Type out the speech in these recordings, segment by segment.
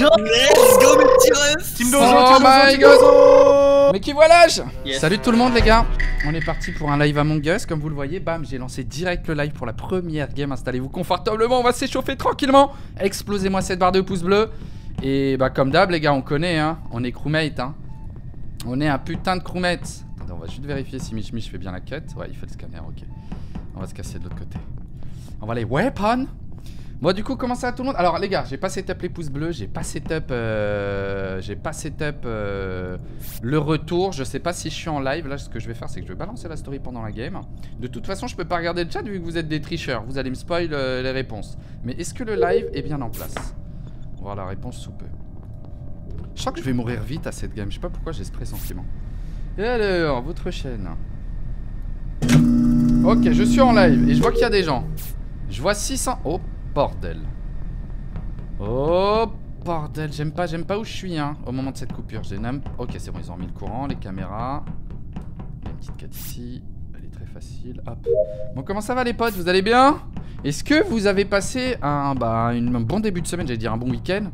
Let's go mes petits refs Team Dozo, Oh my god. Mais qui voilà Yes. Salut tout le monde les gars. On est parti pour un live Among Us, comme vous le voyez, bam, j'ai lancé direct le live pour la première game, installez-vous confortablement, on va s'échauffer tranquillement. Explosez-moi cette barre de pouces bleus. Et bah comme d'hab les gars, on connaît hein, on est crewmate hein. On est un putain de crewmate. Attends, on va juste vérifier si Mich Mich fait bien la quête Ouais, il fait le scanner, ok. On va se casser de l'autre côté. On va aller weapon Bon du coup comment ça tout le monde? Alors les gars j'ai pas setup les pouces bleus J'ai pas setup euh, J'ai pas setup euh, Le retour. Je sais pas si je suis en live. Là ce que je vais faire c'est que je vais balancer la story pendant la game. De toute façon je peux pas regarder le chat Vu que vous êtes des tricheurs. Vous allez me spoil euh, les réponses. Mais est-ce que le live est bien en place? On va voir la réponse sous peu. Je sens que je vais mourir vite à cette game. Je sais pas pourquoi j'ai ce pressentiment. Et alors votre chaîne? Ok je suis en live Et je vois qu'il y a des gens. Je vois 600 Oh bordel. Oh bordel, j'aime pas, j'aime pas où je suis hein, au moment de cette coupure. J'ai Ok, c'est bon, ils ont mis le courant, les caméras. Il y a une petite quête ici, elle est très facile. Hop. Bon, comment ça va les potes Vous allez bien? Est-ce que vous avez passé un, bah, un bon début de semaine, j'allais dire un bon week-end?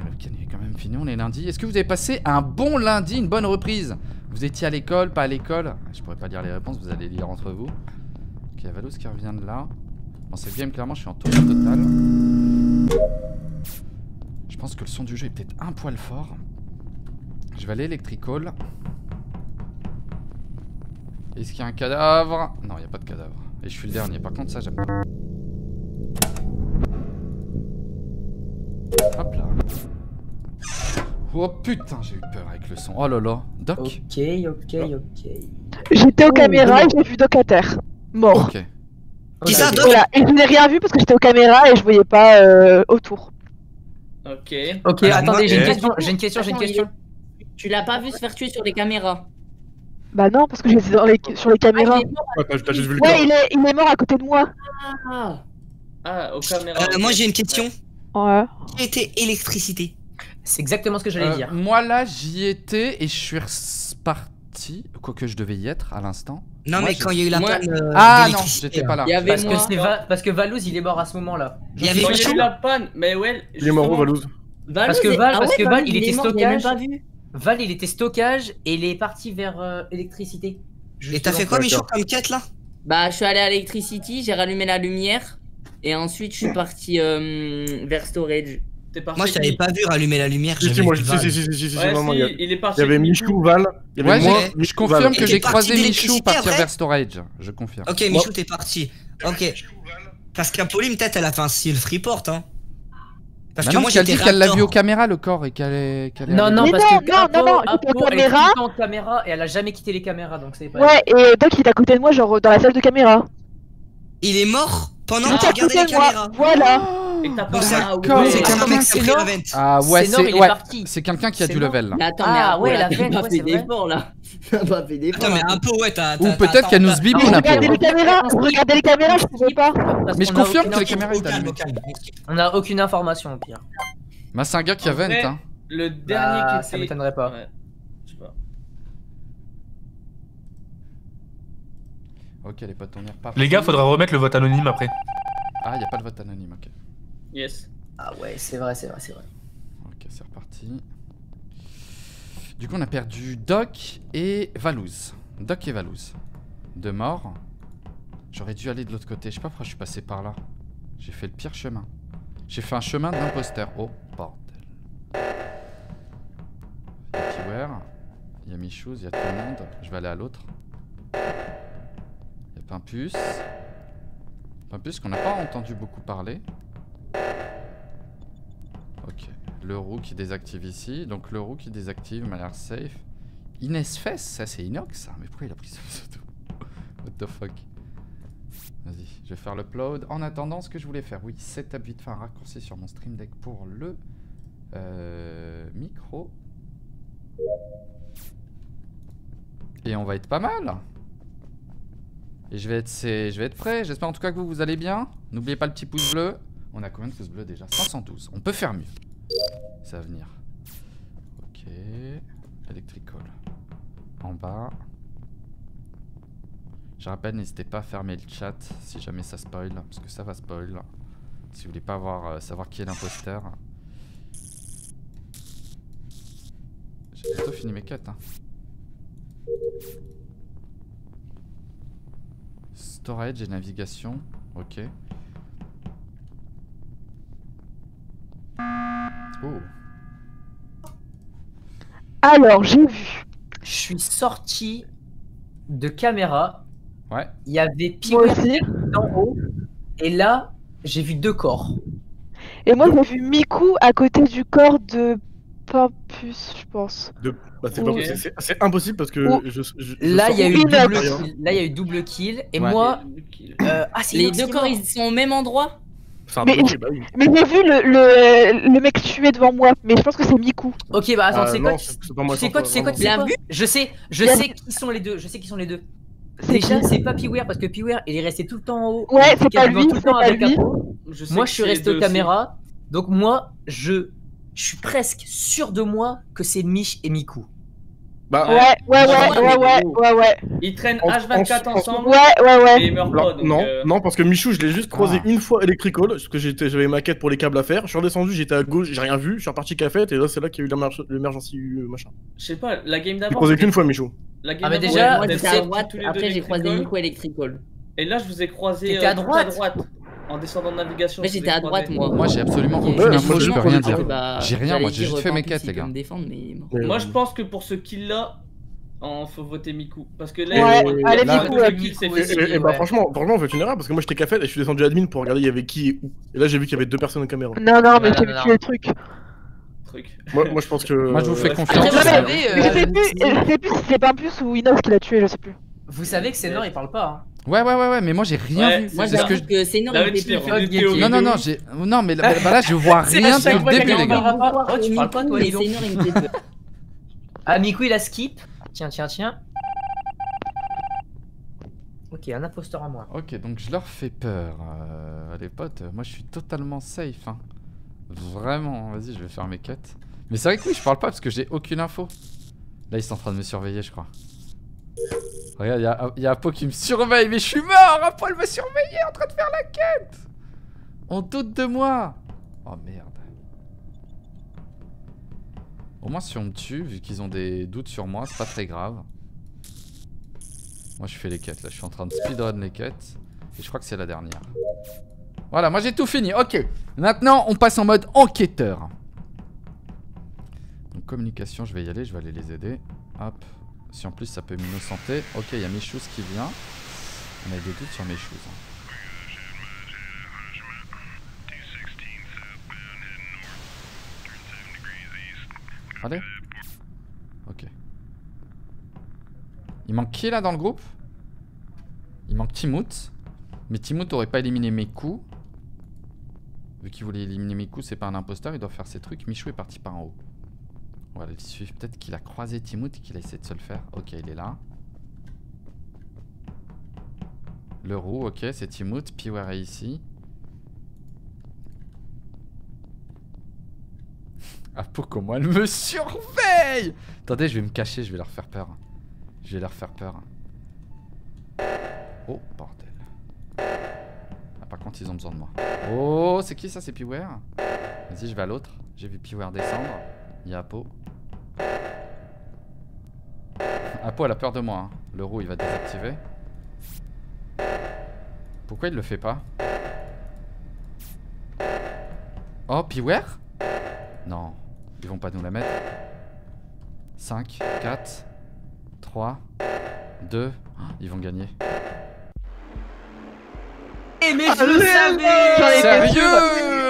Ah, Le week-end est quand même fini, on est lundi. Est-ce que vous avez passé un bon lundi, une bonne reprise? Vous étiez à l'école, pas à l'école? Je pourrais pas lire les réponses, vous allez lire entre vous. Ok, Valos qui revient de là. Dans cette game, clairement, je suis en tour total. Je pense que le son du jeu est peut-être un poil fort. Je vais aller électrical. Est-ce qu'il y a un cadavre? Non, il n'y a pas de cadavre. Et je suis le dernier. Par contre, ça, j'aime pas. Hop là. Oh putain, j'ai eu peur avec le son. Oh là là. Doc? Ok, ok, ok. J'étais aux caméras et j'ai vu Doc à terre. Mort. Ok. Qui ça, Doc Voilà, et je n'ai rien vu parce que j'étais aux caméras et je voyais pas euh, autour. Ok. Ok, Alors, attendez, moi, j'ai une euh, question, j'ai une question, j'ai une Attends, question. Tu l'as pas vu se faire tuer sur les caméras Bah non, parce que j'étais dans les... sur les caméras. Ah, il est mort. Ouais, t'as t'as juste vu le Ouais, il est, il est mort à côté de moi. Ah, Ah, aux caméras. Euh, moi j'ai une question. Ouais. Qui était électricité? C'est exactement ce que j'allais Euh, dire. moi là, j'y étais et je suis reparti. Quoique je devais y être à l'instant. Non, Moi, mais quand il y a eu la Moi- panne. euh, Ah non, j'étais pas là. il y avait Parce que, moi. c'est Va- parce que Valouz il est mort à ce moment-là. Il y avait Quand il y a Michou eu la panne, mais ouais. Il est mort où, Valouz? Valouz Parce que Val- ah parce que Val, il était mort, stockage. pas vu. Val il était stockage et il est parti vers euh, électricité. Et t'as fait quoi. Michou, comme quête là? Bah, je suis allé à Electricity, j'ai rallumé la lumière. Et ensuite, je suis parti euh, vers Storage. T'es parti Moi je t'avais pas vu rallumer la lumière. Si, si, moi, si, si, si, si, si, Ouais, non, non, si, il il est parti il y avait Michou, Val. Il y Ouais, avait moi, j'ai- je confirme Val. que j'ai croisé Michou partir vers Storage. Je confirme. Ok, Michou, t'es parti. Ok. Parce qu'Apolline, peut-être, elle a fait un style freeport, hein. Parce Bah que non, moi parce qu'elle dit qu'elle l'a vu aux caméras le corps et qu'elle est. qu'elle est Non, non, parce non, que non, non, non, était en elle est caméra. en caméra et elle a jamais quitté les caméras donc c'est pas. Ouais, et Doc il est à côté de moi, genre dans la salle de caméra. Il est mort pendant Il que était tu à regardais côté les de moi. caméras. Voilà. Et t'as pas Donc c'est Ah, D'accord. ouais. c'est Attends, un mec mais qui a pris vente. Ah ouais, C'est ouais. c'est quelqu'un qui a du level là. Mais attends, Ah, mais Apo, ouais, la veine, ouais, fait c'est vrai. là. Pas fait d'effort. Attends, mais un peu, ouais, t'as. Ou peut-être qu'elle nous Mais un peu. regardez les caméras, regardez les caméras, je pouvais pas. Mais je confirme que les caméras. On a aucune information au pire. Bah c'est un gars qui a En 20 vrai, hein. Le dernier Bah, qui ça m'étonnerait pas. Sais. Ok les potes, on reparti. Les gars, faudra remettre le vote anonyme après. Ah, y a pas de vote anonyme, ok. Yes. Ah ouais, c'est vrai, c'est vrai, c'est vrai. Ok, c'est reparti. Du coup, on a perdu Doc et Valouz. Doc et Valouz. Deux morts. J'aurais dû aller de l'autre côté. Je sais pas pourquoi je suis passé par là. J'ai fait le pire chemin. J'ai fait un chemin d'imposteur. Oh, bordel. Il y a. Il y a Michouz, il y a tout le monde. Je vais aller à l'autre. Il y a Pimpus. Pimpus qu'on n'a pas entendu beaucoup parler. Ok. Le roux qui désactive ici. Donc le roux qui désactive m'a l'air safe. Inès Fess, ça c'est Inox ça Mais pourquoi il a pris ce pseudo What the fuck Vas-y, je vais faire l'upload. En attendant, ce que je voulais faire, oui, setup vite un raccourci sur mon stream deck pour le euh, micro. Et on va être pas mal. Et je vais être, c'est- je vais être prêt. J'espère en tout cas que vous allez bien. N'oubliez pas le petit pouce bleu. On a combien de pouces bleus déjà? 512. On peut faire mieux. Ça va venir. Ok. Electrical. En bas. Je rappelle, n'hésitez pas à fermer le chat si jamais ça spoil. Parce que ça va spoil. Si vous voulez pas avoir, euh, savoir qui est l'imposteur. J'ai bientôt fini mes quêtes. Hein. Storage et navigation. Ok. Oh. Alors, j'ai vu. Je suis sorti de caméra. Ouais. Il y avait Moi Piware aussi. en haut. Et là, j'ai vu deux corps. Et moi, j'ai vu Miku à côté du corps de Pimpus, je pense. De- Bah, c'est pas- Ok. c'est- c'est- c'est impossible parce que je, je- je Là, il y a eu double kill. Là, il y a eu double kill. Et Ouais. moi, euh, ah, c'est Les deux corps, ils sont au même endroit? Mais- bah oui. Mais j'ai vu le, le, le mec tué devant moi, mais je pense que c'est Miku. Ok, bah attends, Ah, c'est quoi c'est sais c'est quoi, quoi, quoi. Je sais, je sais qui sont les deux. Je sais qui sont les deux. C'est Déjà, c'est pas Piware parce que Piware, il est resté tout le temps en haut. Ouais, c'est pas lui, tout le c'est temps pas avec lui. Je Moi, je suis resté aux caméras. Donc moi, je, je suis presque sûr de moi que c'est Mich et Miku. Bah, Ouais, ouais, ouais, Ouais, ouais, ouais, ouais, ouais. Ils traînent En- H24 en- ensemble Ouais, ouais, et ouais. ils meurent alors, pas. donc, non, euh, non, parce que Michou, je l'ai juste croisé Ah. une fois électricole, parce que j'étais- j'avais ma quête pour les câbles à faire. Je suis redescendu, j'étais à gauche, j'ai rien vu, je suis reparti cafette, et là, c'est là qu'il y a eu l'émerg- l'émergency euh, machin. Je sais pas, la game J'ai d'avant. croisé qu'une fois Michou. La game Ah, mais d'avant, déjà, Après, j'ai croisé électricole. Nico Electrical. Et là, je vous ai croisé T'étais euh, à droite En descendant de navigation. Je ai j'étais à droite, moi. Moi j'ai absolument aucune Ouais, info, moi, je je peux rien dire. Bah, J'ai rien, moi, j'ai juste fait mes quêtes, les peut gars. me défendre, mais bon. Mais- Moi, je pense que pour ce kill-là, il faut voter Miku. Parce que là, Ouais, il y a allez, Miku, c'est Miku, Et, facile. et- et bah ouais. franchement, franchement, vous faites une erreur parce que moi j'étais café et je suis descendu admin pour regarder il y avait qui et où. Et là j'ai vu qu'il y avait deux personnes en caméra. Non, non, mais non, vu les trucs. Truc. Moi, moi je pense que. Moi je vous fais Ouais. confiance. Ouais, savez, Mais je sais euh, plus, je sais plus si c'est ou Inox qui l'a tué, je sais plus. vous savez que Sénor, il parle pas. Hein. Ouais, ouais, ouais, ouais, mais moi j'ai rien Ouais, vu. Moi, C'est ce que j'avoue je- que c'est énorme. Non, non, non, j'ai. Non, mais là, bah là, je vois rien depuis le début, les gars. Oh, tu parles pas, toi, Mais dis donc. c'est énorme, il me fait peur. Ah, Miku, il a skip. Tiens, tiens, tiens. Ok, un imposteur à moi. Ok, donc je leur fais peur. Euh, les potes, moi je suis totalement safe. Hein. Vraiment, vas-y, je vais faire mes quêtes. Mais c'est vrai que oui, je parle pas parce que j'ai aucune info. Là, ils sont en train de me surveiller, je crois. Regarde, il y a, y a Apo qui me surveille, mais je suis mort Apo, elle me surveillait en train de faire la quête On doute de moi Oh merde. Au moins, si on me tue, vu qu'ils ont des doutes sur moi, c'est pas très grave. Moi, je fais les quêtes, là. Je suis en train de speedrun les quêtes. Et je crois que c'est la dernière. Voilà, moi j'ai tout fini. Ok. Maintenant, on passe en mode enquêteur. Donc, communication, je vais y aller. Je vais aller les aider. Hop. Si en plus ça peut m'innocenter. Ok, il y a Michouz qui vient. On a des doutes sur Michouz. hein. Allez. Ok. Il manque qui là dans le groupe? Il manque Timout. Mais Timout aurait pas éliminé mes coups. Vu qu'il voulait éliminer mes coups, c'est pas un imposteur, il doit faire ses trucs. Michou est parti par en haut. Voilà, il suffit peut-être qu'il a croisé Timout et qu'il a essayé de se le faire. Ok, il est là. Le roux, ok, c'est Timout. Piware est ici. Apo, comment elle me surveille Attendez, je vais me cacher, je vais leur faire peur. Je vais leur faire peur. Oh, bordel. Ah, par contre, ils ont besoin de moi. Oh, c'est qui ça? C'est Piware? Vas-y, je vais à l'autre. J'ai vu Piware descendre. Il y a Apo. Apo, elle a peur de moi. hein. Le roux, il va désactiver. Pourquoi il le fait pas? Oh, Piware? Non, ils vont pas nous la mettre. 5, 4, 3, 2, ils vont gagner. Eh, mais je le savais Sérieux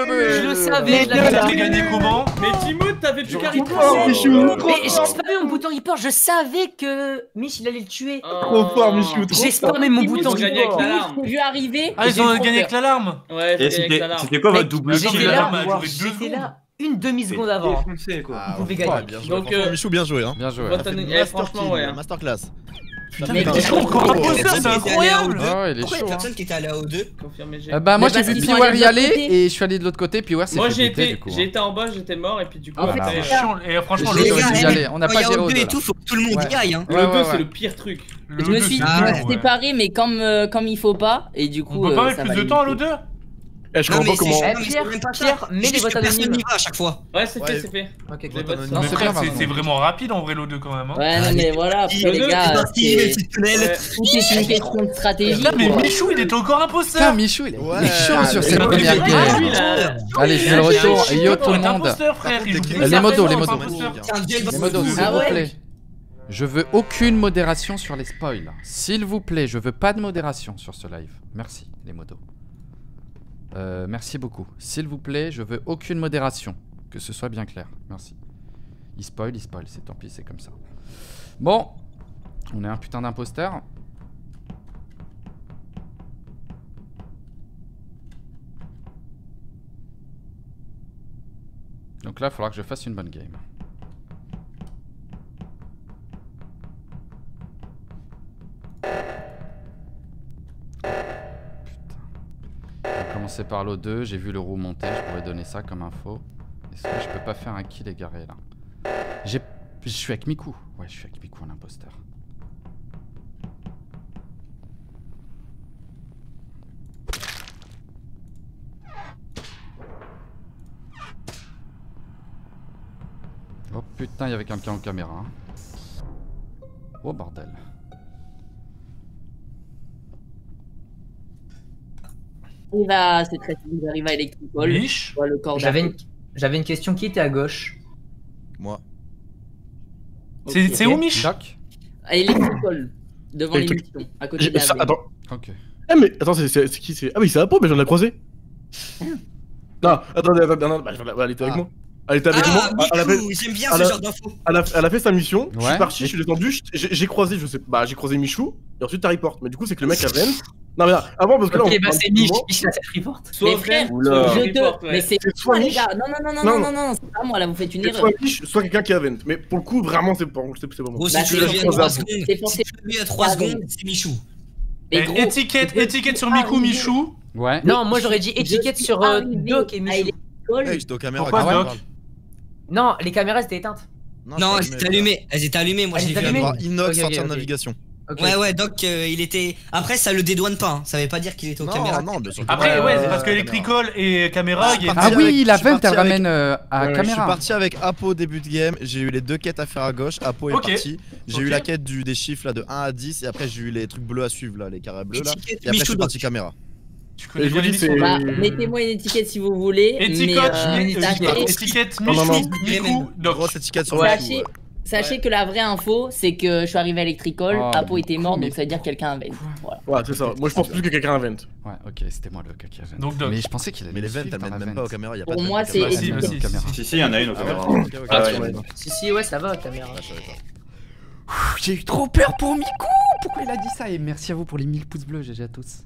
Je le savais, Mais je gagné comment Mais Timoth, t'avais plus qu'à. Trop Mais j'ai fort. spammé mon bouton report, je savais que Mich il allait le tuer. Trop fort, Michou. trop J'ai spammé mon bouton ont gagné avec report. l'alarme. J'ai vu arriver. Ah, ils ont gagné avec l'alarme Ouais, c'était quoi votre double J'étais kill là, une demi-seconde avant. Défoncé, quoi. Ah, Vous pouvez ouais, gagner. bien joué. Donc, euh, Michou, bien joué. Hein. Bien joué. Eh, franchement, ouais. hein. Masterclass. Mais Mais imposteur, personne c'est qui était allé à incroyable. O2 Ah ouais, il est chaud. hein. personne qui était allé à O2 Confirmé, j'ai. Euh, bah moi Mais j'ai vu Piware y aller et je suis allé de l'autre côté. Piware s'est Moi fait buter, j'étais du coup. hein. j'étais en bas, j'étais mort et puis du coup En fait, Voilà. après C'est chiant. Et franchement, Les le on n'a pas géré O2 au-delà. et tout, faut que tout le monde y aille. Hein. le Ouais, 2 ouais, c'est ouais. le pire truc. Je me suis Ah séparé, mais comme, euh, comme il faut pas. Et du coup. On peut pas euh, mettre plus de temps à limiter. l'O2 Eh, je Non, comprends mais pas comment. Eh, Pierre. Pierre, mets les personne anonymes. n'y va à chaque fois. Ouais, c'est Ouais. fait, c'est fait. Ok, Les Non, Mais c'est vraiment rapide en vrai, l'O2 quand même. hein. Ouais, non, mais voilà, après, les Le gars, parti, c'est- une question de stratégie. Putain, mais. Michou, il était encore Putain, imposteur. Michou, il est, chaud sur Mais cette non, mais première c'est vrai, game. lui, là. Allez, je fais le retour. Yo tout le monde. les modos, les modos. Les modos, s'il Ah vous plaît. Je veux aucune modération sur les spoils. S'il vous plaît, je veux pas de modération sur ce live. Merci, les modos. Euh, merci beaucoup. S'il vous plaît, je veux aucune modération. Que ce soit bien clair. Merci. Il spoil, il spoil. C'est tant pis, c'est comme ça. Bon. On est un putain d'imposteur. Donc là, il faudra que je fasse une bonne game. On va commencer par l'O2. J'ai vu le roux monter. Je pourrais donner ça comme info. Est-ce que je peux pas faire un kill égaré là? Je suis avec Miku. Ouais, je suis avec Miku en imposteur. Oh putain, il y avait quelqu'un en caméra. Oh bordel. Il va, c'est très simple, j'arrive à Electricol. Le corps J'avais une... J'avais une question qui était à gauche. Moi. C'est où, Mich Doc À Electricol, devant Electric- l'émission, à côté de la ça-. Attends. Ok. Eh, mais attends, c'est c'est- c'est qui c'est? Ah, oui, c'est Apo, mais j'en ai croisé. Non, attendez, attendez, non, bah, je- elle était avec Ah. moi. Elle était avec Ah, moi. J'aime bien elle ce a- genre d'infos. elle, a, elle a fait sa mission. Je suis parti, je suis descendu. je- J'ai croisé, je sais bah, j'ai croisé Michou. Et ensuite, t'as report. Mais du coup, c'est que le mec a Ven. Non, mais là, avant, parce que là, on bah c'est Mich, moi. Mich la report. Soit Mais frère, Je te... Mais c'est C'est soit Mich-. Non, non, non, non, Non, non, c'est pas moi là, vous faites une C'est erreur. soit Mich, soit quelqu'un qui a Vent. Mais pour le coup, vraiment, c'est pas, c'est c'est pas moi. Si Bah, tu c'est l'as vu à forcément. 3 secondes, C'est si forcément- tu vu à 3 Pardon. secondes, c'est Michou. Mais Eh, gros, Étiquette, je étiquette sur suis Miku, Michou. Ouais. Non, moi j'aurais dit je étiquette suis sur euh, Doc et Michou. Hey, j'étais aux caméras. Pourquoi quand Doc tu parles. Non, les caméras étaient éteintes. Non, elles étaient allumées. Elles étaient allumées, moi j'ai vu. voir Inox sortir de navigation. Ouais, ouais, Doc, euh, il était. Après, ça le dédouane pas. hein. Ça veut pas dire qu'il était aux Non, caméras. non, bien sûr. que Après, ouais, Euh, c'est parce que caméra. Electricol et caméra, il y a- Ah, Ah oui, avec- la je suis vente, elle parti avec- ramène euh, à Ouais, Je suis caméra. parti avec Apo au début de game, j'ai eu les deux quêtes à faire à gauche, Apo est parti, j'ai eu la quête du, des chiffres là de 1 à 10 et après j'ai eu les trucs bleus à suivre là, les carrés bleus là, et après je Michou suis parti caméra. Tu connais je vous bien l'émission. c'est- Bah, mettez-moi une étiquette si vous voulez. mais, Étiquette, euh, euh, sachez- étiquette. Michou. Grosse étiquette sur ouais. Sachez que la vraie info, c'est que je suis arrivé à Electricol, Oh, Apo était mort, mais donc ça veut dire que quelqu'un. Quoi Voilà. Ouais, c'est ça. Moi, je pense plus que quelqu'un a Vent. Ouais, ok, c'était moi le gars qui avait. Donc. Mais je pensais qu'il allait Mais même pas aux caméras, Pour pas de moi, aux c'est caméras. Si, si. aux caméras. Si, si, il y en a une au Ah ouais, caméra. ok, ok. Ah, Ah. Si, si, ouais, ça va, caméra. Ah, je savais pas. Pff, J'ai eu trop peur pour Miku Pourquoi il a dit ça? Et merci à vous pour les 1000 pouces bleus, GG à tous.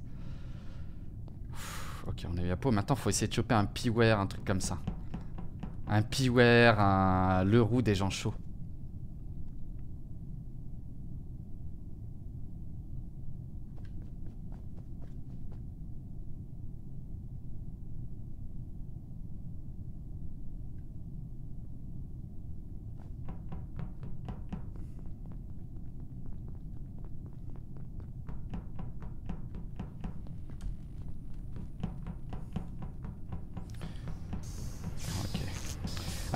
Ok, on a eu Apo. Maintenant, faut essayer de choper un Piware, un truc comme ça. Un Piware, un Le Roux des gens chauds.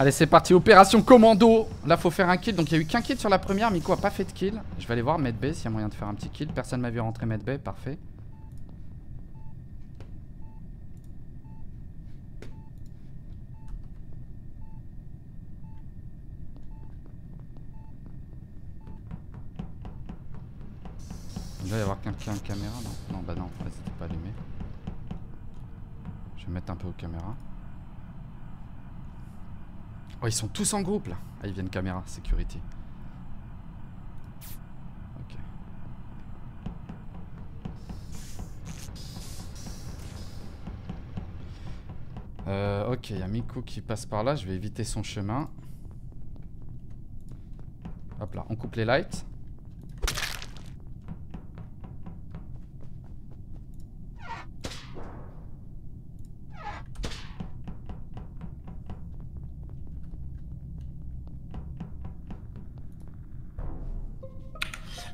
Allez, c'est parti. Opération commando. Là, faut faire un kill. Donc, il y a eu qu'un kill sur la première. Miko a pas fait de kill. Je vais aller voir Medbay s'il y a moyen de faire un petit kill. Personne m'a vu rentrer Medbay. Parfait. Il doit y avoir quelqu'un en caméra, non? Non, bah non, là c'était pas allumé. Je vais mettre un peu aux caméras. Oh, ils sont tous en groupe là. Ah, ils viennent caméra, security. Ok. Euh, ok, il y a Miku qui passe par là. Je vais éviter son chemin. Hop là, on coupe les lights.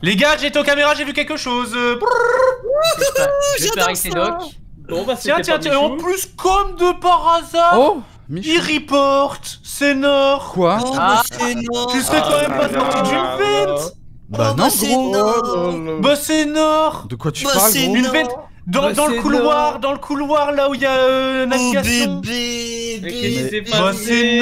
Les gars, j'étais aux caméras, j'ai vu quelque chose. euh, avec tes docs. Bon, bah, Tiens, tiens, tiens, et en plus, comme de par hasard, Oh il reporte, c'est Nord. Quoi Oh, Ah. bah, c'est non. Tu serais quand même pas sorti d'une vente Bah Oh, non, c'est gros. Bah c'est Nord De quoi tu Bah, parles, gros Une vente dans, Bah, dans le couloir, dans le couloir là où il y a euh, Oh navigation. bébé, qui s'est bébé. Bah c'est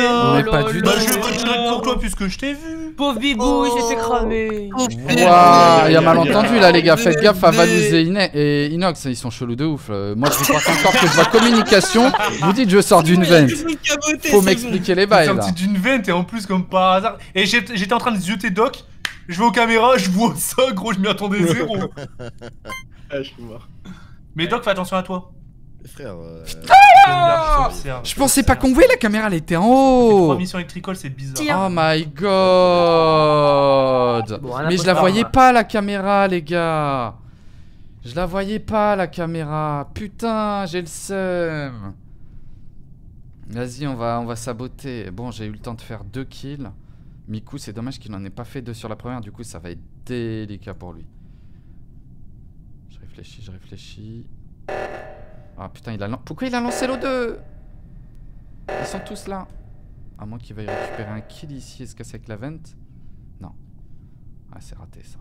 pas du Bah je vais retirer pour toi puisque je t'ai vu Pauvre bibou, Oh. j'étais cramé. Oh, Waouh, il y a a- malentendu là les gars, faites gaffe à bébé. Valouz et, Ine- et Inox, ils sont chelous de ouf. Moi je vous parle encore que de votre communication, vous dites je sors d'une vente. Faut m'expliquer les bails là. petit d'une vente et en plus comme par hasard. Et j'étais j'étais en train de zioter Doc, je vais aux caméras, je vois ça gros, je m'y attendais zéro. Ah, je suis mort. Mais Doc fais attention à toi. Frère. euh, Ah Observe. Je pensais pas qu'on voyait la caméra, elle était en Trois haut. missions électricoles c'est bizarre. Oh my god. Bon, Mais je la voyais pas la caméra les gars. Je la voyais pas la caméra. Putain, j'ai le seum. Vas-y, on va, on va saboter. Bon, j'ai eu le temps de faire deux kills. Miku, c'est dommage qu'il en ait pas fait deux sur la première. Du coup, ça va être délicat pour lui. Je réfléchis, je réfléchis. Ah putain, il a Pourquoi il a lancé l'O2 Ils sont tous là. À moins qu'il veuille récupérer un kill ici et se casser avec la vente? Non. Ah, c'est raté ça.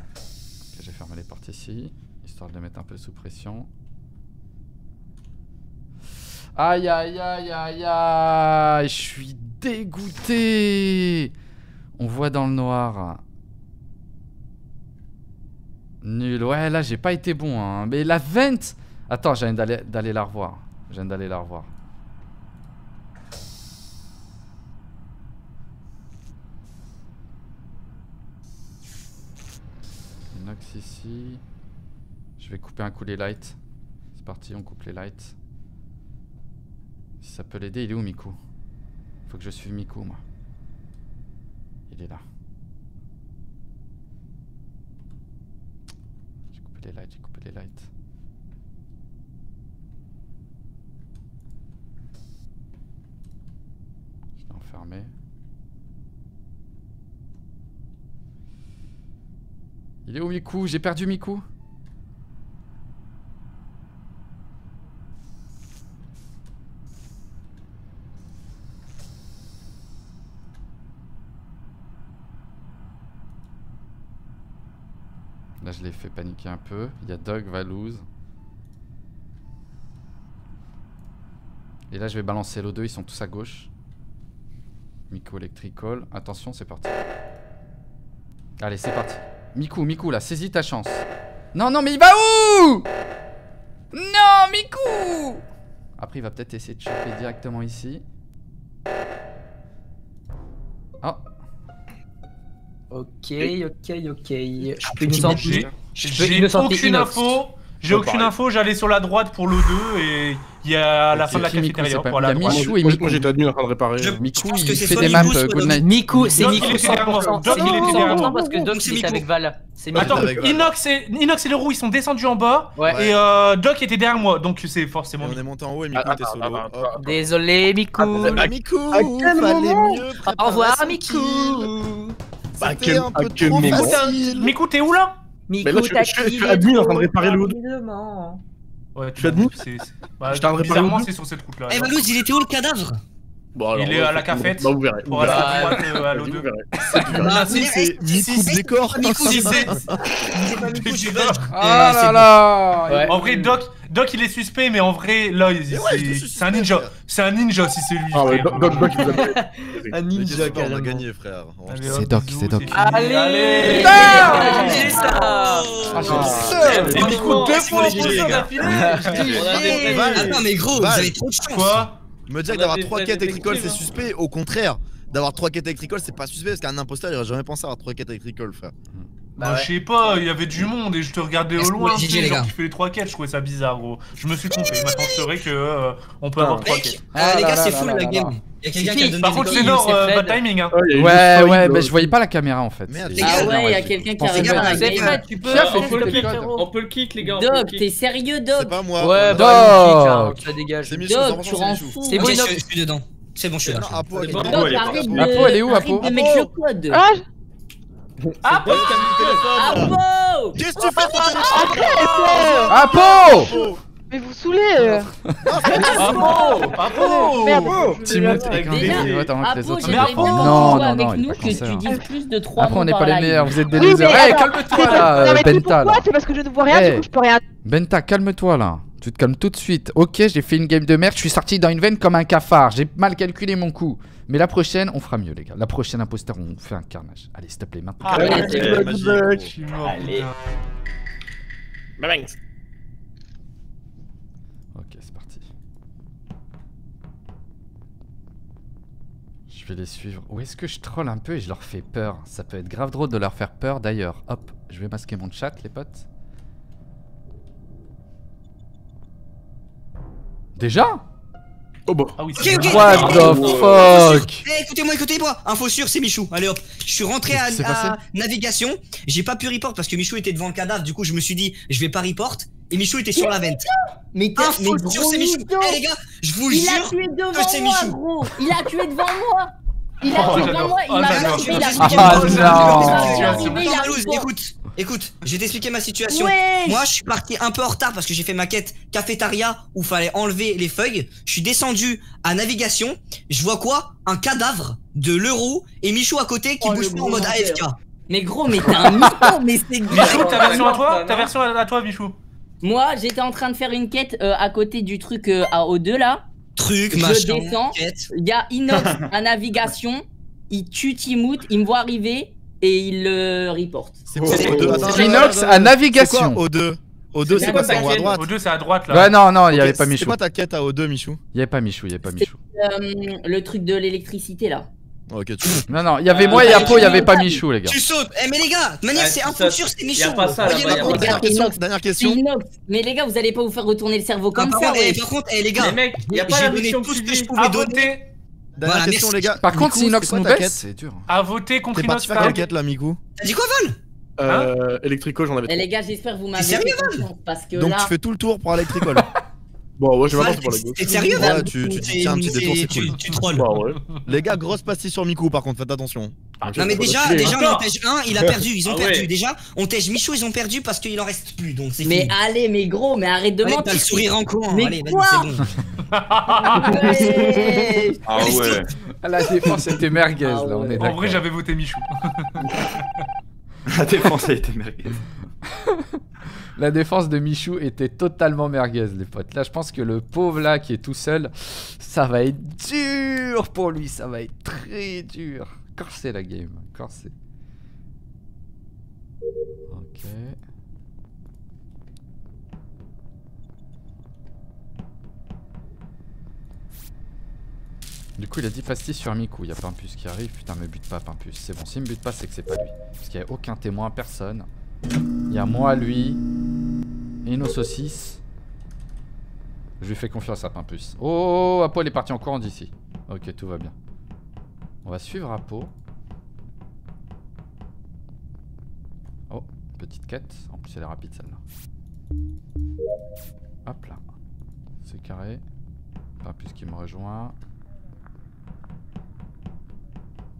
Ok, j'ai fermé les portes ici, histoire de les mettre un peu sous pression. Aïe aïe aïe aïe aïe Je suis dégoûté On voit dans le noir. Nul. Ouais, là, j'ai pas été bon. Hein. Mais la vente Attends, j'ai envie d'aller la revoir. Je viens d'aller la revoir. Inox ici. Je vais couper un coup les lights. C'est parti, on coupe les lights. Si ça peut l'aider, il est où Miku? Faut que je suive Miku, moi. Il est là. J'ai coupé les lights, j'ai coupé les lights. Je l'ai enfermé. Il est où Miku? J'ai perdu Miku? Je l'ai fait paniquer un peu. Il y a Doug, Valouz. Et là, je vais balancer l'O2. Ils sont tous à gauche. Miku Electrical. Attention, c'est parti. Allez, c'est parti. Miku, Miku, là, saisis ta chance. Non, non, mais il va où? Non, Miku Après, il va peut-être essayer de choper directement ici. Ok, ok, ok. Je Ah, peux innocenter. J'ai aucune info. J'ai aucune info, j'allais sur la droite pour l'O2 et il y a à la fin de la cafétéria c'est pas- pour aller à il y a droite. Michou Moi, et moi, Miku. moi, j'étais admis en train de réparer. Miku, il fait des Miku, maps. Miku, c'est Miku il était derrière moi. 100%. Doc, C'est il était Miku derrière 100% moi. parce que Doc était avec Val. Attends. Inox et, Inox et le roux ils sont descendus en bas Ouais. et euh, Doc était derrière moi donc c'est forcément. on est monté en haut et Miku Ah, était ah, solo. Désolé, Miku. Miku, à quel fallait mieux Au revoir, Miku. Bah, à C'était quel- un peu quel trop facile. Miku t'es où là Mais là, Miku, je- t'as je- je suis admis en train de réparer le rapidement. Ouais, Tu admis c'est- c'est- bah, J'étais en train de réparer le c'est sur cette route là. Eh, Valouz, il était où le cadavre Bon, Il est à la cafette. Bah, vous verrez. Pour aller Bah, euh, à Vous l'O2. verrez. Ah, si, c'est eh, si, Miku, Miku. Ah là là Ouais. En vrai Doc, Doc il est suspect mais en vrai là il- Mais ouais, je te c'est suis c'est un suspect, ninja. frère. C'est un ninja si c'est lui. Ah ouais, frère. Doc, Doc, Doc, il vous a fait. Un Mais qu'est-ce ninja, c'est, on a carrément. gagné, frère. Allez, C'est Doc, bisous, c'est Doc. fini. Allez Allez Putain J'ai ça Ah, j'ai le seum. Et Miku Franchement, deux c'est fois pour les gars. d'affilée On a des Val. Attends, mais gros, vous avez trop de chance. Quoi Me dire On que d'avoir des 3 vrais quêtes agricoles c'est détectives, suspect, au contraire, d'avoir 3 quêtes agricoles c'est pas suspect parce qu'un imposteur il aurait jamais pensé avoir 3 quêtes agricoles frère. Bah ouais. je sais pas, il y avait du monde et je te regardais au loin, tu les sais, les genre tu fais les trois quêtes, je trouvais ça bizarre gros. Je me suis trompé, maintenant je saurais que euh, on peut avoir trois quêtes. ah, les là gars, c'est full la game. Il y a quelqu'un qui a donné Par contre c'est Nord, c'est euh, bad timing hein. Ah, Ouais, ouais, bah euh, je voyais pas la caméra en fait. Merde, C'est- les Ah gars, ouais, il y a quelqu'un qui a regardé C'est. Fred, tu peux. On peut le kick, code. frérot. On peut le kick, les gars. Doc, t'es sérieux, C'est Doc pas moi. Ouais, Doc. ça dégage. C'est Doc, 100% tu c'est rends fou. C'est bon, je, suis dedans. C'est bon, je suis là. Apo, elle est où, Apo Ah Apo Apo Qu'est-ce que tu fais Arrête Apo Mais vous saoulez Apo Apo Merde. Apo, autres. Mais j'aimerais Apo Non, non, avec non, nous, que tu dises plus de 3 Après, on n'est pas les meilleurs, vous êtes des losers. Hey, attends, calme-toi là, euh, sais Benta. pourquoi là. C'est parce que je ne vois rien, Eh. du coup je peux rien. Benta, calme-toi là. Tu te calmes tout de suite. Ok, j'ai fait une game de merde, je suis sorti dans une veine comme un cafard. J'ai mal calculé mon coup. Mais la prochaine, on fera mieux, les gars. La prochaine imposteur, on fait un carnage. Allez, s'il te plaît, maintenant. Ah, ouais, magique, je suis mort. Allez. Bang. Ok, c'est parti. Je vais les suivre. Ou est-ce que je troll un peu et je leur fais peur? Ça peut être grave drôle de leur faire peur. D'ailleurs, hop, je vais masquer mon chat, les potes. Déjà Oh bah. Ah oui, Ok, c'est ok. What Eh, the fuck Eh, écoutez-moi, écoutez-moi. Info sûre, c'est Michou. Allez hop. Je suis rentré à, navigation. J'ai pas pu report parce que Michou était devant le cadavre. Du coup, je me suis dit, je vais pas report. Et Michou était sur la vente. Mais t'es Info mais sûre, c'est Michou. Eh les gars, je vous Il a jure. tué devant c'est moi, Michou. gros Il a tué devant moi Il a Oh, tué devant moi, il Oh, m'a j'adore. arrivé, il a Ah, tué non. devant moi. Il est Attends, arrivé, il a Louz, report. écoute, écoute, je vais t'expliquer ma situation. Ouais Moi, je suis parti un peu en retard parce que j'ai fait ma quête cafétéria où fallait enlever les feuilles. Je suis descendu à navigation. Je vois quoi? Un cadavre de l'euro et Michou à côté qui Oh, bouge pas en mode AFK. Mais gros, mais t'es un mytho, mais c'est Michou, ta version à toi. Ta version à toi, Michou Moi, j'étais en train de faire une quête euh, à côté du truc euh, à O2 là. Truc, Je machin, descends. quête. Il y a Inox à navigation. Il tue Timout, il me voit arriver et il le reporte. C'est C'est- O2 Inox à. C'est navigation. O2 O2, c'est C'est C'est ta en haut à droite? Au 2, c'est à droite là. Ouais, non, non, il y avait pas C'est Michou. quoi ta quête à O2, Michou? Il y avait pas Michou, il y avait pas Michou. Euh, le truc de l'électricité là. Ok, tu. Non, non, il y avait Euh, moi et bah, Apo, il y avait pas Michou, les gars. Tu sautes. Eh mais les gars, de manière c'est ça, info sûr, c'est Michou. pas ça, pas ça. Dernière question, C'est. Mais les gars, vous allez pas vous faire retourner le cerveau Ah, comme par ça, par contre, eh, les gars, mec, y a pas j'ai la donné mission tout ce que je pouvais donner. Dernière Voilà, question, merci. les gars. Par contre, si Inox nous baisse, quête c'est dur. À voter contre T'es parti Inox faire quelle là, Miku T'as dit quoi, Vol Euh, Electrico, j'en avais Eh, trop. les gars, j'espère que vous m'avez sérieux, confiance parce que Donc là. tu fais tout le tour pour Electricol Bon, ouais, je vais Val, avancer pour la t'es- gauche. T'es sérieux, Ouais, tu- tu C'est- tiens un petit détour, c'est tu- cool. Tu trolls. Bah ouais. Les gars, grosse pastille sur Miku par contre, faites attention. Non mais déjà, Stylé, déjà on en tège un, il a perdu, ils ont Ah perdu. ouais. Déjà, on tège Michou, ils ont perdu parce qu'il en reste plus, donc c'est Mais fini. allez, mais gros, mais arrête de mentir. t'as le sourire en coin, Mais allez, vas-y, c'est bon. Ouais. Ah ouais. La défense était merguez, Ah là, on est En d'accord. vrai, j'avais voté Michou. La défense a été merguez. La défense de Michou était totalement merguez, les potes. Là, je pense que le pauvre là qui est tout seul, ça va être dur pour lui. Ça va être très dur. Corsé la game. Corsé. Ok. Du coup, il a dit pastis sur Miku. Il y a Pimpus qui arrive. Putain, me bute pas, Pimpus. C'est bon, s'il me bute pas, c'est que c'est pas lui. Parce qu'il y a aucun témoin, personne. Il y a moi, lui, et nos saucisses. Je lui fais confiance à Pimpus. Oh, Apo, elle est partie en courant d'ici. Ok, tout va bien. On va suivre Apo. Oh, petite quête. En plus, elle est rapide celle-là. Hop là. C'est carré. Pimpus qui me rejoint.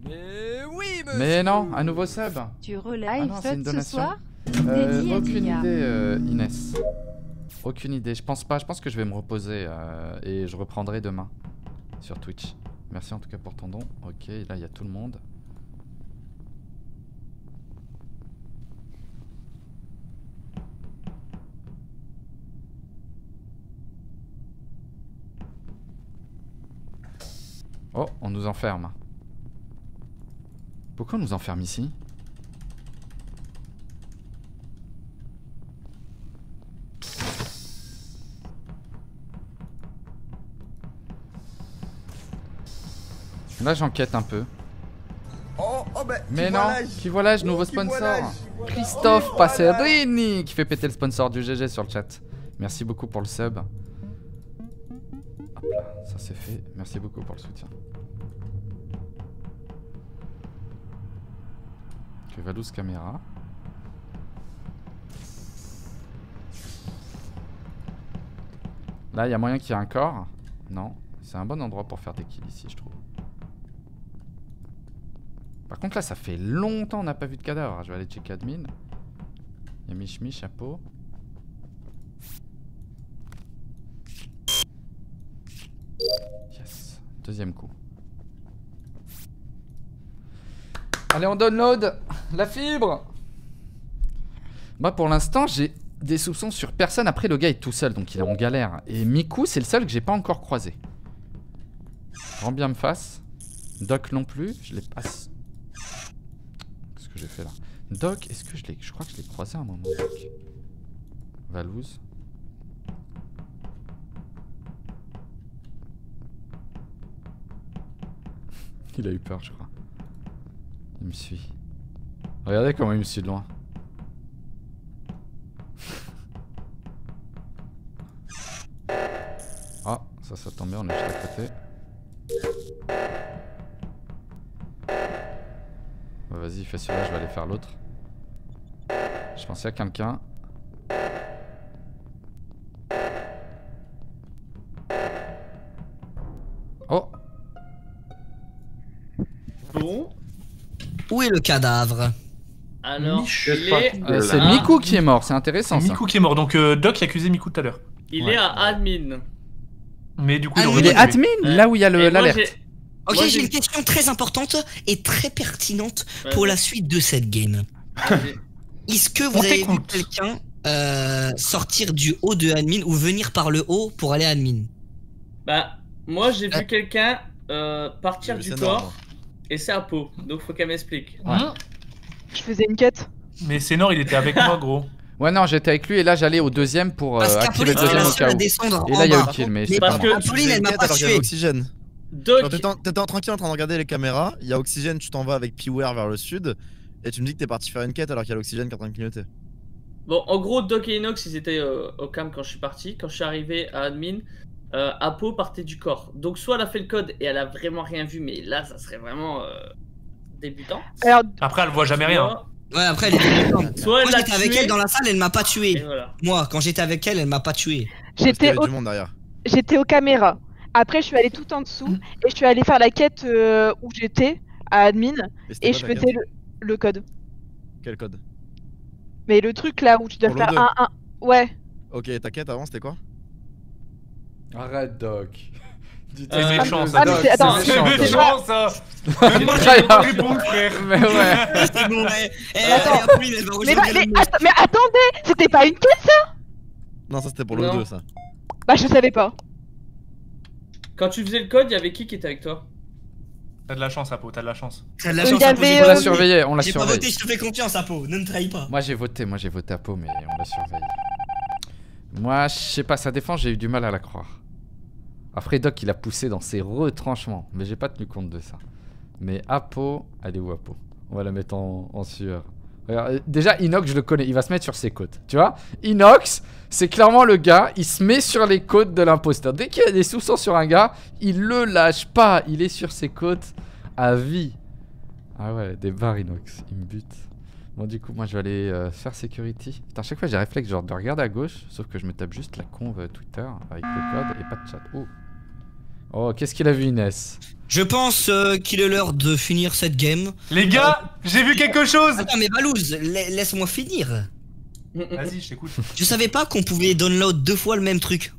Mais oui, Mais non, un nouveau sub. Tu Ah relive non, une ce donation. soir? Euh, aucune idée, euh, Inès. Aucune idée. Je pense pas. Je pense que je vais me reposer euh, et je reprendrai demain sur Twitch. Merci en tout cas pour ton don. Ok, là il y a tout le monde. Oh, on nous enferme. Pourquoi on nous enferme ici? Là j'enquête un peu. Oh, oh bah, Mais non, qui voilà, je nouveau sponsor. Christophe Passerini qui fait péter le sponsor du GG sur le chat. Merci beaucoup pour le sub. Hop là, ça c'est fait. Merci beaucoup pour le soutien. Que va 12 caméra. Là, il y a moyen qu'il y ait un corps? Non, c'est un bon endroit pour faire des kills ici, je trouve. Par contre, là, ça fait longtemps qu'on n'a pas vu de cadavre. Je vais aller checker admin. Il y a Mich chapeau. Yes. Deuxième coup. Allez, on download la fibre. Moi, pour l'instant, j'ai des soupçons sur personne. Après, le gars est tout seul, donc il est en galère. Et Miku, c'est le seul que j'ai pas encore croisé. Rends bien me face. Doc non plus. Je l'ai pas. Fait là Doc, est-ce que je l'ai. Je crois que je l'ai croisé à un moment, Doc. Valouz. Il a eu peur, je crois. Il me suit. Regardez comment il me suit de loin. Ah, ça, ça tombe bien, on est juste à côté. Bah, Vas-y, fais celui-là, je vais aller faire l'autre. Je pensais à quelqu'un. Oh Bon, Où est le cadavre? Alors, Mich- il est, Euh, C'est Ah. Miku qui est mort, c'est intéressant C'est ça. Miku qui est mort, donc euh, Doc il a accusé Miku tout à l'heure. il Ouais. est à admin. Mais du coup, Ah, il il aurait Il est admin, là où il y a le- Et moi, l'alerte. j'ai- Ok, j'ai une question très importante et très pertinente Ouais. pour la suite de cette game. Est-ce que vous On avez vu quelqu'un euh, sortir du haut de admin ou venir par le haut pour aller admin? Bah, moi j'ai Ah. vu quelqu'un euh, partir du corps et c'est à peau. Donc faut qu'elle m'explique. Hein Je faisais une quête. Mais Sénor, il était avec moi, gros. Ouais, non, j'étais avec lui et là j'allais au deuxième pour euh, Parce activer le deuxième au cas à où. descendre Et là il y a eu kill, mais c'est parce pas que- grave. Apolline, elle m'a pas tué. Doc, T'étais tranquille en train de regarder les caméras, il y a Oxygène, tu t'en vas avec Peware vers le sud, et tu me dis que t'es parti faire une quête alors qu'il y a l'Oxygène qui est en train de clignoter. bon, en gros, Doc et Inox ils étaient euh, au cam quand je suis parti. Quand je suis arrivé à admin, euh, Apo partait du corps. Donc soit elle a fait le code et elle a vraiment rien vu, mais là ça serait vraiment euh, débutant. Alors, Après, elle voit jamais rien. Ouais, après elle est débutante. Soit elle Moi j'étais avec elle dans la salle, elle m'a pas tué. voilà. Moi, quand j'étais avec elle, elle m'a pas tué. J'étais au... j'étais aux caméras. Après, je suis allée tout en dessous et je suis allée faire la quête euh, où j'étais, à admin, Et je faisais le, le code. Quel code? Mais le truc là où tu dois Pour faire l'O2. un, un. Ouais. Ok, ta quête avant c'était quoi? Arrête, Doc. C'est Euh, méchant, ah, ça. mais c'est- attends, C'est C'est méchant, méchant, ça. Même moi, j'avais pas répondre, frère. Mais ouais. C'est bon, ouais. Eh, Mais, attendez, c'était pas une quête Non, ça c'était pour le Non. 2 ça. Bah, je savais pas. Quand tu faisais le code, il y avait qui qui était avec toi? T'as de la chance, Apo, t'as de la chance. T'as de la chance, Apo, On l'a euh, surveillé, on l'a J'ai pas surveillé. voté, je te fais confiance, Apo. Ne me trahis pas. Moi j'ai voté, moi j'ai voté Pau, mais on l'a surveillé. Moi, je sais pas, sa défense, j'ai eu du mal à la croire. Après, Doc, il a poussé dans ses retranchements, mais j'ai pas tenu compte de ça. Mais Apo, elle est où Apo? On va la mettre en, en sueur. Euh, déjà, Inox, je le connais, il va se mettre sur ses côtes. Tu vois Inox, c'est clairement le gars, il se met sur les côtes de l'imposteur. Dès qu'il y a des soupçons sur un gars, il le lâche pas. Il est sur ses côtes à vie. Ah ouais, des barres Inox, il me bute. Bon, du coup, moi je vais aller euh, faire security. Putain, à chaque fois j'ai réflexe genre de regarder à gauche, sauf que je me tape juste la conve Twitter avec le code et pas de chat. Oh, oh qu'est-ce qu'il a vu Inès? Je pense euh, qu'il est l'heure de finir cette game. Les gars, j'ai vu quelque chose. Attends, mais Balouz, la- laisse-moi finir. Vas-y, je t'écoute. Je savais pas qu'on pouvait download deux fois le même truc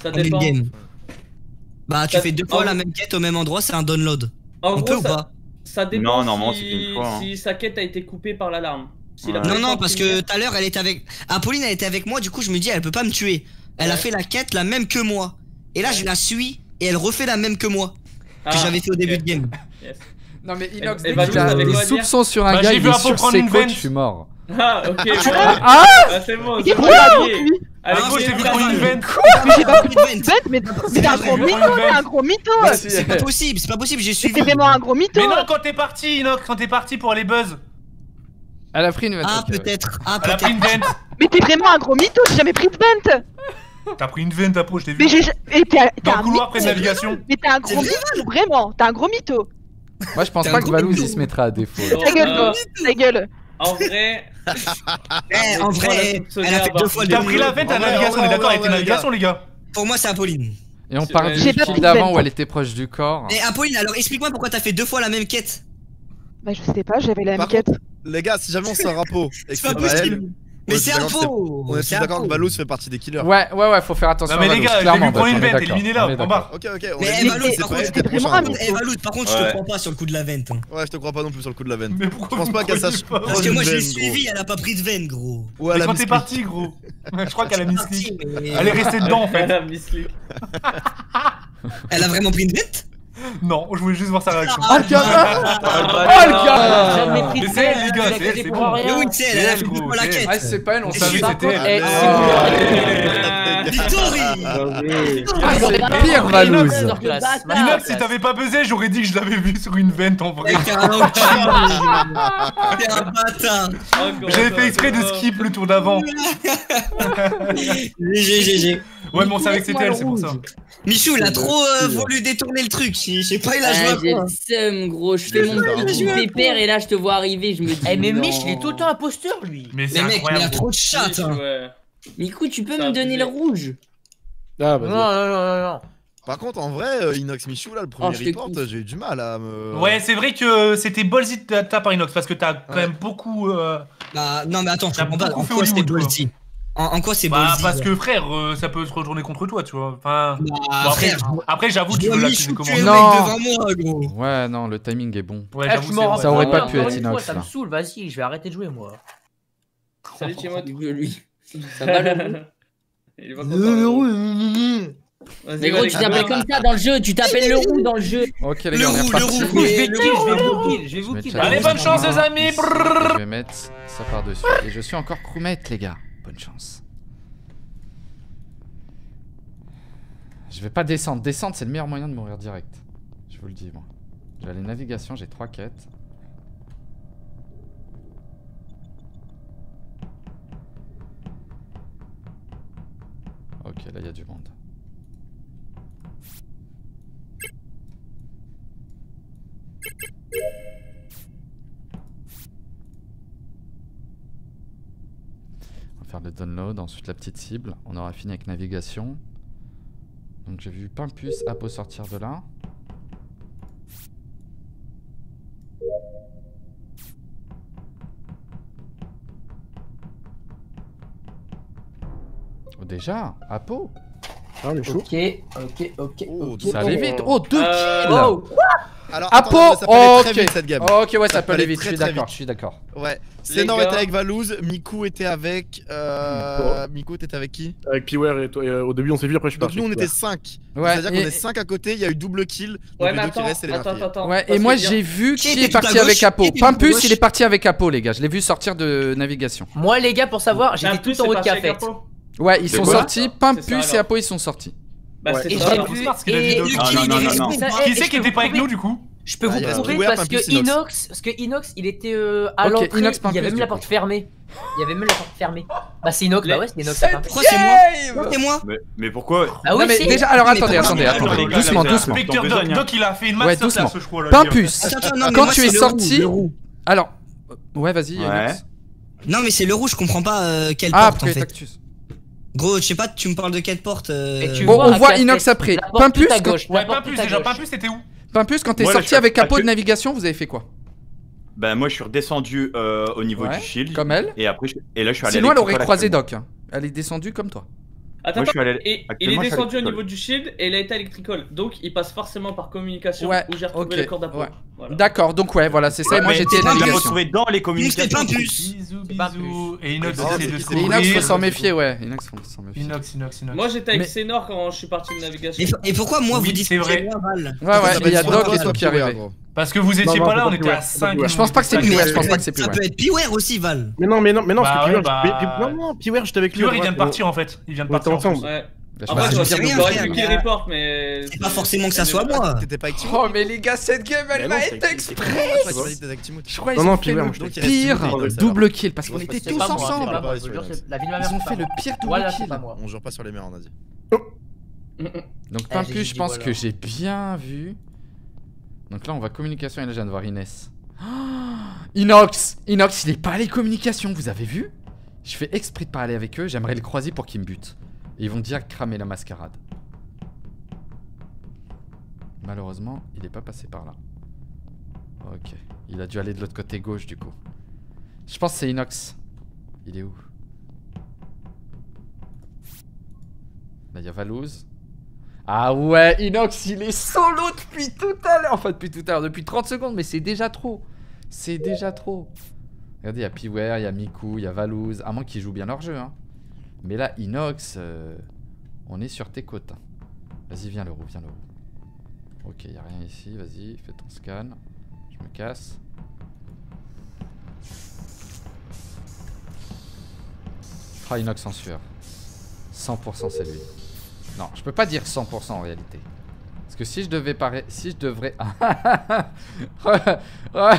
Ça en une dépend. game. Bah, tu Ça- fais deux fois la même quête au même endroit, c'est un download. En On gros, peut ou pas ça dépend Non, normalement, si, c'est qu'une fois, hein. si sa quête a été coupée par l'alarme. Si la Ouais. Non, non, parce que tout à l'heure, elle était avec. Apolline, elle était avec moi, du coup, je me dis, elle peut pas me tuer. Elle a fait la quête la même que moi. Et là, je la suis et elle refait la même que moi. Que Ah, j'avais fait au début ok. de game. Yes. Non mais Inox, dès t'avais des quoi soupçons sur un Bah, gars, j'ai il est sur prendre ses une côtes, vente. je suis mort. Ah, ok. Ah, bon. ah Ah, c'est bon, c'est bon. Allez, Ah, Gros, t'ai vu prendre une vrai. vente. J'ai pas pris de vent. Bête, mais, t'es un j'ai gros vu mytho, une t'es un vente. gros mytho Mais C'est pas possible, c'est pas possible, j'ai Mais suivi. t'es vraiment un gros mytho Mais non, quand t'es parti, Inox, quand t'es parti pour aller buzz, Elle a pris une Ah, ok, ouais. peut-être. Ah, elle a pris peut-être. une vente. Mais t'es vraiment un gros mytho, j'ai jamais pris de vente T'as pris une vente, Apo, je t'ai Mais vu. j'ai... Et t'es, t'es Dans un le couloir près de mytho navigation. Mais t'es un gros mytho, vraiment T'es un gros mytho Moi je pense pas que Valouz il se mettra à défaut. Ta gueule, toi Ta gueule En vrai, Eh, en vrai, elle a fait deux fois le T'as pris la En vrai, navigation, on est d'accord avec vrai, tes les navigations, les gars. Pour moi, c'est Apolline. Et on J'ai- parle j'ai du pas kill pris de d'avant où elle était proche du corps. Et Apolline, alors explique-moi pourquoi t'as fait deux fois la même quête. Bah je sais pas, j'avais la même quête. Les gars, si jamais on sort un pot C'est pas elle, possible. Mais c'est un pot. on est tous d'accord que Balous fait partie des killers. Ouais, ouais, ouais, faut faire attention Non, mais les gars, clairement, vu prendre une d'accord, éliminez-la, on est on d'accord. Ok, ok, on Mais est eh, Valou, c'est par pas contre, eh, je te crois pas sur le coup de la vente. hein. Ouais, je te crois pas non plus sur le coup de la veine. Mais pourquoi Je pense pas qu'elle sache Parce que moi, je l'ai suivi, elle a pas pris de veine, gros. Ouais, quand t'es parti, gros Je crois qu'elle a mis Elle est restée dedans en fait. Elle a vraiment pris une vente? Non, je voulais juste voir sa réaction. Oh le gars Oh le gars Jamais pris Mais de c'est elle, les gars, c'est elle, cassé c'est pour bon. Mais rien. oui, tu sais, elle C'est a elle, fait gros, pour la c'est quête. Ah, c'est pas elle, on savait c'était elle. Oh. Victory Ah, c'est pire, Valouz Inox, si t'avais pas buzzé, j'aurais dit que je l'avais vu sur une vente en vrai. T'es un enculé. T'es un bâtard J'avais fait exprès de skip le tour d'avant. GG, GG. Ouais, mais on savait que c'était elle, c'est pour ça. Michou, il a trop euh, voulu détourner le truc. Je je sais pas, il a joué Ah, à j'ai le seum, gros. Je fais mon petit pépère et là, je te vois arriver. Je me dis. Eh, mais. Mich, il est tout le temps imposteur, lui. Mais mec, il a trop de chatte. Miku, tu peux Ça me donner le rouge Ah, Non, vas-y. non, non, non, non. Par contre, en vrai, euh, Inox Michou, là, le premier Oh, je report, j'ai eu du mal à me. Ouais, c'est vrai que c'était ballsy de ta part Inox parce que t'as quand Ouais. même beaucoup. euh, Bah, non, mais attends, je T'as comprends pas. beaucoup En fait quoi c'est Hollywood, toi. ballsy en, en quoi c'est Bah, ballsy parce que frère, euh, ça peut se retourner contre toi, tu vois. Enfin. Bah, bon, après, frère, après j'avoue, je tu veux Michou tuer le Non. mec devant moi, gros. Ouais, non, le timing est bon. Ouais, Eh, j'avoue, je c'est m'en rends vrai. Ça aurait compte, pas encore pu être une fois, Inox, Ça me là. saoule, vas-y, je vais arrêter de jouer, moi. Salut. Il veut, lui. Ça va le Il Mais gros, tu t'appelles comme ça dans le jeu. Tu t'appelles le roux dans le jeu. Ok, les Le gars, on est roux, le reparti. roux. Je vais kill, je vais vous kill, je vais Je vous mets kill. Challenge Allez, bonne chance, les amis. Je vais mettre ça par-dessus. Et je suis encore crewmate, les gars. Bonne chance. Je vais pas descendre. Descendre, c'est le meilleur moyen de mourir direct. Je vous le dis, moi. J'ai les navigations, j'ai trois quêtes. Ok, là, il y a du monde. On va faire le download, ensuite la petite cible. On aura fini avec navigation. Donc j'ai vu Pimpus, Apo sortir de là. Oh, déjà Apo Ah, on est chaud. Ok, ok, ok. Oh. Ça allait vite Oh, deux Euh, kills Oh, Alors, Apo attends, ça peut aller très Ok. vite cette game. Ok, ouais, ça, Ça peut aller vite, je suis d'accord, je suis d'accord. Ouais. Sénor gars. était avec Valouz, Miku était avec. Euh... Miku, t'étais avec qui? Avec Piware et toi. et, euh, au début, on s'est vu, après, je suis Donc parti. nous, on était Piware. 5. Ouais, C'est-à-dire qu'on est 5 à côté, il y a eu double kill. Donc Ouais, les mais deux qui attends, restent, attends, attends, attends. Ouais, et moi j'ai vu Qui est à parti avec Apo. À Pimpus, il est parti avec Apo, les gars. Je l'ai vu sortir de navigation. Moi, les gars, pour savoir, j'étais tout en haut de café. Ouais, ils sont sortis. Pimpus et. Apo, ils sont sortis. Bah, Ouais. c'est Et j'ai vu. Et- Qui c'est je qui peux était vous pas avec prouver- nous du coup Je peux Ah, vous prouver parce que Inox. Parce que Inox, il était euh, à Ok, l'entrée, Inox, il y avait même la porte fermée. Il y avait même la porte fermée. Bah c'est Inox, bah ouais, c'est Inox. Pourquoi c'est moi c'est moi Mais, mais pourquoi Ah Non, oui, mais si. déjà, alors Mais attendez, attendez, attendez. Doucement, doucement. Doc, il a fait une Ouais, masterclass doucement. là. Pimpus, quand tu es sorti. Alors, ouais, vas-y, Ouais. Inox. Non, mais c'est le rouge, je comprends pas quelle Ah, porte en fait. Gros, je sais pas, tu me parles de quelle porte euh, Et tu Bon, vois on voit quelle Inox après. Porte Pimpus, à gauche. Ouais, porte Pimpus déjà. Pimpus c'était où Pimpus, quand t'es sorti avec Apo parce de navigation, vous avez fait quoi? Ben moi je suis redescendu euh, au niveau Ouais, du shield. Comme elle. Et après je... et là je suis allé. Sinon, elle aurait croisé. Doc. Elle est descendue comme toi. Attends, Moi, je suis attends. allé- Et il est descendu au niveau du shield et il a été à l'électricole. Donc il passe forcément par communication Ouais, où j'ai retrouvé ok, les cordes d'Apo. ouais. Voilà. D'accord, donc ouais, voilà, c'est ça. Ouais, moi j'étais navigation. retrouvé dans les communications. Bisous, bisous. Et Inox essaie de se Inox, Inox, faut s'en méfier, ouais. Inox, faut s'en méfier. Inox, Inox, Inox. Moi j'étais avec Sénor quand je suis parti de navigation. Et, pourquoi moi vous dites c'est vrai. Ouais, ouais, il y a Doc et tout qui gros. Parce que vous étiez Non, non, pas là, on était Piware, à c'est pas 5. Piware. Je pense pas que c'est Mais Piware, ça je pense peut pas être- que c'est Ça Piware. peut être Piware aussi, Val. Mais non, mais non, mais non, Bah parce que ouais, Piware, bah, non, non, Piware, j'étais avec lui. Piware, il vient de partir en fait. Il vient de On était partir. ensemble. Ouais. Je En fait, je sais rien faire, mais- qu'il report, mais. C'est pas forcément que ça soit moi. T'étais pas avec Timothée Oh, mais les gars, cette game, elle m'a été exprès. Je crois qu'ils non, ont fait Piware, le pire ça double kill parce qu'on était tous ensemble. Ils ont fait le pire double kill. On jure pas sur les mers, on a dit. Donc Eh, Pimpus, je pense que j'ai bien vu. Donc là, on va communication et là, je viens de voir Inès. Ah, Inox Inox, il est pas allé communication, vous avez vu? Je fais exprès de pas aller avec eux, j'aimerais le croiser pour qu'ils me butent. Et ils vont direct cramer la mascarade. Malheureusement, il est pas passé par là. Ok. Il a dû aller de l'autre côté gauche du coup. Je pense que c'est Inox. Il est où? Là, il y a Valouz. Ah ouais, Inox, il est solo depuis tout à l'heure. Enfin, depuis tout à l'heure, depuis 30 secondes, mais c'est déjà trop. C'est déjà trop. Regardez, il y a Piware, il y a Miku, il y a Valouz. À moins qu'ils jouent bien leur jeu. Hein. Mais là, Inox, euh, on est sur tes côtes. Vas-y, viens, Leroux, viens, Leroux. Ok, il n'y a rien ici. Vas-y, fais ton scan. Je me casse. Ah, Inox en sueur. 100% c'est lui. Non, je peux pas dire 100% en réalité. Parce que si je devais paraître... Si je devrais... Re- re-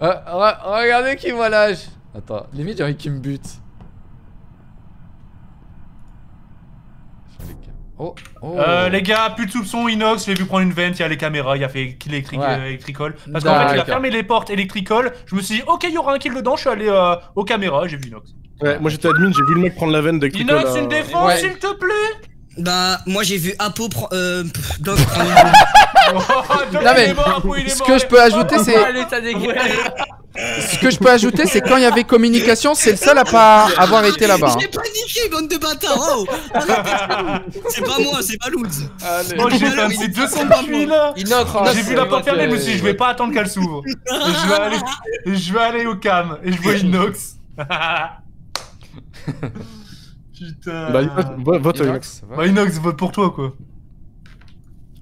re- Regardez qui voit l'âge Attends, limite j'ai envie qu'il me bute. Oh, oh. Euh, les gars, plus de soupçons, Inox, je l'ai vu prendre une vente, il y a les caméras, il a fait kill électrique, Ouais. euh, électricole. Parce qu'en fait, il a fermé les portes électricole, je me suis dit, ok, il y aura un kill dedans, je suis allé euh, aux caméras, j'ai vu Inox. Ouais, moi j'étais admin, j'ai vu le mec prendre la veine de Inox, une défense, Ouais. s'il te plaît Bah, moi j'ai vu Apo prendre. Euh, pff, Doc prendre Non, mais Ce que je peux ajouter c'est... Ce que je peux ajouter c'est quand il y avait communication, c'est le seul à pas avoir été là-bas. hein. J'ai paniqué, bande de bâtards! Oh c'est pas moi, c'est Balouz! Oh, j'ai fait un de ces 200 puits là Inox, J'ai vu la porte fermée, je me suis dit, je vais pas attendre qu'elle s'ouvre. Et je vais aller, et je vais aller au cam, et je vois Inox. Putain. Bah, vote- vote Inox. Bah, Inox, vote pour toi quoi.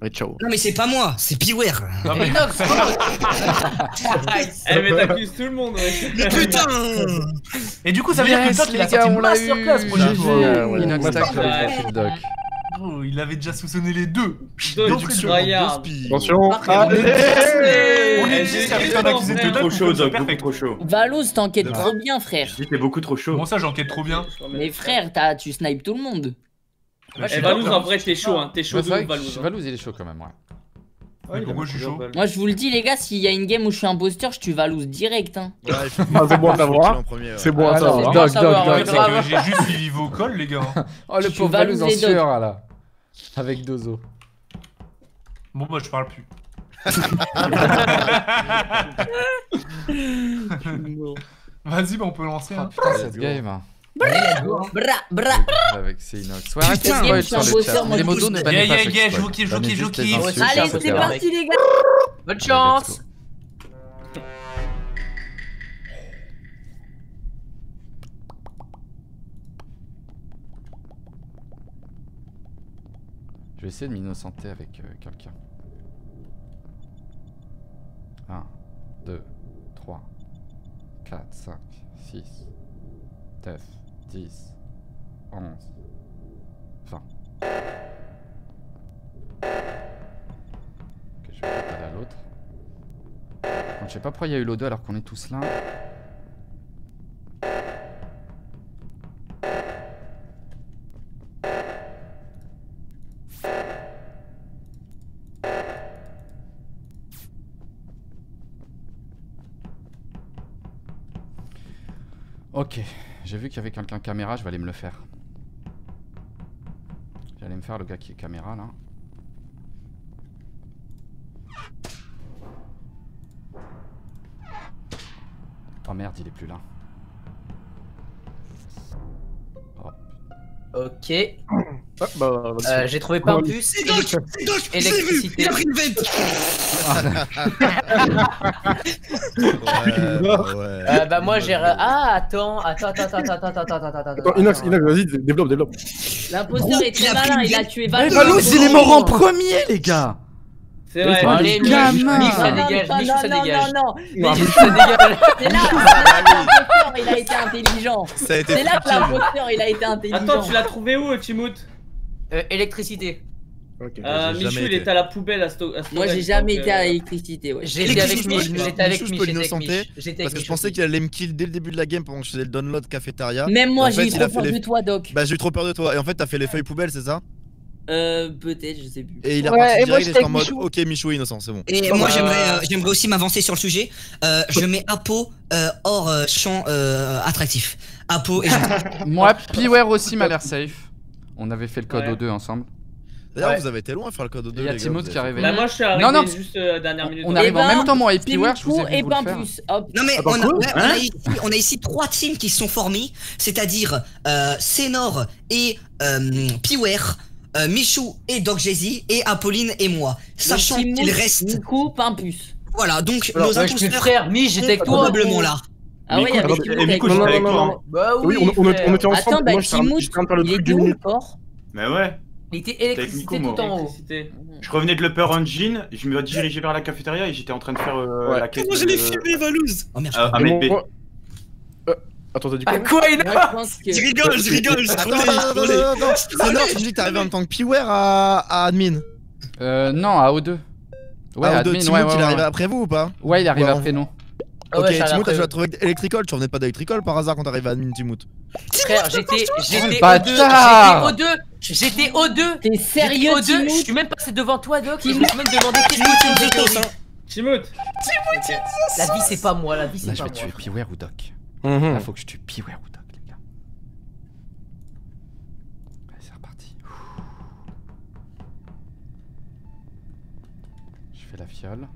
Allez, ciao. Non, mais c'est pas moi, c'est Piware! Non, mais- Inox, Eh, mais t'accuses tout le monde, ouais. Mais putain! Et du coup, ça veut dire que Doc il a sorti une l'a masterclass pour le. Inox fait le doc. Oh, il avait déjà soupçonné les deux. Doc, D'entrée tu de jeu. tryhard. Attention. Parfait. Allez. On est j'ai- dit, ça j'ai fait un vraiment accusé de fait Doc, Trop c'est chaud, Doc, beaucoup trop chaud. Valouz, t'enquêtes trop bien, frère. Je dis t'es beaucoup trop chaud. Comment ça, j'enquête trop bien Mais frère, t'as- tu snipes tout le monde. Bah, Eh, Valouz, en vrai, t'es chaud, hein. T'es chaud que Valouz. hein. Valouz il est chaud quand même, ouais. Ouais, Pourquoi je suis chaud. Moi, je vous le dis, les gars, s'il y a une game où je suis imposteur, je tue Valouz direct. Hein. Ouais, Ah, c'est bon à savoir. C'est bon Ah, à non, savoir. J'ai juste suivi vos calls, les gars. Oh le pauvre Valouz en Valouz et Doc. sueur là. Avec Dozo. Bon, bah, je parle plus. Vas-y, bah, on peut lancer. Oh Hein. putain cette game. hein. Bra, bra. Avec c'est inox. Ouais, arrêtez de spoil sur le chat. Les pousse. ne bannez Yeah, pas yeah, qui yeah, je vous kiffe, je kiffe, je kiffe. insultes, Allez, c'est parti, les gars. Bonne chance. Je vais essayer de m'innocenter avec euh, quelqu'un. 1, 2, 3, 4, 5, 6, 9, 10, 11, 20. Ok, je vais aller à l'autre. Je sais pas pourquoi il y a eu l'eau alors qu'on est tous là. Ok, j'ai vu qu'il y avait quelqu'un caméra, je vais aller me le faire. Aller me faire le gars qui est caméra là. Oh merde, il est plus là. Ok. Ah, bah. Euh, J'ai trouvé Pimpus. C'est Doc! C'est Doc! Je l'ai vu! Électricité. Il a pris une vente! Ouais, bah ouais. Euh, bah moi j'ai... Ah attends, attends, attends, attends, attends, attends, attends, attends, attends. Attends, Inox, Inox, vas-y, dé- développe, développe. L'imposteur est très malin, il a tué Valouz. Valouz, il est mort en premier, les gars C'est vrai. Allez, Mich, gamin. Mich, ça Non, dégage, non, non, ça non, dégage. non, non. Mich, ça dégage. C'est là, que l'imposteur, il a été intelligent. C'est là que l'imposteur, il a été intelligent. Attends, tu l'as trouvé où, Timout Euh, électricité. Euh, Michou, il était à la poubelle à Sto- à Moi, j'ai jamais été à euh, l'électricité, ouais. J'étais avec Michou, Mich, j'étais avec Michou, Mich, j'étais Parce que je pensais qu'il allait me kill dès le début de la game pendant que je faisais le download cafétéria. Même moi, j'ai eu trop peur de toi, Doc. Bah j'ai eu trop peur de toi. Et en fait t'as fait les feuilles poubelles c'est ça Euh, peut-être, je sais plus. Et il est Ouais, direct et j'étais j'étais en mode Michou. ok Michou est innocent c'est bon. Et Bah, moi j'aimerais euh, j'aimerais aussi m'avancer sur le sujet. Euh, je mets Apo euh, hors euh, champ euh, attractif. Apo et je... Moi, Piware aussi m'a l'air safe. On avait fait le code Ouais. O2 ensemble. D'ailleurs, Ouais. vous avez été loin à faire le code 2. Il y a vous qui est arrivé. Bah, moi, je suis arrivé Non, non, juste euh, dernière minute. On arrive Eh en ben, même temps, moi et C'est Piware, je vous ai et faire. plus. Hop. Non mais on a, on, a ici, on a ici trois teams qui se sont formés, c'est-à-dire euh, Sénor et euh, Piware, euh, Michou et Doc Jay-Z et Apolline et moi. Sachant qu'il reste, pas plus. voilà, donc Alors, nos ouais, je suis imposteurs frère, Mich, j'étais avec toi. probablement là. Ah ouais, moi. j'étais non, avec non, toi. non. Bah oui, Oui, on, on, était- frère. on était ensemble. Attends, bah moi, j'étais en- Timothy, j'étais en train de faire le il truc minute. corps Mais ouais. Il était électricité tout en haut. Électricité. Je revenais de l'Upper Engine, je me dirigeais vers la cafétéria et j'étais en train de faire euh, Ouais. la quête. Comment je l'ai euh, filmé, Valouz? Oh merde, je euh, crois. à Et mettre B. moi- Euh, Attends, t'as dit quoi Ah quoi, il je que. Je rigole, je rigole, je trollais, je trollais. attends, attends. C'est non, tu me dis que t'es arrivé en même temps que Piware à, à admin. Euh, non, à O2. Ouais, ah, admin, Timothée, ouais, il ouais, est arrivé ouais. après vous ou pas Ouais, il arrive Ouais, après nous. Ah ouais, Ok, je Timothée, après. tu l'as trouvé avec Electricol, tu revenais pas d'Electricol par hasard quand t'arrives à admin, Timothée. Frère, j'étais j'étais le au 2, bâtard j'étais au 2, j'étais au 2. T'es sérieux, au 2, je suis même passé devant toi, Doc, et je me suis même demandé qu'est-ce que tu Théorie. hein. Timothy. La vie c'est pas moi, la vie Là, c'est je pas vais moi. tuer Piware ou Doc. Mhm. Là, faut que je tue Doc, les gars. Allez, c'est reparti. Je fais la fiole.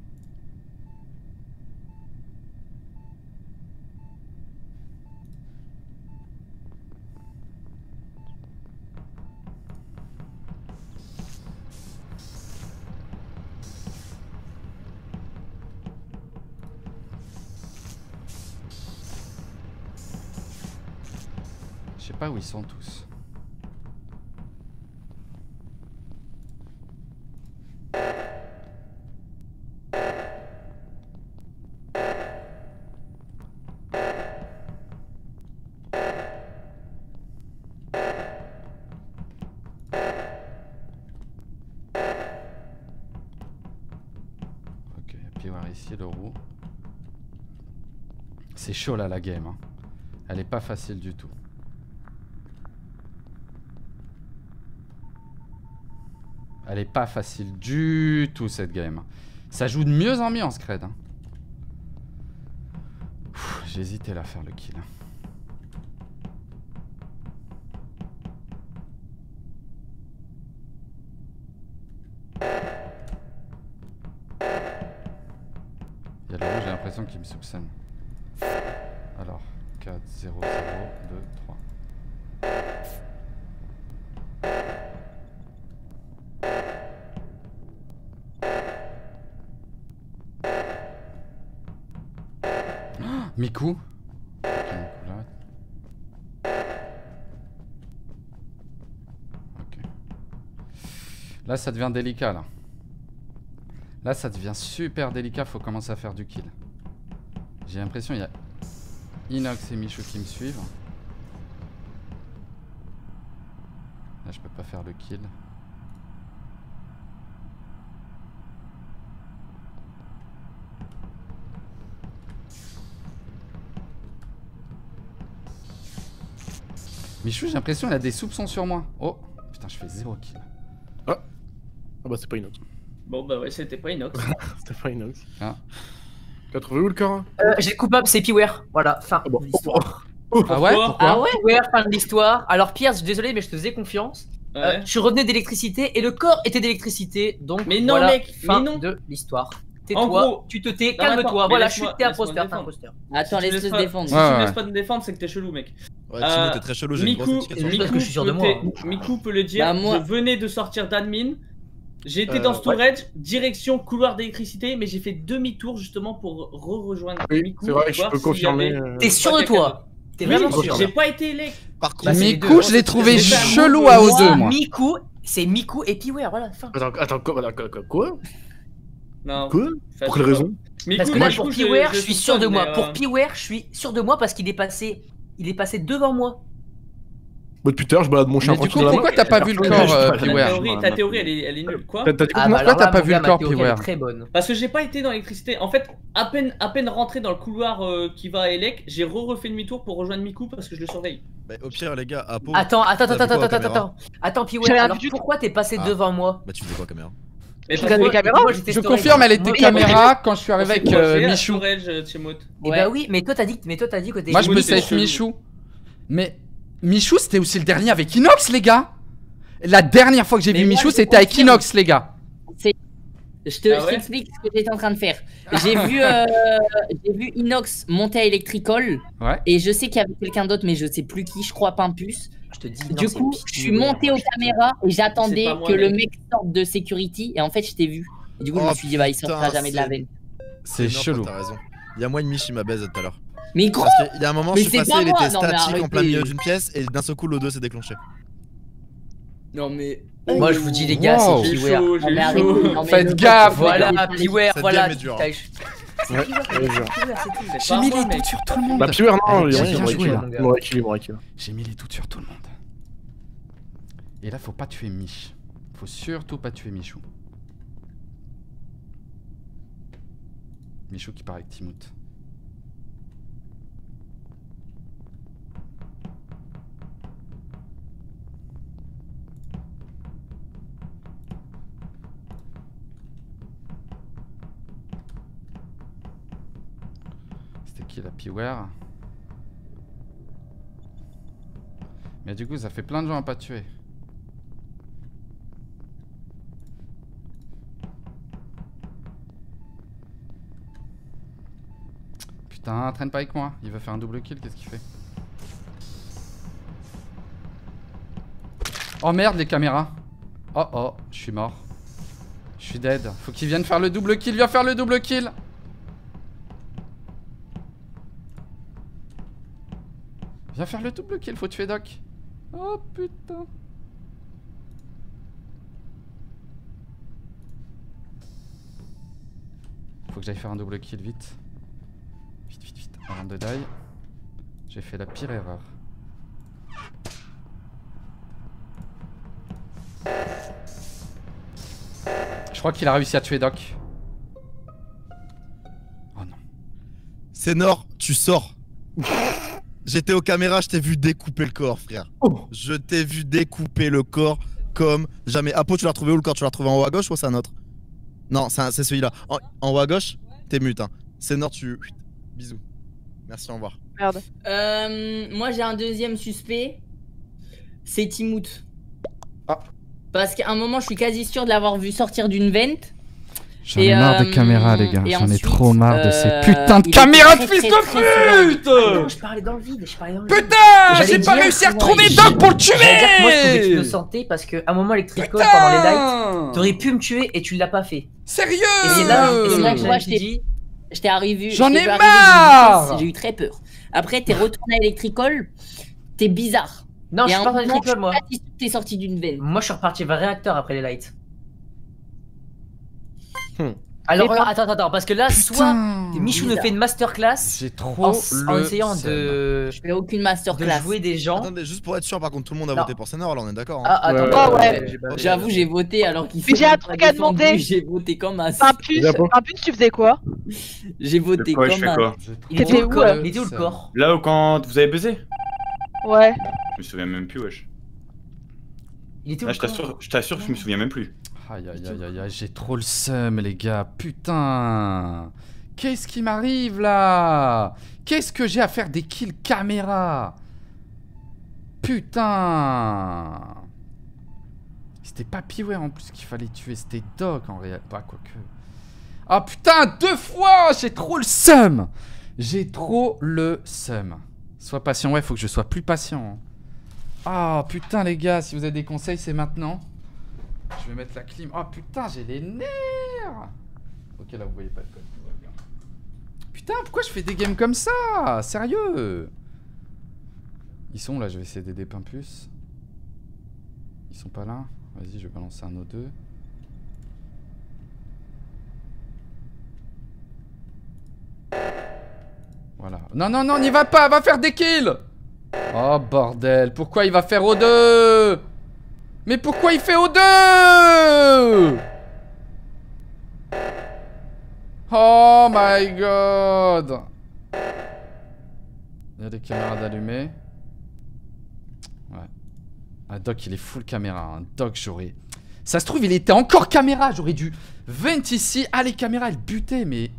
Pas où ils sont tous. Chaud là la game. hein. Elle est pas facile du tout. Elle est pas facile du tout cette game. Ça joue de mieux en mieux en scred. hein. Hésité là à faire le kill. Il y a le rouge, j'ai l'impression qu'il me soupçonne. Alors, 4, 0, 0, 2, 3. Miku. Là, ça devient délicat, là. Là, ça devient super délicat, faut commencer à faire du kill. J'ai l'impression il y a Inox et Michou qui me suivent. Là, je peux pas faire le kill. Michou, j'ai l'impression qu'il a des soupçons sur moi. Oh, putain, je fais zéro kill. Ah bah c'est pas Inox. Bon, bah ouais, c'était pas Inox. C'était pas Inox. Ah. T'as trouvé où le corps Euh, J'ai le coupable, c'est Piware. Voilà, fin Ah bon. de l'histoire. Ah ouais Pourquoi Ah ouais Piware, fin de l'histoire. Alors Pierre, je suis désolé, mais je te faisais confiance. Euh, Ouais. je revenais d'électricité et le corps était d'électricité, donc Mais non, voilà, mec, fin mais non. de l'histoire. En Tais-toi, gros- tu te tais, calme-toi. Voilà, je suis laisse-moi imposteur, défendre. imposteur. Attends, me laisse-le se défendre. Si tu me laisses pas te défendre, c'est que t'es chelou, mec. Ouais, Euh, Timo, t'es très chelou, j'ai une grosse Miku, que je suis sûr de peut moi, t'es- Miku peut le dire. Bah, moi- Je venais de sortir d'admin. J'ai été Euh, dans storage, direction couloir d'électricité, mais j'ai fait demi-tour justement pour re-rejoindre Oui, Miku. c'est vrai, je peux confirmer. avait- euh, T'es sûr de toi T'es Oui, vraiment je sûr j'ai pas été élect. Par contre, Bah, Miku, je l'ai hein, trouvé chelou à Moi, O2, moi. Miku, c'est Miku et Piware, voilà, fin. Attends, attends, quoi, quoi, quoi Non. Quoi? Fais Pour quelle raison? Miku, Parce que moi, là, pour Piware, je suis sûr de moi. Pour euh, Piware, je suis sûr de moi parce qu'il est passé. Il est passé devant moi. Bah depuis tout à l'heure, je balade mon chien Mais du coup, pourquoi t'as pas vu le corps, euh, Piware théorie, ta théorie, elle est, elle est nulle. Quoi T'as t'as dit quoi Ah, bah, Pourquoi t'as pas vu le corps, Piware Très bonne. Parce que j'ai pas été dans l'électricité. En fait, à peine, à peine rentré dans le couloir euh, qui va à Elec, j'ai re-refait demi-tour pour rejoindre Miku parce que je le surveille. Bah, au pire, les gars, Apo. Attends, attends, attends, attends, attends, attends. Attends, Piware, alors pourquoi t'es passé Ah. devant moi? Bah, tu faisais quoi, caméra? Mais Tu parce regardes que- les caméras Moi, j'étais Je confirme, elle était caméra quand je suis arrivé avec euh, Michou. storage, euh, Timoth. Eh Ouais. bah oui, mais toi t'as dit, mais toi t'as dit que t'es. Moi, je me avec. Michou. Mais Michou, c'était aussi le dernier avec Inox, les gars. La dernière fois que j'ai vu Michou, c'était avec. Inox, les gars. Je te Ah ouais t'explique ce que j'étais en train de faire. J'ai vu, euh, j'ai vu Inox monter à Electricol Ouais. et je sais qu'il y avait quelqu'un d'autre, mais je sais plus qui, je crois Pimpus. Je te dis. Du non, coup, je suis monté aux caméras et j'attendais que le mec. sorte de security et en fait, je t'ai vu. Et du coup, je Oh, me suis dit, bah, il sortira jamais de la c'est- veine. C'est chelou. T'as raison. Il y a moi et Mich, il m'a baisé tout à l'heure. Mais gros, Parce qu'il y a un moment, Mais je suis passé, pas il était Non, statique en plein milieu d'une pièce et d'un seul coup, l'O2 s'est déclenché. non mais. Moi, je vous dis, les gars, Wow. c'est mais Faites gaffe, Voilà, Beware, voilà. Ouais. J'ai mis les doutes sur tout le monde. Bah, Piwer, non, il kill. J'ai mis les doutes sur tout le monde. Et là, faut pas tuer Mich. Faut surtout pas tuer Michou. Michou qui part avec Timout. La Piware Mais du coup, ça fait plein de gens à pas tuer. Putain, traîne pas avec moi. Il va faire un double kill, qu'est-ce qu'il fait? Oh merde, les caméras. Oh oh, je suis mort. Je suis dead. Faut qu'il vienne faire le double kill. Viens faire le double kill. Viens faire le double kill, faut tuer Doc. Oh putain. Faut que j'aille faire un double kill vite. Vite, vite, vite. Avant de die. J'ai fait la pire erreur. Je crois qu'il a réussi à tuer Doc. C'est Nord, tu sors. J'étais aux caméras, je t'ai vu découper le corps, frère. Je t'ai vu découper le corps comme jamais. Apo, tu l'as retrouvé où le corps? Tu l'as retrouvé en haut à gauche ou c'est un autre? Non, c'est celui-là. En, en haut à gauche, t'es mute. Hein. C'est Nord, tu. Bisous. Merci, au revoir. Merde. Euh, moi j'ai un deuxième suspect. C'est Timout. Ah. Parce qu'à un moment je suis quasi sûr de l'avoir vu sortir d'une vente. J'en ai marre des euh, caméras, les gars. J'en ai trop marre de ces euh, putains de caméras de fils de pute Non, je parlais dans le vide, je parlais dans le vide. Putain J'ai pas réussi à retrouver Doc pour le tuer J'allais dire que moi je trouvais que tu me sentais parce qu'à un moment électrico pendant les lights, t'aurais pu me tuer et tu l'as pas fait. Sérieux Et c'est là, et c'est là que je t'ai- dit. Je t'ai arrivé. J'en ai marre J'ai eu très peur. Après, t'es retourné à Electricol. T'es bizarre. Non, je à suis pas dans moment, l'électricol moi. T'es sorti d'une veine. Moi je suis reparti vers réacteur après les lights. Hmm. Alors pas- attends, attends, parce que là, soit Michou nous fait une masterclass J'ai trop en, le en essayant seum. de, Je fais aucune de masterclass. jouer des gens. Attendez, juste pour être sûr, par contre, tout le monde a Non. voté pour Sénor, là, on est d'accord. hein. Ah, attends, Ouais, attends, ouais. pas- J'avoue, j'ai voté alors qu'il faut j'ai un truc à demander. J'ai voté comme un. Pimpus, D'accord. Pimpus, tu faisais quoi? J'ai voté De quoi, je comme fais un. quoi? Il était T'étais où, où, le corps euh Il était où le corps? Là où quand vous avez buzzé Ouais. Je me souviens même plus, wesh. Il était où Là, le je corps? t'assure, je t'assure, je me souviens même plus. Aïe aïe aïe aïe aïe, j'ai trop le seum les gars, putain Qu'est-ce qui m'arrive là? Qu'est-ce que j'ai à faire des kills caméra? Putain C'était pas Piware en plus qu'il fallait tuer, c'était Doc en réel. Pas quoique. Ah putain, deux fois J'ai trop le seum J'ai trop le seum. Sois patient, ouais, faut que je sois plus patient. Ah putain les gars, si vous avez des conseils, c'est maintenant. Je vais mettre la clim. Oh putain, j'ai les nerfs Ok, là vous voyez pas le code. Putain, pourquoi je fais des games comme ça? Sérieux Ils sont là, je vais essayer d'aider Pimpus. Ils sont pas là Vas-y, je vais balancer un O2. Voilà. Non, non, non, n'y va pas, va faire des kills Oh bordel, pourquoi il va faire O2 Mais pourquoi il fait O2 Oh my god Il y a des caméras d'allumées. Ouais. Ah, Doc, il est full caméra. hein. Doc, j'aurais... Ça se trouve, il était encore caméra. J'aurais dû vent ici. Ah, les caméras, elles butaient, mais...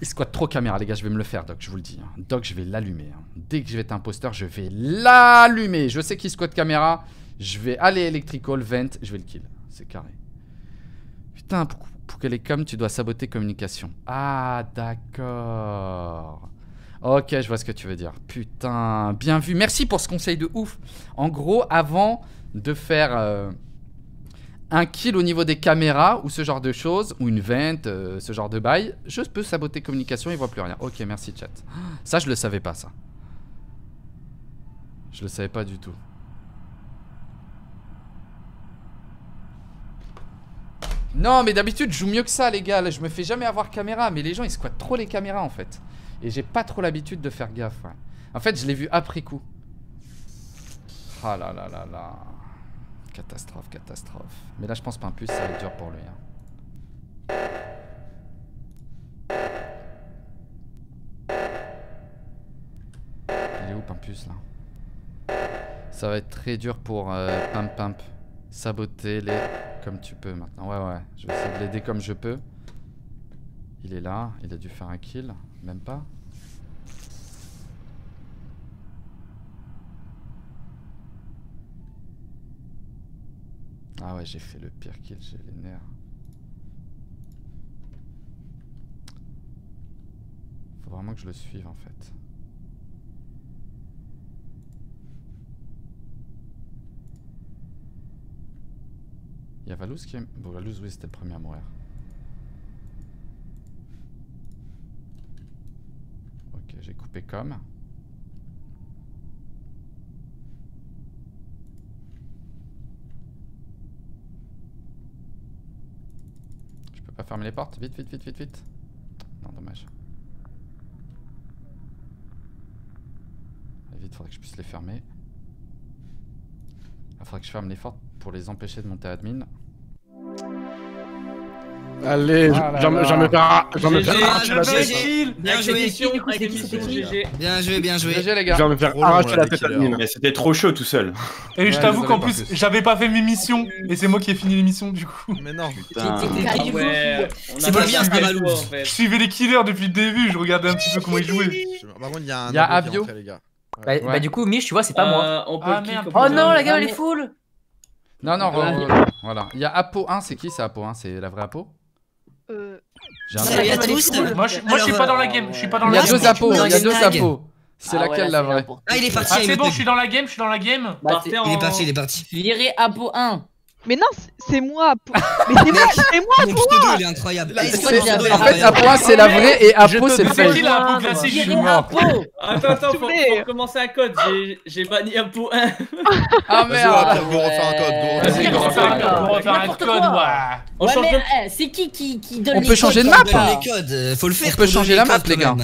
Il squatte trop caméra, les gars, je vais me le faire, Doc, je vous le dis. hein. Doc, je vais l'allumer. hein. Dès que je vais être imposteur, je vais l'allumer. Je sais qu'il squatte caméra. Je vais aller electrical, vent, je vais le kill. C'est carré. Putain, pour, pour qu'elle est comme, tu dois saboter communication. Ah, d'accord. Ok, je vois ce que tu veux dire. Putain, bien vu. Merci pour ce conseil de ouf. En gros, avant de faire euh, un kill au niveau des caméras ou ce genre de choses, ou une vente, euh, ce genre de bail, je peux saboter communication, il voit plus rien. Ok, merci chat. Ça, je le savais pas, ça. Je le savais pas du tout. Non, mais d'habitude, je joue mieux que ça, les gars. Je me fais jamais avoir caméra, mais les gens, ils squattent trop les caméras, en fait. Et j'ai pas trop l'habitude de faire gaffe. En fait, je l'ai vu après coup. Ah là là là là. Catastrophe, catastrophe. Mais là, je pense plus, ça va être dur pour lui. hein. Il est où Pimpus là? Ça va être très dur pour euh, Pimp Pimp. Saboter les comme tu peux maintenant. Ouais ouais, je vais essayer de l'aider comme je peux. Il est là, il a dû faire un kill, même pas. Ah ouais, j'ai fait le pire kill, j'ai les nerfs. Faut vraiment que je le suive en fait. Il y a Valous qui est... Bon, Valous, oui, c'était le premier à mourir. Ok, j'ai coupé comme. Peux pas fermer les portes Vite, vite, vite, vite, vite. Non, dommage. Allez, vite, faudrait que je puisse les fermer. Il faudrait que je ferme les portes pour les empêcher de monter admin. Allez, Ah j'en me perds. J'en me perds. Bien joué. c'était. Bien joué, bien joué. Les gars. J'en me faire arracher la tête à. Mais c'était trop chaud tout seul. Et je t'avoue qu'en plus, j'avais pas fait mes missions. Et c'est moi qui ai fini l'émission du coup. Mais non. Ah C'est a pas bien, fait. Je suivais les killers depuis le début, je regardais un petit peu comment ils jouaient. Par contre, il y a un Abio. entré, les gars. Bah, bah, du coup, Mich, tu vois, c'est pas moi. Euh, Ah, Oh non, la gueule, elle est full. Non, non, voilà. Il y a Apo 1, c'est qui c'est Apo 1 C'est la vraie Apo Euh, Salut à tous. Moi, je, moi, je suis pas dans la game, je suis pas dans Il y la a game. deux Apos, il y a deux Snag. Apos. C'est Ah ouais, laquelle là, la vraie Ah, il est parti. Ah, il c'est est bon, parti. je suis dans la game, je suis dans la game. Bah, Il est parti, il est parti. Virez Apo 1. Mais non, c'est- c'est moi. pour- Mais c'est moi, c'est moi. Mon pseudo, il est incroyable. En fait. Apo 1 c'est la vraie et Apo c'est le C'est qui fake. la peau classique Je suis mort. Apo Attends, attends, faut, recommencer un code. J'ai- banni Apo 1. Ah Vas-y, merde on va refaire un code. on va faire un code, on va faire un N'importe code, quoi. ouais. On eh, c'est qui qui, donne On les peut changer codes de map, codes, faut le faire. On peut changer la map, codes, les gars.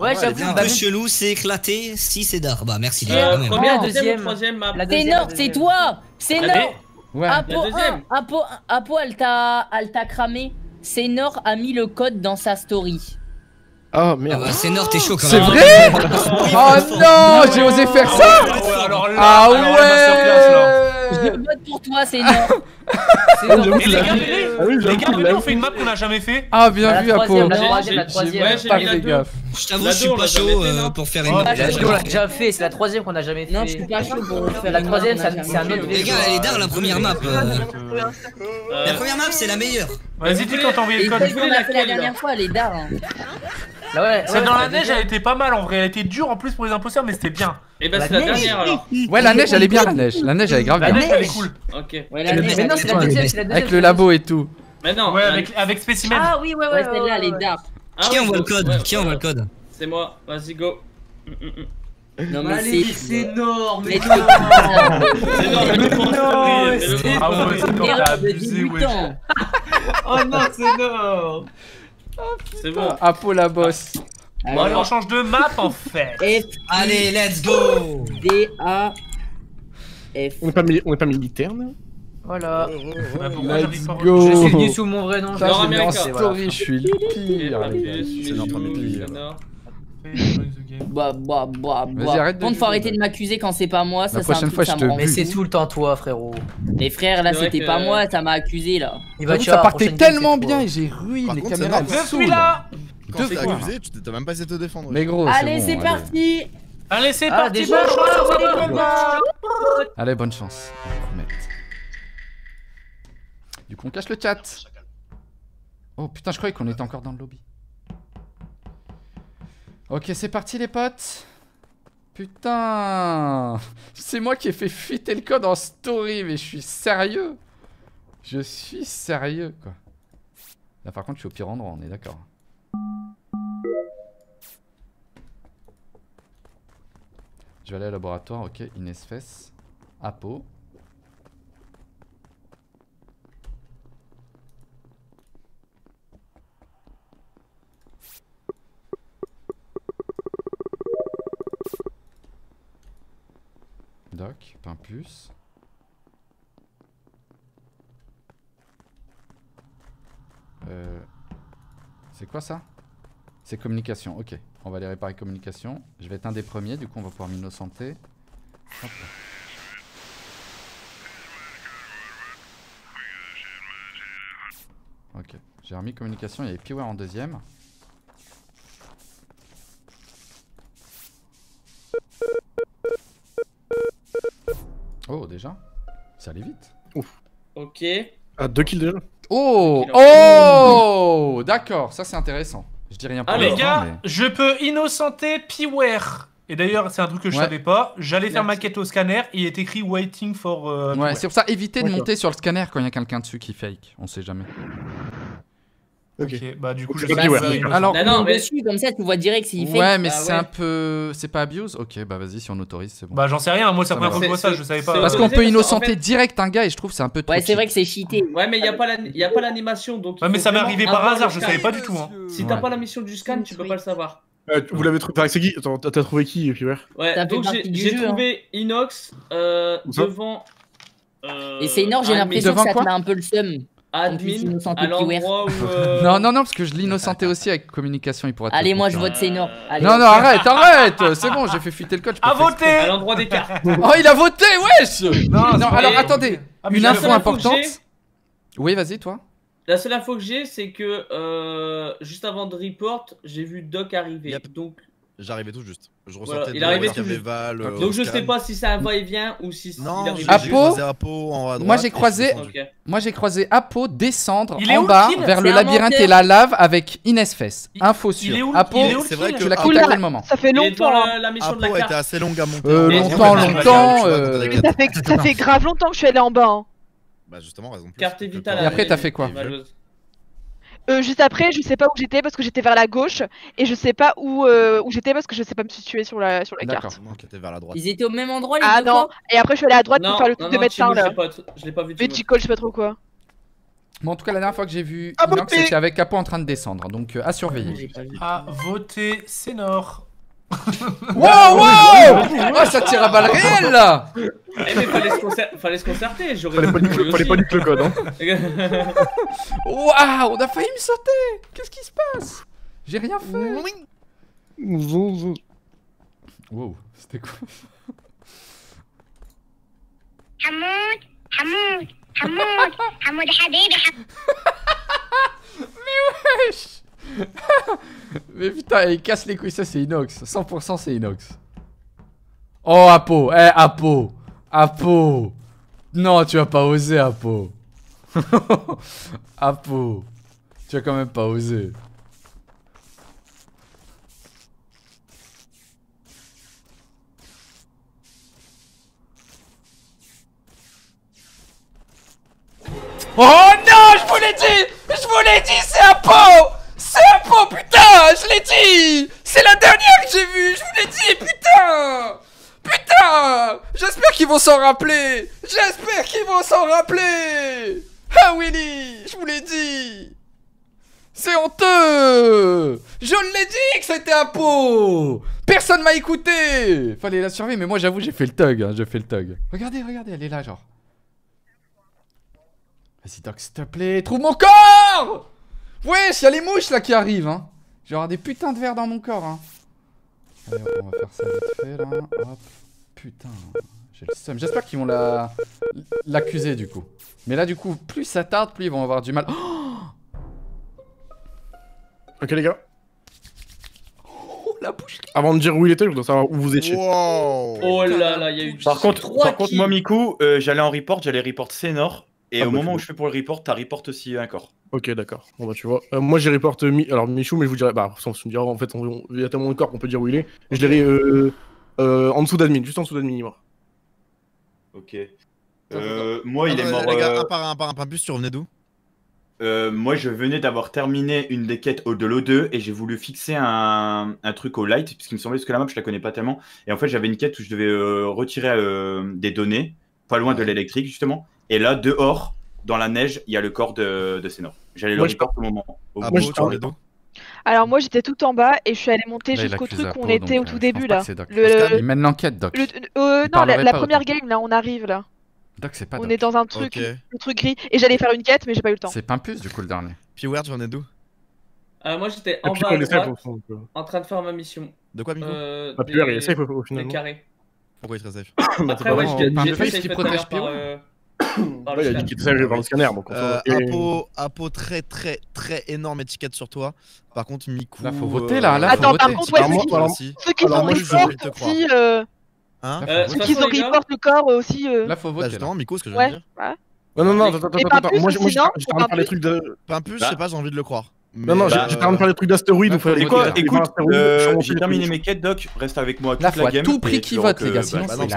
Ouais, C'est j'avoue. un bah, peu chelou, c'est éclaté. Si c'est d'art. Bah merci première, deuxième troisième map C'est Nord, c'est toi C'est. Nord Ouais. Apo La deuxième. 1, Apo, Apo elle t'a elle t'a cramé. Sénor a mis le code dans sa story. Oh Ah merde. bah, c'est Nord, t'es chaud quand C'est même. vrai Oui, Oh non J'ai osé faire ça Ah ouais, Ah. Je ouais vote pour toi. C'est Nord. Et les l'a gars, venez, Ah oui, les j'avoue gars, venez, l'a on fait une map qu'on a jamais fait. Ah bien La vu Apo la troisième, la troisième. ouais, j'ai Pas la fait gaffe. Je t'avoue, La je suis on pas l'a chaud euh, pour faire Oh, une map. La la on l'a déjà fait, c'est la troisième qu'on a jamais fait. Non, je suis pas chaud pour faire La troisième, on c'est un autre. Les gars, elle est dingue la première map. euh. Euh, La première map, c'est la meilleure. Vas-y, dis quand t'as envoyé le code. qu'on a fait la dernière fois, elle est d'art. Là, ouais, Celle ouais, dans la neige, elle était pas mal en vrai. Elle était dure en plus pour les imposteurs, mais c'était bien. Et bah, La c'est la dernière alors. Ouais la neige elle est bien la neige. La neige elle est grave La bien. neige, elle est cool. Ok. Ouais, la neige, Mais non, elle c'est est la deuxième, la. Avec le labo et tout. Mais non. Ouais, la- avec, avec spécimen. Ah oui, ouais, ouais. Ouais, celle-là, elle est d'art. Ah Qui envoie le code Qui envoie le code C'est moi. Vas-y, go. Non, mais Allez, c'est. énorme. Mais non. C'est non, mais Non, c'est- Ah ouais, c'est quand Merde, t'as de abusé, ouais. 18 ans. Oh non, c'est énorme. C'est bon. Apo la bosse. Bon, allez, on change de map en fait. F, Allez, let's go D, A, F. On est pas mi- on est pas militaire, non Voilà. Bah, pourquoi j'arrive Let's pas à go. Je suis venu sous mon vrai nom. je Putain, story, je suis le pire. C'est les pires. Bah, bah, bah, Vas-y, bah. arrête de Contre, faut arrêter de m'accuser quand c'est pas moi. Ça, La c'est un prochaine truc, fois, ça je me te rend Mais c'est tout le temps toi, frérot. Les frères, là, c'était pas moi, ça m'a accusé là. Il va Ça partait tellement bien et j'ai ruiné les caméras. Je suis là Quand Deux t'es accusé, tu t'as même pas essayé de te défendre. Mais gros, Allez, c'est parti Allez, c'est Ah, parti. Allez, bonne chance. Du coup, on cache le chat. Oh putain, je croyais qu'on était encore dans le lobby. Ok, c'est parti les potes. Putain C'est moi qui ai fait fuiter le code en story, mais je suis sérieux Je suis sérieux, quoi. Là, par contre, je suis au pire endroit, on est d'accord. Je vais aller au laboratoire, ok, Inès Fess. Apo. Doc, Pimpus. Euh, c'est quoi ça? C'est communication, ok. On va aller réparer communication. Je vais être un des premiers, du coup on va pouvoir m'innocenter. Hop. Ok, j'ai remis communication, il y avait Piware en deuxième. Oh, déjà Ça allait vite. Ok. Ah, deux kills déjà Oh kills. Oh D'accord, ça c'est intéressant. Je dis rien pour Ah, Les gars, mais- je peux innocenter Piware. Et d'ailleurs, c'est un truc que je Ouais. savais pas. J'allais faire ma quête au scanner et il est écrit waiting for. euh, Ouais, c'est pour ça, évitez de D'accord. monter sur le scanner quand il y a quelqu'un dessus qui fake. On sait jamais. Ok. Bah du coup, je bah, sais pas, d'accord. innocent. Alors, Non, Non, non, mais- dessus, comme ça, tu vois direct s'il fait. ouais, mais Ah c'est un peu. C'est pas abuse Ok, bah vas-y, si on autorise, c'est bon. Bah j'en sais rien, moi c'est la première fois que je vois ça, je savais pas. c'est- Parce qu'on peut innocenter fait- direct un gars et je trouve que c'est un peu trop. Ouais, c'est vrai que c'est cheaté. Ouais, mais il n'y a pas la- y a pas l'animation, donc. il Ouais, mais ça m'est arrivé par hasard, je savais pas du tout. Hein. Si t'as Ouais. pas la mission du scan, tu peux pas le savoir. Euh, vous l'avez trouvé. C'est qui? Attends, t'as trouvé qui, Piwer Ouais, donc j'ai jeu, hein. trouvé Inox euh, devant. euh, Et c'est énorme, j'ai admin- l'impression que ça te met un peu le seum. Admin, à l'endroit où. euh, Non, non, non, parce que je l'innocentais aussi avec communication, il pourra te Allez, le moi je vote Sénor. Allez. Non, non, arrête, arrête C'est bon, j'ai fait fuiter le code. je peux À voter À l'endroit des cartes. Oh, il a voté, wesh Non, c'est Non, alors attendez, Ah, une info importante. Oui, vas-y, toi. La seule info que j'ai, c'est que euh, juste avant de report, j'ai vu Doc arriver. Yep. Donc, J'arrivais tout juste. Je Voilà, il de arrivait tout juste. Val, euh, donc je sais pas si c'est un va-et-vient ou si Non, il arrive. Croisé Apo en droite. Moi, j'ai croisé-. Moi, j'ai croisé Apo descendre Il en bas le vers le labyrinthe et la lave avec Inès Fess. Il- Info il où- Apo, C'est vrai que tu l'as quitté à quel moment Ça fait longtemps. la, la mission de la Apo était carte. assez longue à monter. Euh, en longtemps, fait, longtemps, euh, ça fait, grave longtemps que je suis allée en bas. hein. Bah justement, raison plus. Carte vitale. Et après, t'as fait quoi. Euh, juste après, je sais pas où j'étais parce que j'étais vers la gauche et je sais pas où, euh, où j'étais parce que je sais pas me situer sur la, sur la D'accord. carte. Vers la droite. Ils étaient au même endroit les Ah deux non, fois et après je suis allée à droite Non, pour faire le non, truc de non, médecin Timo, je là. l'ai pas- Je l'ai pas vu. Timo. Medical, je sais pas trop quoi. Bon, en tout cas, la dernière fois que j'ai vu Ah, Inox, beauté c'était avec Apo en train de descendre. Donc, euh, à surveiller. À voter Sénor. Wow, wow Ah, ça tire à balles eh, réelles là. Eh, mais fallait se, concer... fallait se concerter, j'aurais Fallait pas niquer fallait pas niquer le code, hein. Waouh, on a failli me sauter. Qu'est-ce qui se passe? J'ai rien fait. Oui. Wow, c'était quoi? Hamoud Hamoud Hamoud Hamoud Habibi Mais wesh. Mais putain, il casse les couilles, ça c'est Inox. 100% c'est Inox. Oh, Apo, eh, Apo, Apo. Non, tu vas pas oser, Apo. Apo, tu vas quand même pas oser. Oh non, je vous l'ai dit Je vous l'ai dit, c'est Apo C'est Apo, putain Je l'ai dit. C'est la dernière que j'ai vue Je vous l'ai dit, putain. Putain. J'espère qu'ils vont s'en rappeler. J'espère qu'ils vont s'en rappeler. Ah Willy Je vous l'ai dit. C'est honteux. Je l'ai dit que c'était Apo Personne m'a écouté. Fallait la surveiller, mais moi j'avoue j'ai fait le tug, hein, j'ai fait le tug. Regardez, regardez, elle est là genre. Vas-y Doc, s'il te plaît, trouve mon corps Wesh, y'a les mouches là qui arrivent, hein Je vais avoir des putains de verres dans mon corps, hein Allez, on va faire ça vite fait, là. Hop. Putain, j'ai le seum. J'espère qu'ils vont la... l'accuser, du coup. Mais là, du coup, plus ça tarde, plus ils vont avoir du mal. Oh Ok, les gars. la bouche. Avant de dire où il était, je voudrais savoir où vous étiez. Oh là là, il y a eu Par contre, par contre moi, Miku, euh, j'allais en report, j'allais report Sénor. Et Ah au bah, moment où je fais pour le report, t'as report aussi un corps. Ok, d'accord. Bon bah tu vois. Euh, moi j'ai reporté Mi... alors Michou, mais je vous dirais, bah sans me dire en fait, on... on- il y a tellement de corps qu'on peut dire où il est. Je l'ai euh, euh, en dessous d'admin, juste en dessous d'admin, il est mort. Ok. Euh, moi, il Ah, est non, mort. Les gars, euh, un par un, un par un, Pimpus, tu revenais d'où? Euh, moi, je venais d'avoir terminé une des quêtes au- de l'O2 et j'ai voulu fixer un, un truc au light, parce qu'il me semblait parce que la map, je la connais pas tellement. Et en fait, j'avais une quête où je devais euh, retirer euh, des données, pas loin de l'électrique, justement. Et là, dehors, dans la neige, il y a le corps de, de Sénor. J'allais le Moi, je report au moment. Au Ah, bon, Alors moi j'étais tout en bas et je suis allée monter jusqu'au truc où on était donc, au euh, tout début là. Le, Il mène l'enquête, Doc. le- euh, non, la, première autant. game là, on arrive là. Doc, c'est pas on Doc. est dans un truc, Ok. le truc gris. Et j'allais faire une quête mais j'ai pas eu le temps. C'est Pimpus, du coup, le dernier. Puis tu revenais d'où Euh, moi j'étais en bas à droite, en train de faire ma mission. De quoi, Miku Euh, Ah, il est des- safe au, des final. non carrés. Pourquoi il est très safe Bah, Après, ouais, j'ai Pimpus fait qui safe protège par, euh, par Ouais, il le a dit qu'il était safe par le scanner, donc on Euh, et- Apo, Apo, très très très énorme étiquette sur toi. Par contre, Miku. Là, faut voter, là, là, faut Attends, par voter. contre, ouais, Alors, ceux moi- alors- ceux qui alors, ont je report vais te croire. aussi, euh, Hein Là, Euh, faut ceux qui ont report le corps euh, aussi. euh. Là, faut Bah, voter. là. justement, Miku, ce que je de dire. ouais. Non, non, non, attends, attends, attends. Moi, j'ai- moi, sinon, j'étais j'étais en train de faire les Pimpus. trucs de. Pimpus, je Bah. sais pas, j'ai envie de le croire. Non, non, j'ai- bah, j'étais en train de faire les trucs d'astéroïdes. les voter, quoi. Écoute, euh, j'ai terminé mes quêtes, Doc. Reste avec moi toute la à game. tout prix et votent, verras les gars, que, sinon bah, Bah c'est la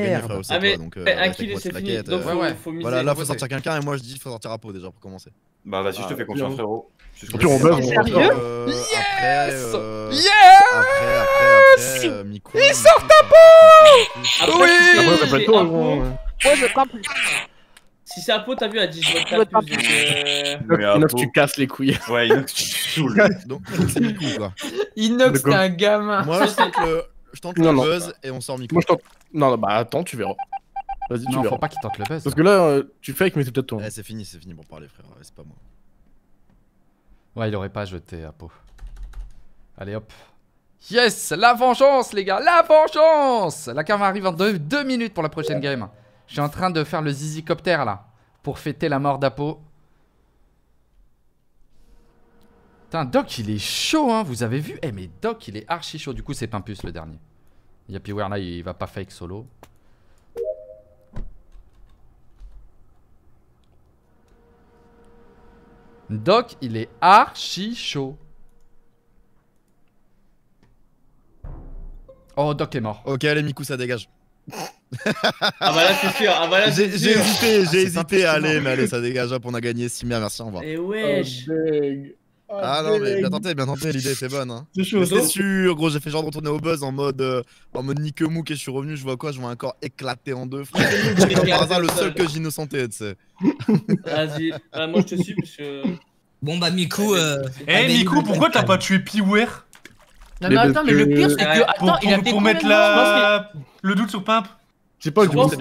merde. Ah, mais toi, donc, euh, et voté c'est la fini. Donc euh, faut, ouais, ouais. faut miser. Voilà, là, faut sortir quelqu'un et moi je dis, faut sortir Apo déjà pour commencer. Bah, vas-y, je te Ah, fais confiance, frérot. Je on on sérieux sort. Euh, Après, euh, Yeah après, après, après, euh, Miku. Il sort Oui pas Apo- gros. ouais. Moi je prends plus. Si c'est Apo, t'as vu, elle dit je donc, euh, Mais Inox, Apo- tu casses les couilles. Ouais, Inox, tu saoules. Donc, c'est Miku quoi. Inox, t'es un gamin. Moi, je tente le, je tente Non, le non. buzz et on sort Miku. Moi, je tente. Non, non, bah attends, tu verras. Vas-y, tu Non, verras. faut pas qu'il tente le buzz. Parce que là, euh, tu fake, mais c'est peut-être toi. Eh, c'est fini, c'est fini pour parler, frère. Ouais, C'est pas moi. Ouais, il aurait pas jeté à peau. Allez hop. Yes, la vengeance, les gars, la vengeance La cam arrive en deux, deux minutes pour la prochaine game. Je suis en train de faire le zizicopter là, pour fêter la mort d'Apo. Putain, Doc, il est chaud, hein, vous avez vu? Eh, mais Doc, il est archi chaud. Du coup, c'est Pimpus le dernier. Yappy Ware là, il va pas fake solo. Doc, il est archi chaud. Oh, Doc est mort. Ok, allez, Miku, ça dégage. Ah bah là, c'est sûr. Ah bah là, J'ai hésité, Ah, j'ai hésité à qui aller, mais allez, ça dégage. Hop, on a gagné. Simia, merci, au revoir. Et wesh. Ah non, mais bien tenté, bien tenté, l'idée était bonne. Hein. C'est sûr, gros, j'ai fait genre de retourner au buzz en mode, euh, en mode Nick Mook et je suis revenu, je vois quoi, je vois un corps éclaté en deux, frère. Par hasard le seul que j'innocentais, tu sais. Vas-y. Ah, moi, je te suis parce que. Bon bah Miku. Euh, Eh avait Miku, une- pourquoi t'as pas tué Piware Non, mais attends, mais le pire, c'est que. Pour, Attends, il a pour, fait pour mettre de la... le doute sur Pimp J'ai pas le coupé.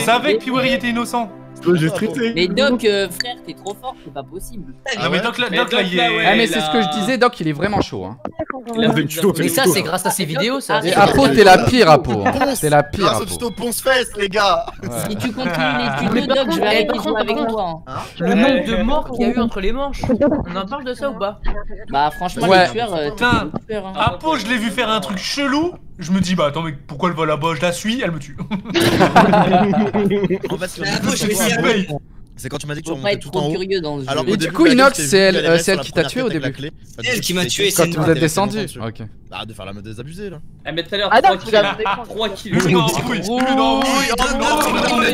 savait que Piware il était innocent. J'ai. Mais Doc, euh, frère, t'es trop fort, c'est pas possible. Non, mais Doc là, Mais Doc, là, il est. Ah, mais c'est ce que je disais, Doc, il est vraiment chaud. Hein. Mais ça, c'est grâce à ses vidéos, ça. Et Apo, t'es la pire, Apo. hein. T'es la pire, Grâce au tuto ponce-fesse, les gars. Si tu continues les tutos, par Doc, je vais arrêter de jouer avec toi. hein. Le nombre de morts qu'il y a eu entre les manches. On en parle de ça ou pas? Bah, franchement, les tueurs, euh, Putain. hein. Apo, je l'ai vu faire un truc chelou. Je me dis, bah attends, mais pourquoi elle va là-bas Je la suis, elle me tue. Je c'est- c'est quand tu m'as dit que tu remontais être tout trop en haut. curieux dans ce Alors jeu. qu'au Et du coup, Inox, c'est elle- c'est qui t'a tué au début. Pas Elle qui m'a c'est- tué, c'est- c'est Quand vous êtes descendu. Ok. Arrête de faire la mode des abusés là. Ah, mais tout à l'heure, Ah non, 3 tu kills. regardes mon écran. 3 kills. Plus dans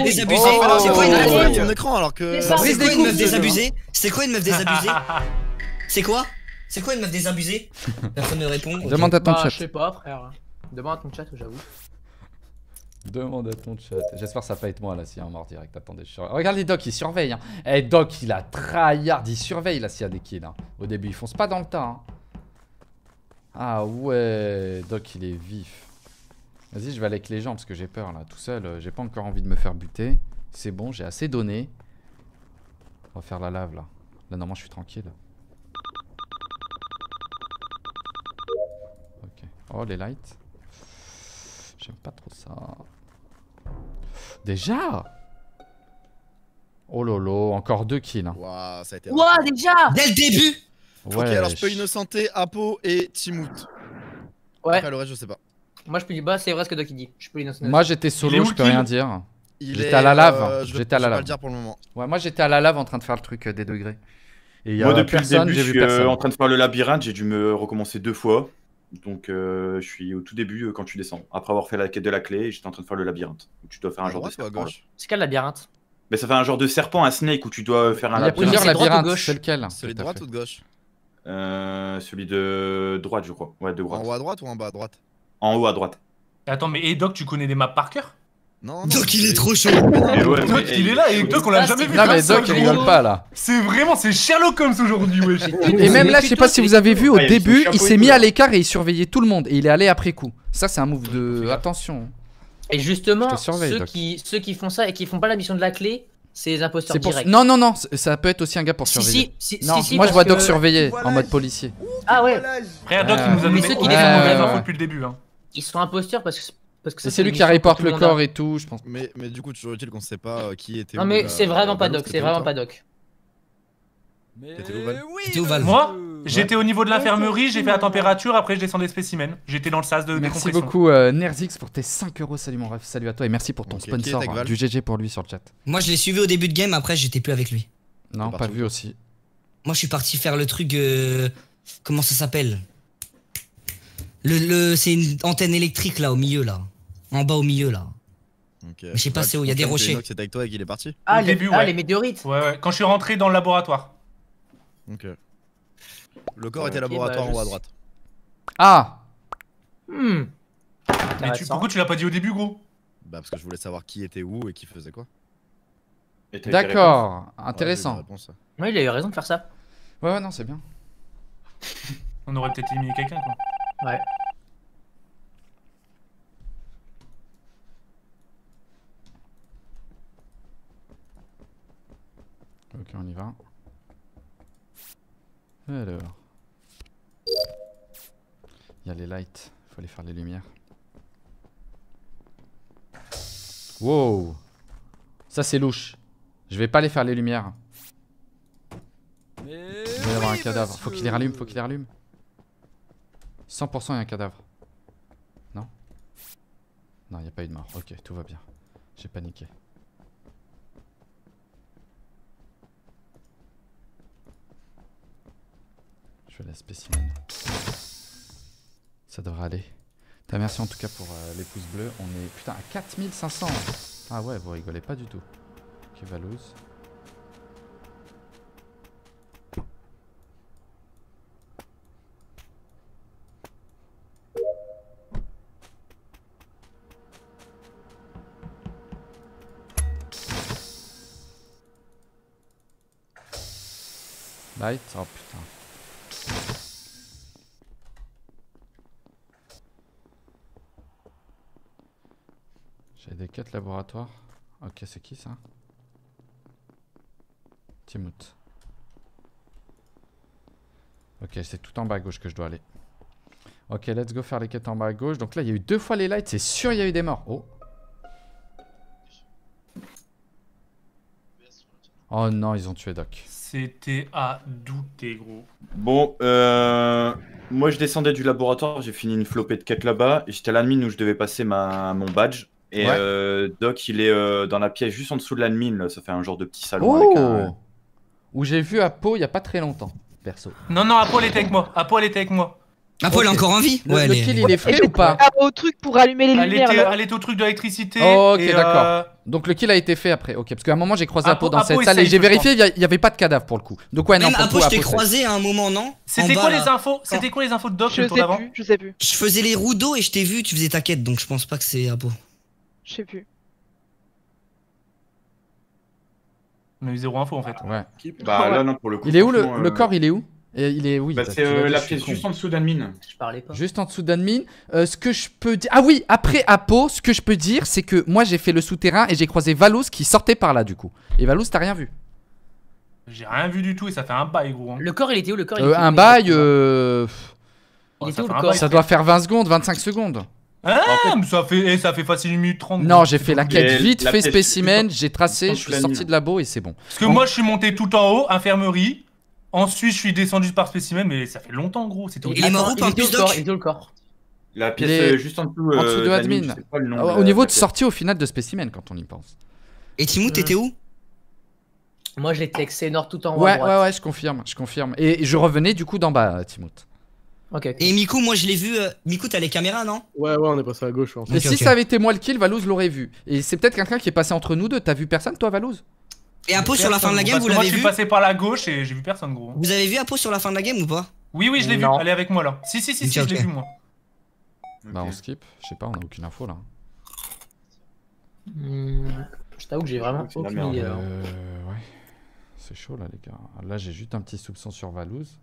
désabusée. Oh, C'est quoi une meuf ton écran alors que. C'est quoi une meuf désabusée C'est quoi une meuf désabusée C'est quoi C'est quoi une meuf désabusée Personne ne répond. Demande à ton Bah, je chat. sais pas, frère. Demande à ton chat, j'avoue. Demande à ton chat. J'espère que ça va pas être moi là s'il y a un mort direct. Attendez, je surveille. Regardez Doc, il surveille. Hein. Eh Doc, il a tryhard, il surveille là s'il y a des kills. hein. Au début, il fonce pas dans le tas. hein. Ah ouais, Doc, il est vif. Vas-y, je vais aller avec les gens parce que j'ai peur là. Tout seul, j'ai pas encore envie de me faire buter. C'est bon, j'ai assez donné. On va faire la lave là. Là, normalement, je suis tranquille. Ok. Oh, les lights. J'aime pas trop ça. Déjà? Oh lolo, encore deux kills. hein. Waouh, ça a été. Ouah, déjà Dès le début? Ok, alors je peux innocenter Apo et Timout. Ouais. Après, le reste, je sais pas. Moi, je peux dire, bah, c'est vrai ce que Doc il dit. Je peux lancer Moi j'étais solo, je peux rien dire. J'étais à la lave. euh, J'étais à la pas lave. le dire pour le moment. Ouais, moi j'étais à la lave en train de faire le truc euh, des degrés. Et il y a Moi, depuis personne, le début, j'ai je vu suis euh, personne. en train de faire le labyrinthe. J'ai dû me recommencer deux fois. Donc, euh, je suis au tout début euh, quand tu descends. Après avoir fait la quête de la clé, j'étais en train de faire le labyrinthe. Où tu dois faire un À genre de droite ou à serpent. gauche C'est quel labyrinthe? Mais ça fait un genre de serpent, un snake où tu dois faire un Il y a labyrinthe. plusieurs c'est droite ou labyrinthes, gauche? c'est lequel? Celui de droite ou de gauche? Euh, celui de droite, je crois. Ouais, de En droite. haut à droite ou en bas à droite? En haut à droite. Attends, mais et Doc, tu connais des maps par cœur? Non, non. Donc il est trop chaud. Et ouais, Doc, mais- il est là et Doc, on l'a jamais vu Non comme mais ça, Doc il gros. rigole pas là. C'est vraiment, c'est Sherlock Holmes aujourd'hui, wesh. Et même là, je sais pas si vous avez vu, au Ouais, il y a son début, il et s'est tout, mis là. à l'écart et il surveillait tout le monde. Et il est allé après coup. Ça, c'est un move de. Attention. Et justement, Je te surveille, ceux Doc. qui, ceux qui font ça et qui font pas la mission de la clé, c'est les imposteurs C'est pour. directs. Non, non, non, c- ça peut être aussi un gars pour Si, surveiller. si, si, non, si, si, moi je parce vois Doc que- surveiller en mode policier. Ah ouais, Frère Doc, il nous a Euh, donné mais ceux qui les font info depuis le début. Hein. ils sont imposteurs parce que C'est lui qui tout le a. corps et tout, je pense. Mais, mais du coup, toujours est-il qu'on sait pas euh, qui était Non où, mais là, c'est vraiment pas Doc, c'est vraiment pas Doc. Mais T'étais où, Val oui, Moi, j'étais au niveau de l'infirmerie, j'ai fait la température, après je descendais spécimen. J'étais dans le sas de Merci décompression. beaucoup euh, Nerzix pour tes 5 euros. Salut mon ref, salut à toi et merci pour ton sponsor. Val Du GG pour lui sur le chat. Moi, je l'ai suivi au début de game, après, j'étais plus avec lui. Non, pas vu aussi. Moi, je suis parti faire le truc. euh, Comment ça s'appelle? Le, le... C'est une antenne électrique là, au milieu là. En bas au milieu là. Ok. je sais pas Bah, c'est où, il y a des rochers. C'était avec toi et qu'il est parti Ah, Au les, début, ah, ouais. les météorites. Ouais, ouais. Quand je suis rentré dans le laboratoire. Ok. Le corps était laboratoire bah, en haut à droite. Ah Hmm. Mais tu, pourquoi tu l'as pas dit au début, gros? Bah, parce que je voulais savoir qui était où et qui faisait quoi. D'accord, Ouais, eu intéressant. ça. Ouais, il a eu raison de faire ça. Ouais, ouais, non, c'est bien. On aurait peut-être éliminé quelqu'un, quoi. Ouais. Ok, on y va. Alors. Il y a les lights, faut aller faire les lumières. Wow Ça c'est louche. Je vais pas aller faire les lumières. Mais Il va y avoir un cadavre. Faut qu'il les rallume, faut qu'il les rallume. 100% il y a un cadavre. Non? Non, il n'y a pas eu de mort. Ok, tout va bien. J'ai paniqué. Je fais la spécimen. Ça devrait aller. Merci en tout cas pour euh, les pouces bleus. On est putain à 4500. Ah ouais, vous rigolez pas du tout. Ok, Valouz. Light Oh putain. J'ai des quêtes laboratoires. Ok, c'est qui ça? Timout. Ok, c'est tout en bas à gauche que je dois aller. Ok, let's go faire les quêtes en bas à gauche. Donc là, il y a eu deux fois les lights. C'est sûr, il y a eu des morts. Oh. Oh non, ils ont tué Doc. C'était à douter, gros. Bon, euh, moi je descendais du laboratoire, j'ai fini une flopée de quêtes là-bas, et j'étais à l'admin où je devais passer ma, mon badge. Et Ouais. euh, Doc, il est euh, dans la pièce juste en dessous de l'admin, là, ça fait un genre de petit salon avec un... Oh Où j'ai vu Apo il y a pas très longtemps, perso. Non, non, Apo, elle était avec moi. Apo, elle était avec moi. Ah, Paul est encore en vie Le, Ouais, le elle est- kill, il est frais ou pas au truc pour allumer les Elle lumières était, elle était au truc de l'électricité. Oh, ok, d'accord. euh, Donc le kill a été fait après. Ok, parce qu'à un moment j'ai croisé Apo- Apo dans Apo cette salle et j'ai vérifié, il y a- il y avait pas de cadavre pour le coup. Donc ouais, non, Même pour le Apo, je t'ai Apo, c'est- croisé à un moment, non? C'était quoi les infos? C'était quoi les infos de Doc Je sais plus, je sais plus, Je faisais les roues d'eau et je t'ai vu, tu faisais ta quête, donc je pense pas que c'est Apo. Je sais plus. On a eu zéro info en fait. Ouais. Bah là, non, pour le coup. Il est où le, euh, corps Il est où? Et Il est oui. bah, C'est euh, la pièce juste en dessous d'admin. Je parlais pas. Juste en dessous d'admin. Euh, ce que je peux dire. Ah oui, après Apo, ce que je peux dire, c'est que moi j'ai fait le souterrain et j'ai croisé Valous qui sortait par là du coup. Et Valous, t'as rien vu J'ai rien vu du tout et ça fait un bail, gros. hein. Le corps, il était où Le corps, il Euh, était Un bail, euh, Il Oh, était ça où le corps? bail. ça doit faire 20 secondes, 25 secondes. Ah, mais ça fait, eh, ça fait facile une minute trente. Non, j'ai fait la quête vite, la fait spécimen, j'ai tracé, je suis la sorti de labo et c'est bon. Parce que moi, je suis monté tout en haut, infirmerie. Ensuite, je suis descendu par spécimen, mais ça fait longtemps, gros. C'était Il est mort où, par le corps Il le La pièce Les- euh, juste en dessous. en euh, dessous de admin. je sais pas le nom de Au niveau de sortie au final de spécimen, quand on y pense. Et Timou, t'étais où? Moi, j'étais avec Xenor tout en haut. Ouais, ouais, ouais, je confirme, je confirme. Et je revenais du coup d'en bas, Timoth. Et Miku, moi je l'ai vu. euh, Miku, t'as les caméras, non? Ouais, ouais, on est passé à gauche. pense. Et Ok, si ça avait été moi le kill, Valouz l'aurait vu. Et c'est peut-être quelqu'un qui est passé entre nous deux. T'as vu personne, toi, Valouz? Et Apo sur la fin de la game, Parce vous que moi, l'avez je suis vu? passé par la gauche et j'ai vu personne, gros. Vous avez vu Apo sur la fin de la game ou pas? Oui, oui, je l'ai vu. Elle est avec moi là. Si, si, si, si, je l'ai vu moi. Bah, on skip. Je sais pas, on a aucune info là. Hmm, Je t'avoue que j'ai vraiment aucune idée. alors. Euh, ouais. C'est chaud là, les gars. Là, j'ai juste un petit soupçon sur Valouz.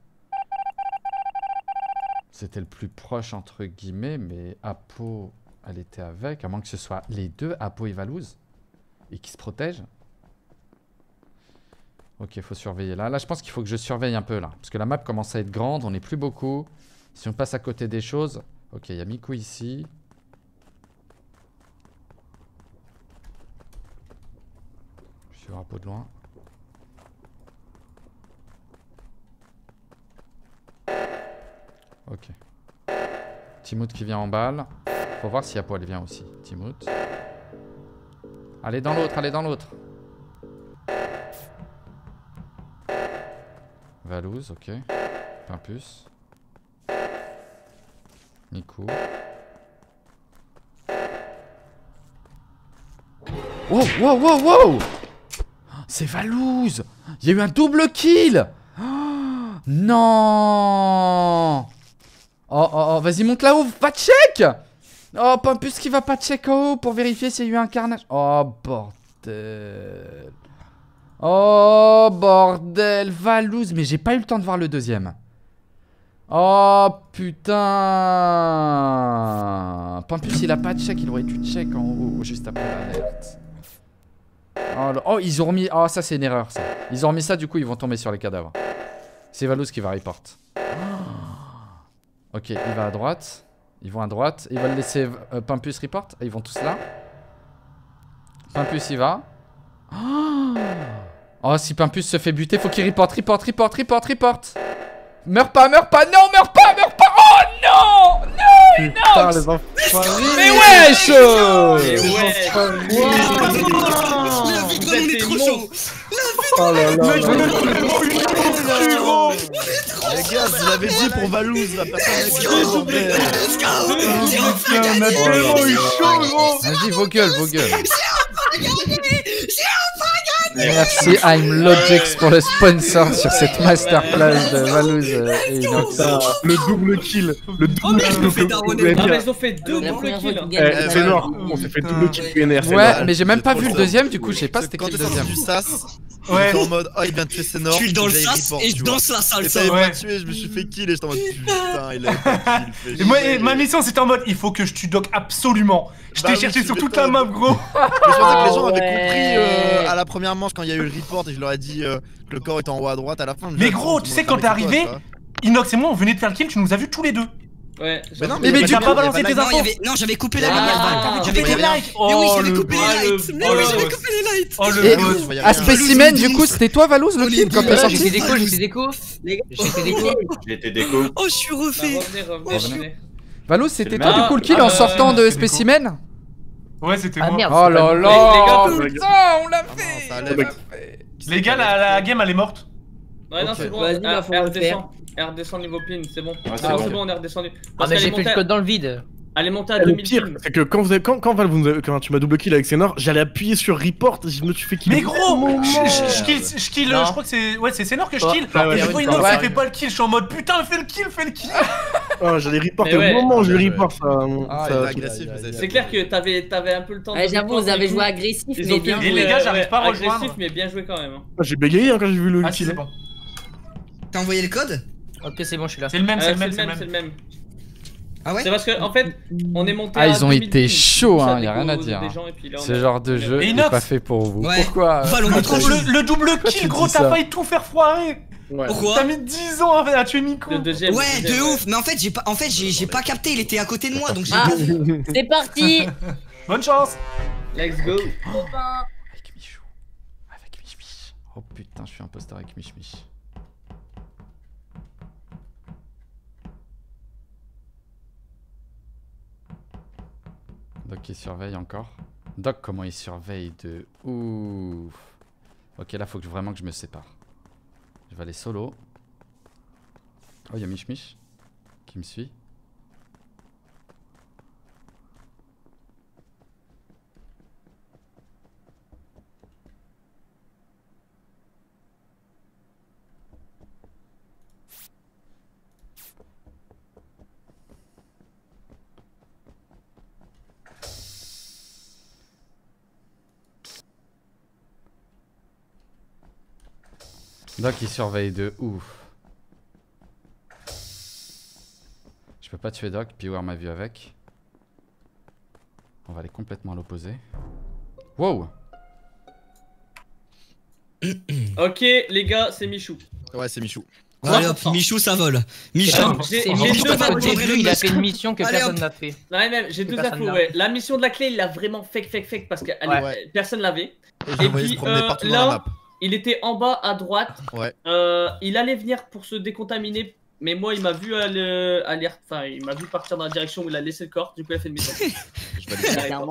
C'était le plus proche, entre guillemets, mais Apo, elle était avec. À moins que ce soit les deux, Apo et Valouz. Et qui se protègent. Ok, faut surveiller là. Là, je pense qu'il faut que je surveille un peu là. Parce que la map commence à être grande, on n'est plus beaucoup. Si on passe à côté des choses. Ok, il y a Miku ici. Je suis Apo de loin. Ok. Timoth qui vient en balle. Faut voir si Apo elle vient aussi. Timoth. Allez dans l'autre, allez dans l'autre. Valouz, ok. Pimpus. Miku. Wow, wow, wow, wow C'est Valouz Il y a eu un double kill Non Oh, oh, oh, vas-y, monte là-haut, va check Oh, Pimpus qui va pas check en haut pour vérifier s'il y a eu un carnage. Oh, bordel Oh, bordel Valouz, mais j'ai pas eu le temps de voir le deuxième. Oh, putain Pimpus, il a pas de check, il aurait dû check en haut, juste après l'alerte. Oh, oh, ils ont remis... Oh, ça, c'est une erreur, ça. Ils ont remis ça, du coup, ils vont tomber sur les cadavres. C'est Valouz qui va report. Ok, il va à droite. Ils vont à droite. Ils veulent laisser euh, Pimpus report. Ils vont tous là. Pimpus, il va. Oh, si Pimpus se fait buter, faut qu'il report, report, report, report, report. Meurs pas, meurs pas, non, meurs pas, meurs pas. Oh non Non, Putain, les enfoirés. Mais wesh La vie de Grenoble est trop chaud Oh là là. Les gars, vous l'avais dit pour Valouz, la personne Putain, on a tellement eu chaud, gros. Vas-y, vos gueules, vos gueules. J'ai Merci I'm Logix pour le sponsor sur cette masterclass de Valouz et Inox. Le double kill. Le double je kill. Ah, mais ils ont fait deux double kills. Eh, c'est noir. On s'est fait double kill PNR. Ouais, mais j'ai même pas vu le deuxième, du coup, je sais pas c'était Quand qui le deuxième. Ouais. en mode, oh, il vient de tuer Senor. Je suis dans le sas report, et tu je danse la Et salsa. Ouais. pas tué, je me suis fait kill et j'étais en mode, putain, il a kill. Et moi, et ma mission c'était en mode il faut que je tue Doc absolument. Je Bah t'ai oui, cherché sur toute la map, gros. Mais je pensais que les gens Ah avaient ouais. compris euh, à la première manche quand il y a eu le report et je leur ai dit euh, que le corps était en haut à droite à la fin. Mais gros, tu sais, quand t'es arrivé, Inox et moi on venait de faire le kill, tu nous as vus tous les deux. Ouais. Mais non, Mais- t'as pas balancé tes il infos. non, j'avais coupé la Ah, lumière. J'avais coupé les lights. Mais oui, Oh, j'avais le coupé les lights. Mais Oh, oui, j'avais coupé les lights. Oh le il À spécimen, du coup, c'était toi, Valouz, le kill est quand Ouais, sorti J'étais déco, j'étais déco. J'étais déco. J'étais déco. Oh, je suis Bah, refait. revenez. Valouz, c'était toi, du coup, le kill Ah, en euh, sortant de spécimen Ouais, c'était Ah moi. Oh là là Putain, on l'a fait ça on allait. l'a fait. Les gars, la, la game elle est morte. Ouais, non, c'est bon. Vas-y, bah, faut R le descend. R descend niveau pin, c'est bon. c'est Ah, bon. c'est bon, on est redescendu. Ah, mais j'ai fait le code dans le vide. Elle est montée à Le 2000 pire, c'est que quand, vous avez, quand, quand Val, vous avez- quand tu m'as double kill avec Senor, j'allais appuyer sur report, je me suis fait kill. Mais gros, je, je- je kill, je kill, je crois que c'est ouais, c'est Senor que je kill. ah ouais, et je vois Inox, ouais. il fait pas le kill. Je suis en mode putain, fais le kill, fais le kill. Ah, j'allais report au ouais. moment où je report ça. Ah, ça- ça- C'est clair que t'avais t'avais un peu le temps de. J'avoue, vous avez joué agressif, mais bien Et les joué. gars, j'arrive pas à agressif, mais bien joué quand même. hein. Ah, J'ai bégayé hein, quand j'ai vu le kill. T'as envoyé le code? Ok, c'est bon, je suis là. C'est le même, c'est le même, c'est le c'est même. le même. Ah ouais C'est parce que en fait, on est monté. Ah, ils ont 2000 été chauds, hein, y a rien à dire. hein. Ce genre de jeu Et est Inox pas fait pour vous. Pourquoi on Le double, kill, gros, t'as failli tout faire foirer. Ouais. Pourquoi T'as mis 10 ans à à tuer Nico. Le deuxième. Ouais, le de ouf. Mais en fait, j'ai pas, en fait, j'ai j'ai pas capté. Il était à côté de moi, donc j'ai Ah. pas vu. C'est parti Bonne chance. Let's go. Avec Michou. Avec Mich Mich. Oh putain, je suis imposteur avec Mich Mich. Doc il surveille encore. Doc comment il surveille de ouf. Ok là faut que vraiment que je me sépare. Je vais aller solo. Oh il y a Mich Mich qui me suit. Doc il surveille de ouf. Je peux pas tuer Doc, Pewer m'a vu avec. On va aller complètement à l'opposé. Wow Ok, les gars, c'est Michou. Ouais, c'est Michou. Allez hop, Michou ça vole. Michou. J'ai- C'est j'ai Michou deux infos. début, il a fait une mission que Allez, personne n'a fait. Ouais, même, j'ai deux infos, ouais. La mission de la clé, il l'a vraiment fake, fake, fake parce que Ouais. personne l'avait. Et je le voyais se promener euh, partout dans la là, map. Il était en bas à droite. Ouais. Euh, il allait venir pour se décontaminer, mais moi, il m'a vu aller, aller- enfin, il m'a vu partir dans la direction où il a laissé le corps. Du coup, il a fait une mission.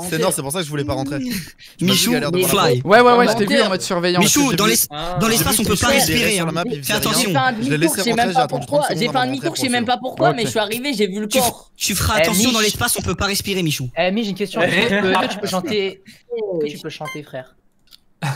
C'est non, c'est pour ça que je voulais pas rentrer. Michou, fly. Ouais ouais ouais, je t'ai vu en mode surveillance. Michou, dans les- Ah. l'espace, on peut pas respirer. hein. Fais attention. J'ai demi-tour, même pas attendu pourquoi. 30 J'ai fait un demi-tour, je sais même pas pourquoi, mais je suis arrivé, j'ai vu le corps. tu feras Eh, attention Mich. dans l'espace, on peut pas respirer, Michou. Eh, Mi, j'ai une question. Tu peux chanter? Tu peux chanter, frère?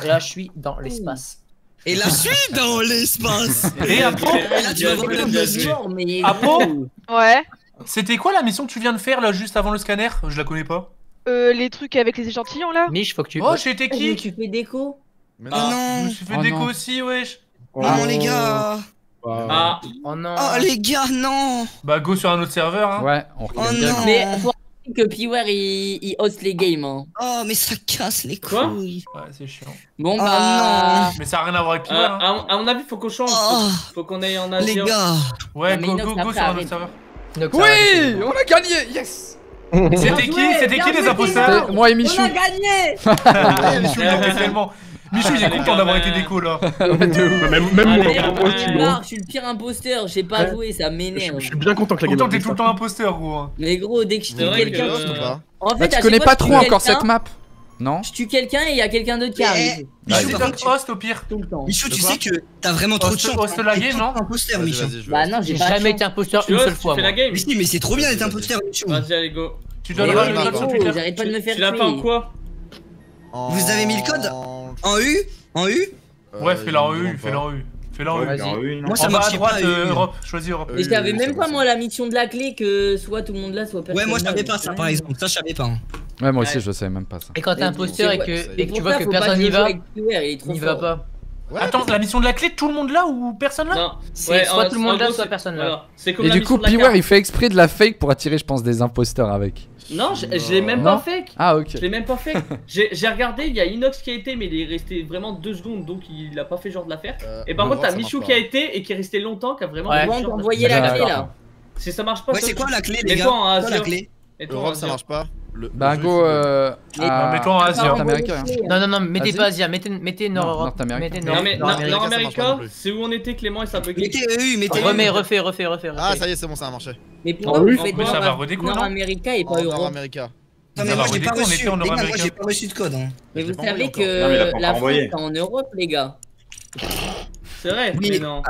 Là, je suis dans l'espace. Et la suite dans l'espace. Et après, là, tu vas voir le. Ouais. c'était quoi la mission que tu viens de faire là juste avant le scanner? Je la connais pas. Euh, les trucs avec les échantillons là? Mich, faut que tu. Oh, j'ai été Mais qui Tu fais déco Mais Oh non. Je non. me suis fait Oh déco non. aussi, wesh. Oh non, les gars. Ah, Oh non. Oh les gars, non. Bah, go sur un autre serveur. Hein. Ouais, on Oh bien. non. Mais faut que Pewer il, il host les games. Hein. Oh, mais ça casse les Quoi couilles. Ouais, c'est chiant. Bon Oh bah. Mais ça a rien à voir avec euh, Pilar. hein. à, mon- à mon avis, faut qu'on change. Oh. Faut, faut qu'on aille en Les Asie. gars. Ouais, mais go, go, go sur un autre serveur. Oui, on a gagné, yes. C'était qui C'était qui les imposteurs moi et Michou. On a gagné Michou, il tellement. Michou, il est content d'avoir été déco là. Même, moi, Euh, je suis le pire imposteur, j'ai pas joué, ça m'énerve. je suis bien content que la game t'es fait tout le temps imposteur, gros. hein. Mais gros, dès que je tue quelqu'un. ou pas En fait, Bah, à tu connais pas trop encore cette map Non Je tue quelqu'un et il y a quelqu'un d'autre qui arrive. Michou, tu- Host au pire. Tout le temps. Michou, tu sais que t'as vraiment trop de chance. host la T'es game, tout non imposteur, Michou. Bah non, j'ai pas jamais été imposteur une seule fois. Mais si, mais c'est trop bien d'être imposteur, Michou. Vas-y, allez, go. Tu dois le j'arrête pas de me faire Tu l'as fait en tuer. quoi Vous avez mis le code En U En U Ouais, Euh, fais-la en il me U, fais-la en U. Fais-la en U. Moi, ça En bas à droite, pas. euh, U. Europe, choisis Europe. Et je savais même pas moi la mission de la clé que soit tout le monde là, soit personne. Ouais, moi je savais pas ça ouais. par exemple. Ça, je savais pas. hein. Ouais, moi aussi, Ouais. je savais même pas ça. Et quand t'es Mais imposteur et que, tu vois que personne n'y va, trop n'y va pas. Ouais, Attends, mais- la mission de la clé, tout le monde là ou personne là Non. C'est Ouais, soit tout le monde là, soit personne là. voilà. C'est comme Et la du coup, Pewer, carte. il fait exprès de la fake pour attirer, je pense, des imposteurs avec. Non, je, je l'ai même Non. pas fake. Ah, ok. Je l'ai même pas fait. J'ai j'ai regardé, il y a Inox qui a été, mais il est resté vraiment deux secondes, donc il a pas fait genre de l'affaire. Euh, Et par on contre, t'as Michou qui a été et qui est resté longtemps, qui a vraiment. Ouais. t'envoyer la clé là. Si ça marche pas, Ouais, c'est quoi la clé, les gars C'est quoi la clé Europe, ça marche pas. Le- le Bah, jeu, go euh, Mais- à mets-toi en Asie, hein. Hein. Non, non, non, mettez pas Asia, mettez, mettez Non, Nord-Europe. Nord-Amérique. Mettez Non, Nord- mais. Nord non America, plus. c'est où on était, Clément, et ça bugué. Mettez EU, mettez Remets, refais, refais, refais. Ah, ça y est, c'est bon, ça a marché. Mais pourquoi vous faites mais Nord- non Nord-América et pas Europe Nord-América. Non, mais moi j'ai pas reçu. était en Les gars, moi Nord-Américain. j'ai pas reçu de code. hein. Mais vous savez que. Non, mais la. France est en Europe, les gars. C'est vrai, Oui. mais non.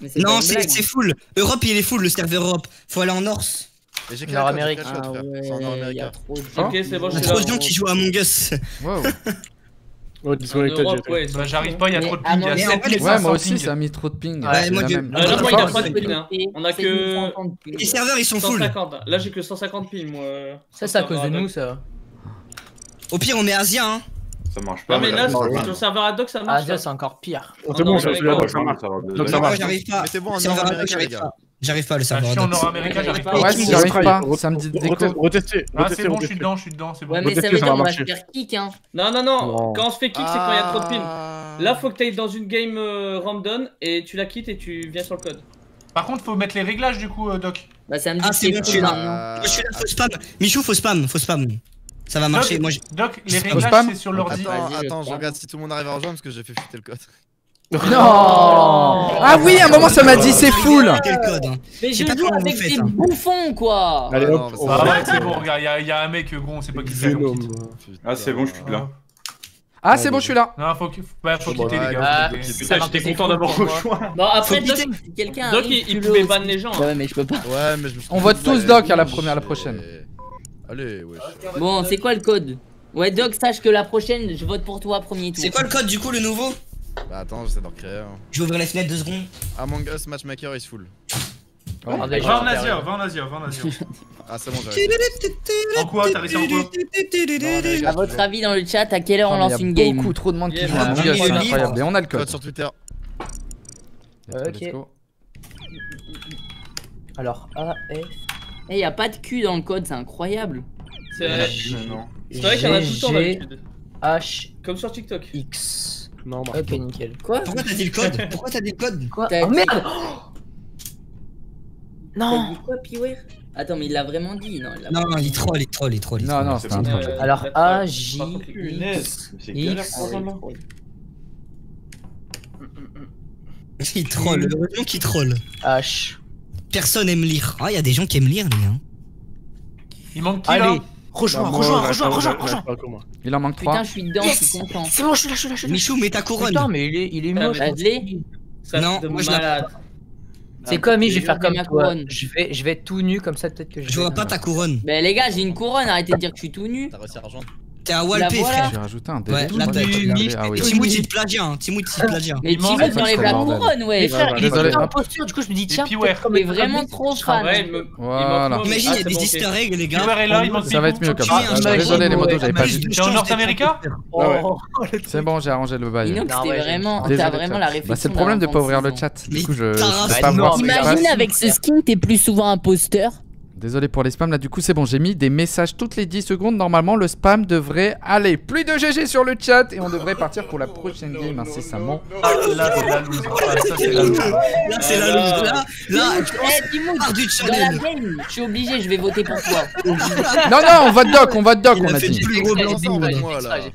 Mais c'est pas Non, c'est full. Europe, il est full le serveur Europe. Faut aller en Norse. Nord-Amérique. Ah ouais, C'est en trop de Ok, c'est bon, je suis trop là. de gens qui jouent à Among Us. Wow. Ouais, En Europe, ouais. Bah, j'arrive pas, il y a trop de ping. Il y a avis, 7500 Ouais, moi aussi, ping. ça a mis trop de ping. Ouais, moi, même. Euh, là, moi, il y a pas de ping, hein. On a que Les serveurs, ils sont full. 150. Là, j'ai que 150 ping, moi. Ça, c'est à cause de nous, ça. Au pire, on met Asia. Hein. Ça marche pas. Non, mais là, sur serveur ad hoc, ça marche. Ça. c'est encore pire. Oh, C'est bon, je non, suis mais là, go. ça marche. Donc ça marche. j'arrive pas. En ad hoc, Nord-América, les j'arrive gars. pas. J'arrive pas le Ah, serveur suis en hoc. Nord-América, j'arrive pas. Ouais, si c'est j'arrive pas, ça me dit déco. Retestez, Ah, c'est bon, je suis dedans, je suis dedans, c'est bon. Ouais, mais ça veut dire va on va se faire kick, hein. Non, non, non. Quand on se fait kick, c'est quand il y a trop de ping. Ah. Là, faut que tu ailles dans une game euh, random et tu la quittes et tu viens sur le code. Par contre, faut mettre les réglages du coup, euh, Doc. Bah, ça me dit Ah, que c'est c'est bon, je suis là. Euh, je suis là, faut spam. Michou, faut spam, faut spam. Ça va marcher. Doc, moi, Doc les réglages, c'est sur l'ordi. Attends, je regarde si tout le monde arrive à rejoindre parce que j'ai fait fuiter le code. Non Ah oui, à un moment ça m'a dit c'est full Mais hein. je joue avec des hein. bouffons quoi Allez ah hop, on va ah, c'est bon, regarde, y'a un mec gros, on sait pas qui c'est. Ah c'est bon, je suis là. Ah c'est bon, je suis là. Non, faut, bah, ah, quitter les gars. Putain, j'étais content d'avoir rejoint. Non, après Doc, quelqu'un Doc il pouvait ban les gens. Hein. Ouais, mais je peux pas. On vote tous Doc à la première, à la prochaine. Allez, wesh. Bon, c'est quoi le code Ouais, Doc, sache que la prochaine, je vote pour toi premier tour. C'est quoi le code du coup, le nouveau Bah attends, j'essaie d'en créer. Hein. Je vais ouvrir les fenêtres deux secondes. Ah, Among Us Matchmaker is full. Ah, ah, va en Azure, va en Azure, va en Azure. ah, c'est bon, j'arrive. en quoi T'as réussi en quoi non, À votre avis, dans le chat, à quelle heure on lance une game Il y a beaucoup trop de monde qui joue hein. Among Us, c'est incroyable. Et on a le code. sur Twitter. Ok. Alors, A, F. Eh, il n'y a pas de cul dans le code, c'est incroyable. C'est vrai, vrai qu'il y en a tout le temps. H. Comme sur TikTok. X. Non. Ok, nickel. Quoi Pourquoi t'as dit le code? Pourquoi t'as dit le code? Quoi oh, merde Non dit quoi, Piware Attends, mais il l'a vraiment dit, non il Non, il troll, il troll, il troll. Non, non, c'est un troll. Alors, A, J, X, Il troll, heureusement qu'il troll. H. Personne aime lire. Ah, il y a des gens qui aiment lire, lui. Hein. Il manque qui Allez, rejoins, rejoins, rejoins, rejoins, rejoins. Il en manque Putain, je suis dedans, je suis content. C'est bon, je suis là, je suis là, je suis là. Michou, mets ta couronne. Putain, mais il est, il est ah, moche. Bah, non, moi, je la- malade. C'est comme, je vais ah, faire comme ma toi. couronne. Je vais, je vais être tout nu comme ça, peut-être que je. Je vois pas ta couronne. Mais les gars, j'ai une couronne, arrêtez de dire que je suis tout nu. T'as réussi à T'es à Walpé, frère. J'ai rajouté un délai. Ouais, là, t'as Timut, il te plagie, hein. Timut, il. Mais dans les ouais. Il est en posture, du coup, je me dis, mais vraiment trop fan. Imagine, il y a des easter eggs, les gars. Ça va être mieux comme ça. Désolé, les motos, j'avais pas vu. T'es en North America C'est bon, j'ai arrangé le bail. Bah, c'est le problème de pas ouvrir le chat. Du coup, je. Bah, imagine, avec ce skin, t'es plus souvent imposteur. Désolé pour les spams, là du coup c'est bon, j'ai mis des messages toutes les 10 secondes. Normalement le spam devrait aller. Plus de GG sur le chat et on devrait partir pour la prochaine game incessamment. Ah, là ah, c'est la loose, là c'est la loose. Là c'est euh, la loose, là, du challenge. Je suis obligé, je vais voter pour toi. non, non, on vote doc, on vote doc, on a dit.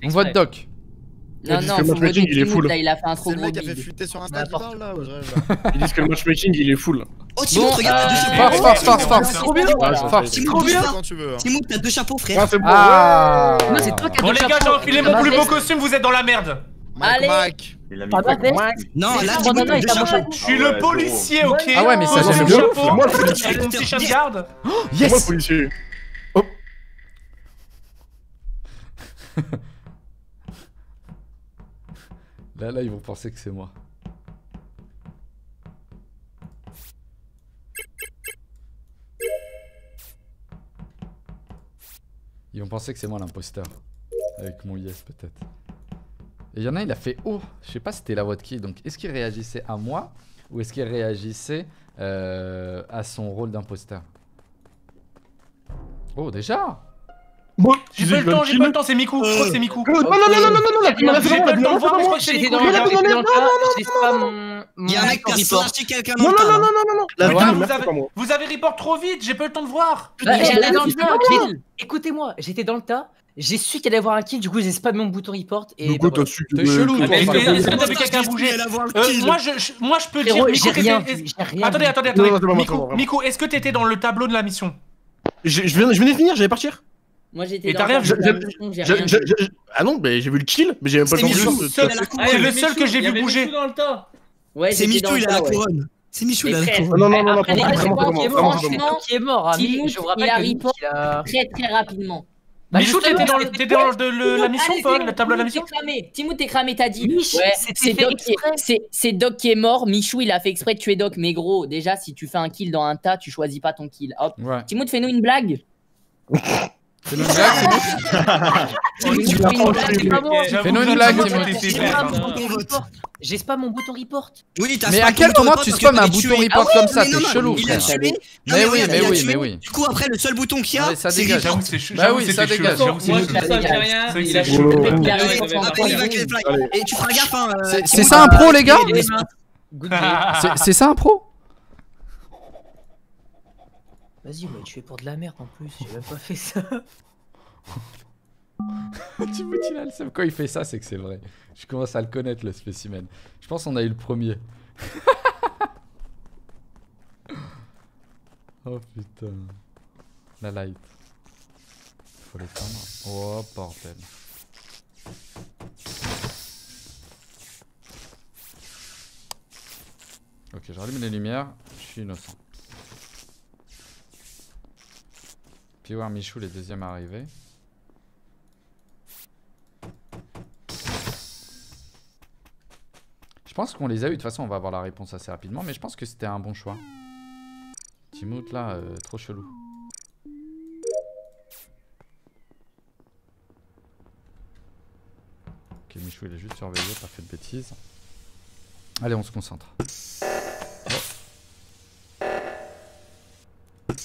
On vote doc. Non, non, que le matchmaking il est full. Il a fait un trop gros. C'est qui a fait fuiter sur Insta qui parle là. Ils disent que le matchmaking il est full. Oh, Timon, regarde, t'as deux euh, chapeaux. Force, force, force, Trop bien. Timon, Timon, t'as deux chapeaux, frère. Ah, c'est bon. Ah. Non, c'est toi qui as Bon, les gars, j'ai enfilé mon plus beau costume, vous êtes dans la merde. Allez. Il a mis non, là, je suis le policier, ok Ah ouais, mais ça, c'est le chapeau. Moi, le policier. Avec mon petit chat de garde. Yes Moi, le policier. Là, là, ils vont penser que c'est moi. Ils vont penser que c'est moi l'imposteur. Avec mon yes, peut-être. Et il y en a, il a fait. Oh. Je sais pas si c'était la voix de qui. Donc, est-ce qu'il réagissait à moi ou est-ce qu'il réagissait euh, à son rôle d'imposteur? Oh, déjà? J'ai pas le temps, j'ai pas le temps, c'est Miku. Je crois que c'est Miku. Non, non, non, non, non, non, non, non, non, le temps, je crois que c'est dans le Il non, non, non, non, non, non, non, non, Non, non, non, non, non, non. non, non, non, non, non, non, non, non, non, pas le non, non, non, non, dans le tas. non, non, non, dans le tas. J'ai su qu'il allait avoir un kill, du coup j'ai spam mon bouton report et. Du coup t'as su T'es chelou toi T'as vu quelqu'un bouger Moi je moi je peux dire. J'ai rien. Attendez attendez attendez. Miku est-ce que t'étais dans le tableau de la mission je, je, venais, je venais de finir, j'allais partir. Moi j'étais. Et t'as rien, j'ai rien. je- Ah non, mais j'ai vu le kill, mais j'ai même pas le temps le seul, c'est le seul que j'ai vu avait bouger. Michou dans le tas. C'est Michou, il a la couronne. C'est Michou, il a la couronne. Non, non, non, non, non, Après. Franchement, qui est mort, Ami, je vous il rappelle que il a... Très très rapidement. Bah, Michou, t'étais dans, le- dans le- le- la mission, Paul, la table de la mission Timou t'es cramé, t'as dit. Michou, Ouais, c'est Doc, qui est- Doc qui est mort. Michou, il a fait exprès de tuer Doc. Mais gros, déjà, si tu fais un kill dans un tas, tu choisis pas ton kill. Hop. Ouais. Timou, fais-nous une blague. Fais-nous une blague, Fais-nous une blague, J'ai spam mon bouton report. Oui, t'as Mais à quel moment tu spams un bouton report comme ça? T'es chelou. Mais oui, mais oui, mais oui. Du coup, après, le seul bouton qu'il y a, c'est. Bah oui, ça dégage. Moi, je. Et tu feras gaffe, hein. C'est euh, ça un pro, les gars? C'est ça un pro? Fais pour de la merde en plus, j'ai même pas fait ça. Il a le seum. Quand il fait ça, c'est que c'est vrai. Je commence à le connaître, le spécimen. Je pense qu'on a eu le premier. oh putain. La light. Faut l'éteindre. Oh bordel. Ok, je rallume les lumières. Je suis innocent. Piwar Michou, les deuxièmes arrivés. Je pense qu'on les a eu. De toute façon, on va avoir la réponse assez rapidement. Mais je pense que c'était un bon choix. Timout là, euh, trop chelou. Ok, Michou, il est juste surveillé, pas fait de bêtises. Allez, on se concentre. Ok,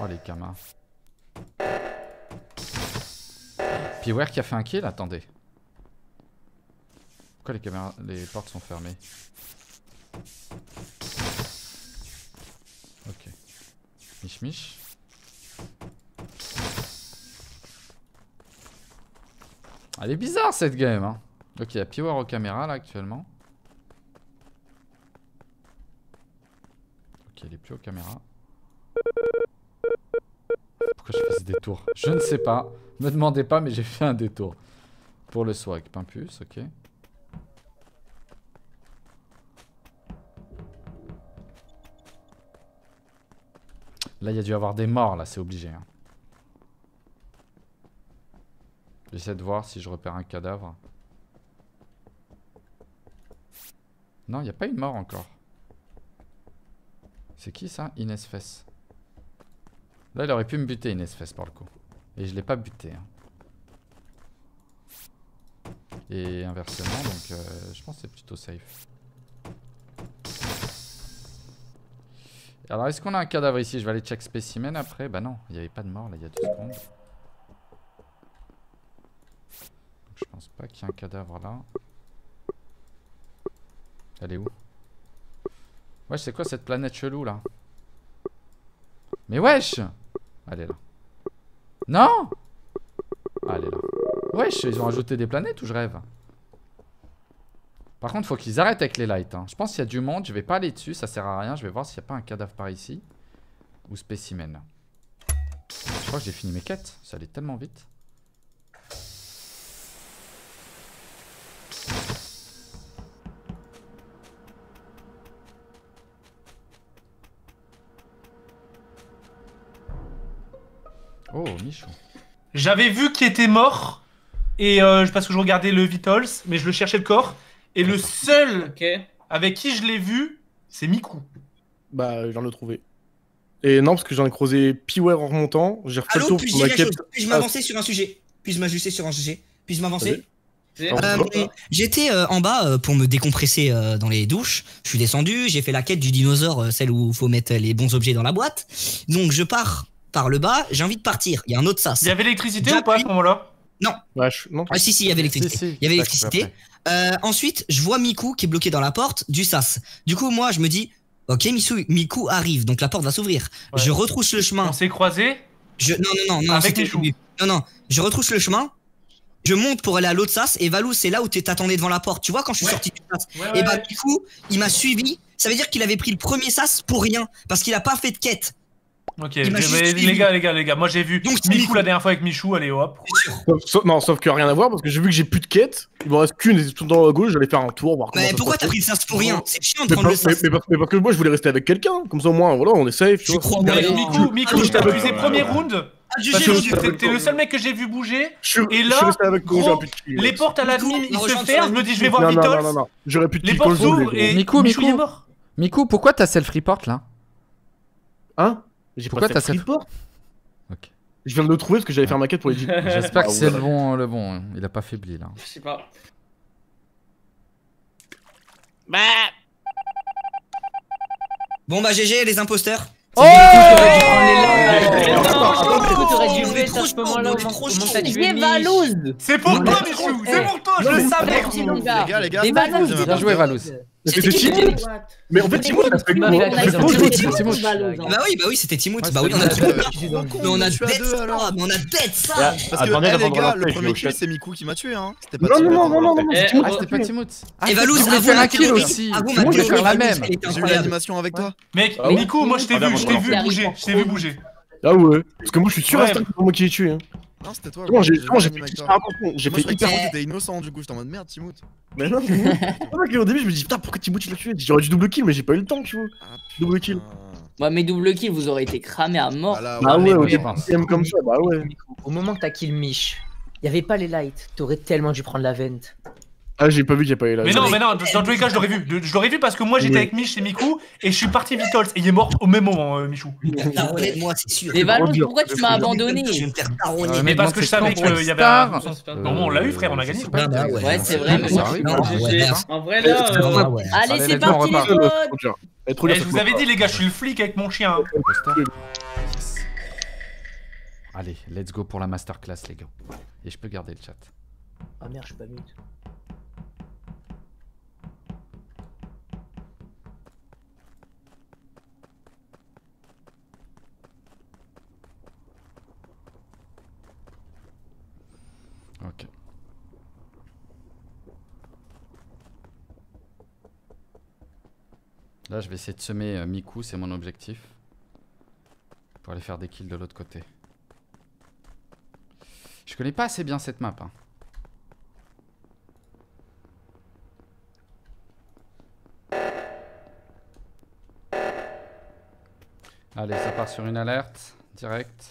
Oh les gamins. Piware qui a fait un kill Attendez. Pourquoi les caméras, les portes sont fermées Ok. Mich mich. Elle est bizarre cette game hein. Ok, il y a Piware aux caméras là actuellement. Ok, il est plus aux caméras. Pourquoi je fais ce détour Je ne sais pas. Me demandez pas, mais j'ai fait un détour. Pour le swag. Pimpus, ok. Là, il y a dû avoir des morts, là, c'est obligé. hein. J'essaie de voir si je repère un cadavre. Non, il n'y a pas une mort encore. C'est qui ça? Inesfess. Là, il aurait pu me buter Inesfess pour le coup. Et je l'ai pas buté. hein. Et inversement, donc euh, je pense que c'est plutôt safe. Alors, est-ce qu'on a un cadavre ici? Je vais aller check spécimen après. Bah non, il n'y avait pas de mort là, il y a deux secondes. Je pense pas qu'il y ait un cadavre là. Elle est où? Wesh, c'est quoi cette planète chelou là? Mais wesh Elle est là. Non Ah, elle est là. Wesh, ils ont ajouté des planètes ou je rêve Par contre, faut qu'ils arrêtent avec les lights. hein. Je pense qu'il y a du monde, je vais pas aller dessus, ça sert à rien. Je vais voir s'il n'y a pas un cadavre par ici. Ou spécimen. Je crois que j'ai fini mes quêtes, ça allait tellement vite. Oh, Michou. J'avais vu qu'il était mort. Et euh, parce que je regardais le Vitals, mais je le cherchais le corps. Et le seul avec qui je l'ai vu, c'est Miku. Bah, je viens de le trouver. Et non, parce que j'en ai creusé Piware en remontant. J'ai refait le tour puis-je pour ma dire quelque quête. chose? Puis-je m'avancer sur un sujet? Puis-je m'ajuster sur un sujet? Puis-je m'avancer? Vas-y. Euh, J'étais euh, en bas euh, pour me décompresser euh, dans les douches. Je suis descendu, j'ai fait la quête du dinosaure, euh, celle où faut mettre les bons objets dans la boîte. Donc je pars par le bas, j'ai envie de partir. Il y a un autre sas. Il y avait l'électricité ou pas à ce moment-là Non. non. Ah si si, il y avait l'électricité. Il y avait l'électricité. Euh, ensuite, je vois Miku qui est bloqué dans la porte du sas. Du coup, moi, je me dis, ok, Misu, Miku arrive, donc la porte va s'ouvrir. Je retrousse le chemin. On s'est croisés Je... Non, non, non, non. Avec les. Non, non. Je retrousse le chemin. Je monte pour aller à l'autre sas et Valou, c'est là où tu t'attendais devant la porte. Tu vois, quand je suis sorti du sas. Ouais, et bah, ouais. du coup, il m'a suivi. Ça veut dire qu'il avait pris le premier sas pour rien. Parce qu'il a pas fait de quête. Ok, mais les gars, les gars, les gars, moi j'ai vu Miku la dernière fois avec Michou, allez hop. Sauf- sauf- non, sauf que rien à voir, parce que j'ai vu que j'ai plus de quête. Il me reste qu'une, et tout dans la gauche, j'allais faire un tour, voir comment Mais ça se pourquoi t'as pris le sas pour rien? C'est chiant de mais, prendre le pas- mais- parce, mais parce que moi je voulais rester avec quelqu'un, comme ça au moins voilà on est safe. Tu vois. crois. Miku, Miku, Ah, je t'ai accusé premier round. jugé. t'es- t'es le seul mec que j'ai vu bouger. Et là, les portes à l'admin, Miku, ils se ferment. Je me dis, je vais voir non, non, non. J'aurais pu te Les portes s'ouvrent et Miku, Miku. Miku, pourquoi t'as self-report là? Hein? J'ai Pourquoi pas t'as de report Ok. Je viens de le trouver parce que j'allais faire ma quête pour les 10. J'espère que Ah, c'est le bon, le bon. Il a pas faibli là. Je sais pas. Bon bah GG les imposteurs. Oh C'est pour toi, Michou, Eh, c'est pour toi, je le savais. Les gars. Les gars, Bien pas joué. Valouz. C'était Timout Mais en fait, Timout, a fait. Bah oui, bah oui, c'était Timout. Bah oui, on a. Timout. Mais on a deux, ça, alors. mais on a dead ça. Là, Parce que, eh, les gars, le premier kill, c'est Miku qui m'a tué, hein. C'était pas Non, Timout. non, non, non, non, Eh. Ah, c'était pas Timout. Ah, Et Valouz, tu voulais avoue un kill aussi. Faire la même. J'ai eu l'animation avec toi. Mec, Ah ouais Nico, moi je t'ai Ah, vu, je t'ai vu bouger. Je t'ai vu bouger. Ah ouais Parce que moi, je suis sûr à ce que c'est moi qui l'ai tué. Non, c'était toi. Moi, j'ai J'ai fait hyper était innocent, du coup, j'étais en mode merde, Timout. Mais non, qu'au début, je me dis, putain, pourquoi Timout il l'a tué? J'aurais dû double kill, mais j'ai pas eu le temps, tu vois. Ah, Double kill. Ouais, mais double kill, vous aurez été cramé à mort. Voilà, Ah ouais, ouais, comme ça, bah ouais. Au moment que t'as kill Mich, y avait pas les lights. T'aurais tellement dû prendre la vente. Ah, j'ai pas vu a pas eu là. Mais non, mais non, dans tous les cas, je l'aurais vu. Je l'aurais vu parce que moi j'étais Oui. avec Mich et Miku et je suis parti Vitols et il est mort au même moment, euh, Michou. Moi, c'est sûr. Valouz, dur. pourquoi tu m'as abandonné Je vais me faire taronner. Ouais, Mais parce que je savais qu'il y avait un. Non, on l'a eu, frère, on a gagné. ouais. Ouais, c'est vrai, mais- ouais. En vrai, là, euh, ouais. Allez, c'est parti les potes dur. Eh, je vous avais dit, les gars, je suis le flic avec mon chien. Allez, let's go pour la masterclass, les gars. Et je peux garder le chat. Ah merde, je suis pas mute. Ok. Là, je vais essayer de semer euh, Miku, c'est mon objectif. Pour aller faire des kills de l'autre côté. Je connais pas assez bien cette map. hein. Allez, ça part sur une alerte, direct.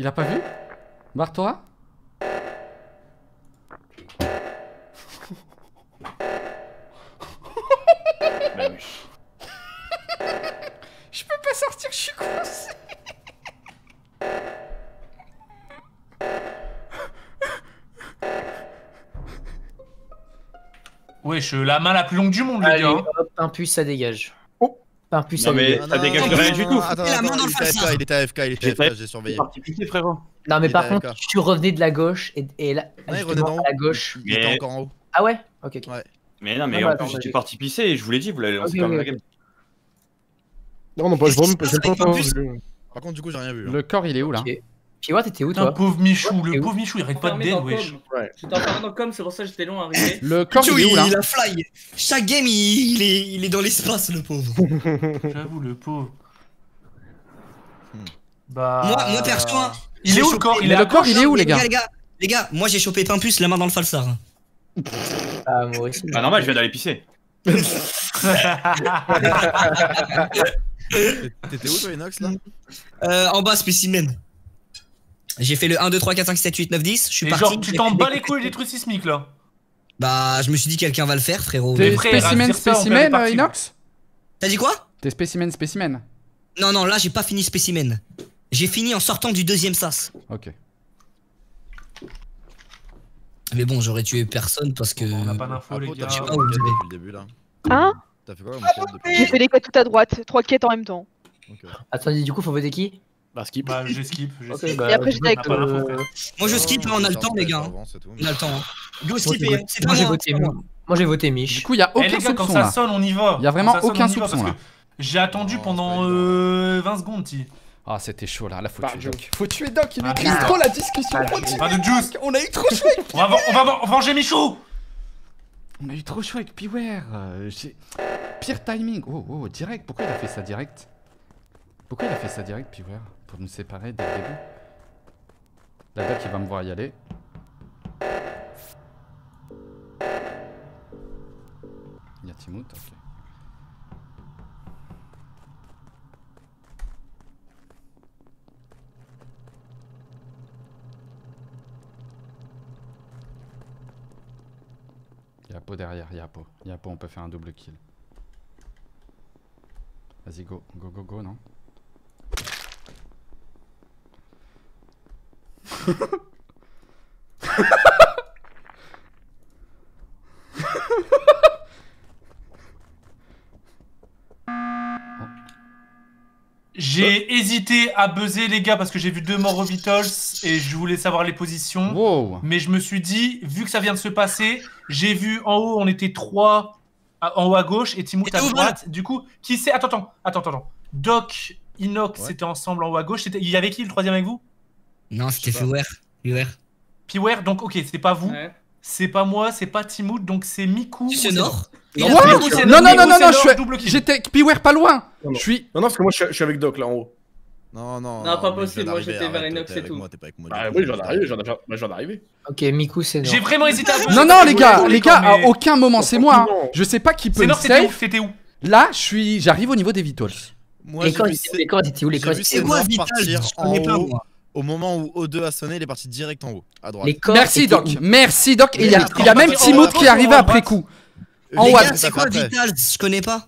Il a pas vu? Bartora oui. Je peux pas sortir, je suis coincé Wesh, la main la plus longue du monde, les Allez, gars. hein. hop, Pimpus, ça dégage. Oh. Pimpus, Non, mais ça dégage rien du tout. Attends, il était. AFK, il était AFK, il était J'ai surveillé. Frérot. Non, mais par contre, tu revenais de la gauche et, et là, Non, il revenait d'en haut. la gauche. Il était encore en haut. Ah ouais? Ok, ok. Ouais. Mais non, mais bah, en attends, plus, j'étais parti pisser et je vous l'ai dit, vous l'avez lancé quand même la game. Non, non, pas, je vois même pas, Par contre, du coup, j'ai rien vu. hein. Le corps, il est où là? Ouais, t'étais où Putain, toi pauvre Michou, le pauvre Michou, il arrête pas de dead, wesh. Ouais. J'étais enfermé dans Com, c'est pour ça que j'étais long à arriver. Le corps, il est où là il a fly. Chaque game, il, il est, il est dans l'espace, le pauvre. J'avoue, le pauvre. Hmm. Bah. Moi, moi perso, hein, Il est où le corps Il est le corps, il est où les gars, gars les gars, les gars, moi j'ai chopé Pimpus, la main dans le falsar. Ah, moi aussi. Bah, normal, je viens d'aller pisser. T'étais où, toi, Inox, là? Euh, en bas, spécimen. J'ai fait le 1, 2, 3, 4, 5, 7, 8, 9, 10. Je suis Et parti. genre, tu t'en bats les couilles des trucs sismiques là. Bah, je me suis dit, quelqu'un va le faire, frérot. T'es spécimen, spécimen, les euh. Inox T'as dit quoi? T'es spécimen, spécimen Non, non, là, j'ai pas fini spécimen. J'ai fini en sortant du deuxième sas. Ok. Mais bon, j'aurais tué personne parce que. On n'a pas d'infos, les Apo, gars. Ah, le début, là Hein? T'as fait quoi comme quête depuis J'ai fait les quêtes tout à droite, trois quêtes en même temps. Ok. Attendez, du coup, faut voter qui? Bah, skip. Bah, j'ai skip. j'ai Ok, skip. bah, Et après, du j'étais coup, avec toi. euh, Moi, je skip, hein, on a le temps, les gars. hein. On a le temps. hein. Go Moi, skip, voté- c'est pas moi, voté moi. Moi, j'ai voté Du Mich. coup, il y a Eh, aucun gars, quand soupçon ça sonne, on y va. Y a vraiment aucun soupçon, là. J'ai attendu pendant c'est pas euh, 20 secondes, ti. Ah, c'était chaud là, là faut Bah, tuer je- Doc. Faut tuer Doc, il Ah, maîtrise trop la discussion. Pas de juice. On a eu trop chaud avec... On va, on va ven- venger Michou On a eu trop chaud avec Beware. euh, Pire timing. Oh, oh, direct. Pourquoi il a fait ça direct? Pourquoi il a fait ça direct, Beware? Pour nous séparer dès le début La Doc, il va me voir y aller. Il y a Timout, ok. Il y a Apo derrière, il y a Apo. Il y a Apo, on peut faire un double kill. Vas-y, go, go, go, go, non? J'ai hésité à buzzer les gars parce que j'ai vu deux morts au Beatles et je voulais savoir les positions. Mais je me suis dit, vu que ça vient de se passer, j'ai vu en haut on était trois en haut à gauche et Timout à droite. Du coup, qui c'est? Attends, attends, attends, attends. Doc, Inox, ouais. c'était ensemble en haut à gauche. Il y avait qui le troisième avec vous? Non, c'était Beware. Beware. donc ok, c'est pas vous. C'est pas moi, c'est pas Timout, donc c'est Miku. C'est Nord. Non, non, non, non, non, non, j'étais Beware pas loin. Je suis. Non, non, parce que moi je suis avec Doc là en haut. Non, non. Non, pas possible, moi j'étais vers et tout. Moi, pas avec moi, ah oui, j'en arrive, j'en arrivais. Ok, Miku, c'est J'ai vraiment hésité à Non, non, les gars, les gars, à aucun moment, c'est moi. Je sais pas qui peut me save. C'était où Là, je suis, j'arrive au niveau des Vitals. Les corps, les où C'est quoi Vitals Je connais pas moi. Au moment où O2 a sonné, il est parti direct en haut, à droite. Merci Doc, merci Doc. Il y a, même Timoth qui est arrivé après coup. En Les gars, c'est quoi Vital Je connais pas.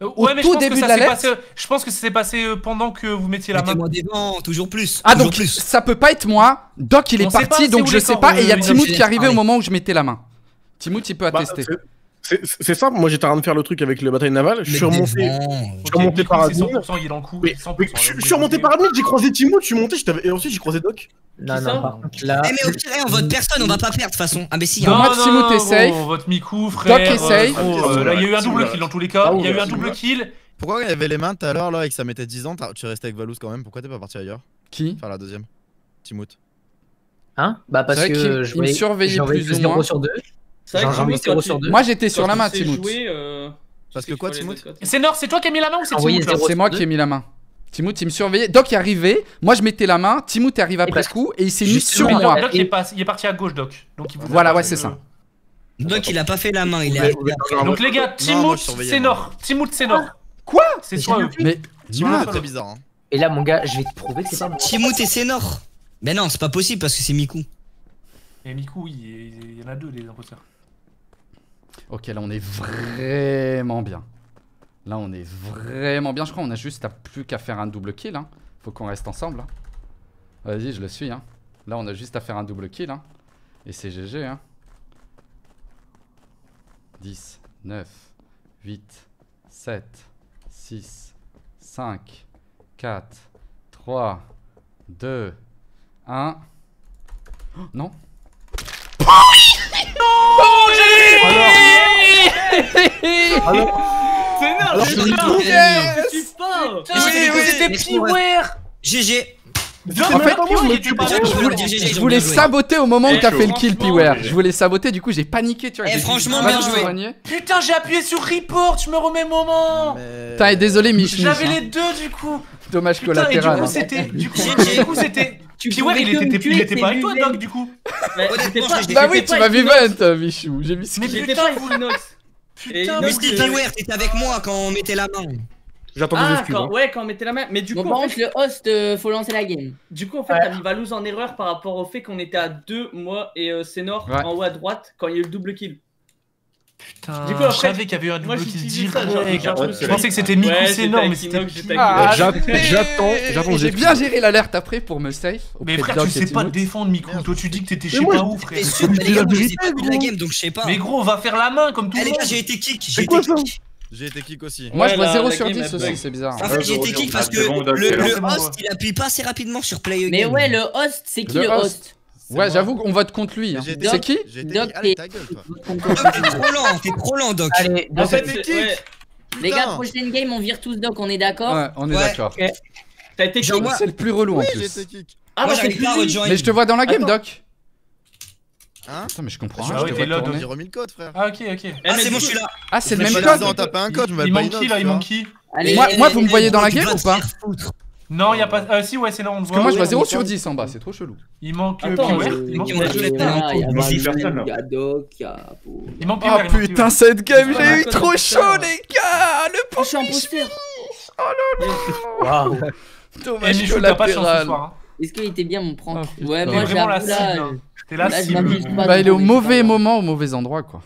Euh, ouais, tout je pense début que ça de la je pense que ça s'est passé euh, pendant que vous mettiez la main. Devant, toujours plus. Ah, donc plus. ça peut pas être moi. Doc, il est parti, donc je sais pas. Euh, Et il y a Timout qui est arrivé au moment où je mettais la main. Timout, il peut bah, attester. C'est simple, moi j'étais en train de faire le truc avec le bataille navale, je suis remonté, okay, par Admin. je, suis remonté par Admin, j'ai croisé Timo, je suis monté, je et ensuite j'ai croisé Doc. Non, non. Eh, mais au pire, on vote personne, on va pas perdre de toute façon. Ah, mais si, hein. Maximo, t'es safe. On vote Miku, frère. Doc est safe. il y a eu un double kill dans tous les cas, ah, il y a eu un double kill. Pourquoi il y avait les mains tout à l'heure là et que ça mettait 10 ans Tu restais avec Valouz quand même, pourquoi t'es pas parti ailleurs Qui? Enfin, la deuxième. Timout. Hein? Bah, parce que je me surveillais plus ou moins. sur deux. Moi j'étais sur la main, Timut. Parce que quoi, Timut C'est Nord, c'est toi qui as mis la main ou c'est ah Timut C'est moi qui ai mis la main. Timout, il me surveillait. Doc est arrivé. Moi, je mettais la main. Timout est arrivé après ce coup et il s'est mis sur moi. Il, est parti à gauche, Doc. Voilà, ouais, c'est ça. Doc, il a pas fait la main. Il est Donc, les gars, Timout, c'est Nord. Timout, c'est Nord. Quoi? C'est toi. Mais dis-moi. C'est bizarre. Hein. Et là, mon gars, je vais te prouver que c'est pas. Timout et Sénor. Mais non, c'est pas possible parce que c'est Miku. Et Miku, il y en a deux, les imposteurs. Ok, là on est vraiment bien. Là on est vraiment bien. Je crois on a juste à plus qu'à faire un double kill. Hein. Faut qu'on reste ensemble. Hein. Vas-y, je le suis. Hein. Là on a juste à faire un double kill. Hein. Et c'est GG. Hein. 10, 9, 8, 7, 6, 5, 4, 3, 2, 1. Oh, non. Non c'est énorme, c'est énorme Qu'est-ce Vous étiez Piware GG je voulais saboter au moment où t'as eh, fait le kill, Piware. Je voulais saboter, du coup j'ai paniqué, tu vois. Franchement, bien joué. Putain, j'ai appuyé sur report, je me remets moment. Putain, désolé, Michel. J'avais hein. les deux, du coup. Dommage collatéral. Hein. Du coup, c'était. Piware, il était pas avec toi, Doc, du coup. Bah oui, tu m'as vu 20, Michou. J'ai mis ce Mais putain, il vous le Putain, mais Sneaky t'étais avec moi quand on mettait la main. J'attends ah, quand. Ouais, quand on mettait la main. Mais du coup. Par contre, le host, euh, faut lancer la game. Du coup, en fait, t'as mis Valouz en erreur par rapport au fait qu'on était à deux, moi et euh, Sénor en haut à droite quand il y a eu le double kill. Putain, coup, je savais qu'il y avait eu un double se direct. Je pensais que c'était Miku énorme, mais c'était ah, J'attends, j'attends. J'ai bien géré l'alerte après pour me safe. Mais frère, tu sais pas défendre, Miku. Toi, tu dis que t'étais je sais pas où, frère. Mais gros, on va faire la main comme tout le monde. Les gars, j'ai été kick. J'ai été kick. J'ai été kick aussi. Moi, je vois 0 sur 10 aussi, c'est bizarre. En fait, j'ai été kick parce ah, que le host, il appuie pas assez rapidement sur play. Mais ouais, le host, c'est qui le host? Ouais, j'avoue qu'on vote contre lui. Hein. C'est qui Doc, Doc, t'es trop lent, t'es trop lent, Doc. Allez, Doc, fait, les. Les gars, prochaine game, on vire tous Doc, on est d'accord Ouais, on est d'accord. T'as été kick C'est le plus relou en plus. Ah, moi, bah, j'arrive pas à rejoindre. Mais je te vois dans la game, Doc. Hein Attends, mais je comprends. Ah, ouais, j'ai remis le code, frère. Ah, ok, ok. Eh, ah, c'est bon, je suis là. Ah, c'est le même code. Attends, t'as pas un code, je m'appelle pas. Manque qui là? Il manque qui? Allez, moi, vous me voyez dans la game ou pas non, il y a pas. Euh, si, ouais, c'est là, on. Parce que moi, je vois 0 sur 10 en bas, c'est trop chelou. Il manque euh, Beware. Il manque ah, Il Ah putain, cette game, j'ai eu trop chaud, les gars Le pauvre. Je suis. Oh là là eh, Dommage chance. Hein. Est-ce qu'il était bien mon prank ah, Ouais, moi, j'avoue là. Hein. T'es Bah, il est au mauvais moment, au mauvais endroit, quoi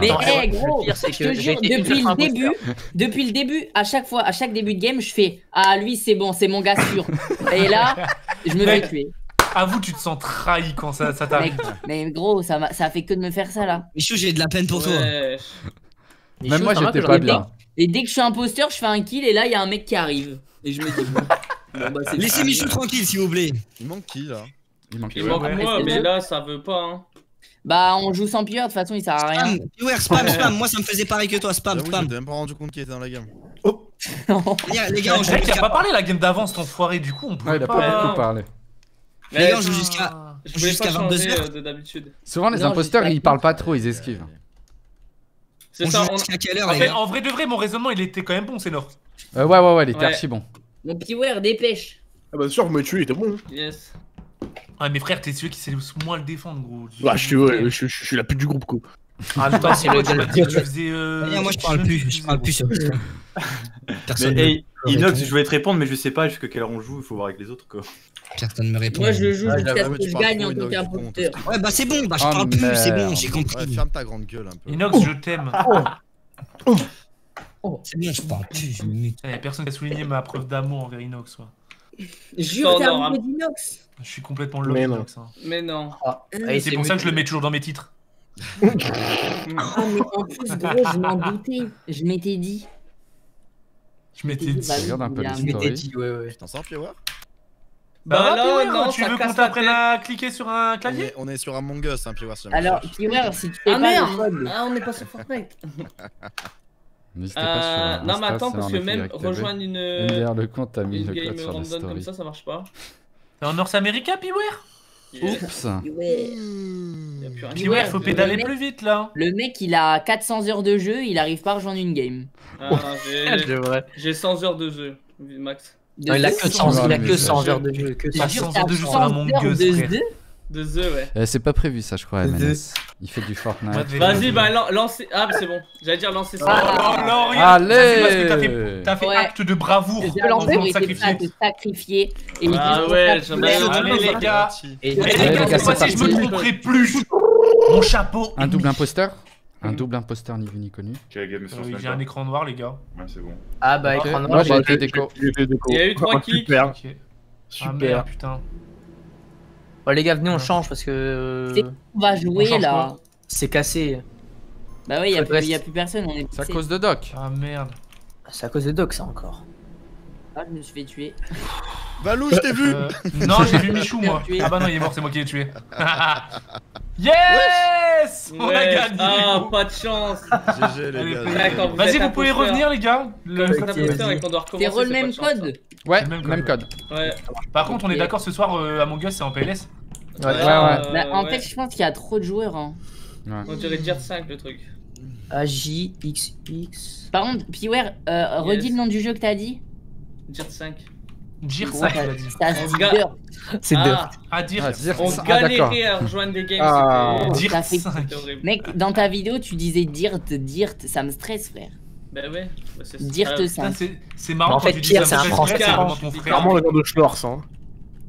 hey, gros, le pire, je que jure, depuis le début, depuis le début, à chaque fois, à chaque début de game, je fais Ah, lui, c'est bon, c'est mon gars sûr. Et là, je me fais tuer. avoue, tu te sens trahi quand ça, ça t'arrive. mais gros, ça, ça a fait que de me faire ça là. Michou, j'ai de la peine pour toi. Même moi, j'étais pas bien. Et dès que je suis imposteur, je fais un kill et là, il y a un mec qui arrive. Et je me dis, bon, bon, bah, Laissez Michou tranquille, s'il vous plaît. Il manque qui là? Il manque Il manque moi, mais là, ça veut pas. Hein. Bah, on joue sans pire, de toute façon, il sert à rien. Spam, Viewer, spam, spam. Moi, ça me faisait pareil que toi. Spam, J'avoue, je spam. m'étais même pas rendu compte qu'il était dans la gamme. Gars, les gars, on Le joue mec, il a jusqu'à pas parlé la game d'avant, cet enfoiré, du coup, on peut Ouais, il a pas. beaucoup parlé. Les gars, on joue jusqu'à. je voulais jusqu'à pas changer 22 euh, de d'habitude. Souvent, les Non, imposteurs, ils parlent pas trop, ils esquivent. C'est On ça, joue on... jusqu'à quelle heure, En, les fait, gars en vrai de vrai, mon raisonnement, il était quand même bon, c'est Nord. Euh, ouais, ouais, ouais, il était Ouais. archi bon. Mon Piwer, dépêche. Ah bah sûr, vous m'avez tué, il était bon. hein. Yes. Ouais, mais frère, t'es celui qui sait le moins le défendre, gros. Bah, je suis, ouais, je, je- je suis la pute du groupe, quoi. Même temps, c'est le Tu m'as gars. dit que tu faisais. euh, Regarde, moi, je parle plus. Je parle plus sur Discord. Mais Personne hey, me Inox, je voulais te répondre, mais je sais pas jusqu'à quelle heure on joue, il faut voir avec les autres quoi. Personne me répond. Moi, je joue Ouais, jusqu'à ce que je gagne en tant qu'imposteur. Ouais, bah c'est bon. Bah, je Oh, parle plus. C'est bon, j'ai compris. ferme ta grande gueule un peu. Inox, je t'aime. C'est bon, je parle plus. Je me mute. Eh, personne n'a souligné ma preuve d'amour envers Inox, ouais. Jure, amoureux non, d'Inox. Je suis complètement love Mais non. Inox. hein. Mais non. Ah, allez, C'est pour ça que je le mets toujours dans mes titres. Ah, mais en plus, gros, je m'en doutais. Je m'étais dit. Je m'étais dit. Bah Regarde un peu Je m'étais dit, ouais, ouais. Tu t'en sors, Pierre Bah, Bah non, non, tu ça veux qu'on casse la t'apprenne à cliquer sur un on clavier est, on est sur Among Us, hein, Pierre, si jamais tu Alors, cherches. Si tu fais Ah pas merde le mode. Ah, on n'est pas sur Fortnite. N'hésitez pas sur. Euh, non, mais Insta, attends, parce que même rejoindre une, derrière euh, le compte, t'as mis une le game code sur les random comme stories. ça, ça marche pas. T'es en North America, Piwer Oups. Piwer, faut le pédaler mec- plus vite là. Le mec, il a 400 heures de jeu, il arrive pas à rejoindre une game. Ah, j'ai- C'est vrai. J'ai 100 heures de jeu, max. De Non, il a que 100 il a que mais 100 ça- heures de jeu. Que Pas 100 100 heures de jeu sur Among Us, de. De jeu, ouais. Eh, C'est pas prévu ça, je crois. MNS. Il fait du Fortnite. Je Vas-y, bah lan- lancez. Ah, bah, c'est bon. J'allais dire lancer ça. Oh non, non, regarde, c'est parce que t'as fait, Allez t'as fait Ouais. acte de lancé, voulant il te était prêt à sacrifier. Et Ah ouais, je j'aimerais- t'en Allez, les gars. Et Allez, Eh, les gars, gars, cette fois-ci, je me tromperai plus. Mon chapeau. Un double imposteur Un double imposteur ni vu ni connu. Euh, J'ai un pas. écran noir, les gars. Ouais, c'est bon. Ah bah, écran Moi, noir, j'ai j'ai été déco. Été déco. Il y a eu trois Ah, kicks. Super. Ah super. merde, putain. Bon, les gars, venez, on Ouais. change parce que C'est- On va jouer là. c'est cassé. Bah oui, y a, Faut plus, rester- y a plus personne, on est C'est à cause de Doc. Ah merde. C'est à cause de Doc, ça encore. Ah, je me suis fait tuer. Valou, je t'ai vu Euh, non, j'ai vu Michou, moi. Ah bah non, il est mort, c'est moi qui l'ai tué. yes On a Ouais. gagné. Ah, pas de chance. GG, les gars. Vas-y, vous pouvez revenir, les gars. Le- Quand le- c'est même code. Ouais, même même code. code. Ouais. Par contre, on est d'accord ce soir, euh, Among Us, c'est en PLS. Ouais, ouais. Bah, en ouais. fait, je pense qu'il y a trop de joueurs. Hein. On dirait Dirt 5 le truc. AJXX. Par contre, Piwer, euh, redis le nom du jeu que t'as dit. Dirt 5. Dire Gros, ça, t'as- il a dit. Dirt. C'est Ah, Dirt. Ah, dire On. Ah, galérait à rejoindre des games. Ah. fait- 5. C'était horrible. Mec, dans ta vidéo, tu disais Dirt, Dirt, ça me stresse, frère. Bah ouais. c'est- Dirt ah, 5. C'est marrant en fait, tu dis c'est un Français, c'est vraiment le gars de Schlors, hein.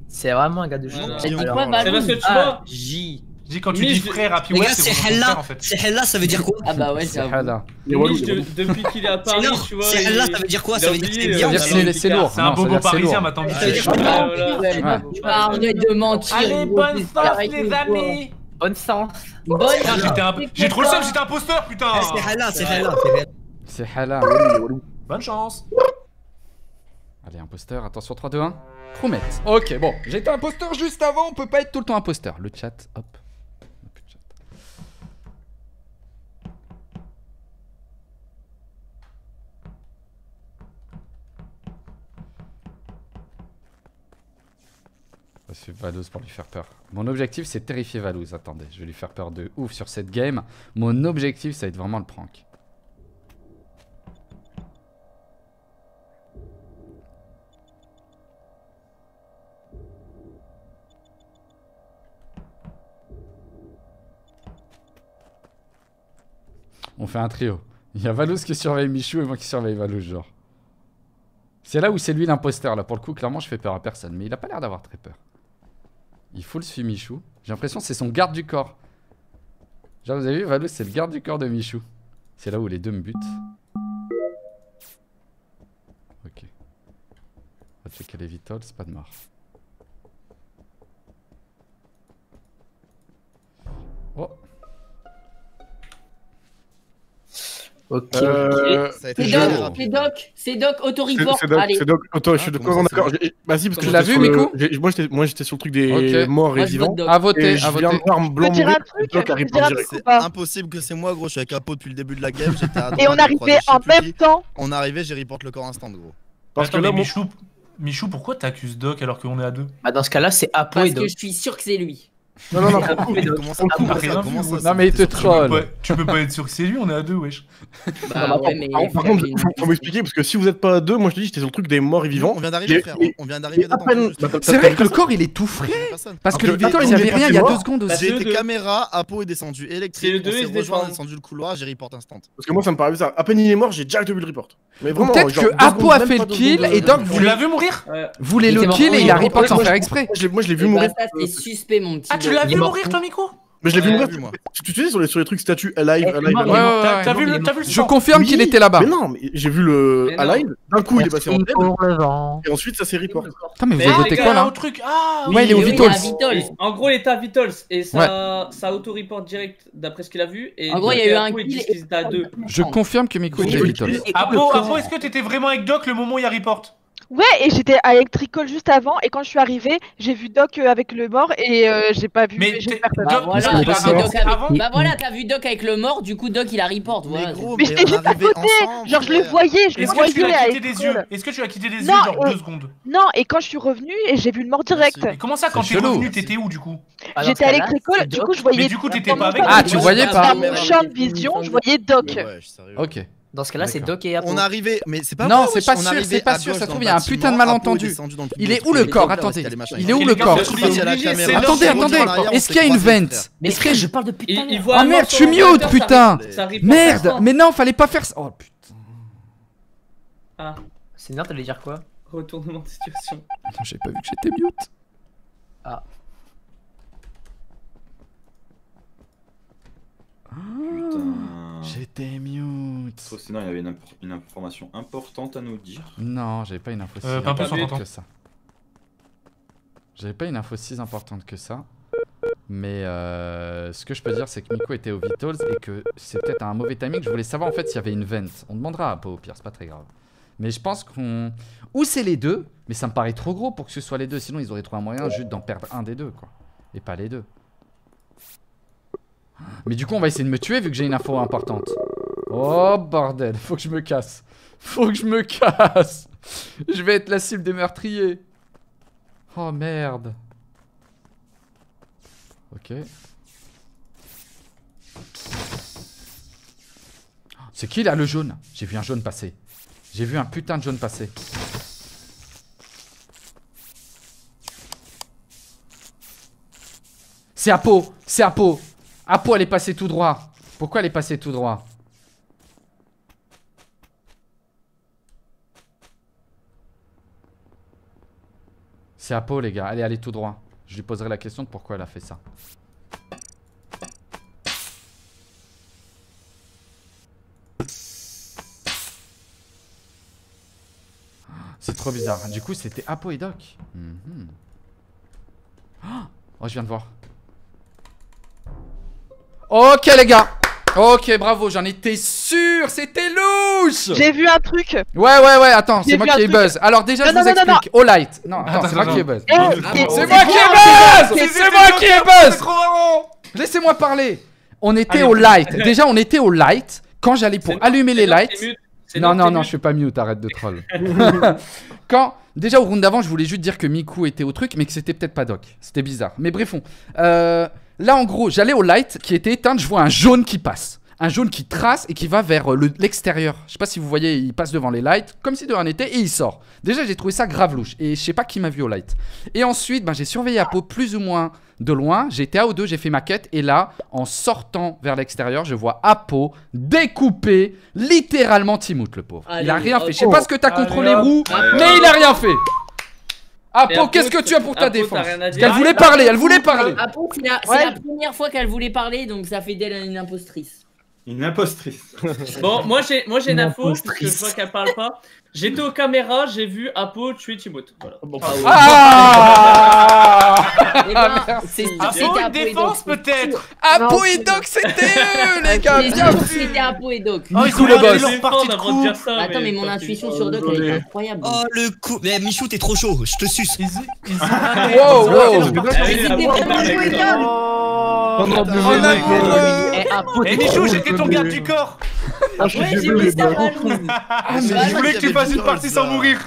C'est vraiment un gars de Valou C'est parce que tu Ah, vois. J. Je dis quand tu dis je- frère c'est Hella. en fait. C'est Hella, ça veut dire quoi Ah bah ouais, C'est j'avoue. Hada. Il y a Walou, Mich, il y a de- Walou. depuis qu'il est à Paris, tu vois. c'est Hella, ça veut dire quoi Ça veut dire que c'est euh, c'est- lourd. C'est un bobo parisien, Ouais. tu vas arrêter de mentir. Allez, bonne chance, pareil les amis Bonne sens. Bonne un- J'ai trop le seum, j'étais imposteur, putain Eh, C'est Hella, c'est Hella. c'est Hella. Bonne chance Allez, imposteur, attention 3, 2, 1. Promet. Ok, bon, j'étais imposteur juste avant, on peut pas être tout le temps imposteur. Le chat, hop. On a plus de chat. Je Valouz pour lui faire peur. Mon objectif c'est terrifier Valouz. Attendez, je vais lui faire peur de ouf sur cette game. Mon objectif ça va être vraiment le prank. On fait un trio. Il y a Valouz qui surveille Michou et moi qui surveille Valouz, genre. C'est là où c'est lui l'imposteur, là. Pour le coup, clairement, je fais peur à personne. Mais il a pas l'air d'avoir très peur. Il faut le suivre Michou. J'ai l'impression que c'est son garde du corps. Genre, vous avez vu, Valou c'est le garde du corps de Michou. C'est là où les deux me butent. Ok. On va checker les vitals, c'est pas de marre. Oh Ok. Euh, C'est je- Doc, c'est Doc, c'est Doc, C'est auto-report. c'est Doc, Allez. c'est Doc. Attends, je suis Ah, complètement d'accord. Si, parce que Tu l'as j'étais vu, j'ai- Moi, j'étais moi, j'étais sur le truc des morts et je vivants. À voter, je à viens voter. un Je un Je un C'est impossible que c'est moi, gros. Je suis avec Apo depuis le début de la game. Et on arrivait je en même temps. On arrivait, j'ai report le corps instant, gros. Parce que là, Michou, Michou, pourquoi t'accuses Doc alors qu'on est à deux? Bah, dans ce cas-là, c'est Apo Parce et que Doc. je suis sûr que c'est lui. Non, non, non. Comment ça Pour le coup, comment ça- comment ça. Non, mais il te c'est- Tu peux, troll. pas, tu peux pas être sûr que c'est lui, on est à deux, wesh. Bah ouais, mais. Par, contre, faut, faut m'expliquer parce que si vous êtes pas à deux, moi je te dis, j'étais sur le truc des morts et vivants. On vient d'arriver, frère. On vient d'arriver C'est vrai que le corps il est tout frais. Parce que Vitals, ah, il y avait rien il y a deux secondes aussi. J'ai été caméra, Apo est descendu C'est électrique, on deux, s'est rejoint, descendu le couloir, j'ai report instant. Parce que moi ça me paraît bizarre. À peine il est mort, j'ai vu le report. Mais vraiment. peut-être que Apo a fait le kill et euh, Doc voulait, vu mourir voulait le kill et il a report sans Moi, faire je- exprès. Moi je l'ai- vu mourir. ça, c'est suspect, mon petit. Tu l'as vu mourir, toi, Miko Mais je l'ai vu mourir. Tu tu sais sur les sur les trucs statuts alive, alive, alive. Ouais, ouais, T'as ouais. t'as vu, il est le- t'as vu le Je confirme qu'il était là-bas. Mais non, mais j'ai vu le alive. D'un coup il est passé en vent. Et ensuite ça s'est report. Putain, mais vous avez voté quoi là truc. Ah, Ouais, il est au Vitals. à En gros, il était à Vitals et ça, ça auto-report direct d'après ce qu'il a vu. Et En gros, il y a eu un kill disent et- qu'ils étaient à deux. Je confirme que Miko était Oui, Vitals. Apo, est-ce que t'étais vraiment avec Doc le moment où il y a report? Ouais, et j'étais à Electrical juste avant, et quand je suis arrivée, j'ai vu Doc euh, avec le mort, et euh, j'ai pas vu. Mais j'ai personne. Bah Doc, voilà, t'as avec- bah voilà, t'as vu Doc avec le mort, du coup Doc il a report. Mais Voilà. gros, Mais on juste à côté, ensemble. genre je le voyais, je le Est-ce que voyais tu l'as quitté des yeux? Est-ce que tu l'as quitté des yeux Non, genre et- deux secondes? Non, et quand je suis revenue, et j'ai vu le mort direct. Comment ça, quand t'es chelou. revenu, t'étais où du coup? J'étais à Electrical, du coup je voyais. Mais du coup, t'étais pas avec Ah, tu voyais pas. Dans mon champ de vision, je voyais Doc. Ouais, je suis sérieux. Ok. Dans ce cas-là, c'est. Doc et Apo. On arrivait, mais c'est pas Non, c'est pas sûr, c'est pas sûr, ça trouve, il y a un putain de malentendu. Il est où le de corps Attendez, il est où le corps Attendez, attendez, est-ce qu'il y a une vente Est-ce que je parle Oh un mort merde, je suis mute, putain. Merde. Mais non, fallait pas faire ça Oh putain Ah, C'est t'allais dire quoi? Retournement de situation. Attends, J'avais pas vu que j'étais mute. Ah. Putain. J'étais mute. Trop sinon, il y avait une, imp- une information importante à nous dire. Non, j'avais pas une info si Euh, Pimpon, importante que ça. J'avais pas une info si importante que ça. Mais euh, ce que je peux dire, c'est que Miko était au Vitals et que c'est peut-être un mauvais timing. Je voulais savoir en fait s'il y avait une vente. On demandera à Pau au pire, c'est pas très grave. Mais je pense qu'on. Ou c'est les deux, mais ça me paraît trop gros pour que ce soit les deux. Sinon, ils auraient trouvé un moyen juste d'en perdre un des deux, quoi. Et pas les deux. Mais du coup, on va essayer de me tuer vu que j'ai une info importante. Oh bordel, faut que je me casse. Faut que je me casse. Je vais être la cible des meurtriers. Oh merde. Ok. C'est qui là le jaune? J'ai vu un jaune passer. J'ai vu un putain de jaune passer. C'est Apo C'est Apo Apo elle est passée tout droit. Pourquoi elle est passée tout droit? C'est Apo les gars, allez, allez tout droit. Je lui poserai la question de pourquoi elle a fait ça. C'est trop bizarre. Du coup, c'était Apo et Doc. Mhm. Oh, je viens de voir. Ok, les gars. Ok, bravo, j'en étais sûr. C'était louche. J'ai vu un truc. Ouais, ouais, ouais, attends, c'est moi qui ai buzz. Alors, déjà, Non, je vous non, non, non, explique. Au light. Non, attends, c'est moi qui ai buzz. Eh, C'est moi qui ai buzz C'est moi qui ai buzz Laissez-moi parler. On était au light. Déjà, on était au light. Quand j'allais pour allumer les lights. Non, non, non, mute. je fais pas mute, arrête de troll. Quand, déjà au round d'avant, je voulais juste dire que Miku était au truc, mais que c'était peut-être pas Doc. C'était bizarre. Mais bref, on. Euh, là, en gros, j'allais au light qui était éteinte, je vois un jaune qui passe. Un jaune qui trace et qui va vers euh, le- l'extérieur. Je sais pas si vous voyez, il passe devant les lights, comme si de rien n'était, et il sort. Déjà, j'ai trouvé ça grave louche. Et je sais pas qui m'a vu au light. Et ensuite, ben, j'ai surveillé Apo plus ou moins de loin. J'étais à O2, j'ai fait ma quête. Et là, en sortant vers l'extérieur, je vois Apo découpé, littéralement Timout, le pauvre. il a rien fait. Je sais pas ce que t'as contre les roues, mais il a rien fait. Et Apo, qu'est-ce que tu as pour ta Apo, défense qu'elle voulait parler, elle voulait parler. Apo, c'est la, c'est Ouais. la première fois qu'elle voulait parler, donc ça fait d'elle une impostrice. Une impostrice. Bon, moi j'ai moi j'ai une Une info, parce que je vois qu'elle parle pas. J'étais aux caméras, j'ai vu Apo tuer Timothée. Voilà. Ah Eh ben, c'est- Ah c'était bon, Apo une et défense Doc. peut-être Apo et Doc, c'était eux, les gars, bien C'était Apo et Doc. Oh, ils Nico ont le gardé boss. Attends, mais mon intuition sur Doc, elle est incroyable. Oh le coup. Mais Michou, t'es trop chaud, je te suce. Wow, wow. Oh, non, Eh, Eh t'es Michou, j'étais ton garde du corps. Ah. Ah, Je voulais que tu fasses une partie sans mourir.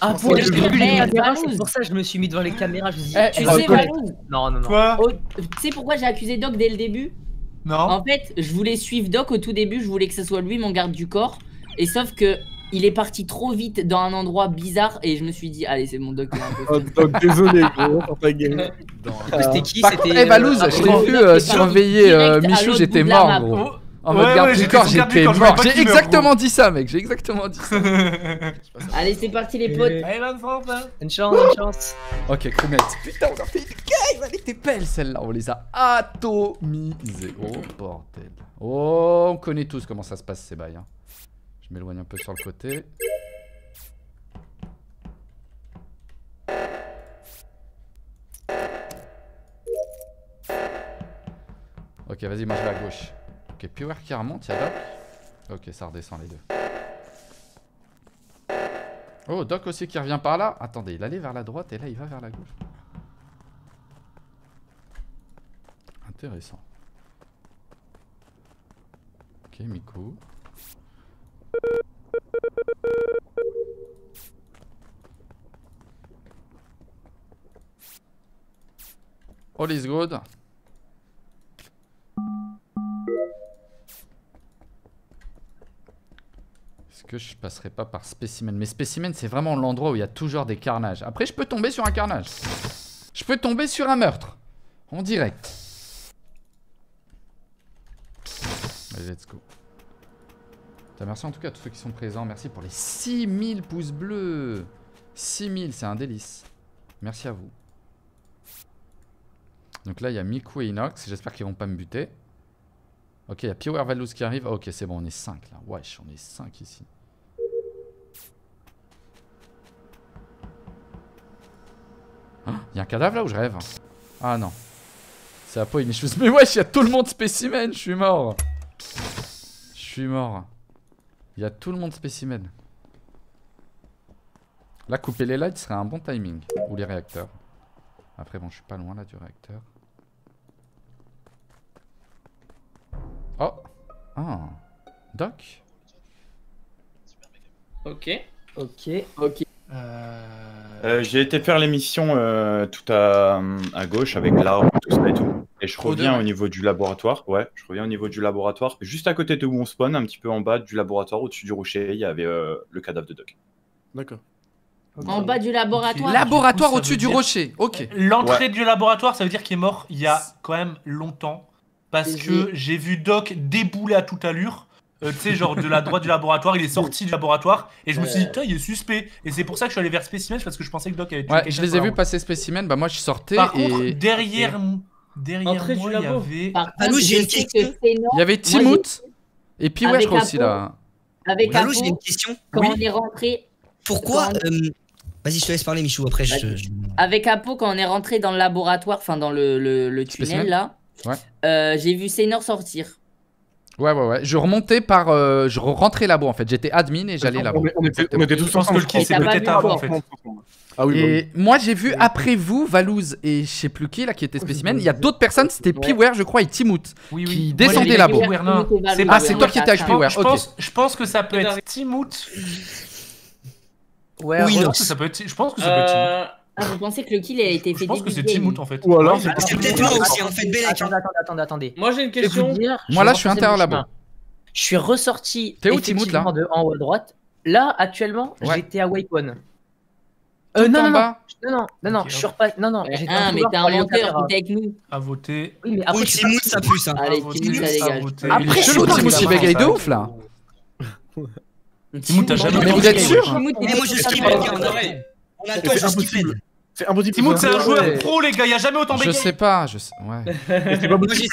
Ah, C'est pour c'est pour ça que je me suis mis devant les caméras. Je me suis dit, Eh, Tu Ah, sais, Valouz, Non, non, non. Quoi oh, tu sais pourquoi j'ai accusé Doc dès le début? Non. En fait, je voulais suivre Doc au tout début, je voulais que ce soit lui mon garde du corps. Et sauf que il est parti trop vite dans un endroit bizarre et je me suis dit, allez, c'est mon Doc. Oh. Doc, désolé, gros, pour ta game. C'était qui? Par contre, C'était. eh, Valouz, euh, je Apo. t'ai vu euh, surveiller euh, Michou, j'étais mort, gros. Oh, En Ouais, mode garde ouais, du j'étais corps, j'étais je mort. J'ai exactement dit ça, mec, j'ai exactement dit ça. Allez, c'est parti les potes. Allez, bonne hein. Une chance, une chance. Ok, Croumette. Putain, on a fait une game, elle était belle celle-là, on les a atomisés. Oh bordel. Oh, on connaît tous comment ça se passe ces bails. hein. Je m'éloigne un peu sur le côté. Ok, vas-y, je vais à gauche. Ok, Power qui remonte, y'a Doc? Ok, ça redescend les deux. Oh, Doc aussi qui revient par là. Attendez, il allait vers la droite et là il va vers la gauche. Intéressant. Ok, Miku. All is good. Est-ce que je passerai pas par spécimen Mais spécimen, c'est vraiment l'endroit où il y a toujours des carnages. Après, je peux tomber sur un carnage. Je peux tomber sur un meurtre. En direct. Let's go. Merci en tout cas à tous ceux qui sont présents. Merci pour les 6000 pouces bleus. 6000, c'est un délice. Merci à vous. Donc là, il y a Miku et Inox. J'espère qu'ils vont pas me buter. Ok, il y a Power Valous qui arrive. Ok, c'est bon, on est 5 là. Wesh, on est 5 ici. Ah, Il y a un cadavre là où je rêve? Ah non. C'est Apo Michous. Mais wesh, il y a tout le monde spécimen. Je suis mort. Je suis mort. Il y a tout le monde spécimen. Là, couper les lights serait un bon timing. Ou les réacteurs. Après, bon, je suis pas loin là du réacteur. Oh Ah Doc Ok. Ok. Ok. Euh, j'ai été faire l'émission euh, tout à, à gauche avec l'arbre, tout ça et tout. Et je reviens au niveau du laboratoire. Ouais, je reviens au niveau du laboratoire. Juste à côté de où on spawn, un petit peu en bas du laboratoire, au-dessus du rocher, il y avait euh, le cadavre de Doc. D'accord. En bas du laboratoire. Laboratoire au-dessus du dire- rocher. Ok. L'entrée Ouais. du laboratoire, ça veut dire qu'il est mort il y a quand même longtemps. Parce que j'ai vu Doc débouler à toute allure. Euh, tu sais, genre de la droite du laboratoire, il est sorti du laboratoire. Et je me suis dit, putain, il est suspect. Et c'est pour ça que je suis allé vers Specimen, parce que je pensais que Doc avait tué Ouais, je les ai vus passer spécimen. Bah, moi, je sortais Par et. contre, derrière, derrière moi, il y avait. Par contre, Valou, j'ai une question. Il y avait Timout. Et puis, ouais, je crois aussi là. avec Apo, j'ai une question. quand on est rentré, Pourquoi euh, Vas-y, je te laisse parler, Michou. Après, je. Avec Apo, quand on est rentré dans le laboratoire, enfin dans le, le, le Spécimen tunnel là, Ouais. euh, j'ai vu Sénor sortir. Ouais, ouais, ouais. Je remontais par. euh, je rentrais là-bas en fait. J'étais admin et j'allais là-bas. On, était, on était tous ensemble. c'est peut-être avant, en fait. Ah oui, bah oui. Et moi j'ai vu après vous, Valouz et je sais plus qui là qui était spécimen. Il y a d'autres personnes, c'était Piware je crois et Timout. Oui, qui j'ai là-bas. C'est Ah, c'est toi qui étais avec Piware, je pense- je pense que ça peut être Timout. Ouais, Oui, ouais. je pense que ça peut être, je pense que ça peut être Timout. Ah, vous pensez que le kill a été fait Je pense que c'est Timout en fait. Ou alors, Ouais, c'est peut-être moi aussi, attends, en fait, Bellec. Attendez, attendez, attendez, attendez. Moi j'ai une question. dire, Moi, là, je suis intérieur là-bas. Je suis ressorti T'es où, Timout, là de en haut à droite. Là, actuellement, Ouais. j'étais à Wake One. Euh, non, non, non, non, non, non, je suis repas. Non, non, j'étais Ah, mais t'es un menteur, t'étais avec nous. À voter. Oui, mais après, Timout, ça pue, ça. Allez, Timout, ça dégage. Après, je suis Timout, il bégaye de ouf là. Timout, t'as jamais Mais vous êtes sûr Mais moi, je skip, on a- On C'est je skip. C'est impossible. Timout, c'est un Ouais. joueur pro, les gars. Il y a jamais autant Je bégayé. sais pas, je sais. Ouais. C'est pas possible.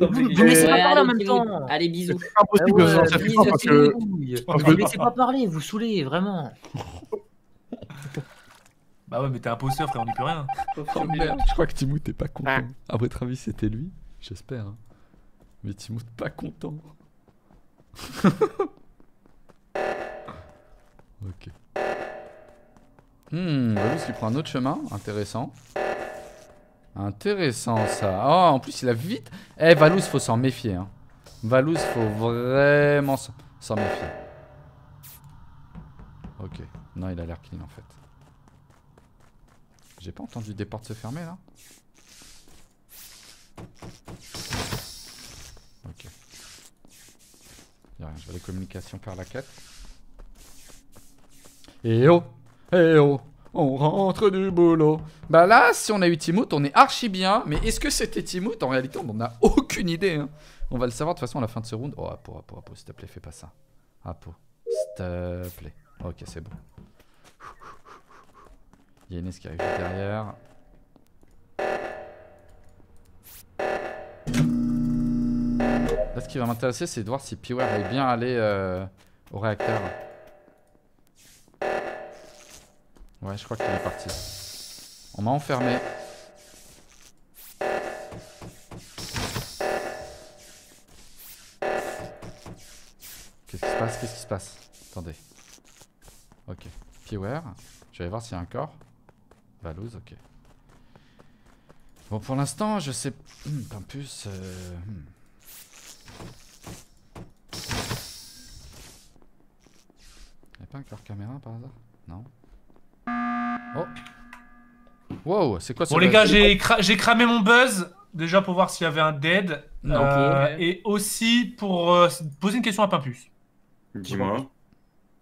Vous me laissez pas parler en allez, même temps. Allez, bisous. C'est impossible Ah parce que. bisous. parce Vous me laissez pas parler, vous saoulez, vraiment. Bah ouais, mais t'es imposteur, frère, on n'y peut rien. Oh merde, je crois que Timout est pas content. À votre avis, c'était lui? J'espère. hein. Mais Timout pas content. ok. Hmm, Valous qui prend un autre chemin. Intéressant. Intéressant ça. Oh, en plus, il a vite. Eh, Valous, faut s'en méfier. Hein. Valous, faut vraiment s'en méfier. Ok. Non, il a l'air clean en fait. J'ai pas entendu des portes se fermer là? Ok. Y'a rien, je vais les communications faire la quête. Eh oh Eh oh On rentre du boulot Bah là, si on a eu Timout, on est archi bien. Mais est-ce que c'était Timout? En réalité, on n'en a aucune idée. hein. On va le savoir de toute façon à la fin de ce round. Oh, Apo, Apo, Apo, s'il te plaît, fais pas ça. Apo, s'il te plaît. Ok, c'est bon. Il y a Inès qui arrive derrière. Là, ce qui va m'intéresser, c'est de voir si Piwer est bien allé euh, au réacteur. Ouais, je crois qu'il est parti. On m'a enfermé. Qu'est-ce qui se passe? Qu'est-ce qui se passe? Attendez. Ok. Piwer. Je vais aller voir s'il y a un corps. Valouz, ok. Bon, pour l'instant, je sais. Hmm, Pimpus. Euh... hmm. Y'a pas un corps caméra par hasard? Non. Oh Wow, c'est quoi ce Bon, les gars, j'ai cra- j'ai cramé mon buzz. Déjà pour voir s'il y avait un dead. Non. Euh. Et aussi pour euh, poser une question à Pimpus. Dis-moi.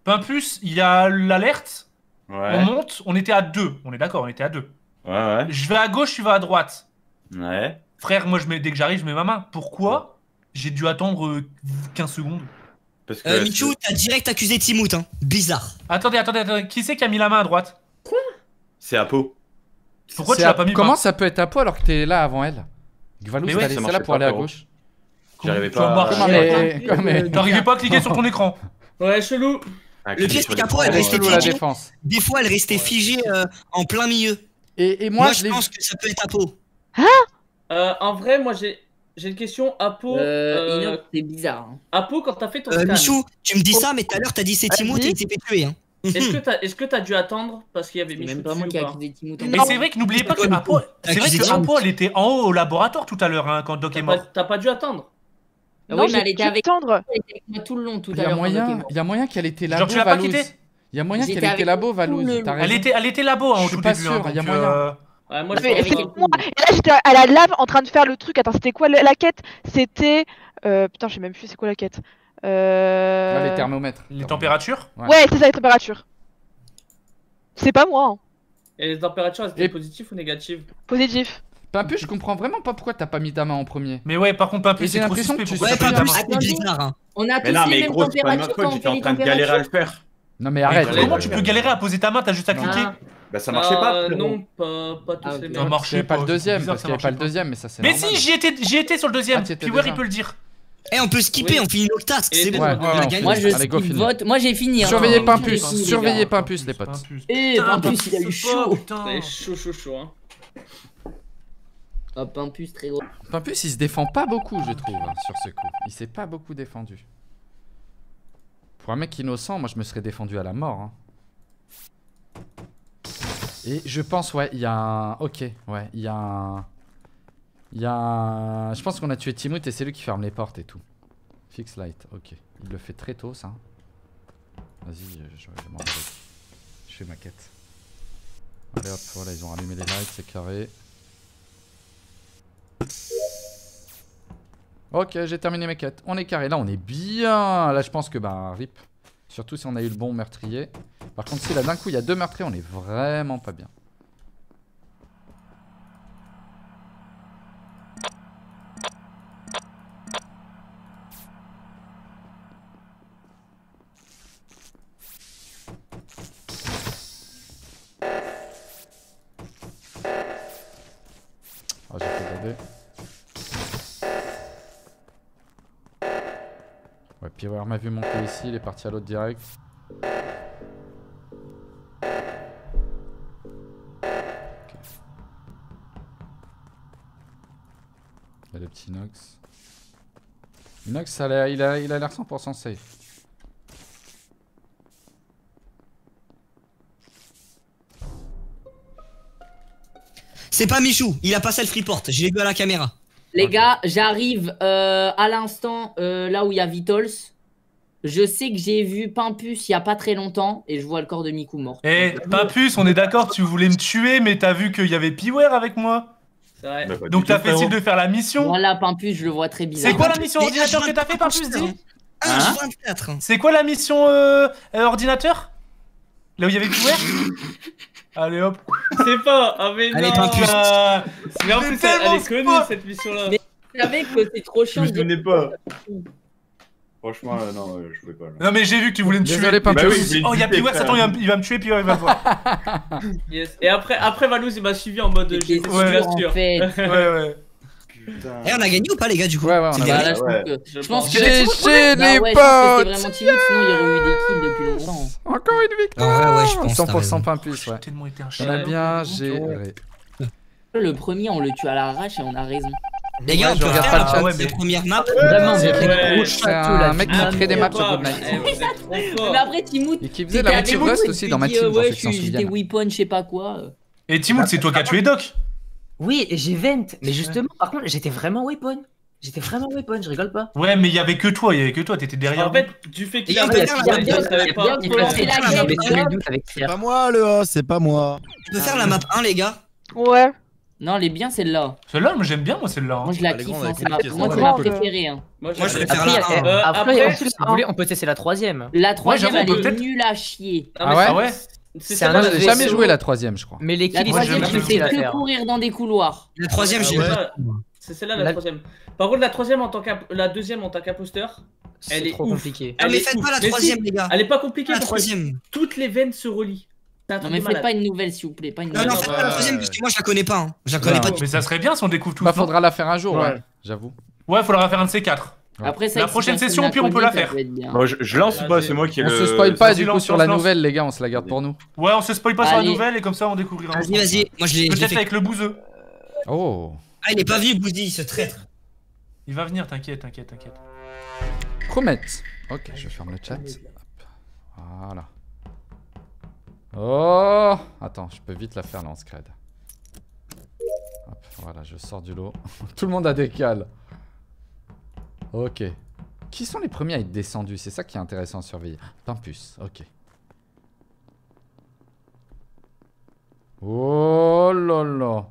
Pimpus, il y a l'alerte. On monte, on était à deux. On est d'accord, on était à deux. Ouais, ouais. Je vais à gauche, tu vas à droite. Ouais. Frère, moi, je mets, dès que j'arrive, je mets ma main. Pourquoi? J'ai dû attendre euh, 15 secondes Parce que. Euh, Michou, t'as direct accusé Timout, hein. Bizarre. Attendez, attendez, attendez. Qui c'est qui a mis la main à droite C'est Apo. Pourquoi tu C'est l'as à- pas mis Comment ça peut être à poids alors que t'es là avant elle Gvalou, Mais t'as ouais, laissé ça là pour aller à gauche. J'arrivais pas. T'arrivais pas à cliquer sur ton écran Ouais, chelou. Ah, Le pire, c'est qu'après, elle restait euh, la figée. défense. Des fois, elle restait figée euh, en plein milieu. Et, et Moi, moi, je pense que ça peut être à peau. Euh, en vrai, moi j'ai j'ai une question. Apo, Euh, euh, c'est bizarre. hein. Apo, quand t'as fait ton Euh, scan, Michou, tu me dis ça, mais tout à l'heure, t'as dit c'est Timout et il s'est fait tuer. Hein. est-ce que t'as dû attendre parce qu'il y avait Michou même pas moi dessus qui a accusé Timout. Mais c'est vrai que n'oubliez pas que Apo, c'est vrai que. Apo, elle était en haut au laboratoire tout à l'heure hein, quand Doc est T'as pas, mort. t'as pas dû attendre. Ah non, oui, mais j'ai elle était dû avec moi tout le long, tout Il à y a l'heure. il y a moyen qu'elle était là. Genre, tu l'as pas quitté Il y a moyen qu'elle était là-bas, Valouz. Elle était, elle était là-bas hein, Je au suis tout pas début. sûr, il y a moyen. Ouais, moi je mais suis avec effectivement, et là j'étais à la lave en train de faire le truc. Attends, c'était quoi la, la quête? C'était. Euh, putain, je sais même plus c'est quoi la quête. Euh... Ouais, les thermomètres. les températures? Ouais. Ouais, c'est ça, les températures. C'est pas moi, hein. Et les températures, elles étaient Et- positives ou négatives? Positif. Pimpus, je comprends vraiment pas pourquoi t'as pas mis ta main en premier. Mais ouais, par contre, Et Pimpus, j'ai l'impression que tu sais pas ta main bizarre. Hein. On a Mais tous non, les mais mêmes gros, c'est pas de ma faute, j'étais en train de galérer à le faire. Non mais arrête. Comment tu peux galérer à poser ta main? T'as juste à cliquer? Ah. Bah ça marchait Euh, pas. frérot. Non, pas, pas tous Ah, les. Ça mêmes. marchait avait pas le deuxième, parce qu'il y avait ça pas le deuxième, mais ça c'est Mais normal. si, j'y étais, j'y étais sur le deuxième. Ah, t'y étais Piwer, déjà. il peut le dire. Eh, on peut skipper, Oui. on finit notre task. Et C'est bon, Ouais, on a ouais, gagné. Moi je Allez, go, skip finis. vote. Moi j'ai fini. hein. Surveillez Pimpus, surveillez. Pimpus les potes. Eh, Putain, Pimpus, il a eu chaud. putain. C'est chaud, chaud, chaud. Hein. Ah, Pimpus, très gros. Pimpus il se défend pas beaucoup je trouve hein, sur ce coup. Il s'est pas beaucoup défendu. Pour un mec innocent, moi je me serais défendu à la mort. hein. Et je pense ouais, il y a un... Ok, ouais, il y a un... Il y a un... Je pense qu'on a tué Timoth et c'est lui qui ferme les portes et tout. Fix light, ok. Il le fait très tôt ça. Vas-y, euh, je, je m'en vais. Je fais ma quête. Allez hop, voilà, ils ont rallumé les lights, c'est carré. Ok, j'ai terminé mes quêtes. On est carré. Là, on est bien. Là, je pense que, bah, rip. Surtout si on a eu le bon meurtrier. Par contre, si là, d'un coup, il y a deux meurtriers, on est vraiment pas bien. Piwer m'a vu monter ici, il est parti à l'autre direct. Il y a le petit Nox. Nox, a il a l'air 100% safe. C'est pas Michou, il a pas self-report, je l'ai vu à la caméra. Les gars, j'arrive euh, à l'instant euh, là où il y a Vitols. Je sais que j'ai vu Pimpus il y a pas très longtemps et je vois le corps de Miku mort. Eh, Pimpus, on est d'accord, tu voulais me tuer, mais t'as vu qu'il y avait Piwer avec moi. Vrai. Bah, pas Donc t'as fait de faire la mission. Voilà, Pimpus, je le vois très bizarre. C'est quoi la mission ordinateur que t'as fait, H24, Pimpus dis Hein H24. C'est quoi la mission euh, euh, ordinateur? Là où il y avait Piwer Allez hop. C'est pas. Ah, mais Allez, non. Pimpus. Ah, Mais en plus, elle, elle est connue cette mission-là. Mais- Vous savez que c'est trop Je chiant me de souvenais pas. Franchement, euh, non, euh, je pouvais pas. là. Non mais j'ai vu que tu voulais me tuer. Désolé, Pimpus. Bah oui, je voulais Oh, il y a frère. attends, il va, me- il va me tuer, Piwer, il va le voir. Yes. Et après, après Valouz, il m'a suivi en mode. J'ai Ouais. sûr, en fait. Ouais, ouais. Putain. Eh, on a gagné ou pas, les gars, du coup Ouais, ouais, on a gagné Bah, là, je Ouais. pense que. Je Je pense que. GG les je potes c'était vraiment timide, sinon il y aurait eu des kills une victoire Ah ouais, ouais, je pense, t'as 100% raison. Pimpus, ouais. J'ai tellement été un On chien. a bien géré. Le premier, on le tue à l'arrache et on a raison. Les gars, Ouais, on peut regarde faire pas la le chat. ouais, mais- première map. Vraiment, c'est un C'est mec qui crée des mais maps sur Good Night. Eh, vous êtes trop fort. Mais après, Timout. Et qui faisait la Rust aussi dans ma team, pour Ouais, j'étais weapon, je sais pas quoi. euh. Et Timout, c'est toi qui as tué Doc Oui, et j'ai vent. Mais justement, par contre, j'étais vraiment weapon. J'étais vraiment weapon, je rigole pas. Ouais, mais il y avait que toi, il y avait que toi, t'étais derrière. En fait, du fait qu'il y a bien- il y a bien- il savait il y a pas. bien- Il faut lancer la Ah, game. mais J'ai eu le doute avec C'est pas moi le A, c'est pas moi. On peut faire la map 1, les gars? Ouais. Non, elle est bien celle-là. Celle-là, moi j'aime bien, moi celle-là. hein. Moi je la kiffe, hein, c'est ma- c'est préférée. hein. Moi, je Après, la 1. Euh, après, après, en plus, si vous voulez, on peut tester la troisième. La troisième, elle est nulle à chier. Ah ouais? C'est C'est un J'ai c'est- jamais joué la troisième, je crois. Mais l'équilibre, tu à que courir dans des couloirs. La troisième, Ah j'ai pas. C'est celle-là la La- troisième. Par contre, la troisième en tant qu'imp- la deuxième en tant qu'imposteur, Elle est trop ouf. compliqué. Ah, Elle mais est faites ouf. pas la Mais si, troisième, les gars. Elle est pas compliquée La parce que troisième. toutes les veines se relient. Non mais faites pas une nouvelle s'il vous plaît, pas une Non, nouvelle. non, faites pas la troisième parce que moi je la connais pas. hein. Je la connais Non. pas Mais ça serait bien si on découvre tout. Bah, faudra la faire un jour, ouais. Ouais. J'avoue. Ouais, faudra faire un de ces quatre. Après ça, La prochaine session, pire, on peut la faire. Bon, je, je lance ou pas C'est moi qui ai On le. se spoil pas du coup sur la nouvelle, les gars, on se la garde pour nous. Ouais, on se spoil pas sur la nouvelle et comme ça on découvrira. Vas-y, vas-y. Moi je l'ai Peut-être avec le bouseux. Oh. Ah, il est pas vu, Bouzy, ce traître. Il va venir, t'inquiète, t'inquiète, t'inquiète. Comet. Ok, je ferme le chat. Hop. Voilà. Oh Attends, je peux vite la faire là en scred. Hop, voilà, je sors du lot. Tout le monde a des cales. Ok. Qui sont les premiers à être descendus? C'est ça qui est intéressant à surveiller. Pimpus, ok. Oh là là.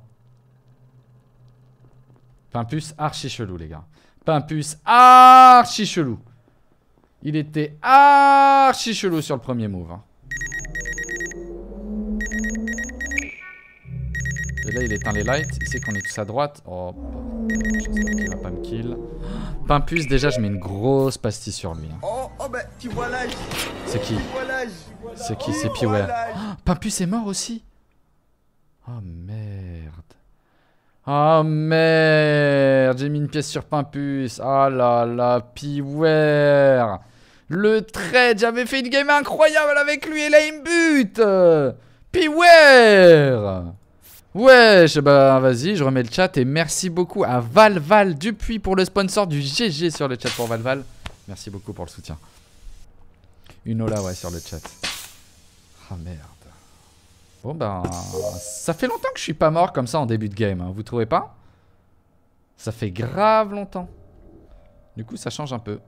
Pimpus archi chelou, les gars. Pimpus archi chelou. Il était archi chelou sur le premier move. hein. Et là, il éteint les lights. Il sait qu'on est tous à droite. Oh, j'espère qu'il va pas me kill. Pimpus, déjà, je mets une grosse pastille sur lui. hein. Oh, oh, bah, tu vois l'âge, C'est qui? C'est qui? C'est Piwer. Pimpus est mort aussi Oh merde. Oh merde J'ai mis une pièce sur Pimpus. Ah là là, Piwer. Le trade, j'avais fait une game incroyable avec lui et là il me bute Piwer Wesh, bah vas-y, je remets le chat et merci beaucoup à Valval Dupuis pour le sponsor du GG sur le chat pour Valval. Merci beaucoup pour le soutien. Une ola, ouais, sur le chat. Ah merde. Bon ben, ça fait longtemps que je suis pas mort comme ça en début de game, hein, vous trouvez pas? Ça fait grave longtemps. Du coup, ça change un peu.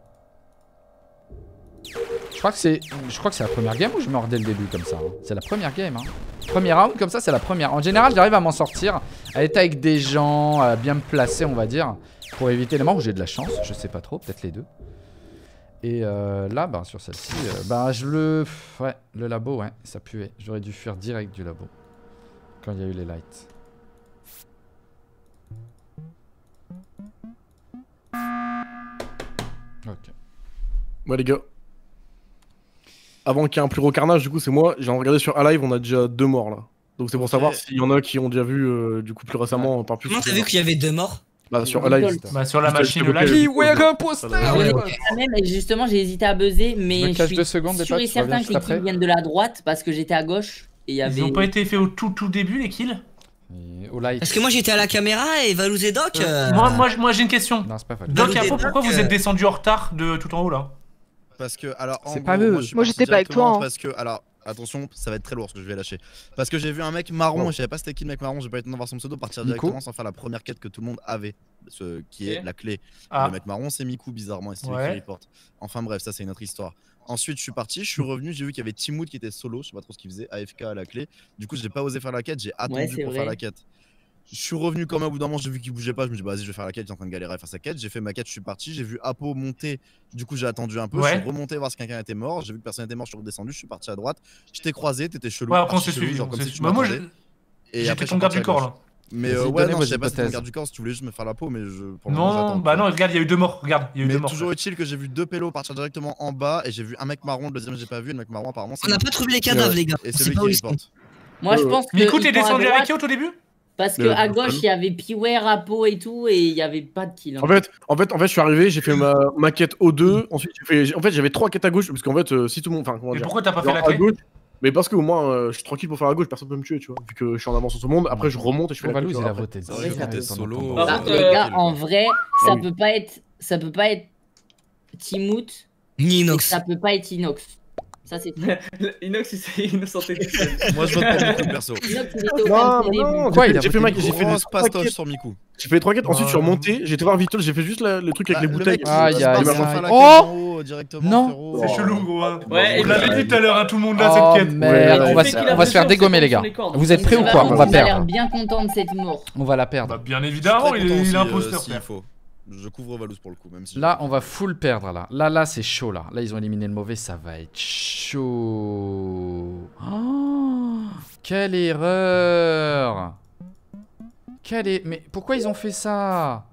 Je crois que c'est, je crois que c'est la première game où je meurs dès le début comme ça. hein. C'est la première game. Hein. Premier round comme ça, c'est la première. En général, j'arrive à m'en sortir, à être avec des gens, à bien me placer, on va dire, pour éviter les morts où j'ai de la chance. Je sais pas trop, peut-être les deux. Et euh, là, bah, sur celle-ci, euh, bah, je le. Ouais, le labo, ouais, ça puait. J'aurais dû fuir direct du labo. Quand il y a eu les lights. Ok. Ouais, les gars. Avant qu'il y ait un plus gros carnage, du coup, c'est moi. J'ai regardé sur Alive, on a déjà deux morts là. Donc c'est pour savoir s'il y en a qui ont déjà vu euh, du coup plus récemment par plus. Comment t'as vu qu'il y avait deux morts Bah sur live. Bah, sur la machine bloquais- Beware imposteur justement, j'ai hésité à buzzer, mais je suis deux secondes, les sûr et certain que les kills viennent de la droite parce que j'étais à gauche et il y avait. Ils ont pas été faits au tout tout début les kills Et Au light. Parce que moi j'étais à la caméra et Valouz et Doc. euh, Moi, moi, moi j'ai une question. Non, c'est pas. Doc et Valou- Apo, pourquoi vous euh, êtes descendu en retard de tout en haut là? Parce que, alors, en C'est pas eux. Moi, j'étais pas avec toi, hein. Parce que, alors, attention, ça va être très lourd ce que je vais lâcher. Parce que j'ai vu un mec marron, et je savais pas c'était qui le mec marron, j'ai pas eu le temps de voir son pseudo, partir Miku. directement sans faire la première quête que tout le monde avait. Ce qui est la clé. Ah, Le mec marron, c'est Miku, bizarrement, et c'est lui Ouais. qui reporte. Enfin bref, ça c'est une autre histoire. Ensuite, je suis parti, je suis revenu, j'ai vu qu'il y avait Timoud qui était solo, je sais pas trop ce qu'il faisait, AFK à la clé. Du coup, j'ai pas osé faire la quête, j'ai attendu pour vrai. faire la quête. Je suis revenu comme un bout d'un moment, j'ai vu qu'il bougeait pas, je me dis bah, vas-y, je vais faire la quête, il est en train de galérer à faire sa quête. J'ai fait ma quête, je suis parti, j'ai vu Apo monter, du coup j'ai attendu un peu, Ouais. je suis remonté voir si quelqu'un était mort, j'ai vu que personne était mort, je suis redescendu, je suis parti à droite, je t'ai croisé, t'étais chelou. ouais, après on s'est chelou, suivi. genre on comme si tu. Bah, moi, j'étais ton garde du corps là. Mais euh, ouais, non, vos je sais pas si c'était garde du corps, si tu voulais juste me faire la peau, mais je. pour Non, bah non, regarde, il y a eu deux morts. Regarde, il y a eu Mais deux morts. toujours est-il que j'ai vu deux pélos partir directement en bas et j'ai vu un mec marron, le deuxième j'ai pas vu, le mec marron apparemment On n'a pas trouvé les cadavres, les gars. Et c'est lui qui où ils sont. reporte. Moi, je Euh, pense que. Miku, t'es descendu avec qui au tout début? Parce que Euh, à gauche, il y avait Piware, Apo et tout, et il y avait pas de kill. hein. En fait, en fait, en fait, je suis arrivé, j'ai fait ma, ma quête O2. Ensuite, j'ai fait, en fait, j'avais trois quêtes à gauche parce qu'en fait, euh, si tout le monde, enfin, Et pourquoi t'as pas fait la à clé gauche, mais parce que au moins, euh, je suis tranquille pour faire la gauche, personne peut me tuer, tu vois, vu que je suis en avance sur tout le monde. Après, je remonte et je fais la il a voté. Solo. Par contre, les gars, en vrai, ça peut pas être. Ça peut pas être Timout, Ni Inox. ça peut pas être Inox. Ça, c'est. Inox, il s'est innocenté tout seul. Moi je vote pour Miku perso. Inox, il était au Non, mais non, Quoi, j'ai il a fait- j'ai fait voté ma, j'ai fait Grosse trois pastoche quêtes. sur Miku. J'ai fait les trois quêtes. Ensuite, je suis remonté. J'ai été voir Vitol. J'ai fait juste la- le truc avec Bah, les le bouteilles. mec, Aïe, il aïe, passe aïe. la Oh directement, Non. frérot. C'est chelou, gros. hein. Ouais, On l'avait dit tout à l'heure, hein, tout le monde là, Oh cette quête. merde, Ouais, on va, se- qu'il a on va se faire dégommer les gars. sur les cordes. Vous êtes prêts ou Bah, quoi il On va a l'air perdre. bien content de cette mort. On va la Bah, perdre. bien Je suis évidemment, il est, il est euh, imposteur, s'il frère. faut. Je couvre Valous pour le coup, même si. Là, on va full perdre là. Là, là, c'est chaud là. Là, ils ont éliminé le mauvais, ça va être chaud. Oh, quelle erreur. Quelle est... Mais pourquoi ils ont fait ça?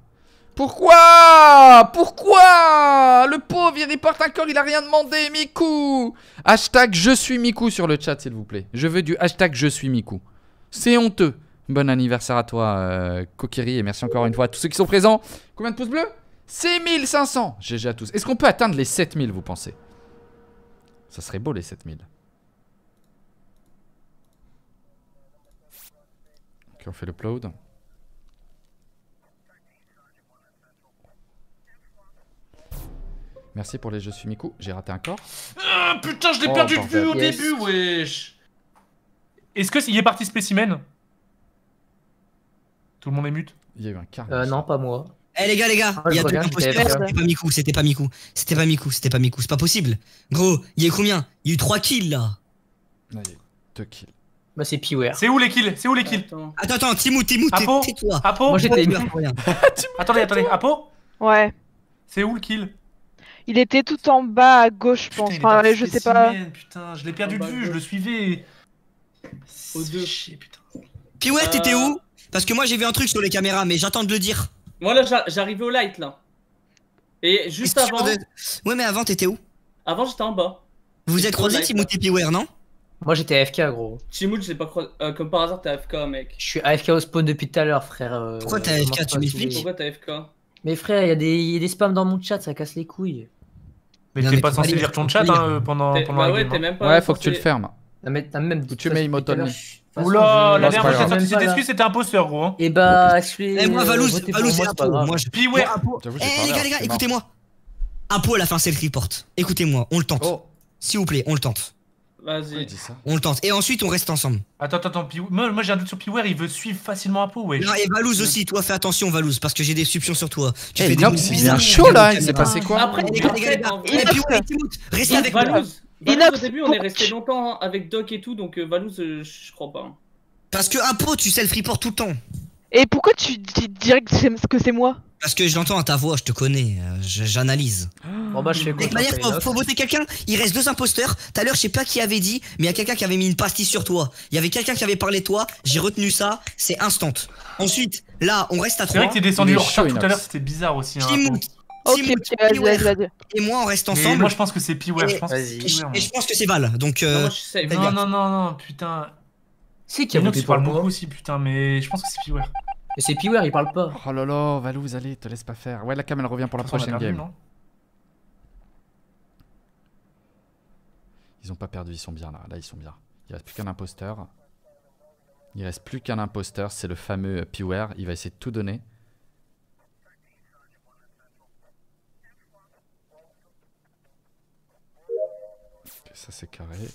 Pourquoi? Pourquoi? Le pauvre, il reporte encore, il a rien demandé, Miku Hashtag je suis Miku sur le chat, s'il vous plaît. Je veux du hashtag je suis Miku. C'est honteux. Bon anniversaire à toi, euh, Kokiri, et merci encore une fois à tous ceux qui sont présents. Combien de pouces bleus? 6500 GG à tous. Est-ce qu'on peut atteindre les 7000, vous pensez? Ça serait beau, les 7000. Ok, on fait l'upload. Merci pour les Je suis Miku. J'ai raté un corps. Ah, putain, je l'ai Oh, perdu de vue au Yes. début, wesh. Est-ce que s'il est parti spécimen? Tout le monde est mute Il y a eu un quart. Euh, non, pas moi. Eh les gars, les gars, Ah, il y a deux c'était pas Miku, c'était pas Miku, c'était pas Miku, c'était pas Miku, c'est pas possible. Gros, il y a eu combien? Il y a eu 3 kills là. Non, il y a eu deux kills. Bah, c'est Piware. C'est où les kills? C'est où les kills? Attends. Attends, Timou, Timou, tais-toi. Apo? Moi, j'étais- meurs pour rien. Attendez, attendez, Apo? Ouais. C'est où le kill? Il était tout en bas à gauche, je Putain, pense. Enfin, je sais pas. Putain, je l'ai perdu de vue, je le suivais. Chier, putain. Ouais, t'étais Euh. où? Parce que moi j'ai vu un truc sur les caméras, mais j'attends de le dire. Moi là, j'a- j'arrivais au light là. Et juste avant, peux- Ouais, mais avant t'étais où avant j'étais en bas. Vous êtes là. et Piware, non Moi, j'étais AFK, gros. Je l'ai pas croisé. Euh, comme par hasard, t'es AFK, mec. Je suis AFK au spawn depuis tout à l'heure, frère. euh, Pourquoi t'es AFK, tu m'expliques. Pourquoi t'es AFK Mais frère, il y, a des- il y a des spams dans mon chat, ça casse les couilles. Mais t'es pas censé lire ton chat hein, euh, pendant, pendant Bah la ouais, hein. même pas. Ouais, faut que tu le fermes. Même. Tu mets à façon, Oula, la c'est dernière fois que j'ai sorti c'était imposteur, gros. hein. Et bah, je suis. Eh, moi, et c'est Apo. grave. Moi, je. Puis ouais, Eh les gars, les gars, c'est écoutez-moi. Apo elle a fait un self-report. Écoutez-moi, on le tente. Oh, S'il vous plaît, on le tente. Vas-y. On le tente. Et ensuite, on reste ensemble. Attends, attends, attends. Moi, moi, j'ai un doute sur Piware, il veut suivre facilement Apo, wesh. Non, et Valouz aussi, toi, fais attention, Valouz, parce que j'ai des soupçons sur toi. Tu Eh, fais des Inox, moves il bizarres. est chaud là, il s'est la passé quoi Après. Les gars, les gars, les gars. ouais, restez avec moi. Valouz, Inox, Valouz, au début, on est resté longtemps hein, avec Doc et tout, donc euh, Valouz, euh, je crois pas. hein. Parce que Apo, tu self-report tout le temps. Et pourquoi tu dis direct que c'est- que c'est moi? Parce que je l'entends à ta voix, je te connais, euh, je- j'analyse. Bon, bah, je fais De toute quoi manière, faut, faut voter quelqu'un. Il reste deux imposteurs. Tout à l'heure, je sais pas qui avait dit, mais il y a quelqu'un qui avait mis une pastille sur toi. Il y avait quelqu'un qui avait parlé de toi. J'ai retenu ça. C'est instant. Ensuite, là, on reste à C'est vrai trois. que t'es descendu est en retard chaud, tout à Inox. l'heure, c'était bizarre aussi. Hein, Timout, Piware vas-y. et moi, on reste Mais ensemble. moi, je pense que c'est Piware, je Et- pense que c'est Vas-y. Et je, Piware, et moi. je pense que c'est Val. Donc, Non, euh, moi, Non, non, non, non, putain. C'est qui a voté il pour parle moi beaucoup aussi, putain, mais je pense que c'est Piwer. Mais c'est Piwer, il parle pas. Oh là là, Valouz, allez, te laisse pas faire. Ouais, la cam, elle revient pour la prochaine perdu, game. Ils ont pas perdu, ils sont bien là. Là, ils sont bien. Il reste plus qu'un imposteur. Il reste plus qu'un imposteur, c'est le fameux Piwer. Il va essayer de tout donner. Ça c'est carré.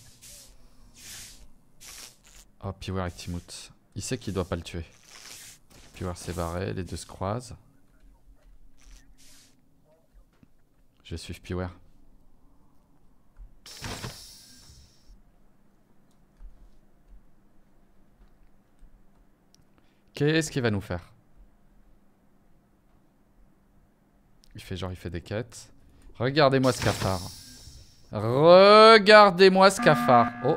Oh, Piwer avec Timout. Il sait qu'il doit pas le tuer. Piwer s'est barré, les deux se croisent. Je vais suivre Piwer. Qu'est-ce qu'il va nous faire? Il fait genre, il fait des quêtes. Regardez-moi ce cafard. Regardez-moi ce cafard. Oh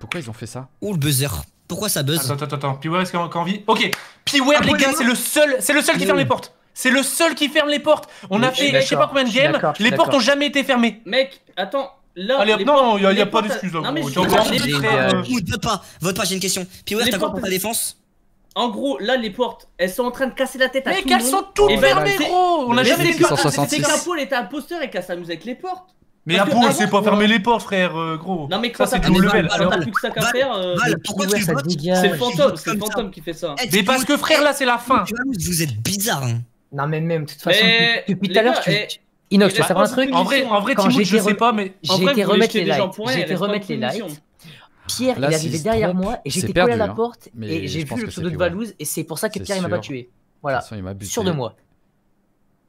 Pourquoi ils ont fait ça Ouh, le buzzer. Pourquoi ça buzz Attends, attends, attends. Piwer, est-ce qu'on a envie Ok, Piwer, les gars, c'est le seul, c'est le seul qui Oui. ferme les portes. C'est le seul qui ferme les portes. On a fait, je sais pas combien de games. Les portes ont jamais été fermées. Mec, attends. Là, Allez, non, portes- y a- y a les pas d'excuse, là, Non, mais gros. je pas, vote pas, j'ai une question. Piwer, Les t'as quoi portes- pour ta défense En gros, là, les portes, elles sont en train de casser la tête à tout le elles monde. sont toutes Et ben, fermées, gros. On a Mais jamais vu 166. C'est qu'Apo, il était imposteur et qu'à s'amuser avec les portes. Mais Apo, c'est pas on- fermer les portes, frère, euh, gros. Non, mais ça, quand c'est t'as plus- level. quand t'as plus que ça qu'à faire. euh, Val, le pourquoi Piwer, tu ça votes dégage. C'est le fantôme, c'est le fantôme qui fait ça. Mais parce que, frère, là, c'est la fin. Vous êtes bizarre. hein. Non, mais même, de toute façon, Mais, depuis- tout à l'heure, tu. eh, tu- Inox, il tu veux a savoir un truc En vrai, en vrai, Quand Timout, je été sais pas, mais J'ai été remettre les lights. J'ai été remettre les lights. Pierre, Là, il arrivait se derrière moi et j'étais collé à la hein. porte et j'ai vu le pseudo de Piwer. Valouz et c'est pour ça que Pierre il m'a pas tué. Voilà, sûr de moi.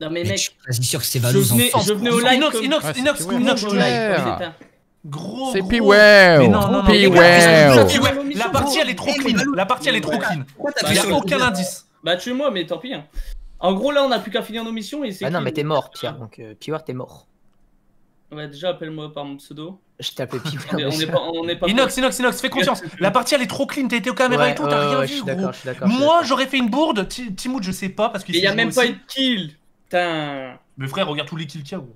Non, mais Mais je mec, suis quasi sûr que c'est je Valouz. venais, en je venais au live. Inox, Inox, Inox. Inox, je live. Gros, C'est. La partie, elle est trop clean. La partie, elle est trop clean. Pourquoi t'as Bah, Il y a aucun indice. Bah, tue-moi, mais tant pis. hein. En gros, là, on a plus qu'à finir nos missions et c'est. Ah non, mais t'es mort, Pierre. Donc, euh, Piwer, t'es mort. Ouais, déjà, appelle-moi par mon pseudo. Je On est- pas. Est pas Inox, Inox, Inox, fais confiance. La partie, elle est trop clean. T'as été aux caméras et tout, t'as rien je vu, je je Moi, j'aurais fait une bourde. Ti- Timout, je sais pas parce qu'il Et y a même pas une kill. Putain. Mais frère, regarde tous les kills qu'il y a, gros.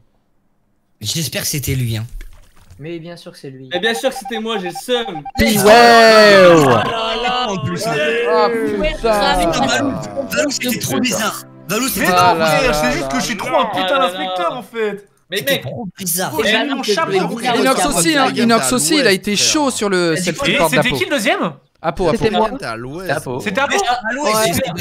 J'espère que c'était lui. Hein. Mais bien sûr que c'est lui. Mais bien sûr que c'était moi, j'ai le seum. Piwer En plus. Ah putain Valou, c'était trop bizarre. Valou, c'était Ah frère, là c'est là juste que je suis là trop un là. putain Ah là d'inspecteur là. en fait. Mais c'était mec, trop bizarre. Oh. Inox aussi, hein. Inox aussi, il a été chaud sur le cette c'était qui le deuxième? Apo, Apo. C'était moi. C'était Apo Ouais. c'était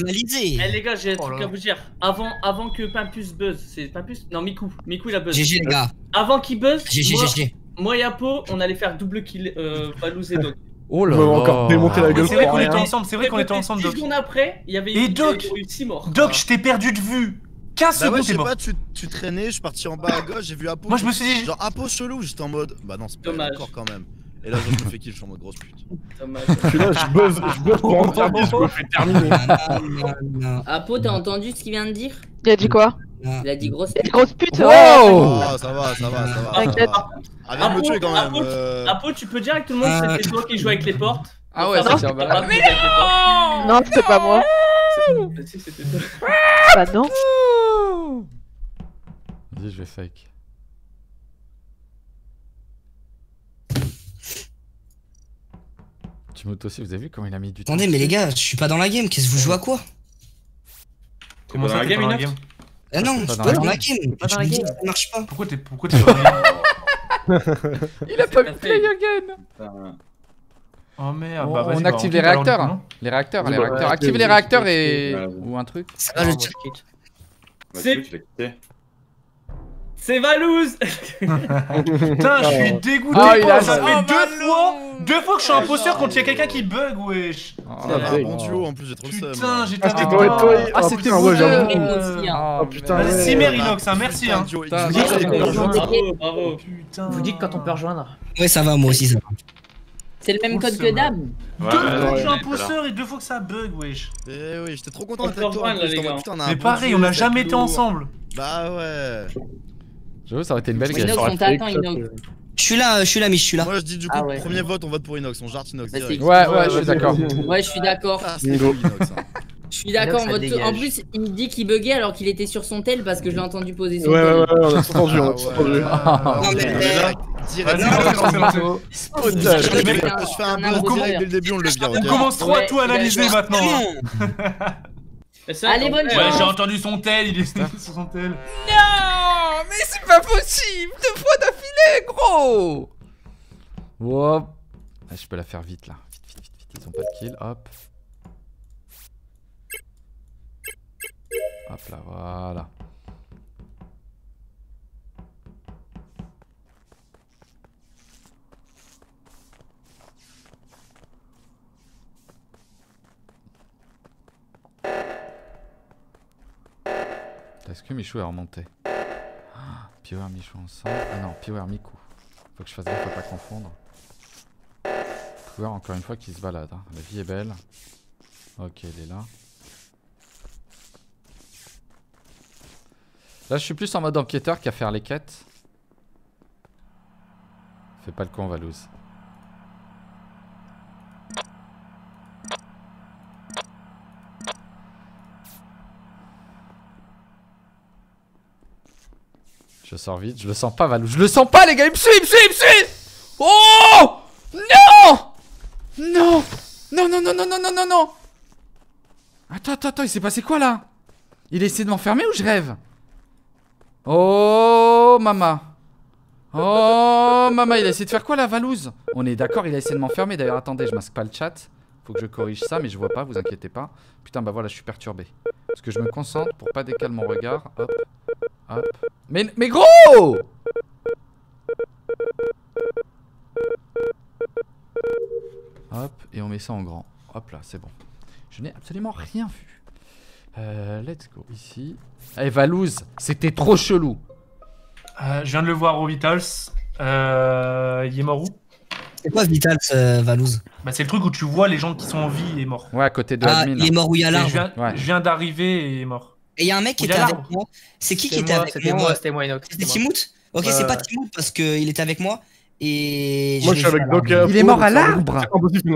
eh, les gars, j'ai un Oh truc là. à vous dire. Avant, avant que Pimpus buzz, c'est Pimpus Non, Miku. Miku, il a buzz. GG les gars. Avant qu'il buzz, GG, moi, GG. moi et Apo, on allait faire double kill euh, Valouz et Doc. Oh Il m'a encore démonté la Mais gueule C'est vrai qu'on était ensemble, c'est vrai qu'on était ensemble, 10 Doc. secondes après, il y avait Et eu, Doc il y a eu 6 morts. Doc, je t'ai perdu de vue 15 Bah ouais, secondes, je c'est sais mort. pas, tu, tu traînais, je suis parti en bas à gauche, j'ai vu Apo. Moi, je me suis dit. Genre Apo chelou, j'étais en mode. Bah non, c'est pas encore quand même. Et là, je me fais kill, je suis en mode grosse pute. Dommage. Je suis là, je buzz, je buzz pour en faire 10, je me fais terminer. Non, non, non, Apo, t'as entendu ce qu'il vient de dire? Il a dit quoi? Non. Il a dit grosse. Une grosse pute Wow. Ah, ça va, ça va, ça va. T'inquiète. ça va. Ah, viens de me Apo, tuer quand même. Apo, euh. Apo, tu peux dire avec tout le monde que c'était toi qui jouais avec les portes? Ah ouais, c'est avec les portes. Non, c'était pas moi. Bah non. Vas-y, je vais fake. M'auto aussi, vous avez vu comment il a mis du temps Attendez, mais les gars, je suis pas dans la game. Qu'est-ce que vous jouez à quoi Comment dans ça, dans la game Ah non, je suis dans pas dans la game. dans Je dis, game. ça marche pas. Pourquoi t'es pourquoi t'es sur la game Il a pas vu play again Oh merde, On, bah vas-y. on bah, active quitte les réacteurs. hein. Les réacteurs, Oui, les bah, réacteurs. ouais, les réacteurs et. ou un truc. Ça Ah, va le quitte. C'est- C'est. C'est Valouz Putain, je suis dégoûté. Ah, il a- ça Oh, fait deux Valou fois, deux fois que je suis imposteur quand il y a quelqu'un qui bug, wesh. Oh, ouais. un bon duo en plus, j'ai trop le seum. Putain, j'étais Ah. Ah, Oh, c'était putain, vous ouais, deux. j'avoue. Oh putain, merde. ouais. Cimer Inox, hein, merci. Hein. Putain, Vous dites c'est- quand on peut rejoindre. Bravo, bravo. Putain. Vous dites quand on peut rejoindre. Ouais, ça va, moi aussi, ça va. C'est le même code que d'hab. Deux fois que je suis ouais, imposteur et deux fois que ça bug, wesh. Eh oui, j'étais trop content On d'être avec toi. putain, un Mais pareil, duo, on a c'est jamais été ensemble. Bah ouais. J'avoue, ça aurait été une belle. Inox, on t'attend, Inox. Je suis là, je suis là, mais je suis là. Moi je dis du coup, Ah ouais. premier vote, on vote pour Inox, on jarte Inox. Bah, Ouais, ouais, je suis d'accord. Ouais, je suis d'accord. Ah, hein. Je suis d'accord. En plus, il me dit qu'il buguait alors qu'il était sur son tel parce que je l'ai entendu poser son Ouais, ouais, tel. ouais, on a entendu, on a ouais. entendu. Non, mais- on. Je fais un direct dès le début, on le commence trop à Ouais, tout analyser maintenant. hein. Allez, on- bonne eh, Ouais, chance. j'ai entendu son tel, il est sur son tel. Non Mais c'est pas possible Deux fois d'affilée, gros Hop. Ah, je peux la faire vite là. Vite, vite, vite, vite. Ils ont pas de kill. Hop. Hop là, voilà. Est-ce que Michou est remonté Power Michou ensemble. Ah non, Power Miku. Faut que je fasse gaffe à pas confondre. Power encore une fois qui se balade. hein. La vie est belle. Ok, il est là. Là, je suis plus en mode enquêteur qu'à faire les quêtes. Fais pas le con, Valouz. Je sors vite, je le sens pas, Valou. Je le sens pas, les gars, il me suit, il me suit, il me suit Oh Non Non Non, non, non, non, non, non, non, non Attends, attends, attends, il s'est passé quoi là? Il a essayé de m'enfermer ou je rêve? Oh, maman Oh, maman, il a essayé de faire quoi là, Valouz? On est d'accord, il a essayé de m'enfermer. D'ailleurs, attendez, je masque pas le chat. Faut que je corrige ça, mais je vois pas, vous inquiétez pas. Putain, bah voilà, je suis perturbé. Parce que je me concentre pour pas décaler mon regard. Hop, hop. Mais, mais gros Hop, et on met ça en grand. Hop là, c'est bon. Je n'ai absolument rien vu. Euh, let's go ici. Eh, Valouz, c'était trop chelou. Euh, je viens de le voir au Vitals. Euh, il est mort où? C'est quoi Vitals, euh, Valouz Bah, c'est le truc où tu vois les gens qui sont en vie et morts. Ouais, à côté de Ah, admin. il est mort où il y a l'arbre. Je viens, Ouais. je viens d'arriver et il est mort. Et il y a un mec qui était avec moi. C'est qui qui était moi, avec c'était moi c'était moi, Inox. C'était. Timout Ok, c'est pas. Timout parce qu'il était avec moi. Et Moi, je suis avec Doc. Il est mort à l'arbre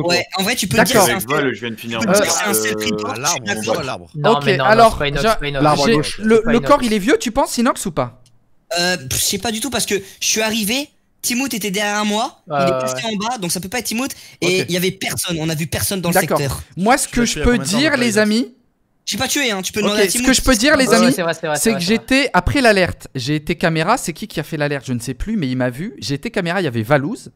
Ouais, en vrai, tu peux le dire. D'accord. c'est un. Vol, je viens de finir Euh, c'est un seul euh, creeper, à l'arbre, ok, alors, le, corps, il est vieux, tu penses, Inox ou pas Euh, je sais pas du tout parce que je suis arrivé. Timout était derrière moi, il est passé en bas, donc ça peut pas être Timout. Et il Ok. y avait personne, on a vu personne dans le secteur. Moi, ce que je peux dire, les amis, J'ai pas tué, hein, tu peux demander à ce que je peux dire, les Ouais, ouais, amis, c'est que j'étais après l'alerte. J'ai été caméra. C'est qui qui a fait l'alerte? Je ne sais plus, mais il m'a vu. J'ai été caméra. Il y avait Valouz.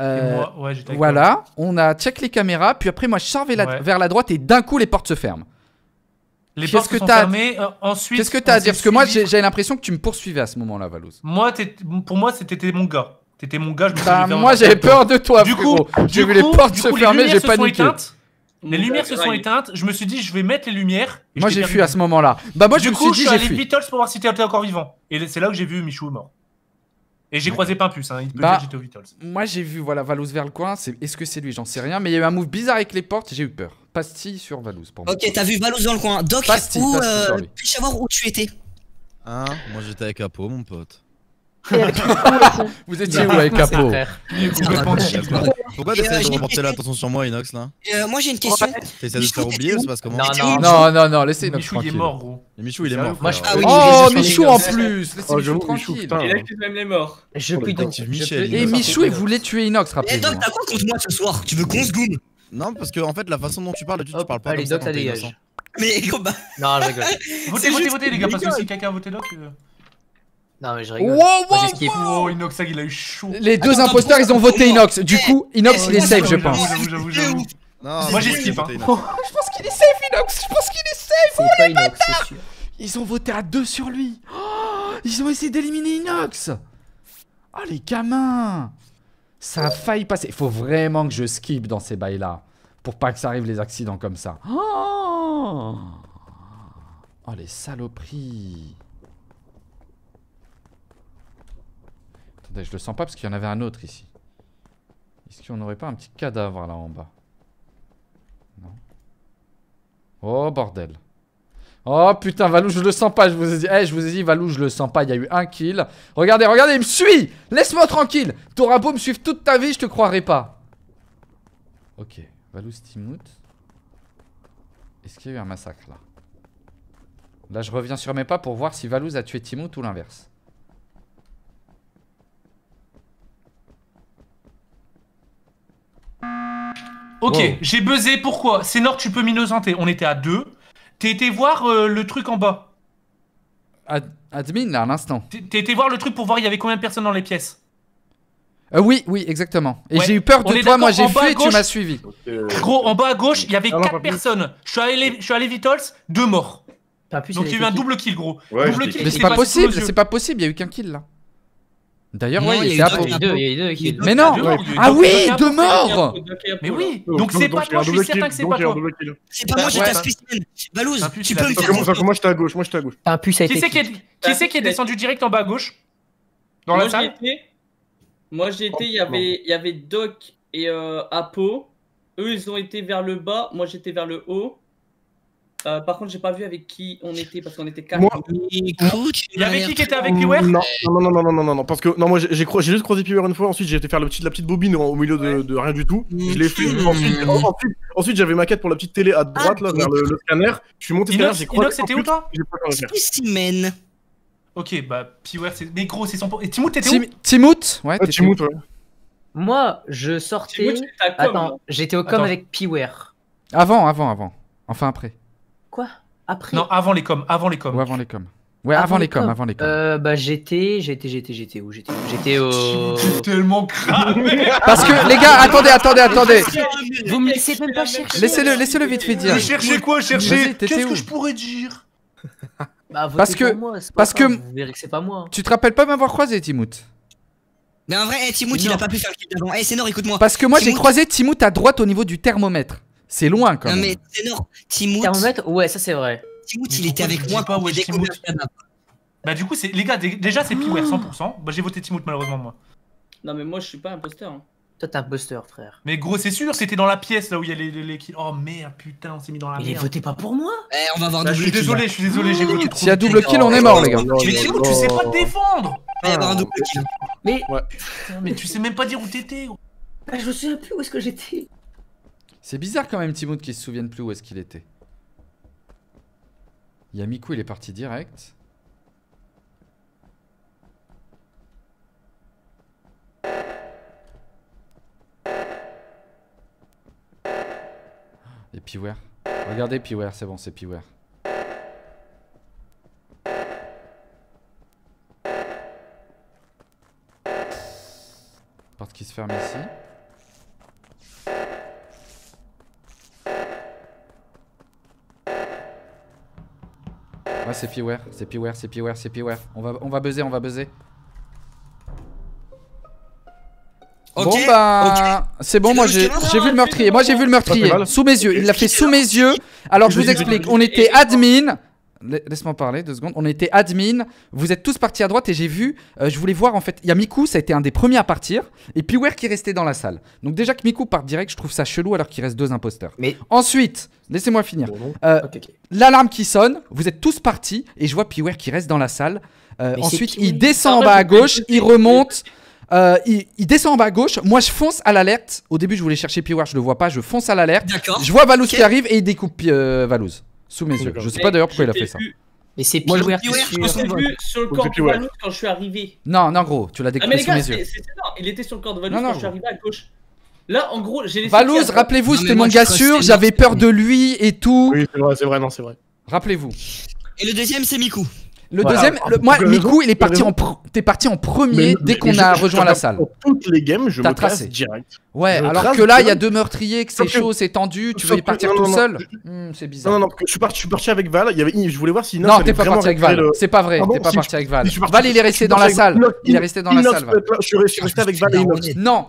Euh, moi, ouais, voilà. On a check les caméras. Puis après, moi, je sors vers la, Ouais. vers la droite et d'un coup, les portes se ferment. Les Qu'est-ce portes que sont fermées. euh, ensuite, Qu'est-ce que t'as à dire Parce que moi, j'ai j'ai l'impression que tu me poursuivais à ce moment-là, Valouz. Moi, pour moi, c'était mon gars. T'étais mon gars. Je me suis Bah, dit, viens, on moi, va j'avais peur de toi, Du frérot. coup, J'ai du vu les portes se fermer, lumières j'ai se sont paniqué. éteintes. Les lumières se sont éteintes. Je me suis dit, je vais mettre les lumières. et Moi, je j'ai fui à ce moment-là. Bah, moi, je du me coup, suis je dit, suis j'ai allé. Beatles pour voir si t'étais encore vivant. Et c'est là que j'ai vu Michou mort. Et j'ai croisé Pimpus, hein. il peut Bah, dire que j'étais au Beatles. Moi, j'ai vu voilà Valouz vers le coin. C'est est-ce que c'est lui? J'en sais rien. Mais il y a eu un move bizarre avec les portes. J'ai eu peur. Pastille sur Valouz pour moi. Ok, t'as vu Valouz dans le coin. Doc, Pastille, où pastille, euh, savoir où tu étais Hein Moi j'étais avec Apo, mon pote. Vous étiez où avec chill. Pourquoi j'ai de question. l'attention sur moi, Inox là Euh, Moi j'ai une question. T'essaies de te faire oublier ou ça passe comment Non, non, Non, non, laissez notre Michou, il est tranquille. mort, gros. Et Michou il est mort. Oh, Michou en plus Laissez Oh, Michou tranquille. Il accuse même les morts. Je Oh, puis donc. Et Michou, il voulait tuer Inox, Eh rappelez-vous. Doc, t'as quoi contre moi ce soir? Tu veux qu'on se goome Non, parce que en fait, la façon dont tu parles, tu Hop, parles pas allez, Doc, ça dégage. Mais combat. Non, je rigole. Votez, votez, votez, les gars, parce que si quelqu'un a voté Doc. euh, Non, mais je Wow, rigole. wow, Moi, j'ai skip. Oh, Inoxag, il a eu chaud. Les deux imposteurs, ils ont voté Inox. Du eh, coup, Inox, eh, il est safe, je pense. J'avoue, j'avoue, j'avoue. Non, Moi, voté hein. Je pense qu'il est safe, Inox. Je pense qu'il est safe. Inox, c'est sûr. Ils ont voté à deux sur lui. Oh, ils ont essayé d'éliminer Inox. Oh, les gamins. Ça a failli passer. Il faut vraiment que je skip dans ces bails-là. Pour pas que ça arrive les accidents comme ça. Oh, oh les saloperies. Attendez, je le sens pas parce qu'il y en avait un autre ici. Est-ce qu'on n'aurait pas un petit cadavre là en bas? Non? Oh bordel. Oh putain, Valou, je le sens pas. Je vous ai dit, hey, je vous ai dit, Valou, je le sens pas. Il y a eu un kill. Regardez, regardez, il me suit. Laisse-moi tranquille. T'auras beau me suivre toute ta vie, je te croirai pas. Ok, Valou Steamout. Est-ce qu'il y a eu un massacre là? Là, je reviens sur mes pas pour voir si Valouz a tué Timout ou l'inverse. Ok, j'ai buzzé, pourquoi? C'est Nord. tu peux m'innocenter. On était à deux. T'es été voir euh, le truc en bas. Ad- admin, là, à l'instant. T'es été voir le truc pour voir il y avait combien de personnes dans les pièces. Euh, oui, oui, exactement. Et Ouais. j'ai eu peur de toi, moi j'ai en bas fui à et tu gauche- m'as suivi. Gros, en bas à gauche, il y avait Ah non, 4 pas plus. personnes. Je suis allé, je suis allé Vitols, deux morts. Donc il y a eu un double kill, gros. Ouais, double j'étais- kill Mais c'est pas possible, c'est pas possible, il y a eu qu'un kill là. D'ailleurs, ouais, il y a eu à deux, il y a eu. Mais non Ah oui, il y a eu deux morts Mais oui, Donc, c'est pas toi, je suis certain que c'est pas toi. C'est pas moi, j'étais un spécimen. Balouz, tu peux me faire moi- j'étais à gauche, moi j'étais à gauche. Un puce Qui été. c'est qui est, kick. qui c'est qui est descendu direct en bas à gauche Dans Moi, la salle. Moi j'y étais, il y avait, il y avait Doc et euh, Apo. Eux ils ont été vers le bas, moi j'étais vers le haut. Euh, par contre j'ai pas vu avec qui on était parce qu'on était quatre. Moi- Écoute, Il y avait qui qui était avec Beware Non, non, non, non, non, non, non, non, parce que non, moi j'ai juste croisé Piwer une fois, ensuite j'ai été faire le petit, la petite bobine au milieu de, de rien du tout. Je l'ai fait. Mmh. Ensuite, ensuite, ensuite, j'avais ma quête pour la petite télé à droite, là, vers le, le scanner. Je suis monté scanner, j'ai croisé. Inox, c'était où toi. Spécimen. Ok, bah Piwer, c'est. Mais gros, c'est son. Et Timout, t'étais où Timout Ouais, Ah, t'étais Timout, ouais. Moi, je sortais. Attends, j'étais au com Attends. avec Piware. où Avant, avant, avant. Enfin après. Quoi? Après Non, avant les coms, avant les coms. Ou avant les coms. Ouais, avant, les coms, avant les coms. Euh, bah j'étais, j'étais, j'étais, j'étais où? J'étais où J'étais au. T'es tellement cramé Parce que les gars, attendez, attendez, attendez. Vous me laissez même pas chercher. Laissez-le, laissez-le vite fait dire. Je cherchais quoi t'étais Qu'est-ce que je pourrais dire? Bah, votez Parce que- pour moi, c'est pas parce que- Vous verrez que c'est pas moi. Tu te rappelles pas m'avoir croisé, Timout? Mais en vrai, eh, Timout, il a pas pu faire le kill d'avant. Eh, Sénor, écoute-moi. Parce que moi j'ai croisé Timout à droite au niveau du thermomètre. C'est loin quand Non, même. mais Sénor, Timout, Thermomètre Ouais, ça c'est vrai. Timout, il était avec moi pas ouais. Bah du coup, c'est les gars, dé- déjà c'est Piwer 100%. Bah j'ai voté Timout malheureusement moi. Non mais moi je suis pas imposteur. hein. Toi t'es un buster, frère. Mais gros, c'est sûr, c'était dans la pièce là où il y a les, les. Oh merde, putain, on s'est mis dans la Il est merde. voté pas pour moi Eh, on va avoir Bah, je double suis kill. désolé, je suis désolé, j'ai voté trop. S'il y a double kill, on est mort, les gars. Mais Timout, tu sais pas te défendre Il va y avoir un double kill. Mais Putain, Mais tu sais même pas dire où t'étais. bah, je me souviens plus où est-ce que j'étais. C'est bizarre quand même Timout qui se souvienne plus où est-ce qu'il était. Yamiku il est parti direct. Et Piwer. Regardez Piwer, c'est bon, c'est Piwer. Porte qui se ferme ici. C'est Piwer, c'est Piwer, c'est Piwer, c'est Piwer. On va, on va buzzer, on va buzzer. Bon bah, c'est bon, moi j'ai vu le meurtrier. Moi j'ai vu le meurtrier sous mes yeux. Il l'a fait sous mes yeux. Alors je vous explique. On était admin. La- Laisse-moi parler deux secondes. On était admin. Vous êtes tous partis à droite et j'ai vu. euh, je voulais voir en fait. Il y a Miku, ça a été un des premiers à partir. Et Piwer qui restait dans la salle. Donc déjà que Miku part direct, je trouve ça chelou alors qu'il reste deux imposteurs. Mais Ensuite, laissez-moi finir. Bon. Euh. L'alarme qui sonne, vous êtes tous partis et je vois Piwer qui reste dans la salle. Euh, ensuite, il descend en bas à gauche, il remonte. euh, il, il descend en bas à gauche. Moi, je fonce à l'alerte. Au début, je voulais chercher Piwer, je le vois pas. Je fonce à l'alerte. Je vois Valouz qui arrive et il découpe euh, Valouz sous mes yeux. Je sais pas d'ailleurs pourquoi il a fait ça. Mais c'est Moi, je- Piware, je vu sur le c'est de quand je suis arrivé. Non, non, gros, tu l'as Ah les sous mes c'est yeux. Il était sur le corps de non, quand je suis arrivé à gauche. Là, en gros, j'ai laissé. Valouz, qui rappelez-vous, c'était mon gars sûr. J'avais peur de lui et tout. Oui, c'est vrai, c'est vrai, non, c'est vrai. Rappelez-vous. Et le deuxième, c'est Miku. Le Voilà. deuxième, Ah, le- moi, Miku, il est parti en, t'es parti en premier Mais- dès qu'on a je- rejoint je- la salle. Pour toutes les games, je me tracé. direct. Ouais, Je alors que là, il y a deux meurtriers, que c'est chaud, c'est tendu, tu veux y partir non, tout non, non. seul Hmm, C'est bizarre. Non, non, je suis parti, je suis parti avec Val. Il y avait, je voulais voir si Inox Non, t'es pas parti avec Val. le- C'est pas vrai, Pardon, t'es pas si, parti avec Val. Val, il est resté dans la salle. Il est resté dans la salle, Je suis resté avec Val et Inox. Non,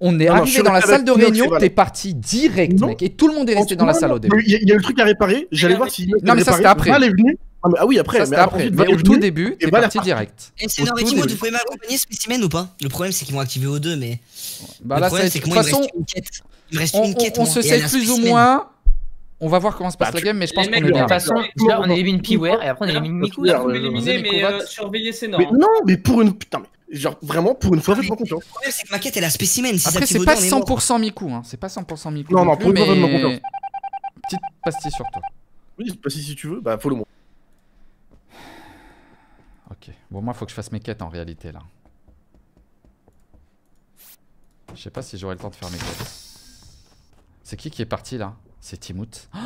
on est arrivé dans la salle de réunion, t'es parti direct, mec. Et tout le monde est resté dans la salle au début. Il y, a- le truc à réparer. J'allais voir si Non, mais ça, c'était après. Val est venu. Ah, mais- ah oui, après. Ça, c'était mais après. ensuite, Mais au tout début, t'es parti direct. Et tout Timout, début. vous pouvez m'accompagner spécimen ou pas? Le problème, c'est qu'ils vont activer aux deux, mais. Bah le là, ça va problème, être- c'est de que toute moi, il me façon, reste une quête. Il me reste on, une quête. on- on moi, se sait plus ou moins. On va voir comment se passe Bah, la tu- game, mais je pense qu'on est De bien. toute façon, là, on élimine Piware et après on élimine Miku. Vous pouvez l'éliminer, ouais. mais euh, surveillez Sénor. Mais hein. non, mais pour une. Putain, mais. Genre, vraiment, pour une fois, faites-moi confiance. Le problème, c'est que ma quête, elle a spécimen. Si Après, c'est pas deux, on est mort. 100% Miku, hein. C'est pas 100% Miku. Non, non, pour une fois, faites-moi confiance. Petite pastille sur toi. Oui, bah, si, si tu veux, bah, follow-moi. Ok. Bon, moi, faut que je fasse mes quêtes en réalité là. Je sais pas si j'aurai le temps de faire mes quêtes. C'est qui qui est parti là? C'est Timout. Oh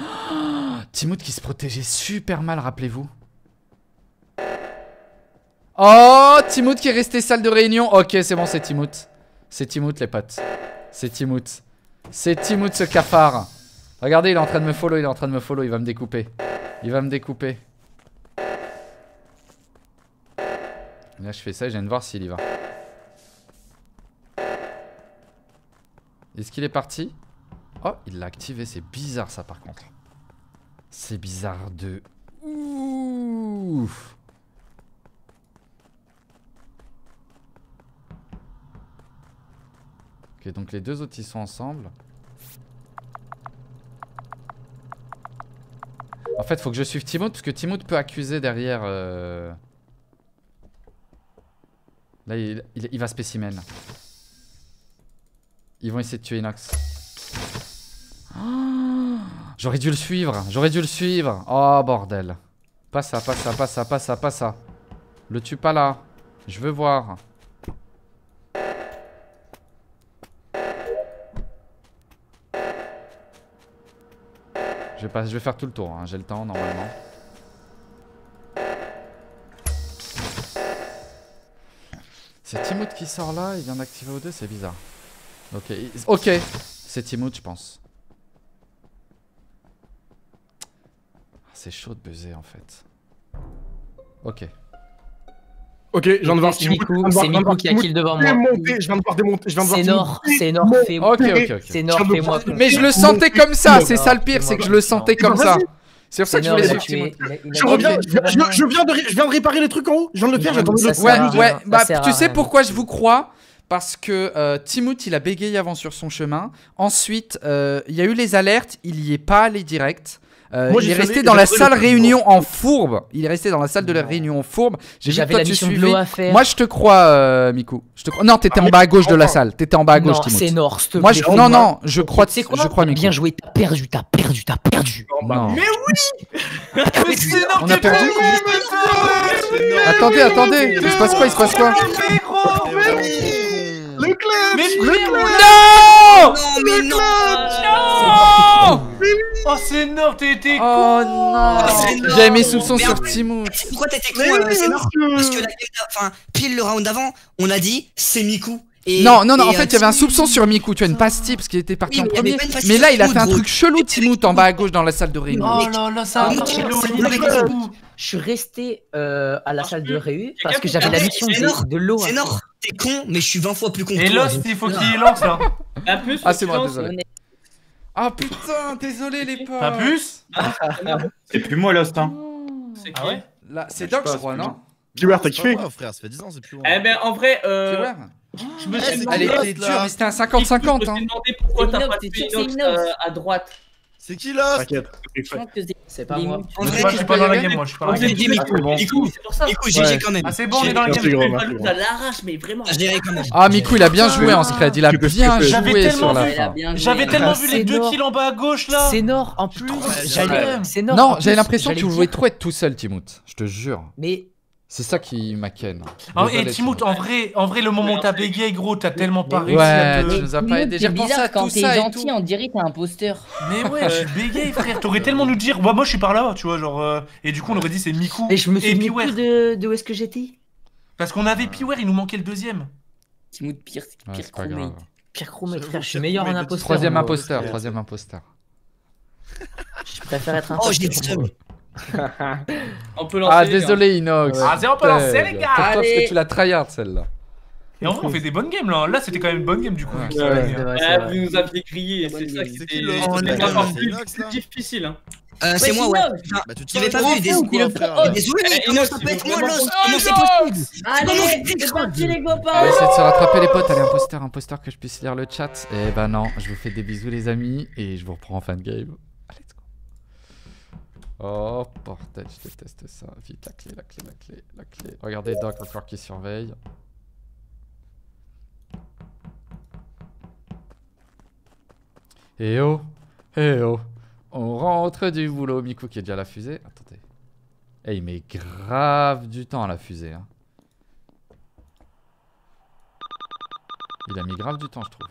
Timout qui se protégeait super mal, rappelez-vous. Oh Timout qui est resté salle de réunion. Ok, c'est bon, c'est Timout. C'est Timout, les potes. C'est Timout. C'est Timout, ce cafard. Regardez, il est en train de me follow, il est en train de me follow, il va me découper. Il va me découper. Là, je fais ça et je viens de voir s'il y va. Est-ce qu'il est parti? Oh, il l'a activé, c'est bizarre ça par contre. C'est bizarre de ouf. Ok, donc les deux autres ils sont ensemble. En fait, faut que je suive Timoth parce que Timoth peut accuser derrière. euh, Là, il, va spécimen. Ils vont essayer de tuer Inox. Oh, J'aurais dû le suivre, j'aurais dû le suivre. Oh bordel. Pas ça, pas ça, pas ça, pas ça, pas ça. Le tue pas là. Je veux voir. Je vais, pas, je vais faire tout le tour, hein, j'ai le temps normalement. C'est Timoth qui sort là, il vient d'activer O2, c'est bizarre. Ok, ok, c'est Timoth, je pense. Ah, C'est chaud de buzzer en fait. Ok. Ok, je viens de voir C'est Timout, c'est Miku qui a Timout kill devant moi. démonter, Je viens de voir démonter, je viens de voir C'est Timout Nord, c'est Nord, démonter. fais Ok, ok, ok. C'est Nord, fais-moi. Mais je le sentais comme ça, c'est ça le pire, c'est que je le sentais comme ça. C'est pour ça que je voulais suivre Timoth. Je reviens, je, je- je viens de, ré- je viens de réparer les trucs en haut. Je viens de le faire, j'attendais le Ouais, ouais, bah tu sais pourquoi je vous crois? Parce que euh, Timoth il a bégayé avant sur son chemin. Ensuite, euh, il y a eu les alertes, il y est pas allé direct. Euh, Moi, il est resté dans la salle le- réunion en fourbe. Il est resté dans la salle de la réunion en fourbe. J'ai vu que toi la tu suivais. l'eau à faire. Moi je te crois, euh, Miku. Je te crois. Non, t'étais Ah, en bas à gauche de la salle. T'étais en bas à gauche, Non, c'est Nord, s'il te Moi, plaît. je... non, non, je crois. Tu sais quoi Je crois Miku. Bien joué, t'as perdu, t'as perdu, t'as perdu. Non. Mais oui Mais c'est Nord On qui a perdu Attendez, attendez. Il se passe quoi Il se passe quoi Mais gros Mais oui Le club Mais Le club Non Non, mais non Non Oh c'est Nord, t'es Oh con non c'est Nord. J'avais mes soupçons sur Timoth. Pourquoi t'étais con, euh, c'est. Parce que la game enfin, pile le round d'avant, on a dit c'est Miku. Et, Non, non, non, en euh, fait, il y avait un soupçon sur Miku. Tu as une pastille parce qu'il était parti Oui, en premier. Mais là, il a fait un truc chelou, Timoth, en bas à gauche dans la salle de réunion. Oh là là, ça Ah, a. Je suis resté euh, à la salle de réu quelqu'un parce que j'avais la mission de, de l'eau. C'est faire. Nord, t'es con, mais je suis 20 fois plus con que Et. Lost, il faut qu'il lance là. Un plus, Ah, c'est moi, désolé. Ah putain, désolé les potes. Pas plus C'est plus moi Lost, hein. C'est qui Ah ouais Là, c'est Je Doc, je crois, c'est non Keyword, t'as C'est kiffé moi, frère, ça fait 10 ans, c'est plus loin. Eh ben en vrai, euh, je me suis c'est demandé, Elle était dure, mais c'était un je me 50-50. suis Hein. demandé pourquoi C'est t'as pas c'est c'est Inox. euh, à droite. C'est qui Lost? T'inquiète. C'est- pas moi. vrai, je suis pas dans la game, moi, je suis pas dans la game. Miku, C'est pour ça. Miku, GG quand même. Ah, c'est bon, on est dans la game. à l'arrache, mais vraiment. Je dirais quand même. Ah, Miku, il a bien joué en scred. Il a bien joué sur la fin. J'avais tellement Ah, vu c'est les deux Nord. kills en bas à gauche là. C'est Nord en plus. Non, j'avais l'impression que tu dire- trop être tout seul, Timoth. Je te jure. Mais C'est ça qui m'aquenne. Ah, Désolé, et Timoth, en vrai, en vrai, le moment où t'as bégayé, gros, t'as tellement pas Mais réussi à Ouais, te- tu nous as pas aidé. J'ai C'est repensé bizarre à quand tout t'es ça et gentil, tout. on dirait que t'es imposteur. Mais ouais, je suis bégayé, frère. T'aurais tellement nous dire, ouais, moi je suis par là, tu vois, genre. euh, Et du coup, on aurait dit c'est Miku. mais je me et Piwer. plus de, de où est-ce que j'étais? Parce qu'on avait Piwer, il nous manquait le deuxième. Timoth pire, pire crewmate. Chromate, J'avoue, frère, je suis meilleur en imposteur. Troisième imposteur, troisième imposteur. Je préfère être un Oh, j'ai le seum. On peut lancer. Ah, les gars. désolé, Inox. Ah, c'est on peut lancer, les gars. Pour toi, parce que Allez. tu l'as tryhard celle-là. Et en vrai, on fait des bonnes games là. Là, c'était quand même une bonne game du coup. Ouais. Ouais, hein. vrai, Ah, vous nous aviez grillé, c'est ça qui C'est était le- difficile. Hein. Euh, c'est Ouais, moi, ouais. Enfin, Bah, tu te pas un vu, peu désolé. comment Inox, ça peut être moi, qu'on- Comment c'est possible Allez, c'est parti les copains essayer de se rattraper les potes. Allez, imposteur, imposteur, que je puisse lire le chat. Eh ben non, je vous fais des bisous les amis et je vous reprends en fin de game. Oh, bordel, je déteste ça. Vite, la clé, la clé, la clé, la clé. Regardez Doc encore qui surveille. Eh oh, eh oh. On rentre du boulot. Miku qui est déjà à la fusée. Attendez. Eh, il met grave du temps à la fusée. Hein. Il a mis grave du temps, je trouve.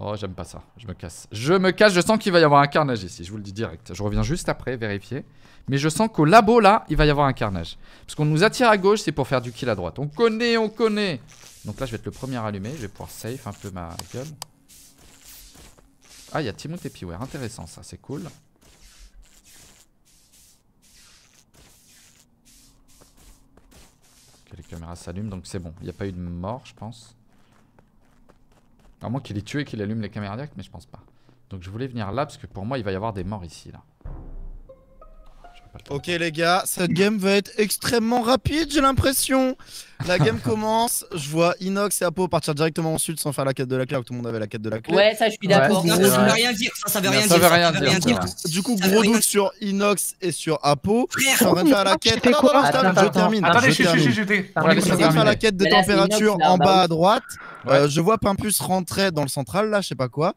Oh, j'aime pas ça. Je me casse. Je me casse. Je sens qu'il va y avoir un carnage ici. Je vous le dis direct. Je reviens juste après, vérifier. Mais je sens qu'au labo, là, il va y avoir un carnage. Parce qu'on nous attire à gauche, c'est pour faire du kill à droite. On connaît, on connaît. Donc là, je vais être le premier à allumer. Je vais pouvoir safe un peu ma gueule. Ah, il y a Timoth et Piware. Intéressant, ça. C'est cool. Ok, les caméras s'allument, donc c'est bon. Il n'y a pas eu de mort, je pense. À moins qu'il ait tué et qu'il allume les caméras direct, mais je pense pas. Donc je voulais venir là, parce que pour moi, il va y avoir des morts ici, là. Ok les gars, cette game va être extrêmement rapide, j'ai l'impression. La game commence, je vois Inox et Apo partir directement en sud sans faire la quête de la clé, alors que tout le monde avait la quête de la clé. Ouais, ça, je suis d'accord. Ouais. ça, ça veut rien dire. Ça, ça veut rien Ça dire. veut rien veut dire, rien dire. ça. Du coup, Ça gros rien doute sur Inox et sur Apo. Frère, Je suis en train de faire la quête. Non, Attends, je termine. Attendez, je termine. j'étais. Ouais, Je suis en train de terminé. faire la quête de température Inox, là, en bah bas à droite. Euh, je vois Pimpus rentrer dans le central, là, je sais pas quoi.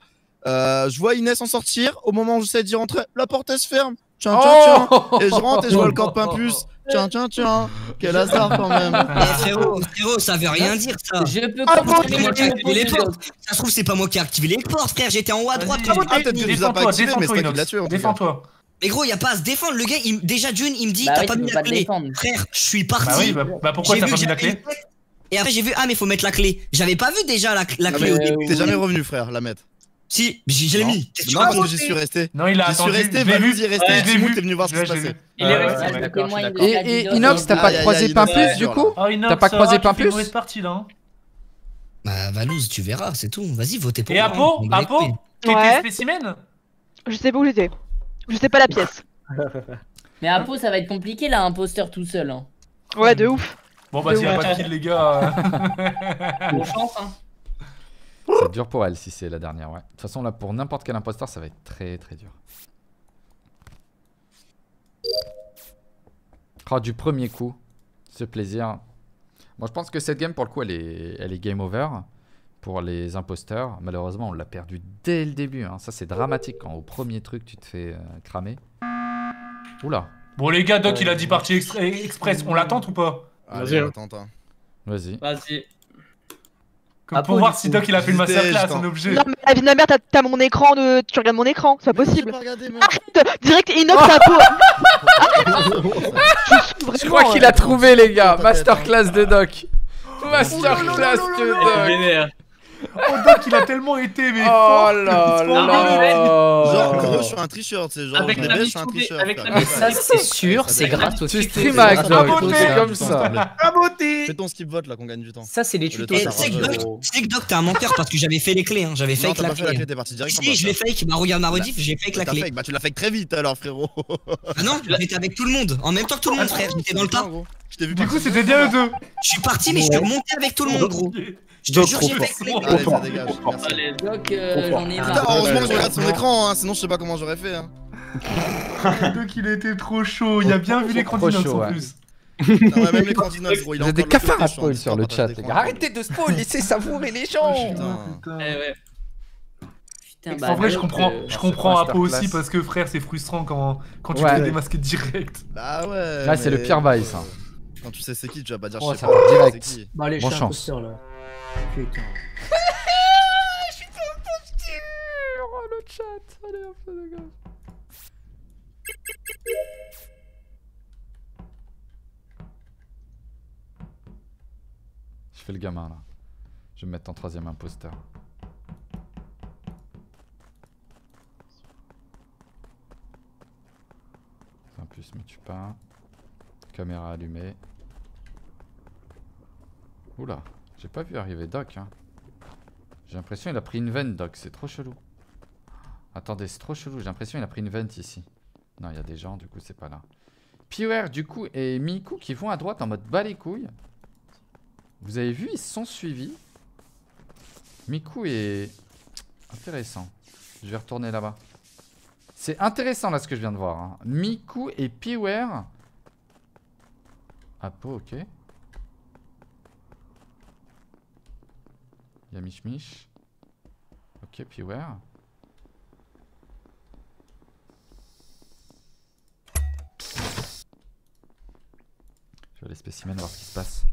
Euh, je vois Inès en sortir. Au moment où j'essaie d'y rentrer, la porte elle se ferme. Tiens, tiens, tiens. Oh Et je rentre et je vois le camp de Pimpus. Tiens, tiens, tiens. Quel hasard quand même. Mais frérot, frérot, ça veut rien dire ça. Je peux Ah, activé les portes. Ça se trouve, c'est pas moi qui ai activé les portes, frère. J'étais en haut à droite. Près du Ah, peut-être que tu les as pas Défends-toi, activés, mais c'est tout cas. Défends-toi. Mais gros, y a pas à se défendre. Le gars, il- déjà, June, il me dit Bah T'as oui, pas mis la clé. défendre. Frère, je suis Bah parti. oui, bah, bah pourquoi t'as pas mis la clé. Et après, j'ai vu Ah, mais faut mettre la clé. J'avais pas vu déjà la, la Ah, clé début. T'es jamais revenu, frère, la mettre. Si, j'ai j'ai Non. mis. Non, parce que j'y suis resté. Non, il a J'y suis attendu. resté, je l'ai Valou vu. y est resté. Ouais, je l'ai vu. est venu voir ce qui se je l'ai passait. Il est resté. ouais, Ah, ouais. d'accord, témoin, je suis il Et, et candidat. Inox, t'as pas aïe, croisé Pimpus du coup Oh, T'as pas croisé Pimpus une mauvaise partie là. hein. Bah, Valouz, tu verras, c'est tout. Vas-y, votez pour Et moi. Apo, les Apo, couilles. t'étais Ouais. spécimen Je sais pas où j'étais. Je sais pas la pièce. Mais Apo, ça va être compliqué là, imposteur tout seul. Hein. Ouais, de ouf. Bon bah s'il y a pas de kill les gars. Bonne chance, hein. C'est dur pour elle si c'est la dernière, ouais. De toute façon, là, pour n'importe quel imposteur, ça va être très très dur. Oh, du premier coup, ce plaisir. Moi, je pense que cette game, pour le coup, elle est, elle est game over pour les imposteurs. Malheureusement, on l'a perdu dès le début. hein. Ça, c'est dramatique quand au premier truc, tu te fais euh, cramer. Oula, Bon les gars, Doc il a dit partie express, on l'attend ou pas? Hein. attends, attends. vas-y. Vas-y. Pour voir si. Doc il a fait le J'hésitais, masterclass, en- obligé. Non, mais la vie de ma mère, t'as- mon écran de. Tu regardes mon écran, c'est pas possible. pas regardé, mais- Arrête Direct Inox à peau Je crois qu'il a trouvé, les gars. Masterclass de Doc. Masterclass Oh de Doc. Oh Doc il a tellement été mais Oh fort là Non, là. Genre, gros, je suis un tricheur, tu sais. Genre, Avec la baisse, un Mais ça, c'est sûr, c'est grâce au Tu tuto. C'est tuto. c'est comme ça. La beauté Fais ton skip vote là qu'on gagne du temps. Ça, c'est les Le tutos. tu sais que. Doc, t'es un menteur parce que j'avais fait les clés. Hein. J'avais fake la clé. clé, t'es parti direct Si, je l'ai fake. Bah, regarde ma rediff, j'ai fake la clé. Bah, tu l'as fake très vite alors, frérot. Ah non, j'étais avec tout le monde. En même temps que tout le monde, frère. J'étais dans le tas. gros. Je t'ai vu Du coup c'était bien eux deux Je suis parti, mais je suis remonté avec tout le monde, gros. Je te jure, trop j'ai. Allez, Donc, euh, j'en ai Putain, marre. heureusement que je regarde son écran, hein, sinon je sais pas comment j'aurais fait. Hein. Doc il été trop chaud, il a bien vu l'écran d'Inox en ouais. plus. Non, ouais, même gros, il Vous a des cafards à spoil sur le chat, les d'écran. gars. Arrêtez de spoil, laissez savourer les gens. Putain. Eh ouais. Putain, bah, En vrai je comprends, euh, je comprends Apo aussi parce que frère c'est frustrant quand, quand tu Ouais. te fais démasquer direct. Bah ouais. Là, c'est le pire bail, ça. Quand tu sais c'est qui, tu vas pas dire Oh, je sais ça pas. direct. qui. Bon, allez, je Bonne suis chance. imposteur là. Putain. Oh le chat, allez hop les gars. Je fais le gamin là. Je vais me mettre en troisième imposteur. En plus, me tue pas. Caméra allumée. Oula, j'ai pas vu arriver Doc. Hein. J'ai l'impression qu'il a pris une veine, Doc. C'est trop chelou. Attendez, c'est trop chelou. J'ai l'impression qu'il a pris une vente ici. Non, il y a des gens, du coup, c'est pas là. Piwer, du coup, et Miku qui vont à droite en mode bas les couilles. Vous avez vu, ils sont suivis. Miku est intéressant. Je vais retourner là-bas. C'est intéressant là ce que je viens de voir. hein. Miku et Piwer. Apo, ok. Il y a Mich. Ok, Piwer. Je vais les spécimens voir ce qui se passe.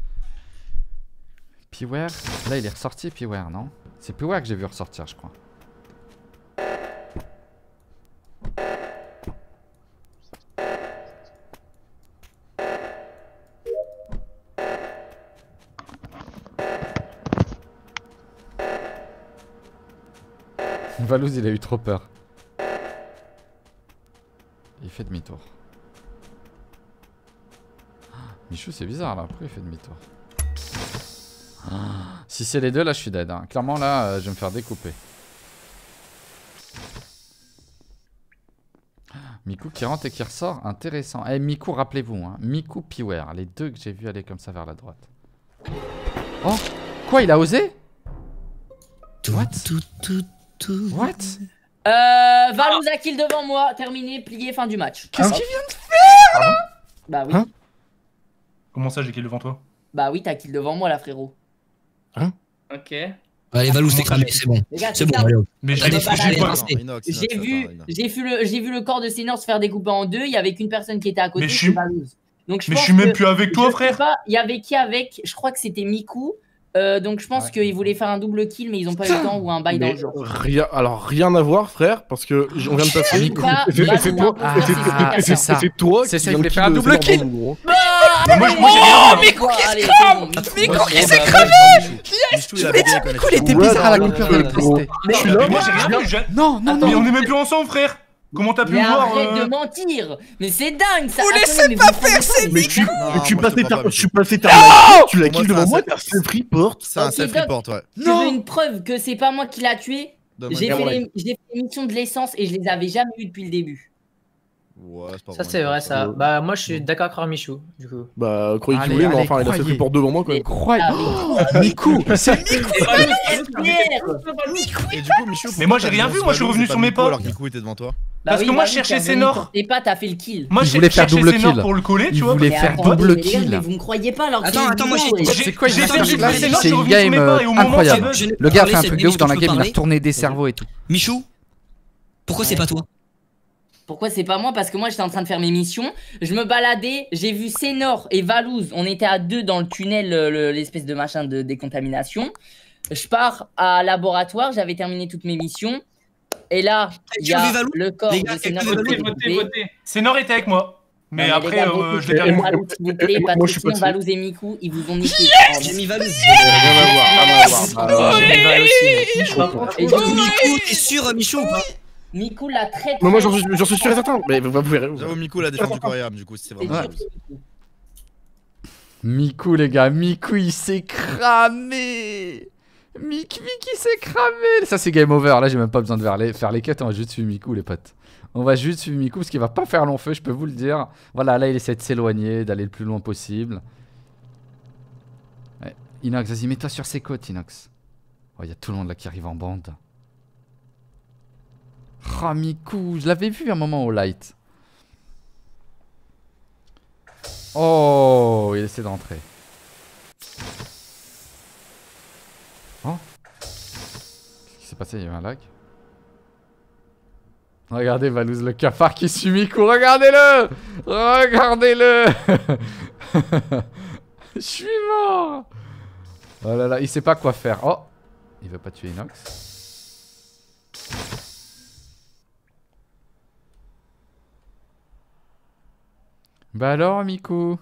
Piwer, là il est ressorti Piwer, non? C'est Piwer que j'ai vu ressortir, je crois. Valouz, il a eu trop peur. Il fait demi-tour. Michou, c'est bizarre là. Pourquoi il fait demi-tour? Si c'est les deux, là, je suis dead. hein. Clairement, là, euh, je vais me faire découper. Miku qui rentre et qui ressort, intéressant. Eh, Miku, rappelez-vous, hein. Miku, Piware, les deux que j'ai vu aller comme ça vers la droite. Oh Quoi, il a osé? What? What? Euh, Valouz a kill devant moi, terminé, plié, fin du match. Qu'est-ce qu'il vient de faire Pardon Bah oui. Hein Comment ça, j'ai kill devant toi? Bah oui, t'as kill devant moi là, frérot. Ok. Allez, Valou, c'est cramé, c'est bon. C'est bon, allez. Mais j'ai vu, j'ai vu le, j'ai vu le corps de Sénor se faire découper en deux. Il y avait qu'une personne qui était à côté. Mais je c'est. Donc je Mais je suis même plus avec toi, je sais frère. pas, Il y avait qui avec? Je crois que c'était Miku. Euh, donc je pense qu'ils voulaient faire un double kill, mais ils ont pas eu le temps ou un bail dans Mais le genre. rien, alors rien à voir, frère, parce que on vient de passer. Nico. C'est- toi, c'est- toi C'est qui ça, il voulait faire un double kill. Mais rien Oh. Miku qui se crame. Miku qui Yes. s'est Bah, cramé a bugué, Miku, il était bizarre à la coupure d'électricité. Je suis là, Mais moi, j'ai rien vu. j'ai- Non, non, Mais non on est même plus ensemble, frère. Comment t'as pu Mais me voir arrête euh, de mentir Mais c'est dingue ça Vous Attendez, laissez mais pas vous faire, c'est Mais tu, je passais crois ta, je suis passé ta, tu l'as kill moi, devant moi, un- t'as self report. C'est un Doc. report, ouais. Tu veux une preuve que c'est pas moi qui l'a tué? J'ai fait l'émission de l'essence et je les avais jamais eu depuis le début. Ouais, c'est pas Ça, c'est vrai, ça. Bah, moi, je suis d'accord avec Michou, du coup. Bah, croyez qu'il voulait, mais enfin, il a self croyez. report devant moi quand même. Croyez. Ah, Miku, c'est Miku Et Valouz, Et du coup, Michou, Mais moi, j'ai rien vu, moi, je suis revenu sur mes c'est pas. Alors que Miku était devant toi. Bah Parce oui, que moi, bah je cherchais Sénor. tes pas, t'as fait le kill. Moi, je voulait faire cherchais double Sénor kill. pour le coller, tu vois. voulait Mais faire double kill. Mais vous me croyez pas alors que Attends, c'est attends, moi, j'ai- C'est quoi j'ai fait je C'est suis une revenu sur game et euh, incroyable. Je Le gars fait un c'est truc de ouf dans qui la game, il a retourné des cerveaux et tout. Michou Pourquoi c'est pas toi Pourquoi c'est pas moi? Parce que moi j'étais en train de faire mes missions. Je me baladais, j'ai vu Sénor et Valouz. On était à deux dans le tunnel, le- le- l'espèce de machin de décontamination. Je pars à laboratoire, j'avais terminé toutes mes missions. Et là, il y a le corps de Sénor Votez. Sénor était avec moi. Mais après, gars, euh, je l'ai perdu. Valouz, s'il vous plaît, Et. Valouz Miku, ils vous ont niqué. J'ai mis Valou. Rien à voir, rien à voir. Il va aussi. Par contre, Et du coup, Miku, t'es sûr, Michou ou pas? Miku l'a très Mais moi, j'en suis, sûr et certain. Mais vous verrez. vous verrez. J'avoue, Miku l'a défendu coréable, du coup, c'est et vraiment. Miku, les gars, Miku, il s'est cramé. Miku, Miku, il s'est cramé. Ça, c'est game over. Là, j'ai même pas besoin de faire les, faire les quêtes. On va juste suivre Miku, les potes. On va juste suivre Miku parce qu'il va pas faire long feu, je peux vous le dire. Voilà, là, il essaie de s'éloigner, d'aller le plus loin possible. Ouais. Inox, vas-y, mets-toi sur ses côtes, Inox. Oh, il y a tout le monde là qui arrive en bande. Oh, Miku, je l'avais vu un moment au light. Oh, il essaie d'entrer. Oh Qu'est-ce qui s'est passé? Il y a eu un lag? Regardez Valouz le cafard qui suit Miku, regardez-le Regardez-le Je suis mort Oh là là, il sait pas quoi faire. Oh Il veut pas tuer Inox. Bah alors, Miku?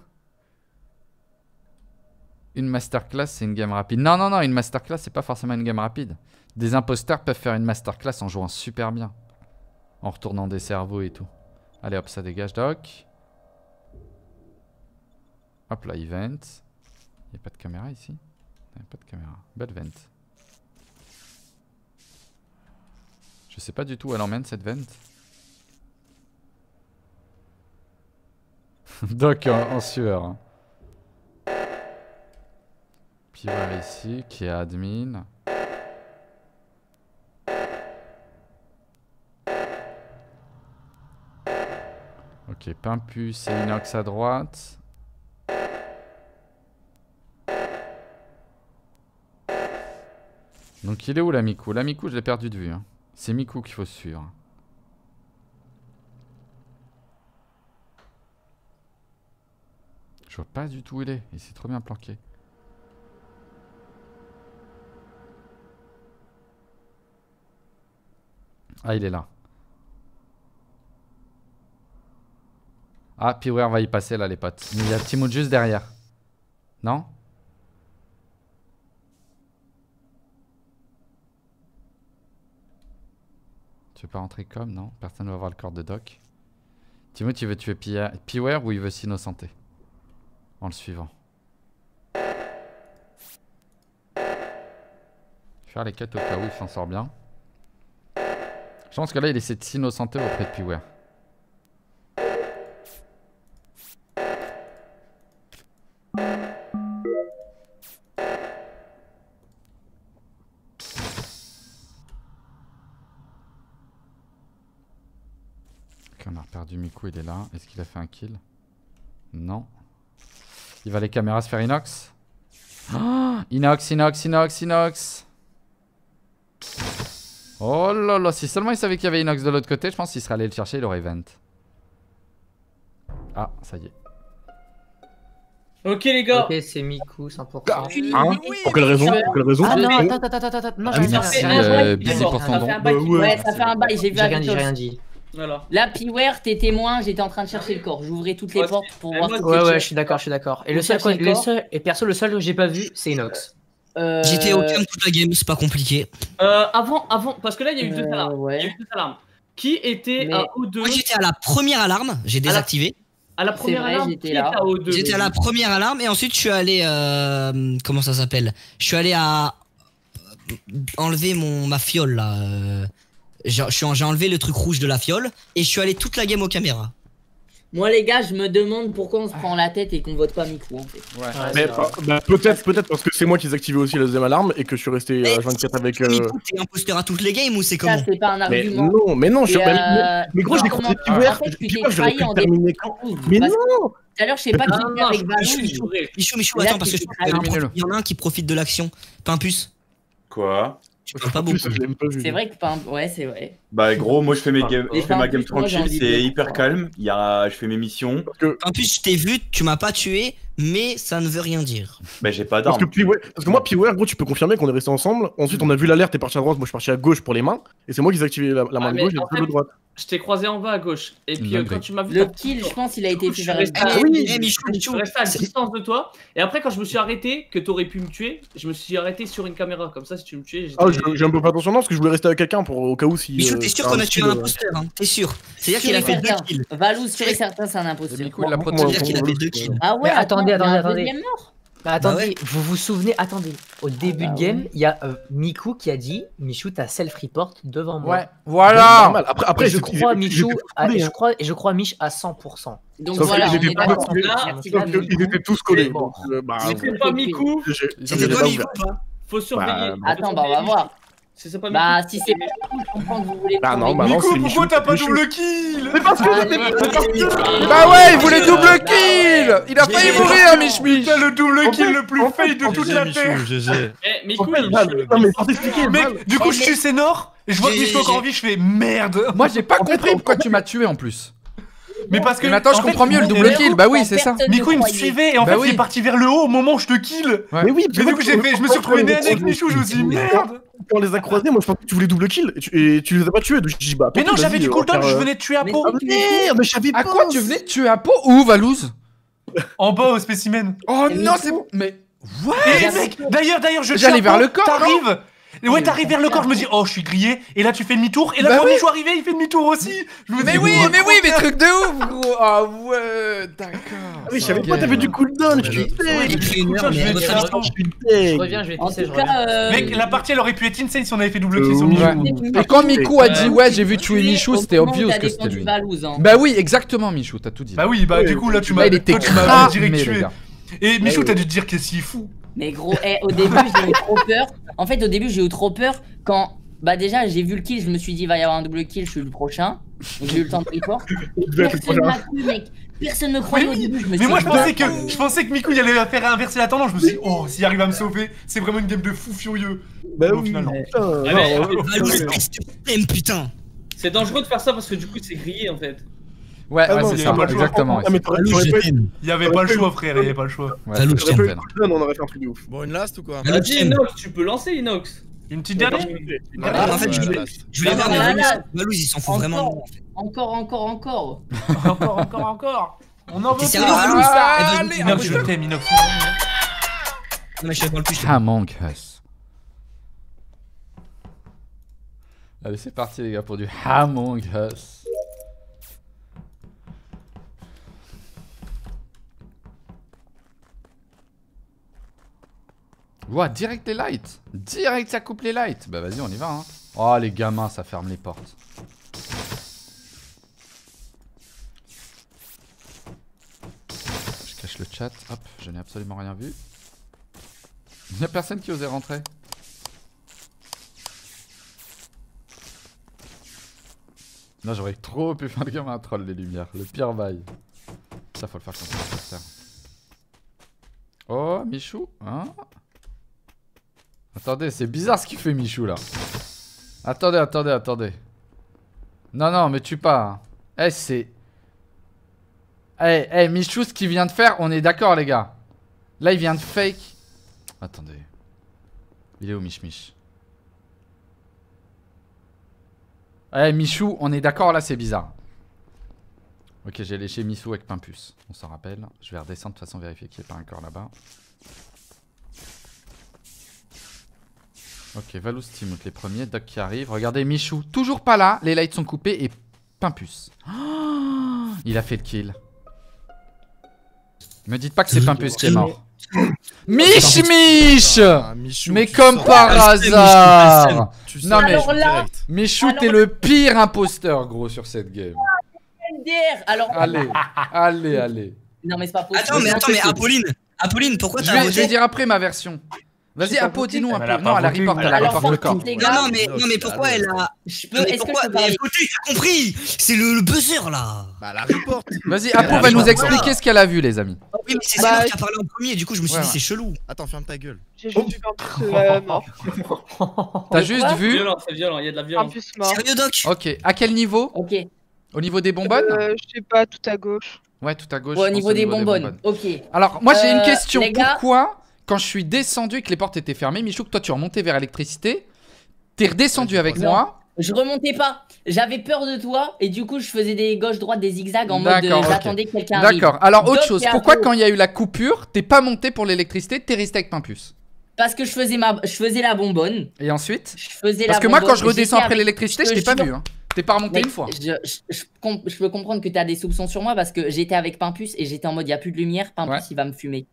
Une masterclass, c'est une game rapide. Non, non, non, une masterclass, c'est pas forcément une game rapide. Des imposteurs peuvent faire une masterclass en jouant super bien. En retournant des cerveaux et tout. Allez hop, ça dégage, Doc. Hop là, event. Il a pas de caméra ici? Il pas de caméra. Belle vent. Je sais pas du tout où elle emmène cette vent. Doc en, en sueur. voilà ici, qui est admin. Ok, Pimpus et Inox à droite. Donc il est où la Miku La Miku, je l'ai perdu de vue. hein. C'est Miku qu'il faut suivre. Vois pas du tout où il est. Il s'est trop bien planqué. Ah, il est là. Ah, Piware va y passer là, les potes. Il y a Timo juste derrière. Non? Tu veux pas rentrer comme? Non, personne ne va voir le corps de Doc. Timo, tu veux tuer Pi- Piware ou il veut s'innocenter? En le suivant. Faire les quêtes au cas où il s'en sort bien. Je pense que là, il essaie de s'innocenter auprès de Piware. Ok, on a perdu Miku, il est là. Est-ce qu'il a fait un kill? Non. Il va les caméras se faire inox Ah, Inox, inox, inox, inox Oh là là, si seulement il savait qu'il y avait inox de l'autre côté, je pense qu'il serait allé le chercher, il aurait vent. Ah, ça y est. Ok les gars. Ok, c'est Miku, 100%. Hein Pour quelle raison Pour quelle raison Ah non, attends, attends, attends, attends. Non, Ah, je merci, vais euh, bail, Busy est pour ton don. Bah ouais. ça fait un bail, j'ai vu J'ai rien dit, j'ai rien dit. Voilà. Là, Piware, t'es témoin, j'étais en train de chercher le corps. J'ouvrais toutes les Ouais, portes pour voir Ouais, ouais, je suis d'accord, je suis d'accord. Et le seul, le seul, et perso, le seul que j'ai pas vu, c'est Inox. Euh, J'étais au cam toute la game, c'est pas compliqué. Euh, avant, avant, parce que là il y a eu deux Euh, alarmes. ouais. Il y a eu deux alarmes. Qui était Mais- à O2 Moi j'étais à la première alarme, j'ai désactivé. À la première vrai, alarme, j'étais à O2 J'étais à la première alarme et ensuite je suis allé euh, comment ça s'appelle? Je suis allé à enlever mon ma fiole là. Euh, J'ai je suis en- j'ai enlevé le truc rouge de la fiole et je suis allé toute la game aux caméras. Moi, les gars, je me demande pourquoi on se prend la tête et qu'on vote pas Miku en fait. Ouais. Mais, bah, bah, peut-être, peut-être parce que c'est moi qui ai activé aussi la deuxième alarme et que je suis resté Mais à 24 avec. euh, Miku, t'es imposteur à toutes les games ou c'est Ça, comment c'est pas un Mais argument. non, mais non, je suis. Et, mais- euh, mais gros, j'ai en fait, tu t'es trahi en quand Mais non Tout à l'heure, je sais pas qui non, avec. Michou, Michou, attends parce que il y en a un qui profite de l'action. Pimpus, Quoi? Pas beaucoup. C'est vrai que pas un- Ouais, c'est vrai. Bah gros, moi je fais mes je fais en ma plus, game j'ai tranquille, c'est le hyper calme. Il y a, je fais mes missions. Parce que, Pimpus, je t'ai vu, tu m'as pas tué, mais ça ne veut rien dire. Bah j'ai pas parce que, d'armes. Piware- parce que moi, Piware, gros, tu peux confirmer qu'on est resté ensemble. Ensuite, on a vu l'alerte, t'es parti à droite, moi je suis parti à gauche pour les mains. Et c'est moi qui ai activé la, la main Ah, de gauche et en la fait, de droite. Je t'ai croisé en bas à gauche. Et puis euh, quand tu m'as vu. Le kill, je pense, il a été Je fait vers Ah eh, Je resté à distance de toi. Et après, quand je me suis arrêté, que t'aurais pu me tuer, je me suis arrêté sur une caméra. Comme ça, si tu me tuais. Ah, j'ai j'ai un peu fait attention, non, parce que je voulais rester avec quelqu'un pour au cas où si. T'es sûr qu'on a tué un imposteur, hein T'es sûr C'est-à-dire qu'il a fait deux kills. Valou, sûr et certain, c'est un imposteur. C'est-à-dire qu'il a fait deux kills. Ah ouais, attendez, attendez, deuxième mort Bah, attendez, ouais. vous vous souvenez, attendez, au début bah de game, ouais. il y a euh, Miku qui a dit Michou, t'as self-report devant moi. Ouais, voilà. Après, après Et je ils- crois ils- ils Michou, tous à- je hein. crois, et je crois Mich à 100%. Donc Sauf voilà, qu'ils on étaient Sauf qu'ils étaient tous collés. Bon. donc, euh, bah, pas Miku. C'était pas Miku Faut surveiller. Bah, Attends, bah on va voir. Si c'est pas Bah, si c'est je comprends que vous voulez Bah non, bah Miku. non, pourquoi t'as pas double kill Mais parce que Ah, j'étais mais- Bah ouais, il voulait double kill. Il a failli mourir, Mich Mich. T'as le double kill le plus fail de toute la terre. Eh, non, mais pour t'expliquer, Mec, Val, du coup, Eh, je tue Sénor et je vois que Michou encore en vie, je fais merde. Moi, j'ai pas compris pourquoi tu m'as tué en plus. Mais parce que. Mais maintenant, je comprends mieux le double kill, bah oui, c'est ça. Miku, il me suivait et en Bah fait, il est parti vers le haut au moment où je te kill. Mais oui, du coup, je me suis retrouvé nez avec Michou, je me suis dit merde. Quand on les a croisés, moi je pensais que tu voulais double kill et tu, et tu les as pas tués. Donc bah. Mais non, j'avais du cooldown, je euh, venais de tuer Apo. Ah merde, mais je savais pas. À quoi tu venais de tuer Apo ou Valouz En bas au spécimen. Oh Et non, c'est. Mais. What? Et mec, d'ailleurs, d'ailleurs, je J'allais vers le corps, T'arrives. Et Ouais, t'arrives vers le corps, je me dis, oh, je suis grillé. Et là, tu fais demi-tour. Et là, Bah quand oui. Michou arrivé, il fait demi-tour aussi. Je me Mais dis, oui, oh, mais oui, mais truc de ouf, gros Ah ouais, d'accord. Ah oui, je savais pas, t'avais du cooldown. Je suis je mais. Je Je reviens, je vais pisser, je reviens. euh, Mec, la partie, elle aurait pu être insane si on avait fait double kill sur Euh, Michou. Et quand Miku a dit ouais, j'ai vu tuer Michou, c'était obvious que c'était lui. Hein. Bah oui, exactement, Michou, t'as tout dit. Bah oui, bah du coup, là, tu m'as. Là, il était m'as tué. gars. Et Michou, t'as dû te dire qu'est-ce qu'il fout. Mais gros, eh, au début, j'ai eu trop peur. En fait, au début, j'ai eu trop peur quand. Bah, déjà, j'ai vu le kill, je me suis dit, il va y avoir un double kill, je suis le prochain. Donc, j'ai eu le temps de report. Personne m'a cru, mec. Personne ne croyait au début. Je me Mais suis moi, dit, je pensais bah, que je pensais que Miku, il allait faire inverser la tendance. Je me suis dit, oh, s'il arrive à me sauver, c'est vraiment une game de fou furieux. Bah Au oui, final, non. putain. Ah, putain C'est dangereux de faire ça parce que du coup, c'est grillé en fait. Ouais, Ah ouais, c'est ça, a pas le choix. exactement. Ah. Il y avait pas le choix, frère, il y avait pas le choix. On aurait fait un truc de ouf. Bon, une last ou quoi. Inox, tu peux lancer Inox. Une petite dernière Non, en fait, je voulais, Ah, voir bah, Valouz. là, là. Valouz, il s'en fout vraiment. Encore, encore, encore. Encore, encore, encore. On en veut plus. Ah, allez, Inox, je t'aime, Inox. Non, mais je le plus. Among Us. Allez, c'est parti, les gars, pour du Among Us. Ouah, direct les lights. Direct, ça coupe les lights. Bah, vas-y, on y va. Hein. Oh, les gamins, ça ferme les portes. Je cache le chat. Hop, je n'ai absolument rien vu. Il n'y a personne qui osait rentrer. Non, j'aurais trop pu faire comme un troll les lumières. Le pire bail. Ça, faut le faire va faire. Oh, Michou, hein Attendez, c'est bizarre ce qu'il fait Michou là. Attendez, attendez, attendez. Non, non, mais tue pas. hein. Eh, c'est. Eh, eh, Michou, ce qu'il vient de faire, on est d'accord, les gars. Là, il vient de fake. Attendez. Il est où, Mich Mich? Eh, Michou, on est d'accord, là, c'est bizarre. Ok, j'ai léché Michou avec Pimpus. On s'en rappelle. Je vais redescendre de toute façon, vérifier qu'il n'y ait pas un corps là-bas. Ok, Valous Timout, les premiers. Doc qui arrive. Regardez, Michou, toujours pas là. Les lights sont coupés et Pimpus. Oh, il a fait le kill. Me dites pas que c'est Pimpus qui est mort. Mich Mich Ah, Michou, Mais comme par Ah, hasard Tu Non mais, Alors là- direct. Michou, t'es le pire imposteur, gros, sur cette game. Alors. Allez, allez, allez. Non, mais c'est pas possible. Attends, mais attends, mais Apolline, Apolline, pourquoi t'as je vais dire après ma version. Vas-y, pas Apo, dis-nous un Elle peu. a Non, pas elle a report, elle a corps. contre, les Non, non, mais, non, mais pourquoi elle a. je peux. Non, mais Est-ce que pourquoi écoutez, t'as compris? C'est le, buzzer là Bah, la report. Vas-y, Apo va nous expliquer ce qu'elle a vu, les amis. Oui, mais c'est Bah, Cénor qui a parlé en premier, du coup, je me suis dit, c'est chelou. Attends, ferme ta gueule. J'ai juste vu Campus euh, mort. T'as juste C'est vu. violent, c'est violent, il y a de la violence. Sérieux, Doc? Ok, à quel niveau? Ok. Au niveau des bonbonnes? Euh, je sais pas, tout à gauche. Ouais, tout à gauche. Ouais, au niveau des bonbonnes. Ok. Alors, moi j'ai une Euh, question. Pourquoi, quand je suis descendu et que les portes étaient fermées, Michou, que toi tu remonté vers l'électricité, t'es redescendu avec Non. moi Je remontais pas. J'avais peur de toi et du coup je faisais des gauches-droites, des zigzags en mode euh, j'attendais que quelqu'un arrive. D'accord. Alors, autre chose. Pourquoi, quand il y a eu la coupure, t'es pas monté pour l'électricité, t'es resté avec Pimpus Parce que je faisais ma, je faisais la bonbonne. Et ensuite? Je faisais Parce la que moi, quand je redescends après l'électricité, je t'ai pas vu. Hein. T'es pas remonté Mec, une fois. Je, je- je com- je peux comprendre que tu as des soupçons sur moi parce que j'étais avec Pimpus et j'étais en mode il y a plus de lumière, Pimpus Ouais. il va me fumer.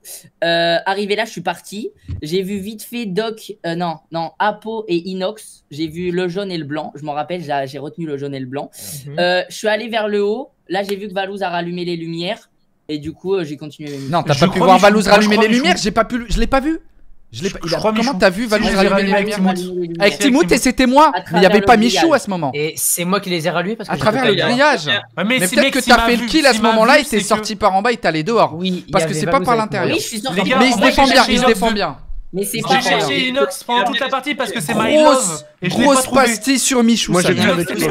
Euh, arrivé là, je suis parti. J'ai vu vite fait Doc, euh, non, non, Apo et Inox. J'ai vu le jaune et le blanc. Je m'en rappelle, j'ai j'ai retenu le jaune et le blanc. Mhm. Euh, je suis allé vers le haut. Là, j'ai vu que Valouz a rallumé les lumières et du coup, euh, j'ai continué Non, t'as Je pas pu voir. Valouz rallumer les lumières. J'ai pas pu. Je l'ai pas vu. Je l'ai pas. Je crois, Comment t'as vu ai rallumer les avec lumières Timothée. Avec Timothée, Timothée. c'était moi. Mais il y travers avait pas Michou à ce moment. Et c'est moi qui les ai rallumés parce que À travers le grillage. Mais peut-être mec, que t'as fait le kill à ce moment-là et t'es sorti par en bas et t'es allé dehors. Oui, Parce que c'est pas par l'intérieur. Oui, moi. je suis sorti. Les gars, Mais il se défend bien, il se défend bien. Mais c'est J'ai pas J'ai cherché Inox pendant toute la partie parce que c'est my Grosse, love et je grosse pastille sur Michou. Moi, j'ai vu avec C'est.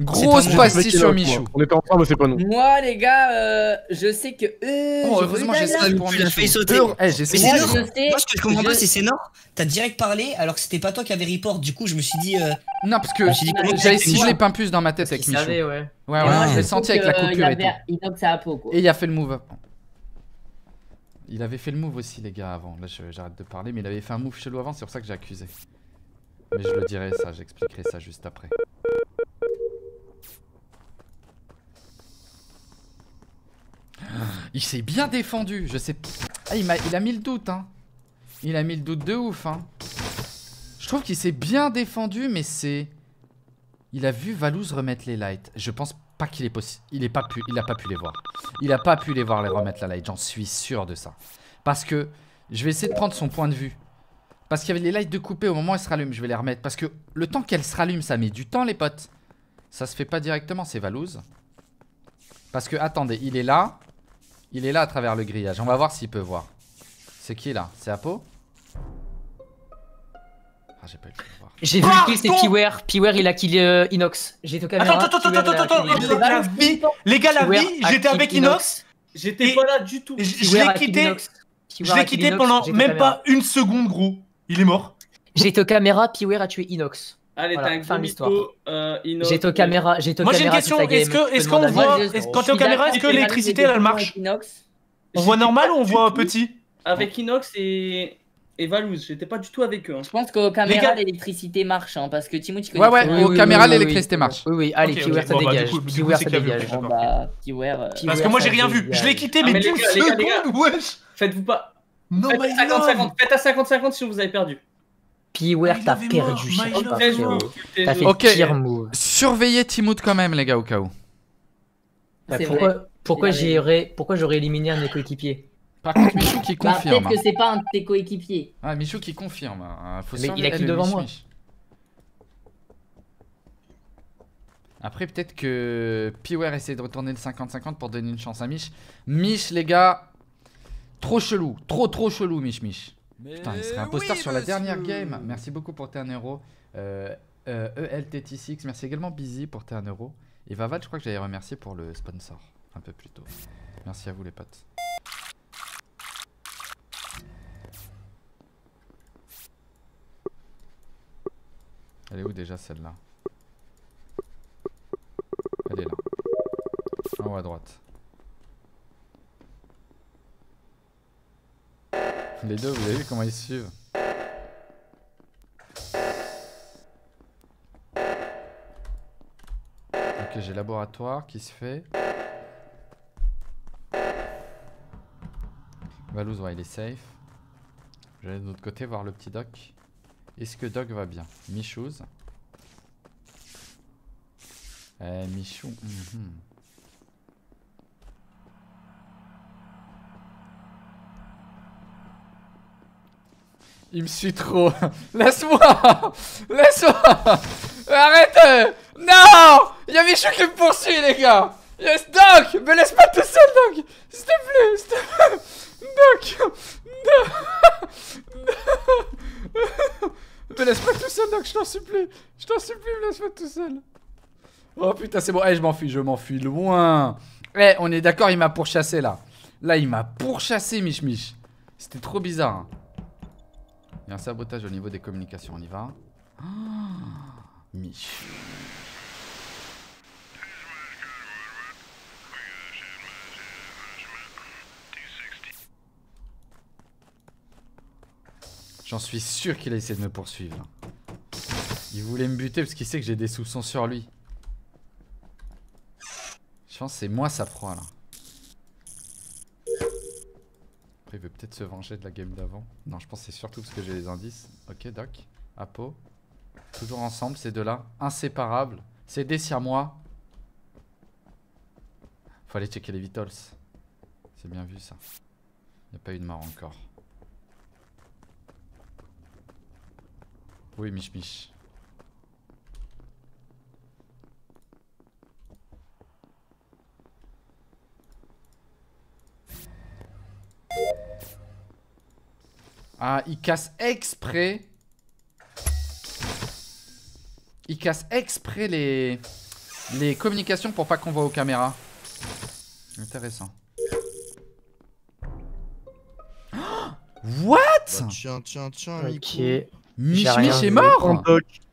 Grosse C'est pastille sur. Michou. On était ensemble, mais c'est pas nous. Moi, les gars, euh, je sais que eux. Oh, heureusement, j'ai ça lave. pour Tu l'as Michou. fait sauter. Eh, j'ai c'est Moi, Nord. je sais- Moi, ce que je comprends pas, c'est Cénor. T'as direct parlé alors que c'était pas toi qui avais report. Du coup, je me suis dit. euh, Non, parce que j'avais ciblé Pimpus dans ma tête avec Michou. ouais. Ouais, moi, je l'ai senti avec la euh, coupure et tout. Inox à quoi. Et il a fait le move. Il avait fait le move aussi, les gars, avant. Là, j'arrête de parler, mais il avait fait un move chelou avant, c'est pour ça que j'ai accusé. Mais je le dirai, ça, j'expliquerai ça juste après. Il s'est bien défendu, je sais. Ah, il a mis le doute, hein. Il a mis le doute de ouf, hein. Je trouve qu'il s'est bien défendu, mais c'est. Il a vu Valouz remettre les lights. Je pense qu'il est possible. Il est pas pu. Il a pas pu les voir. Il a pas pu les voir les remettre la light. J'en suis sûr de ça. Parce que je vais essayer de prendre son point de vue. Parce qu'il y avait les lights de couper au moment où elles se rallument. Je vais les remettre. Parce que le temps qu'elles se rallument, ça met du temps, les potes. Ça se fait pas directement, c'est Valouz. Parce que, attendez, il est là. Il est là à travers le grillage. On va voir s'il peut voir. C'est qui là? C'est Apo? Ah, j'ai pas eu le. J'ai vu le kill, c'est Piware. Piware, il a kill euh, Inox. J'ai été au caméra. Attends, attends, attends, attends, attends, Inox. la vie, les gars, la vie, j'étais avec Inox, J'étais pas là du tout. je l'ai quitté, je l'ai quitté pendant même caméra. pas une seconde, gros. Il est mort. J'étais aux caméras, Piware a tué Inox. Allez, Voilà, t'as un fin gros de l'histoire. mytho, euh, Inox. J'étais aux caméras, Moi, j'ai une question, est-ce que- est-ce qu'on voit- quand t'es aux caméras, est-ce que l'électricité, elle marche. On voit normal ou on voit petit Avec Inox et. Et Valouz. J'étais pas du tout avec eux. hein. Je pense qu'au Les caméra, gars- l'électricité marche, hein, parce que Timothy Ouais, ouais, aux caméras, l'électricité marche. Oui, oui, allez, Ok, ok, Keyware, ça bon, bah, dégage. coup, Keyware, ça dégage. d'accord. Bon, bah, Keyware, euh, Parce que moi j'ai rien vu. Je l'ai quitté, Ah, mais mais les d'une gars, les gars, les gars. seconde, wesh Faites-vous pas. Non, Faites à 50-50. love Faites à 50-50 sinon vous avez perdu. Keyware, t'as perdu, très T'as fait Ok. pire move. Surveillez Timoth quand même, les gars, au cas où. Bah, pourquoi j'aurais éliminé un de mes coéquipiers? Par contre, Michou qui Bah, confirme. peut-être que c'est pas un de tes coéquipiers. Ah, Michou qui confirme. hein. Faut Mais il a qui devant Mich moi Mich. Après, peut-être que Piware essaie de retourner le 50-50 pour donner une chance à Mich. Mich, les gars, trop chelou. Trop, trop chelou, Mich Mich. Putain, il serait imposteur sur la dernière game. Merci beaucoup pour tes 1 euro. Euh, euh, ELTT6, merci également Busy pour tes 1 euro. Et Vaval, je crois que j'allais remercier pour le sponsor un peu plus tôt. Merci à vous, les potes. Elle est où déjà celle-là? Elle est là. En haut à droite. Les deux, vous avez vu comment ils suivent? Ok, j'ai laboratoire qui se fait. Valouz, il est safe. Je vais de l'autre côté voir le petit Doc. Est-ce que Doc va bien? Michouz? Eh, Michou. mhm. Il me suit trop. Laisse-moi! Laisse-moi! Arrête! Non! Il y a Michou qui me poursuit, les gars! Yes, Doc! Me laisse pas tout seul, Doc! S'il te plaît, s'il te plaît! Doc! Doc Me laisse pas tout seul, Doc, je t'en supplie Je t'en supplie, me laisse pas tout seul Oh putain, c'est bon. Eh, je m'enfuis, je m'enfuis loin. Eh, on est d'accord, il m'a pourchassé là. Là, il m'a pourchassé, Mich Mich. C'était trop bizarre. hein. Il y a un sabotage au niveau des communications, on y va. Ah, Mich. J'en suis sûr qu'il a essayé de me poursuivre. Il voulait me buter parce qu'il sait que j'ai des soupçons sur lui. Je pense que c'est moi sa proie là. Après, il veut peut-être se venger de la game d'avant. Non, je pense que c'est surtout parce que j'ai les indices. Ok, Doc. Apo. Toujours ensemble, ces deux-là. Inséparables. C'est des siamois. Faut aller checker les vitals. C'est bien vu ça. Il n'y a pas eu de mort encore. Oui, Mich Mich. Ah, il casse exprès. Il casse exprès les, les communications pour pas qu'on voit aux caméras. Intéressant. What? Bah, tiens, tiens, tiens, Ok. Mich Mich est vu. mort.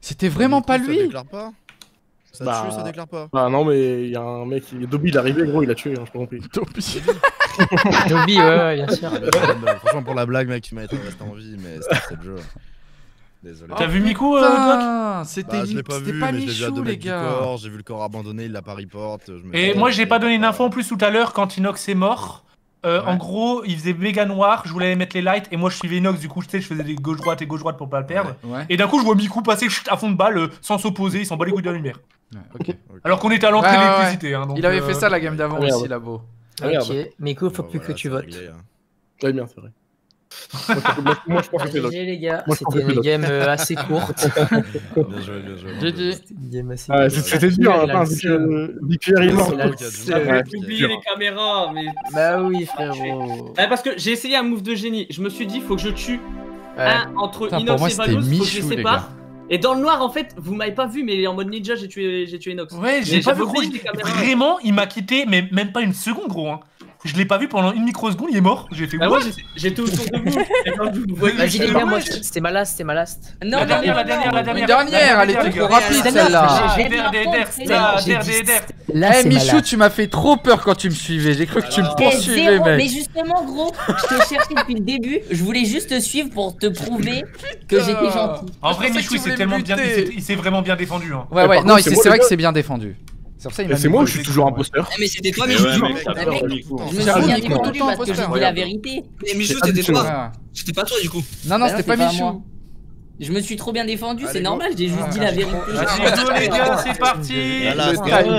C'était vraiment pas Miku, Ça lui déclare pas Ça Bah, tue, ça déclare pas Bah non, mais il y a un mec, il... Dobby il est arrivé, gros, il a tué, hein, je peux compris. Dobby Dobby, ouais, ouais, bien sûr. Une blague. Franchement, pour la blague, mec, tu m'as été resté en vie, mais c'était le jeu. Désolé. T'as vu Miku, euh, C'était Bah, je pas c'était vu, pas mais vu Michou, deux les gars. corps, j'ai vu le corps abandonné, il l'a pas report. je me Et moi, j'ai pas donné une info en plus tout à l'heure quand Inox est mort. Euh, En gros, il faisait méga noir, je voulais mettre les lights et moi je suivais Inox, du coup, tu sais, je faisais des gauche-droite et gauche-droite pour pas le perdre. Ouais, Et d'un coup, je vois Miku passer chut, à fond de balle euh, sans s'opposer, il s'en bat les couilles de la lumière. ouais. Alors qu'on était à l'entrée Ouais, de ouais, l'électricité. hein, donc, Il avait euh, fait ça la game d'avant Ah, aussi, là-bas. Ah. Ok, écoute, faut Bon, plus voilà, que tu votes. réglé, hein. Bien, c'est vrai. Moi, je pense- que c'est. GG les gars, Moi, je pense c'était une game euh, assez courte. Bien joué, bien joué. GG. C'était une game assez Ah, courte. c'était dur, hein, vu que est mort. J'ai oublié les caméras, mais. Bah oui, frérot. Parce que j'ai essayé un move de génie. Je me suis dit, faut que je tue Ouais. un entre Inox moi, et c'était Valouz, faut que je les sépare. Et dans le noir, en fait, vous m'avez pas vu, mais en mode ninja, j'ai tué, j'ai tué Inox. Ouais, j'ai pas j'avais vu gros. Vraiment, il m'a quitté, mais même pas une seconde, gros. Hein. Je l'ai pas vu pendant une microseconde, il est mort. J'ai fait Ah, quoi moi, j'étais- autour de vous. Vas-y les gars, moi ouais. c'était ma last, c'était ma last. Non, La dernière, non, la dernière, non. la dernière. Une dernière, elle la était trop dernière. rapide dernière, celle-là. Eh Michou, tu m'as fait trop peur quand tu me suivais. J'ai cru que tu me Eh, poursuivais, zéro, mais mec. justement, gros, je te cherchais depuis le début. Je voulais juste te suivre pour te prouver que j'étais gentil. En vrai, Michou, il s'est tellement me bien, il s'est- vraiment bien défendu. Hein. Ouais, ouais, non, c'est vrai que c'est bien défendu. C'est pour ça il m'a Et c'est mis moi ou je suis toujours imposteur Eh, mais c'était toi, Mais Michou. ouais, mec, t'as mec, peur, Je me suis parce que je imposteur. dis la vérité. Mais Michou, Ah, c'était toi. C'était pas toi, du coup. Non, non, c'était pas. Michou. Je me suis trop bien défendu, Allez, c'est normal, j'ai juste dit la je vérité. Go, les gars, c'est parti. La last. Allez,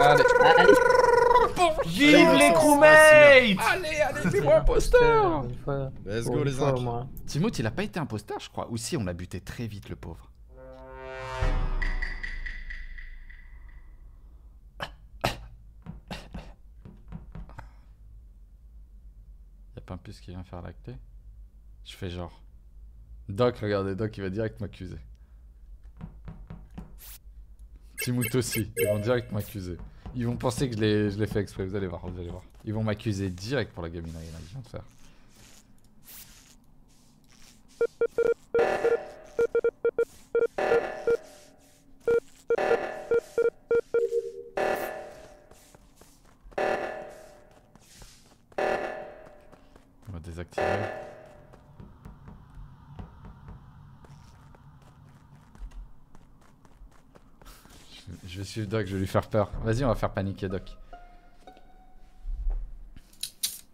Allez, Vive Allez, les crewmates allez, allez, c'est moi imposteur. Let's go les fois, incs. moi. Timoth, il a pas été imposteur, je crois. Ou si, on l'a buté très vite, le pauvre. Y'a qui vient faire la clé Je fais genre. Doc, regardez, Doc, il va direct m'accuser. Timoth aussi, ils vont direct m'accuser. Ils vont penser que je l'ai fait exprès, vous allez voir, vous allez voir. Ils vont m'accuser direct pour la gamine je viens de faire. Désactiver. Je- vais suivre Doc, je vais lui faire peur. Vas-y, on va faire paniquer Doc.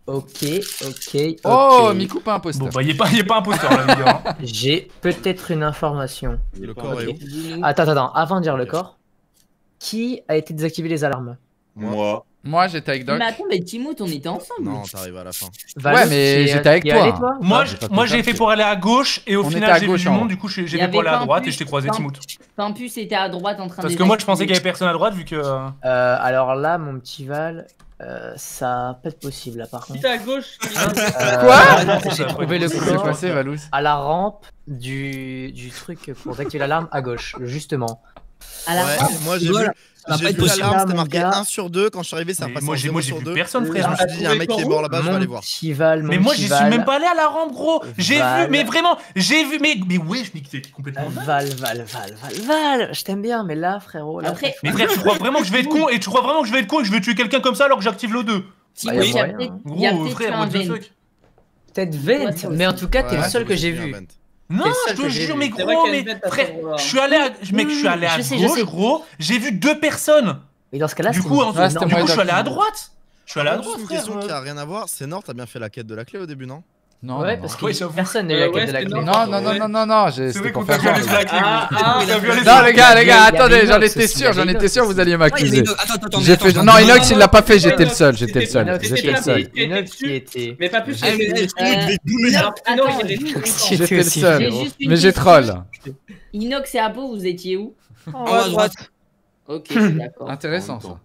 Ok, ok. Oh, ok. Miku pas imposteur. Bon, bah, il est pas, il est pas imposteur, là, les gars. hein. J'ai peut-être une information. Le corps est où Attends, attends, attends, avant de dire le corps, qui a été désactivé les alarmes? Moi. Moi, j'étais avec Doc. mais attends, mais Timoth, on était ensemble. Non, t'arrives à la fin. Valou, Ouais, mais j'étais avec toi. Moi, Ah, moi j'ai fait pour aller à gauche et au On final j'ai vu du monde, du coup j'ai fait pour aller à droite et je t'ai croisé Timoth. Pimpus était à droite en train de. Parce que moi je pensais qu'il y avait personne à droite vu que. euh, Euh, alors là, mon petit Val, euh, ça peut être possible là par contre. t'es à gauche, Euh, Quoi J'ai trouvé le Qu'est-ce qui s'est corps passé, Valous à la rampe du, du truc pour désactiver l'alarme à gauche, justement. À la Ouais, fin, moi j'ai Voilà, vu, ça va pas possible. c'était marqué gars. 1 sur 2. Quand je suis arrivé, ça mais passait moi j'ai 0 moi, j'ai sur vu 2. personne Je frère. me suis dit, il y a un mec qui est mort là-bas, je vais aller voir. Mais moi j'y suis même pas allé à la rampe gros. J'ai vu, mais vraiment, j'ai vu, mais mais ouais, je t'es complètement. Val, Val, Val, Val, Val, je t'aime bien, mais là, frérot, là, Après, Mais frère, tu crois vraiment que je vais être con et tu crois vraiment que je vais être con et que je vais tuer quelqu'un comme ça alors que j'active le 2 Timoth, Bah, il y y a a moyen, peut-être hein. il y a Gros peut-être frère, peut-être Vent, mais en tout cas, t'es le seul que je j'ai vu. Non, je te jure, vu. mais gros, mais une frère, je suis allé à, mec, je suis allé à Je sais, je gauche, gros. J'ai vu deux personnes. Mais dans ce cas-là, Du c'est coup, une- je suis allé à droite. Je suis allé à droite, une frère. question qui a rien à voir. C'est Nord, t'as bien fait la quête de la clé au début, non? Non, Ouais, non, parce Ouais, que j'avoue. personne n'a eu Euh, la ouais, quête de la clé. non, non, non, non, non, non, j'ai- C'est c'était vrai pour qu'on faire genre. Ah, ah, Non, les gars, les gars, attendez, j'en étais sûr, j'en étais sûr, vous alliez m'accuser. non, attends, attends, mais J'ai attends, fait. Non, Inox, il l'a pas fait, j'étais le seul, j'étais le seul, j'étais le seul. Inox était. Mais pas plus. Ah, J'étais le seul, mais j'ai troll. Inox et Apo, vous étiez où? En haut à droite. Ok, suis d'accord. Intéressant ça.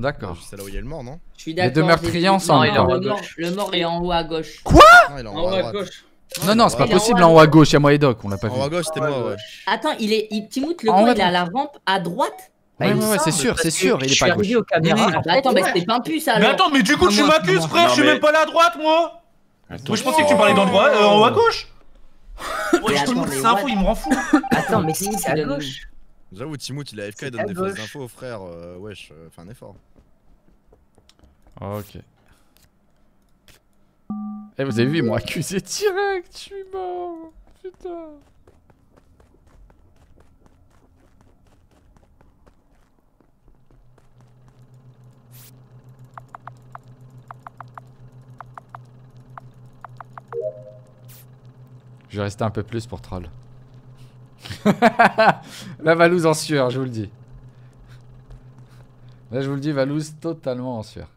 D'accord. C'est là où il y a le mort, non Je suis Les d'accord. deux meurtriers ensemble, Non, quoi. le, mort, le mort est en haut à gauche. Non, il est en En haut haut à gauche. Non, non, c'est pas Il est en haut possible en haut à gauche, il y a moi et Doc, on l'a pas En vu. haut à gauche, c'était moi, ouais. Attends, il est. Il... Timoth, le En haut gars, il est à la rampe à droite Bah, Ouais, il ouais, ouais, c'est sûr, c'est sûr, il est Je suis pas à arrivé gauche. aux caméras. Non, mais- en fait, Attends, bah c'était Pimpus Mais alors. attends, mais du coup, Ah, tu m'accuses, frère, je suis Non, mais- même pas allé à droite, moi. Moi, je pensais que tu parlais d'endroit, euh, en haut à gauche. Ouais, Mais je te attends, montre mais ces infos, what il me rend fou. Attends, mais si, c'est à il gauche. J'avoue, Timoth, il a AFK, il C'est donne des fausses infos au frère. euh, Wesh, fais un effort. Ok. Eh, vous avez vu, ils m'ont accusé direct, je suis mort. Putain. Je vais rester un peu plus pour troll. La Valouz en sueur, je vous le dis. Là, je vous le dis, Valouz totalement en sueur.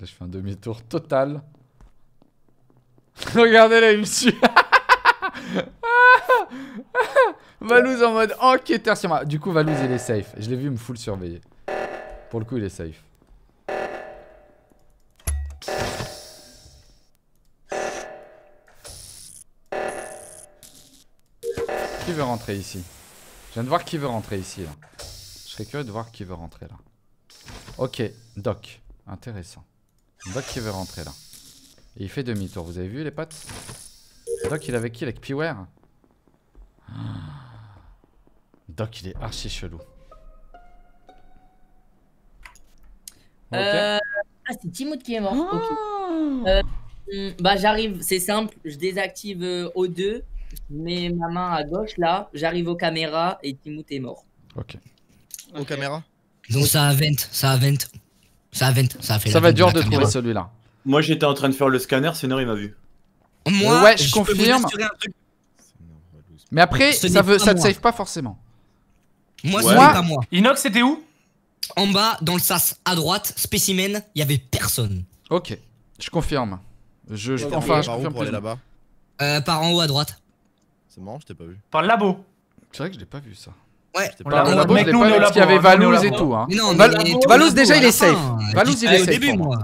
Je fais un demi-tour total. Regardez là, il me suit. Valouz en mode enquêteur sur moi. Du coup, Valouz, il est safe. Je l'ai vu me full surveiller. Pour le coup, il est safe. Qui veut rentrer ici? Je viens de voir qui veut rentrer ici là. Je serais curieux de voir qui veut rentrer là. Ok, Doc. Intéressant. Doc qui veut rentrer là. Et il fait demi-tour, vous avez vu les potes? Doc il est avec qui Avec Piware Ah. Doc il est archi chelou. Ok. Euh, Ah, c'est Timoth qui est mort. Ok. Euh, hum, bah, j'arrive, c'est simple. Je désactive euh, O2. Je mets ma main à gauche là. J'arrive aux caméras et Timoth est mort. Ok. Aux caméras? Donc ça a vent, ça a vent. Ça a vent, ça a fait Ça la va être dur de trouver celui-là. Moi j'étais en train de faire le scanner, Senor il m'a vu. Moi, ouais, je confirme. assurer un truc. Mais après, Ce ça, veut, pas ça te save pas forcément. Moi, Ouais. ce n'est pas moi. Inox, c'était où? En bas, dans le sas, à droite, spécimen, il y avait personne. Ok, je confirme. Je, je- enfin, je par où confirme pour aller plus. là-bas? Euh, par en haut à droite. C'est marrant, je t'ai pas vu. Par le labo. C'est vrai que je l'ai pas vu ça. Ouais. On l'a- vu. Au on- labo, mec, je l'ai nous, pas on est vu au parce qu'il y labo, avait Valouz et labo. tout. Hein. Mais non, Val- mais- Valouz, déjà, il labo, est safe. Valouz, il J'étais est au safe début, moi.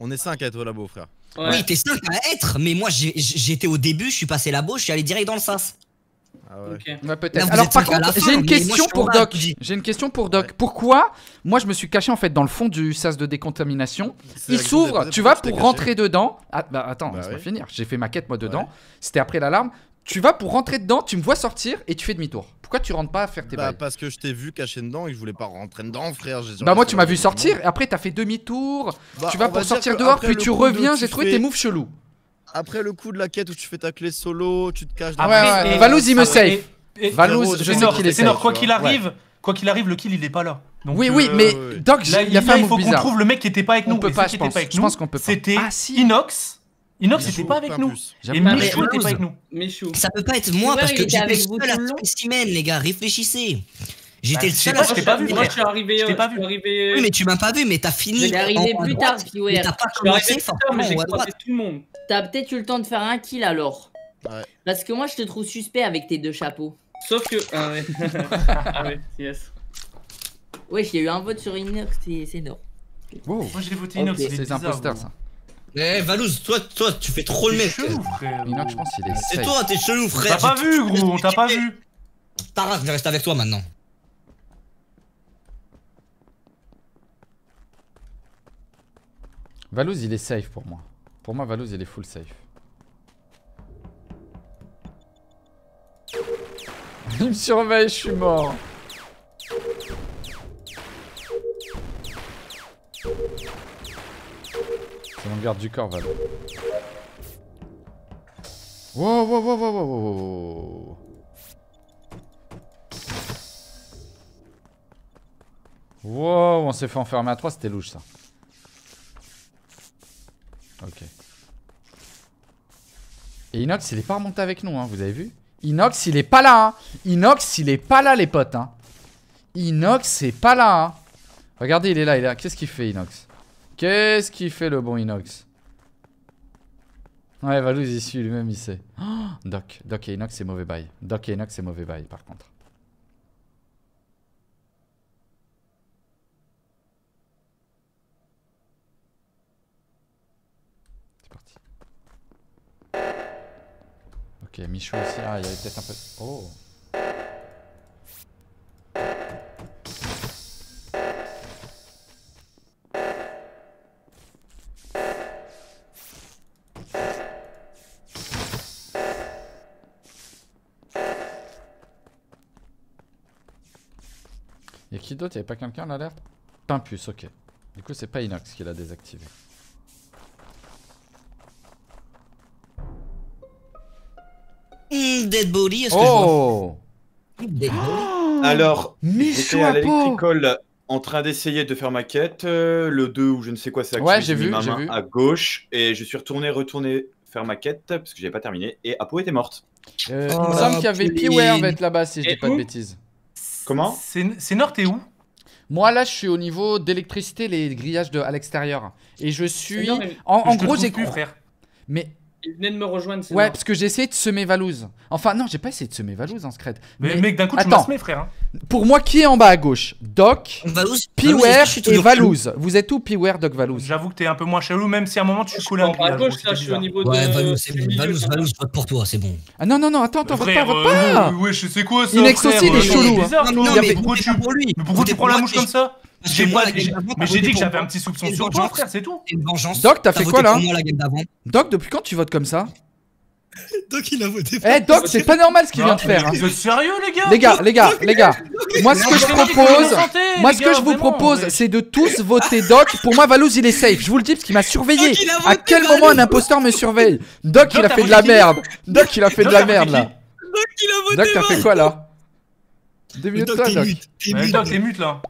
On est 5 à être au labo, frère. Ouais. Oui, t'es 5 à être, mais moi j'ai- j'étais au début, je suis passé là-bas, je suis allé direct dans le sas. Ah ouais. Peut-être. Alors par contre, j'ai une question pour Doc. J'ai une question pour Doc. Pourquoi Moi, je me suis caché en fait dans le fond du sas de décontamination? Il s'ouvre. Tu tu pour rentrer dedans. Ah, bah attends, Bah laisse-moi oui. finir. J'ai fait ma quête moi dedans. Ouais. C'était après l'alarme. Tu vas pour rentrer dedans. Tu me vois sortir et tu fais demi-tour. Pourquoi tu rentres pas à faire tes Bah bails parce que je t'ai vu caché dedans et que je voulais pas rentrer dedans, frère. Bah moi, tu m'as vu sortir. Et après, t'as fait demi-tour. Bah, tu vas pour sortir dehors, puis tu reviens. J'ai trouvé fais- tes moves chelous. Après le coup de la quête où tu fais ta clé solo, tu te caches dans Ouais, Valouz, il me save. et- et- Valouz, je sais qu'il est safe. quoi qu'il arrive, quoi qu'il arrive, le kill il est pas là. Donc, Oui, oui, euh, mais. Doc, Là, il a fait là, il faut qu'on trouve le mec qui était pas avec nous. On peut Et pas, je pense. nous, pense qu'on peut pas. C'était Ah, si. Inox. Inox n'était pas avec nous. Et mais Michou n'était pas avec nous. Ça peut pas être moi parce que était j'étais avec le vous seul à spécimen, les gars, réfléchissez. J'étais Bah, le seul pas, à je t'ai pas vu, Moi, je suis arrivé. Je t'ai pas je vu. suis arrivé. Oui, mais tu m'as pas vu, mais t'as fini. En- à plus tard, Piware. T'as pas Je suis arrivé commencé plus tard, mais forcément à droite. T'as peut-être eu le temps de faire un kill alors. Ouais. Parce que moi, je te trouve suspect avec tes deux chapeaux. Sauf que. Ah ouais. ah ouais, yes. Wesh, il y a eu un vote sur Inox, c'est c'est non. Wow. Moi j'ai voté. Inox. C'est des imposteurs, ça. Eh, Valouz, toi, toi, tu fais trop le C'est mec. chelou, frère. Inox, je pense qu'il est C'est toi, t'es chelou, frère. t'a pas vu, gros, on t'a pas vu. Tara, je vais rester avec toi maintenant. Valouz, il est safe pour moi. Pour moi, Valouz, il est full safe. il me surveille, je suis mort. C'est mon garde du corps. Wow, wow, wow, wow, wow, wow, wow. Wow, on s'est fait enfermer à 3, c'était louche ça. Ok. Et Inox, il est pas remonté avec nous, hein, vous avez vu? Inox, il est pas là. Hein. Inox, il est pas là, les potes. Hein. Inox, c'est pas là. Hein. Regardez, il est là, il est là. Qu'est-ce qu'il fait, Inox? Qu'est-ce qu'il fait, le bon Inox? Ouais, Valouz, il suit lui-même, il sait. Oh, Doc, Doc et Inox, c'est mauvais bail. Doc et Inox, c'est mauvais bail, par contre. C'est parti. Ok, Michou aussi. Ah, il y avait peut-être un peu. Oh qui d'autre? Y'avait pas quelqu'un à l'alerte Pimpus, ok. Du coup, c'est pas Inox qui l'a désactivé. Hmm, dead body, est-ce que je vois? Oh Dead body. Alors, j'étais à l'électricole en train d'essayer de faire ma quête. euh, le 2 ou je ne sais quoi, c'est activé. Ouais, j'ai mis vu, ma j'ai main vu. à gauche et je suis retourné, retourné faire ma quête parce que j'avais pas terminé et Apo était morte. Euh, il Oh me là, semble qu'il y avait. Piware va être là-bas si je dis pas de bêtises. Comment C'est Nord, t'es où? Moi là je suis au niveau d'électricité, les grillages de, à l'extérieur. Et je suis... Non, mais En, en Je te gros j'ai... Mais il venait de me rejoindre. c'est ouais, parce que j'ai essayé de semer Valouz. Enfin non, j'ai pas essayé de semer Valouz en secret. Mais Mais mec, d'un coup, tu attends. m'as semé, frère. hein. pour moi qui est en bas à gauche? Doc, Piware que je suis et toujours Valouz. Vous êtes où Piware, Doc, Valouz? J'avoue que t'es un peu moins chelou, même si à un moment tu collais un en bas à gauche, là, je suis au niveau de. Ouais, Valouz, c'est du bon. milieu, Valouz, là. Valouz, vote pour toi, c'est bon. Ah non, non, non, attends, attends, vote pas, vote euh, pas ouais, je sais quoi ça? Mais j'ai dit que j'avais un petit soupçon sur toi, frère, c'est tout. Vengeance. Doc, t'as fait quoi là Doc, depuis quand tu votes comme ça Doc il a voté. Eh Doc, c'est pas normal ce qu'il vient de faire. Hein. Sérieux les gars Les gars, les gars, les gars. Moi ce que je propose, moi ce que je vous propose, c'est de tous voter Doc. Pour moi Valouz il est safe. Je vous le dis parce qu'il m'a surveillé. À quel moment un imposteur me surveille Doc il a fait de la merde. Doc il a fait de la merde là. Doc il a voté. Doc t'as fait quoi là? Deux minutes Doc. Doc t'es mute là.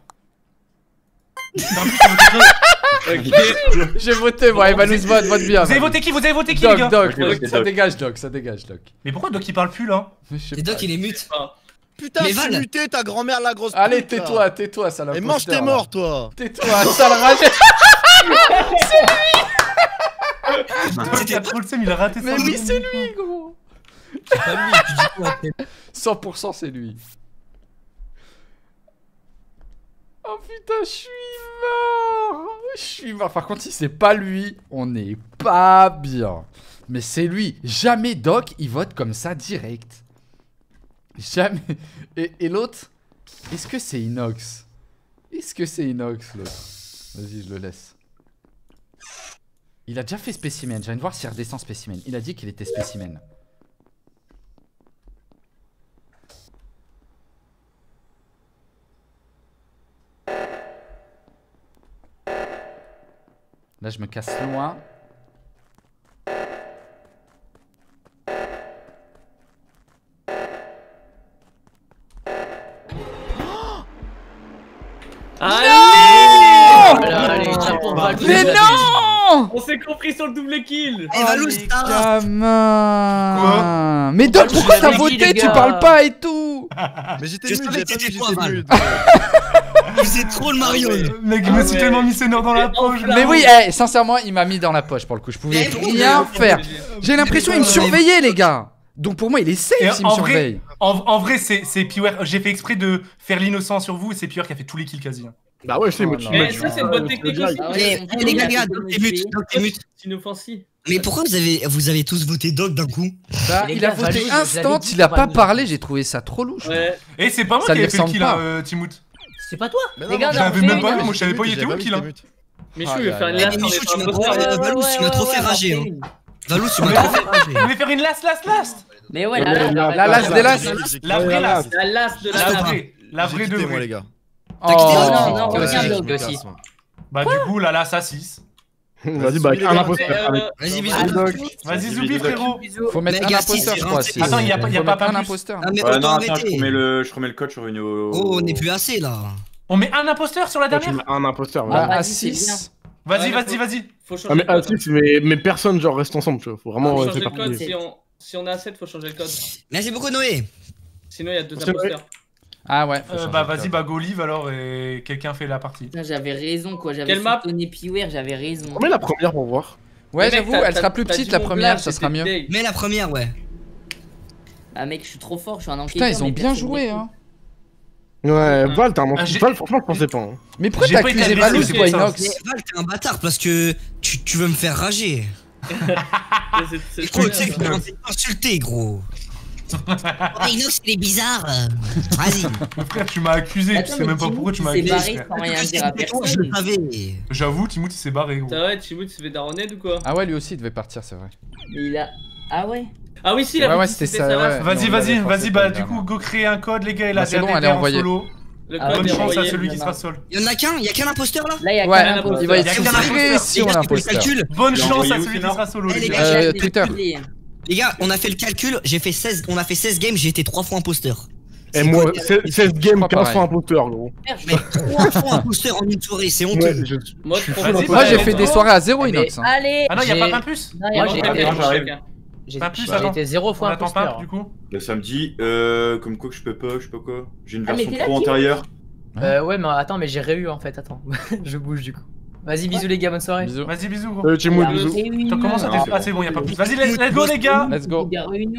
J'ai voté, moi, Evanus bah, vote, vote bien. Vous avez voté qui Vous avez voté qui, les Doc, gars Doc, Doc, ça dégage, Doc, ça dégage, Doc. Mais pourquoi Doc il parle plus là Et Doc il est mute. Putain, je suis muté, ta grand-mère la grosse Allez, tais-toi, tais-toi, sale Et mange tes morts, toi. Tais-toi, sale ragé C'est lui. T'as trop le seum, il a raté ça. Mais oui, c'est lui, gros. 100% c'est lui. Oh putain, je suis mort Je suis mort. Par contre, si c'est pas lui, on n'est pas bien. Mais c'est lui. Jamais Doc, il vote comme ça direct. Jamais. Et, l'autre Est-ce que c'est Inox? Est-ce que c'est Inox, l'autre? Vas-y, je le laisse. Il a déjà fait spécimen. J'ai envie de voir s'il redescend spécimen. Il a dit qu'il était spécimen. Là, je me casse loin. Ah, oh, Mais non On s'est compris sur le double kill. Eh, et va Quoi Mais Doc, pourquoi t'as voté Tu parles pas et tout Mais j'étais mute, j'étais Vous êtes trop le Mario. Mec, je me ah, suis tellement mis ses nerfs dans la poche. Mais oui, eh, sincèrement, il m'a mis dans la poche pour le coup. Je pouvais rien faire. J'ai l'impression qu'il me surveillait, les gars. Donc pour moi, il est safe s'il me surveille. En, vrai, c'est Piwer. J'ai fait exprès de faire l'innocent sur vous et c'est Piwer qui a fait tous les kills quasi. Hein. Bah ouais, je sais, moi, Mais ça, c'est une bonne technique aussi. Eh, les gars. C'est. Mais pourquoi vous avez, vous avez tous voté Doc d'un coup? Bah, Il a voté instant, il a pas parlé, j'ai trouvé ça trop louche. Et c'est pas moi qui ai fait le kill, hein, euh, Timout. C'est pas toi je l'avais même pas, moi je savais pas, il était où kill Michou, ah, il veut faire une lasse. Michou, tu m'as trop fait tu rager. Tu m'as trop fait rager. Faire une lasse, lasse, lasse Mais ouais, la lasse des lasses. La vraie lasse. La lasse de la vraie. La vraie de moi, les gars. Oh non, non, aussi. Bah, du coup, la lasse à 6. Vas-y, bah, un imposteur. Euh, vas-y, bisous. Vas-y, Zoubi, frérot. Faut mettre un imposteur, je crois. Attends, il n'y a pas un imposteur. Ah, je remets le code, je suis revenu au. Oh, on n'est plus assez là. On met un imposteur sur la dernière Un imposteur, ah, À 6. Ah, vas-y, vas-y, vas-y. Faut changer. Ah, mais, mais, personne, genre, reste ensemble, tu vois. Faut vraiment. changer le code. Si on, si on a 7, faut changer le code. Merci beaucoup, Noé. Sinon, il y a deux imposteurs. Ah ouais. Euh, bah vas-y, bah go live alors et quelqu'un fait la partie. Ah, j'avais raison quoi, j'avais Tony Piwer, j'avais raison. On met la première pour voir. Ouais, j'avoue, elle sera plus petite la première, ça sera mieux. Mais la première, ouais. Bah mec, je suis trop fort, je suis un enquêteur. Putain, ils ont bien joué hein. Ouais, mmh. Val, t'as un ah, Val, franchement, je pensais pas. Hein. Mais pourquoi t'as accusé Valou, quoi Inox Val, t'es un bâtard parce que tu veux me faire rager. Tu insulté, gros. Oh, bah, Inox, il est bizarre. Euh, vas-y. Frère, tu m'as accusé. Tu sais même pas pourquoi tu m'as accusé. J'avoue, Timut, il s'est barré. Gros. Ouais, il se fait ou quoi Ah ouais, lui aussi, il devait partir, c'est vrai. Mais Il a. Ah ouais ah oui si la ouais, c'était ça. Vas-y vas-y vas-y bah du coup go créer un code les gars et la dernière bon, allez, solo. Bonne chance à celui qui sera seul. Il y en a qu'un, il y a qu'un imposteur là Là, il y a ouais, qu'un imposteur. Il va. Bonne chance à celui qui sera solo. Euh, Twitter. Les gars, on a fait le calcul, j'ai fait 16, on a fait 16 games, j'ai été 3 fois imposteur. Et moi, 16 games, 15 fois imposteur, gros. Mais 3 fois imposteur en une soirée, c'est honteux. Moi, j'ai fait des soirées à 0 Inox. Hein. Allez, ah non, y'a pas 20 plus Moi, j'ai été 0 fois imposteur. Pas, du coup Là, ça me dit, euh, comme quoi que je peux pas, je sais pas quoi. J'ai une ah, version pro antérieure. Hein euh, ouais, mais attends, mais j'ai réu en fait, attends. je bouge du coup. Vas-y, bisous les gars, bonne soirée. Bisous. Vas-y, bisous, gros. Euh, bisous. T'en commences à t'es. Ah, c'est bon, y'a pas plus. Vas-y, let's, go, les gars. Let's go.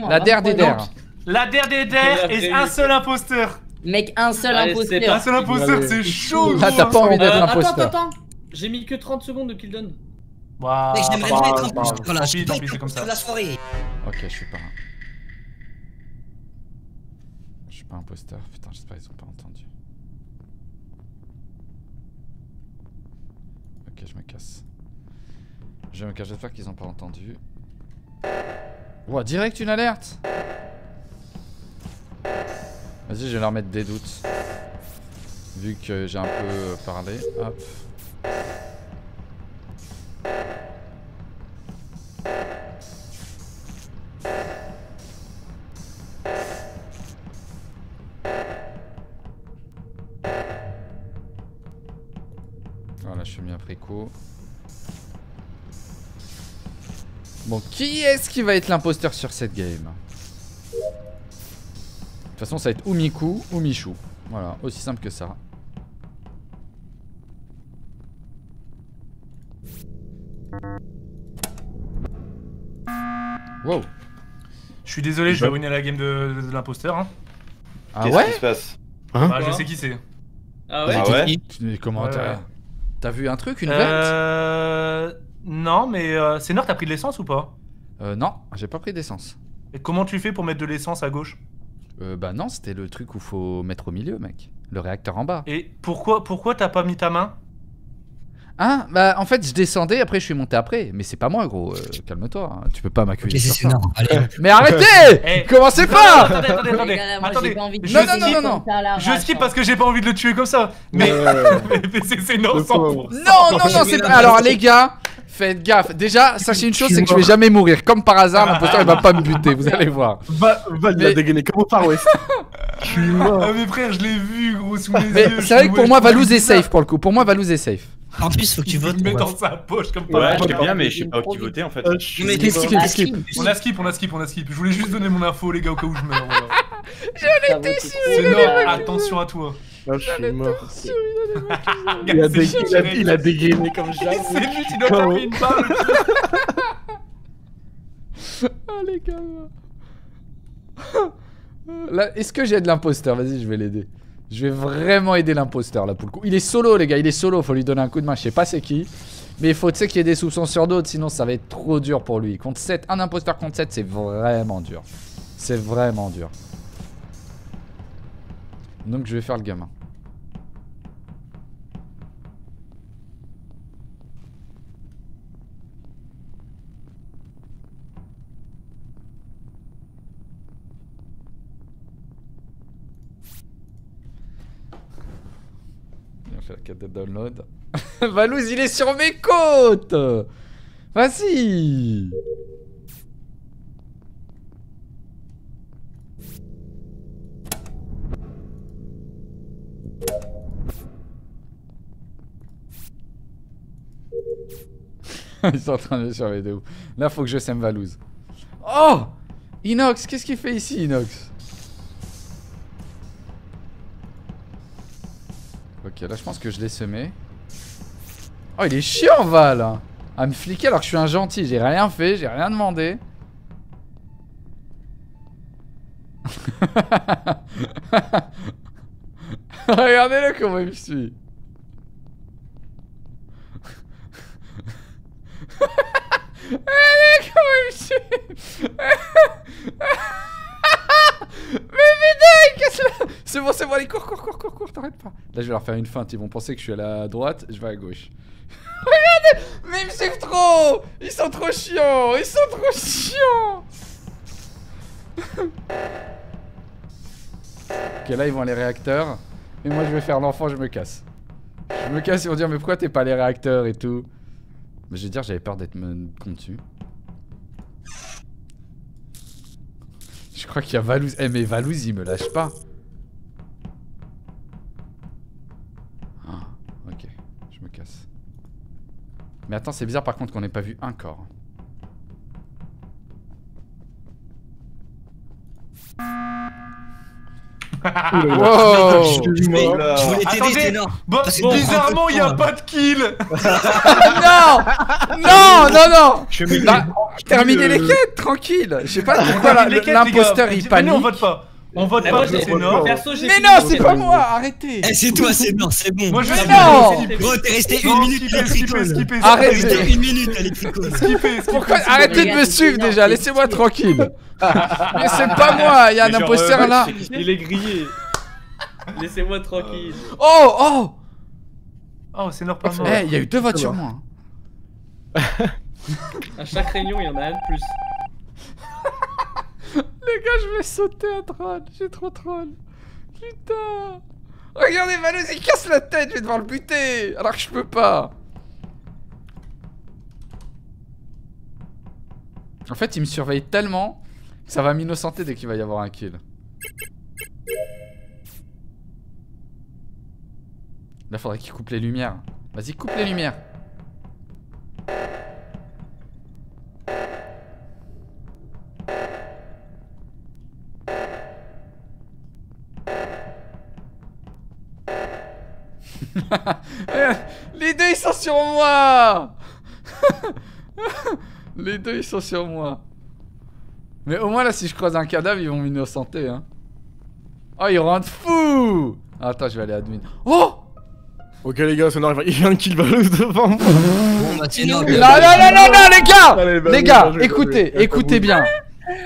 La der des der. La der des der est un seul imposteur. Mec, un seul imposteur. Un seul imposteur, c'est chaud. Là, t'as pas envie d'être euh, imposteur. Attends, attends, J'ai mis que 30 secondes de kill donne. Waouh. Mec, j'aimerais. Voilà, la. Ok, je suis pas. Je suis pas imposteur. Putain, j'espère qu'ils ont pas entendu. Je me casse. Je me casse, j'espère qu'ils ont pas entendu. Ouah, direct une alerte Vas-y, je vais leur mettre des doutes. Vu que j'ai un peu parlé. Hop. Voilà, je suis mis après coup. Bon, qui est-ce qui va être l'imposteur sur cette game? De toute façon, ça va être ou Miku ou Michou. Voilà, aussi simple que ça. Wow. Je suis désolé, je vais ruiner la game de, de- de l'imposteur. Hein. Ah Qu'est-ce ouais qui se passe? Ah, je sais qui c'est. Ah ouais Ah ouais comment Ouais, t'as... vu un truc, une verte Euh. Non, mais euh, c'est Nord, t'as pris de l'essence ou pas? Euh, non, j'ai pas pris d'essence. Et comment tu fais pour mettre de l'essence à gauche? Euh, bah non, c'était le truc où faut mettre au milieu, mec. Le réacteur en bas. Et pourquoi, pourquoi t'as pas mis ta main? Ah, bah en fait, je descendais, après je suis monté après. Mais c'est pas moi, gros. euh, Calme-toi. hein. Tu peux pas m'accuser. Sur ça. Mais arrêtez Eh. Commencez Non, pas Attendez, attendez, Les attendez. gars, moi, attendez. pas envie de je Non, non, non, skip- non, Je skip hein. parce que j'ai pas envie de le tuer comme ça. Mais, mais c'est- c'est 100%. pauvre. Non, non, non, c'est pas. Alors, les gars, faites gaffe. Déjà, sachez une chose, c'est que je vais jamais mourir. Comme par hasard, l'imposteur il va pas me buter, vous allez voir. Va, va, il Mais- a dégainé comme au Far West. Je suis mort. Ah, mais frère, je l'ai vu, gros, sous les Mais yeux. c'est vrai que pour moi, Valouz est safe pour le coup. Pour moi, Valouz est safe. En plus, faut que tu votes. me met ouais. dans sa poche comme Ouais, pas. je sais bien, mais je sais pas qui voter en fait. On a skip, on a skip, on a skip. Je voulais juste donner mon info, les gars, au cas où je meurs. Ça vaut tout. C'est Nord, attention à toi. Je suis mort. Il Il a, dé- il a- il a dégainé comme C'est jamais. lui qui doit taper une balle. Ah, les gars. Là, est-ce que j'ai de l'imposteur? Vas-y, je vais l'aider. Je vais vraiment aider l'imposteur là pour le coup. Il est solo, les gars, il est solo. Faut lui donner un coup de main. Je sais pas c'est qui. Mais il faut tu sais qu'il y ait des soupçons sur d'autres, sinon ça va être trop dur pour lui. Contre 7, un imposteur contre 7, c'est vraiment dur. C'est vraiment dur. Donc je vais faire le gamin. De download. Valouz, il est sur mes côtes Vas-y Ils sont en train de me surveiller de ouf. Là, faut que je sème Valouz. Oh Inox, qu'est-ce qu'il fait ici, Inox? Ok, là, je pense que je l'ai semé. Oh, il est chiant, Val. À me fliquer alors que je suis un gentil. J'ai rien fait, j'ai rien demandé. Regardez-le comment il me suit. Regardez comment il suit. Mais putain, qu'est-ce que C'est bon, c'est bon, allez, cours, cours, cours, cours, cours, t'arrêtes pas. Là, je vais leur faire une feinte, ils vont penser que je suis à la droite, je vais à gauche. Regardez Mais ils me suivent trop Ils sont trop chiants Ils sont trop chiants Ok, là, ils vont aller réacteurs. Et moi, je vais faire l'enfant, je me casse. Je me casse, ils vont dire, mais pourquoi t'es pas les réacteurs et tout? Mais je vais dire, j'avais peur d'être me dessus. Je crois qu'il y a Valouz. Eh, mais Valouz, il me lâche pas. Ah, ok, je me casse. Mais attends, c'est bizarre par contre qu'on n'ait pas vu un corps. Wow Je voulais, je voulais t'aider, c'est énorme. Bon, bizarrement, il n'y a pas de kill. Non Non, non, non Je mets Bah, terminez les quêtes, tranquille Je sais pas pourquoi l'imposteur il panique. on vote pas. On vote pas, c'est j'ai Mais non, c'est pas moi, arrêtez Eh, c'est toi, c'est non, c'est bon. Moi, je non. Gros, t'es resté Non, une minute skipper, électricole. skipper, skipper, Arrête, T'es skipper, resté une minute à Pourquoi. Arrêtez de me suivre déjà, laissez-moi tranquille Mais c'est pas moi, il y a un imposteur euh, là Il est grillé. Laissez-moi tranquille. Oh Oh Oh, c'est Nord pas mort. Eh, il y a eu deux votes sur moi. À chaque réunion, il y en a un de plus. Les gars, je vais sauter à troll. J'ai trop troll. Putain. Regardez, Valous, il casse la tête. Je vais devoir le buter. Alors que je peux pas. En fait, il me surveille tellement que ça va m'innocenter dès qu'il va y avoir un kill. Là, faudrait qu'il coupe les lumières. Vas-y, coupe les lumières. Les deux ils sont sur moi Les deux ils sont sur moi. Mais au moins là si je croise un cadavre ils vont m'innocenter hein. Oh ils rentrent fou Attends je vais aller admin. Oh Ok les gars, c'est Nord, il vient de kill Valous devant moi. Bon, bah, Non non non non non les gars Les gars écoutez écoutez bien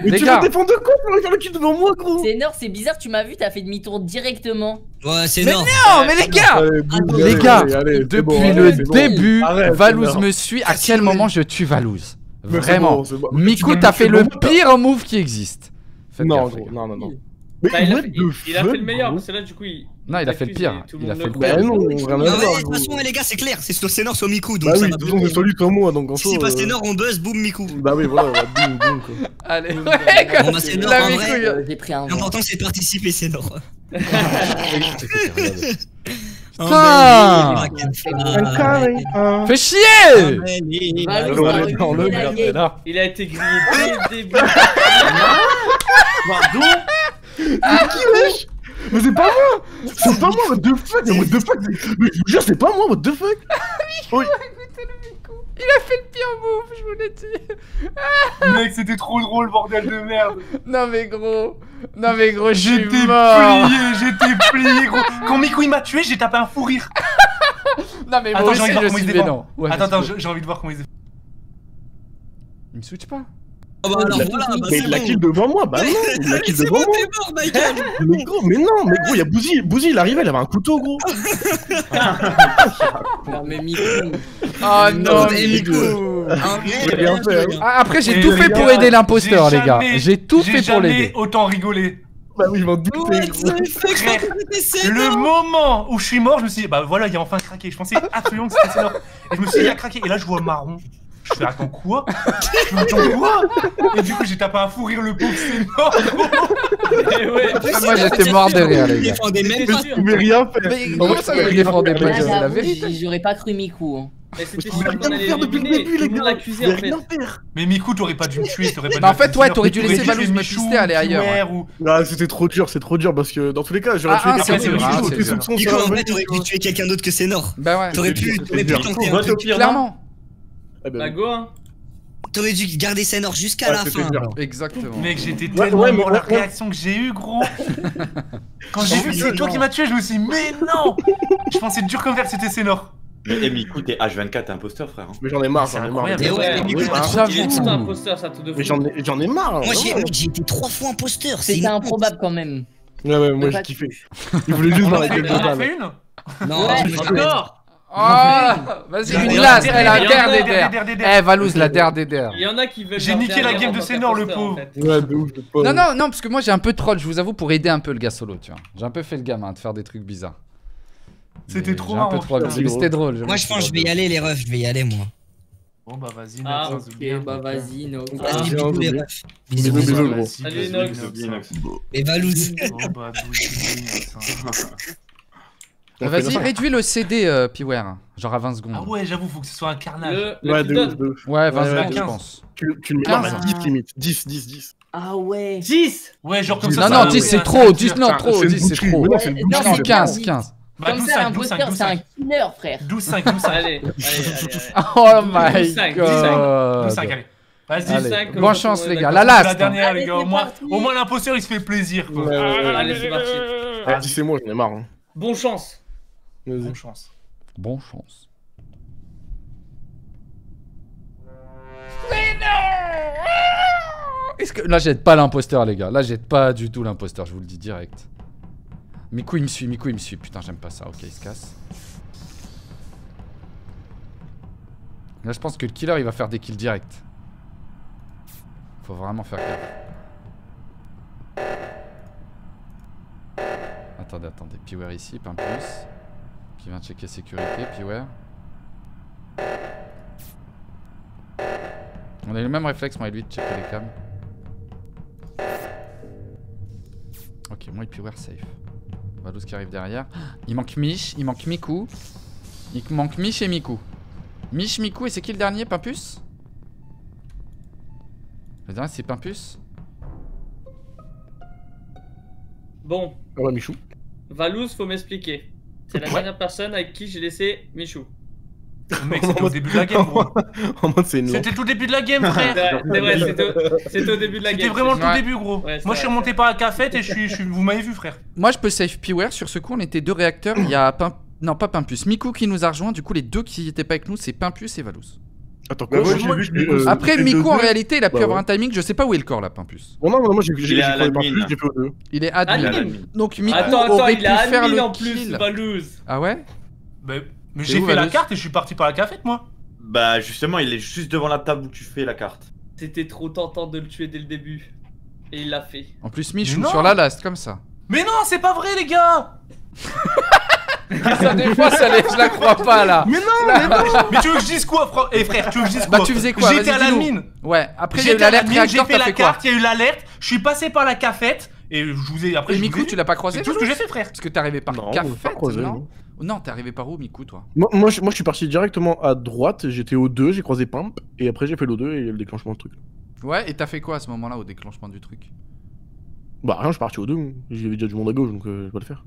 Mais Les tu gars. veux défendre de quoi pour aller faire le devant moi, gros C'est Nord, c'est bizarre, tu m'as vu, t'as fait demi-tour directement. Ouais, c'est Mais non mais les gars Allez, boum, Les gars, allez, allez, c'est depuis bon, le bon. début, Arrête, Valouz me suit. À quel moment je tue Valouz? Vraiment. bon, c'est bon. Miku, Tu t'as me- fait le me- pire move qui existe. Faites Non, gaffe, gros, non, non, non. Mais Bah, il, a fait, il- il a fait le meilleur, parce que là, du coup, il. Non, il a fait le pire. Il a fait le croit. Bah non, vraiment Ah de toute façon, les gars, c'est clair. C'est c'est Nord sur Miku. Donc Bah ça oui, c'est celui comme moi, donc en Si c'est pas euh, c'est Nord, on buzz, boum, Miku. Bah oui, voilà, boum, boum, quoi. Allez, ouais, bah, Euh, J'ai pris un. L'important, c'est de participer, c'est Nord. Putain Fais chier. Il a été grillé dès le début. Pardon C'est qui, wesh? Mais c'est pas moi C'est pas moi, what the fuck Mais what the fuck Mais je vous jure, c'est pas moi, what the fuck Oui. Il a fait le pire move, je vous l'ai dit. Mec, c'était trop drôle, bordel de merde. Non mais gros, non mais gros, J'étais mort. plié, j'étais plié, gros. Quand Miku il m'a tué, j'ai tapé un fou rire. Non mais moi Attends, j'ai envie de voir comment il se défend. attends, attends, j'ai envie de voir comment il se Il me switch pas. Oh, bah, alors Il a- voilà, bah, Mais c'est il l'a bon. kill devant moi, bah non, il l'a kill devant bon, moi t'es mort, Michael. Mais gros, mais non, mais gros, il y a Bouzy, Bouzy, il arrivait, il avait un couteau, gros Non, mais Miku. Oh non, Et Miku. Ah, hein. Ah, Après j'ai tout fait pour aider l'imposteur les gars. J'ai tout fait pour l'aider. autant rigolé. Bah oui, je m'en doutais, Le moment où je suis mort, je me suis dit, bah voilà, il a enfin craqué. Je pensais absolument que c'était Sénor. Et je me suis dit, il a craqué. Et là, je vois marron. Je fais, attends, quoi? Je me dis, attends, quoi? Et du coup, j'ai tapé un fou rire le pauvre Sénor. Eh ouais. Ah, moi j'étais mort de rire les Il gars. défendait même pas. pouvais rien faire Mais En comment vrai, ça défendez rien pas C'est la vérité. j'aurais pas cru Miku. hein. Mais Je c'était sûr qu'on allait faire depuis le début, Tout les gars Je en fait. Mais Miku, t'aurais pas dû me tuer. T'aurais pas dû Bah, en fait, ouais, t'aurais dû laisser tuer me pister, aller ailleurs, Kiwer ou- Ah, c'était trop dur, c'est trop dur parce que dans tous les cas, j'aurais Ah, tué ah, quelqu'un c'est c'est sur en vrai, t'aurais pu tuer quelqu'un d'autre que c'est Nord. Bah ouais. T'aurais C'est pu, c'est tenter Clairement. Eh ben, Bah go hein. T'aurais dû garder Senor jusqu'à Ouais, la fin. Exactement. Mec, j'étais Ouais, tellement ouais. La ouais, ouais. réaction que j'ai eue, gros. Quand j'ai vu que c'est toi qui m'as tué, je me suis dit, mais non Je pensais dur comme fer que c'était Sénor. Mais eh, Miku, t'es H24, t'es imposteur, frère. hein. Mais j'en ai marre, C'est j'en ai marre. Mais ouais, Miku, t'es bah, imposteur, ça de Mais j'en ai, j'en ai marre. Moi, j'ai été trois fois imposteur. C'est C'était improbable quand même. Ouais, ouais, moi j'ai kiffé. Il voulait juste On voir en la a fait une Non, encore Oh Vas-y, une glace, elle a der. Eh, Valouz, la der des der. Il y en a qui veulent. J'ai niqué la game de Sénor, le pauvre. Ouais, de ouf. Non, non, non, parce que moi j'ai un peu troll, je vous avoue, pour aider un peu le gars solo, tu vois. J'ai un peu fait le gamin de faire des trucs bizarres. C'était trop marrant, c'était drôle. Moi, je pense que je vais y aller, les refs. Je vais y aller, moi. Bon, bah vas-y, Ah, Nox, Ok, bah vas-y, no. Ah, Vas-y, bien, bisous, les refs. Bisous, Bisous, bisous. bisous, gros. Salut, Nox. Et Valouz. Oh, bah, douille, Ah, Vas-y, réduis le CD, euh, Piware. Genre à 20 secondes. Ah ouais, j'avoue, faut que ce soit un carnage. Le, le Ouais, de ouf, de ouf. Ouais, 20 Ouais, secondes, je 15. pense. Tu, tu le mets. 15. Non, mais 10 limite. 10, 10, 10. Ah ouais. 10 Ouais, genre comme ça. Non, ça- non, 10 ouais, c'est trop, ça 10 tire. non, trop, une 10 c'est trop. non, c'est une Ouais, Non, non, non, c'est 15, bien, 15. Bah, Comme 12, ça, 5, un 12, 5, poster, 12, c'est un 5. killer, frère. 12, 5, 12, 5. Allez, allez. Oh my 5, god. 12, 5, allez. Vas-y, Allez, cinq, bonne chance les gars, la la last. hein. dernière, les gars. Au moins, au moins l'imposteur, il se fait plaisir. Allez, c'est parti. Ah, 10 c'est moi, j'en ai marre. hein. Bon chance. Bonne chance. Bon chance. Est-ce que là j'aide pas l'imposteur les gars, là j'aide pas du tout l'imposteur, je vous le dis direct. Miku il me suit, Miku il me suit, putain j'aime pas ça, ok il se casse. Là, je pense que le killer, il va faire des kills directs. Faut vraiment faire gaffe. Attendez, attendez. Piware ici, pas plus. Qui vient checker sécurité, Piware. On a eu le même réflexe, moi et lui, de checker les cams. Ok, moi et Piware safe. Valous qui arrive derrière. Il manque Mich, il manque Miku. Il manque Mich et Miku. Mich, Miku, et c'est qui le dernier Pimpus? Le dernier, c'est Pimpus Bon, Ah ouais, Michou. Valouz, faut m'expliquer. C'est la Ouais. dernière personne avec qui j'ai laissé Michou. Mec, c'était au début de la game, gros. C'était le tout début de la game, frère. C'est vrai, c'était au- début de la game. C'était vraiment le tout Ouais. début, gros. Ouais, Moi, je suis remonté par la cafette et je suis, je suis- vous m'avez vu, frère. Moi, je peux save Piware. Sur ce coup, on était deux réacteurs. Il y a Pim... Non, pas Pimpus. Miku qui nous a rejoint. Du coup, les deux qui étaient pas avec nous, c'est Pimpus et Valous. Attends, Bah, quoi moi, Moi, j'ai j'ai vu que- euh, Après, Miku, en réalité, il a pu Bah avoir ouais. un timing. Je sais pas où est le corps là, Pimpus. Bon, non, non, moi j'ai à plus, j'ai fait aux deux. Il est Admin. admin. Donc, Miku Attends, attends, aurait il pu a faire admin le en plus, kill. Ah ouais Bah, mais j'ai fait la carte et je suis parti par la cafette, moi. Bah justement, il est juste devant la table où tu fais la carte. C'était trop tentant de le tuer dès le début. Et il l'a fait. En plus, Michou non. sur la last, comme ça. Mais non, c'est pas vrai, les gars. ça, des fois, ça les... je la crois pas là. Mais non, mais non Mais tu veux que je dise quoi, frère? Eh frère, tu veux que je dise Bah, quoi? tu faisais quoi? J'étais à dis-nous. l'admin. Ouais, après, eu l'alerte j'ai réacteur, fait la carte, il y a eu l'alerte, je suis passé par la cafette et je vous ai après Et Miku, ai tu l'as pas croisé C'est tout ce que j'ai fait, frère. Parce que t'es arrivé par Non, l'a cafette, croisé, non? non. T'es arrivé par où, Miku, toi? Moi, moi, je, moi, je suis parti directement à droite, j'étais au 2, j'ai croisé Pimp, et après j'ai fait le 2 et le déclenchement de truc. Ouais, et t'as fait quoi à ce moment-là au déclenchement du truc? Bah rien, je suis parti au 2, j'avais déjà du monde à gauche donc euh, je vais pas le faire.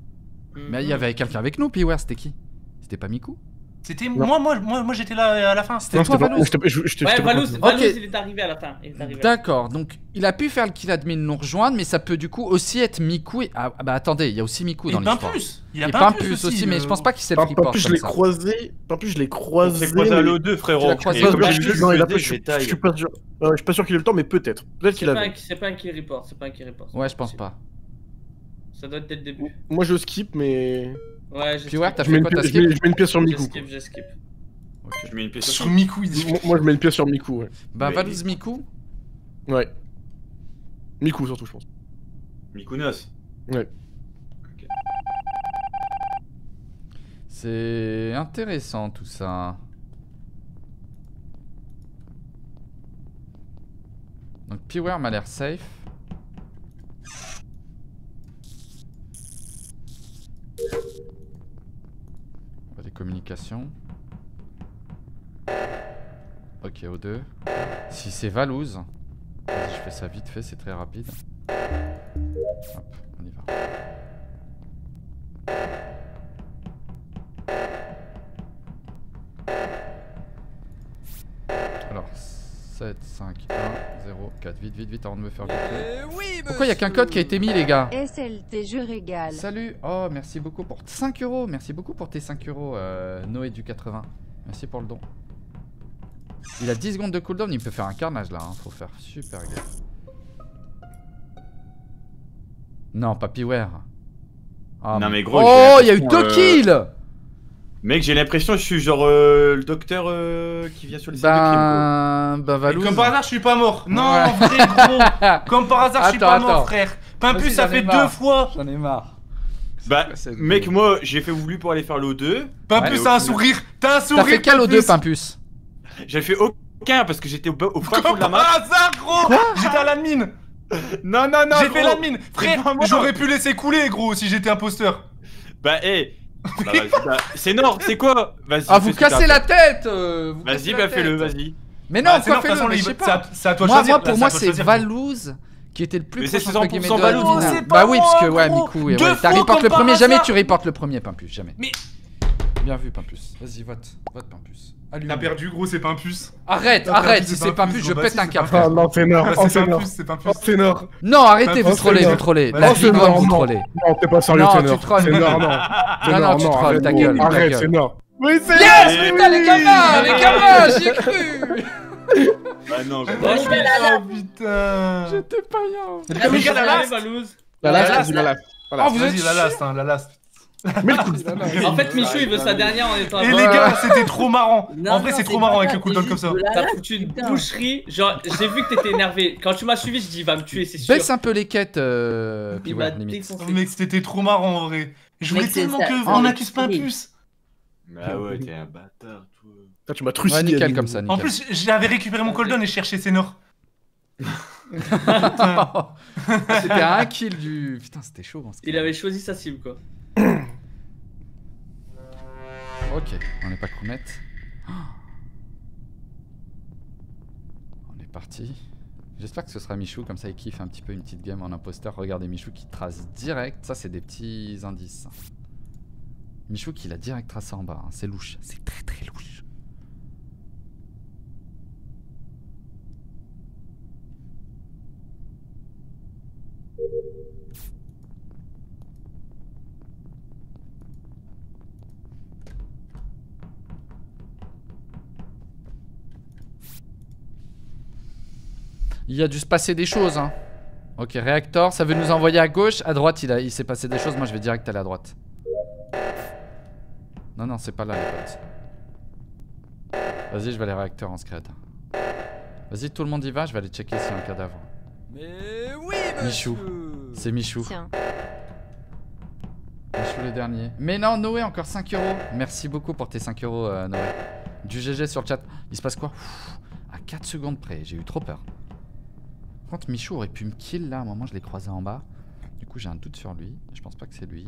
Mais il y avait quelqu'un avec nous, Piware, c'était qui? C'était pas Miku? C'était moi, moi, moi, moi j'étais là à la fin. C'était toi, pas- je- j'étais- Ouais, pas Valouz. Valouz, il est arrivé à la fin. D'accord, donc il a pu faire le kill admin nous rejoindre, mais ça peut du coup aussi être Miku et... Ah ah bah attendez, il y a aussi Miku dans l'histoire. Il y a Et Pimpus Pimpus aussi, mais euh, je pense pas qu'il s'est Pimp, report Pimp, je l'ai croisé, Pimp, je l'ai croisé. s'est croisé à mais- l'O2, Tu frérot. l'as croisé à comme l'O2. j'ai Je- a pas- je je, je suis pas sûr. Ouais, je suis pas sûr qu'il ait le temps, mais peut-être. Peut-être qu'il pas, un- c'est pas un qui report, c'est pas un qui report. Ouais, je pense pas. Ça doit être dès le début. Moi je skip, mais. Ouais, j'ai Puis ouais, t'as Je mets, fait une, quoi T'as pièce- je, mets, skip je mets une pièce sur J'ai Miku. skip, j'ai skip. Je mets une pièce Sur Miku, il dit. Moi, je mets une pièce sur Miku, ouais. Bah Mais- Valous Miku Ouais. Miku surtout, je pense. Mikunos. Ouais. C'est intéressant tout ça. Donc Piware m'a l'air safe. On va Les communications. Ok, O2. Si c'est Valouz. Vas-y, je fais ça vite fait, c'est très rapide. Hop, on y va. 7, 5, 1, 0, 4. Vite, vite, vite, avant de me faire buter. Pourquoi il y a qu'un code qui a été mis, les gars SLT, je régale. Salut Oh, merci beaucoup pour 5 euros. Merci beaucoup pour tes 5 euros, euh, Noé du 80. Merci pour le don. Il a 10 secondes de cooldown, il peut faire un carnage là. hein. Faut faire super gaffe. Non, pas Piware. Ah, Non, mais gros, Oh, il y a eu deux l'impression, euh, kills Mec, j'ai l'impression que je suis genre euh, le docteur euh, qui vient sur les scènes de crime. Ben. Ben, Et. Comme par hasard, je suis pas mort. Non, Ouais. vrai gros. Comme par hasard, je suis pas attends. mort, frère. Pimpus, ça fait deux fois. J'en ai marre. Bah, mec, moi, j'ai fait voulu pour aller faire l'O2. Pimpus, Ouais, t'as un sourire. T'as un sourire. T'as fait quel au 2 Pimpus J'ai fait aucun parce que j'étais au, bas- au fin fond Comme de la par map. hasard, gros. J'étais à l'admin. Non, non, non. J'ai fait pas Frère, j'aurais pu laisser couler, gros, si j'étais imposteur. Bah, hé. Bah, bah, c'est Nord, c'est quoi? Vas-y. Ah, vous cassez la tête euh, Vas-y, bah, fais-le, vas-y. Mais non, Bah, quoi, toute fais-le, façon, mais les- je sais c'est à- pas. c'est à toi Moi, choisir. moi, pour moi, c'est. Valouz qui était le plus Mais proche c'est entre 100% guillemets de Valouz. Admin. Non, c'est Bah oui, parce que ouais. Miku, ouais, t'as report comme le premier, jamais tu reportes le premier Pimpus, jamais. Mais- Bien vu Pimpus. Vas-y, vote, vote Pimpus. Allume. T'as perdu, gros, c'est Pimpus. Arrête, T'as perdu, arrête, si c'est Pimpus, Pimpus, je gros, bah, pète un c'est câble. Ah non, c'est Nord, Ah, oh, C'est. Pimpus, c'est. Oh, Nord. Non, arrêtez, Pimpus, vous c'est trollez, vous trollez. La Oh, One, vous non. trollez. Non, t'es pas sérieux, Non, c'est tu Nord. trolles. C'est Nord, non. Non, non, tu trolles, arrête, ta gueule, Arrête, c'est Nord. Oui, c'est Yes, putain, les gamins, les gamins, j'y ai cru Bah, non, je- je Oh putain. J'étais pas bien. Les gars, la last. La La last, la last. Oh, vous êtes Vas-y, la last, hein, la last. Mais le coup de- En fait, Michou, il veut sa dernière en étant. Et les gars, c'était trop marrant. Non, en vrai, c'est trop marrant avec le cooldown comme ça. T'as foutu une boucherie. Genre, j'ai vu que t'étais énervé. Quand tu m'as suivi, je dis, va me tuer, c'est sûr. Baisse un peu les quêtes, euh, puis Il ouais, m'a limite. défoncé. Mec, c'était trop marrant en vrai. Je voulais tellement qu'on Oh, n'accuse pas oui. plus. Ah ouais, t'es un bâtard, toi. Tu m'as Ouais, trucidé. nickel comme ça, nickel. En plus, j'avais récupéré mon cooldown et je cherchais Sénor. c'était un kill du. Putain, c'était chaud. Il avait choisi sa cible, quoi. Ok, on n'est pas crewmate. On est parti. J'espère que ce sera Michou, comme ça il kiffe un petit peu une petite game en imposteur. Regardez Michou qui trace direct. Ça, c'est des petits indices. Michou qui l'a direct tracé en bas. hein. C'est louche. C'est très très louche. Il y a dû se passer des choses. Hein. Ok, réacteur, ça veut nous envoyer à gauche. À droite, il, a- il s'est passé des choses. Moi, je vais direct aller à droite. Non, non, c'est pas là, les potes. Vas-y, je vais aller réacteur en scred. Vas-y, tout le monde y va. Je vais aller checker s'il y a un cadavre. Mais oui, Michou. monsieur C'est Michou. Tiens. Michou le dernier. Mais non, Noé, encore 5 euros. Merci beaucoup pour tes 5 euros, euh, Noé. Du GG sur le chat. Il se passe quoi? À 4 secondes près, j'ai eu trop peur. Par contre, Michou aurait pu me kill là, à un moment, je l'ai croisé en bas. Du coup, j'ai un doute sur lui. Je pense pas que c'est lui.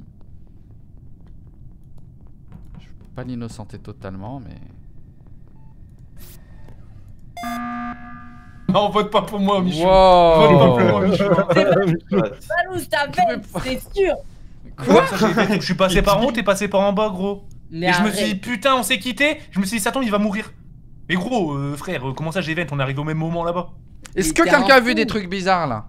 Je peux pas l'innocenter totalement, mais. Non, vote pas pour moi, Michou. Wow. Vote pas pour moi, Michou. Ta bête, c'est sûr. Quoi Je suis passé par en haut, t'es passé par en bas, gros. Mais et je me suis dit, putain, on s'est quitté. Je me suis dit, Satan, il va mourir. Mais gros, euh, frère, euh, comment ça, j'évente On arrive au même moment là-bas. Est-ce que quelqu'un a vu des trucs bizarres là?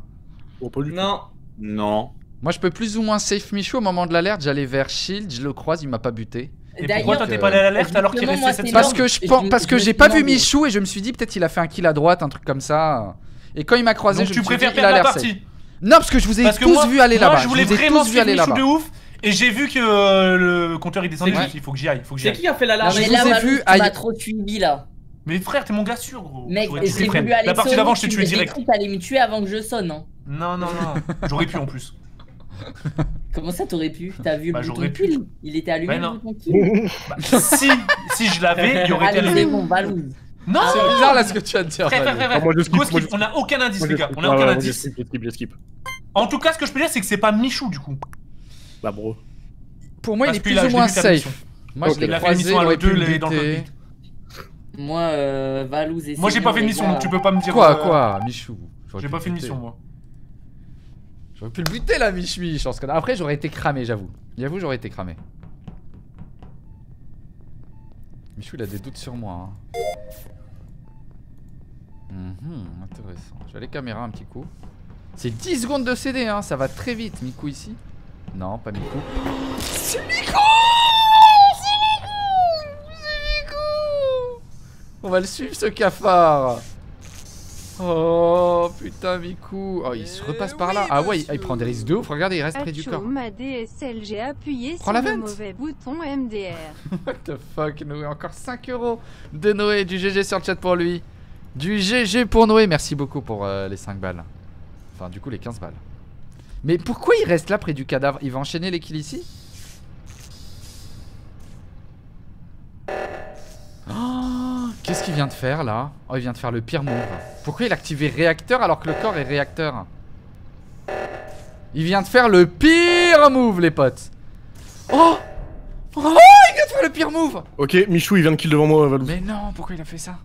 Oh, pas du tout. Non. Non. Moi, je peux plus ou moins safe Michou au moment de l'alerte. J'allais vers Shield, je le croise, il m'a pas buté. Et D'ailleurs, pourquoi toi t'es pas allé à l'alerte alors qu'il restait moi, 7 c'est Parce que je pense, parce que j'ai pas vu. Michou et je me suis dit peut-être il a fait un kill à droite, un truc comme ça. Et quand il m'a croisé, Donc je tu me suis dit il a l'air Non, parce que je vous ai Parce tous moi, vu aller là-bas. je voulais vraiment vu aller Michou de ouf et j'ai vu que euh, le compteur il descendait. C'est je me qui suis dit, il faut que j'y aille, il faut que j'y C'est qui a fait la Non, large Je vous ai vu trop suivi là. Mais frère, t'es mon gars sûr, gros. Mec, j'ai voulu aller La partie d'avant, je t'ai tu tué direct. cru que t'allais me tuer avant que je sonne. Hein. Non, non, non. J'aurais pu en plus. Comment ça t'aurais pu? T'as vu Bah, le bouton j'aurais pu. kill Il était allumé Bah, le non. bouton kill Bah, si, si je l'avais, il aurait été allumé. bon, Balous. Non C'est bizarre là ce que tu viens de dire. Frère. On a aucun indice, Moi, les gars. On a aucun indice. je skip, je skip. En tout cas, ce que je peux dire, c'est que c'est pas Michou du coup. Bah, bro. Pour moi, il est plus ou moins safe. Moi, je l'ai croisé, il à aurait pu le. Moi, euh, Valouz et Moi, j'ai pas fait de mission, donc tu peux pas me dire. Quoi, euh, quoi, Michou? J'ai pas fait de mission, moi. J'aurais pu le buter là, Mich Mich. en ce cas. Après, j'aurais été cramé, j'avoue. J'avoue, j'aurais été cramé. Michou, il a des doutes sur moi. hein. Mhm, intéressant. Je vais aller caméra un petit coup. C'est 10 secondes de CD, hein. Ça va très vite. Miku ici Non, pas Miku. C'est Miku C'est Miku C'est Miku On va le suivre, ce cafard. Oh putain Miku. Oh il se repasse par là. Ah ouais il, prend des risques de ouf. Regardez il reste près du corps. ma DSL, j'ai appuyé sur le mauvais bouton MDR. What the fuck Noé Encore 5 euros de Noé Du GG sur le chat pour lui. Du GG pour Noé Merci beaucoup pour euh, les 5 balles. Enfin du coup les 15 balles. Mais pourquoi il reste là près du cadavre? Il va enchaîner les kills ici? Qu'il vient de faire là Oh il vient de faire le pire move Pourquoi il a activé réacteur alors que le corps est réacteur? Il vient de faire le pire move les potes Oh Oh il vient de faire le pire move Ok, Michou, il vient de kill devant moi, Valou. Mais non pourquoi il a fait ça?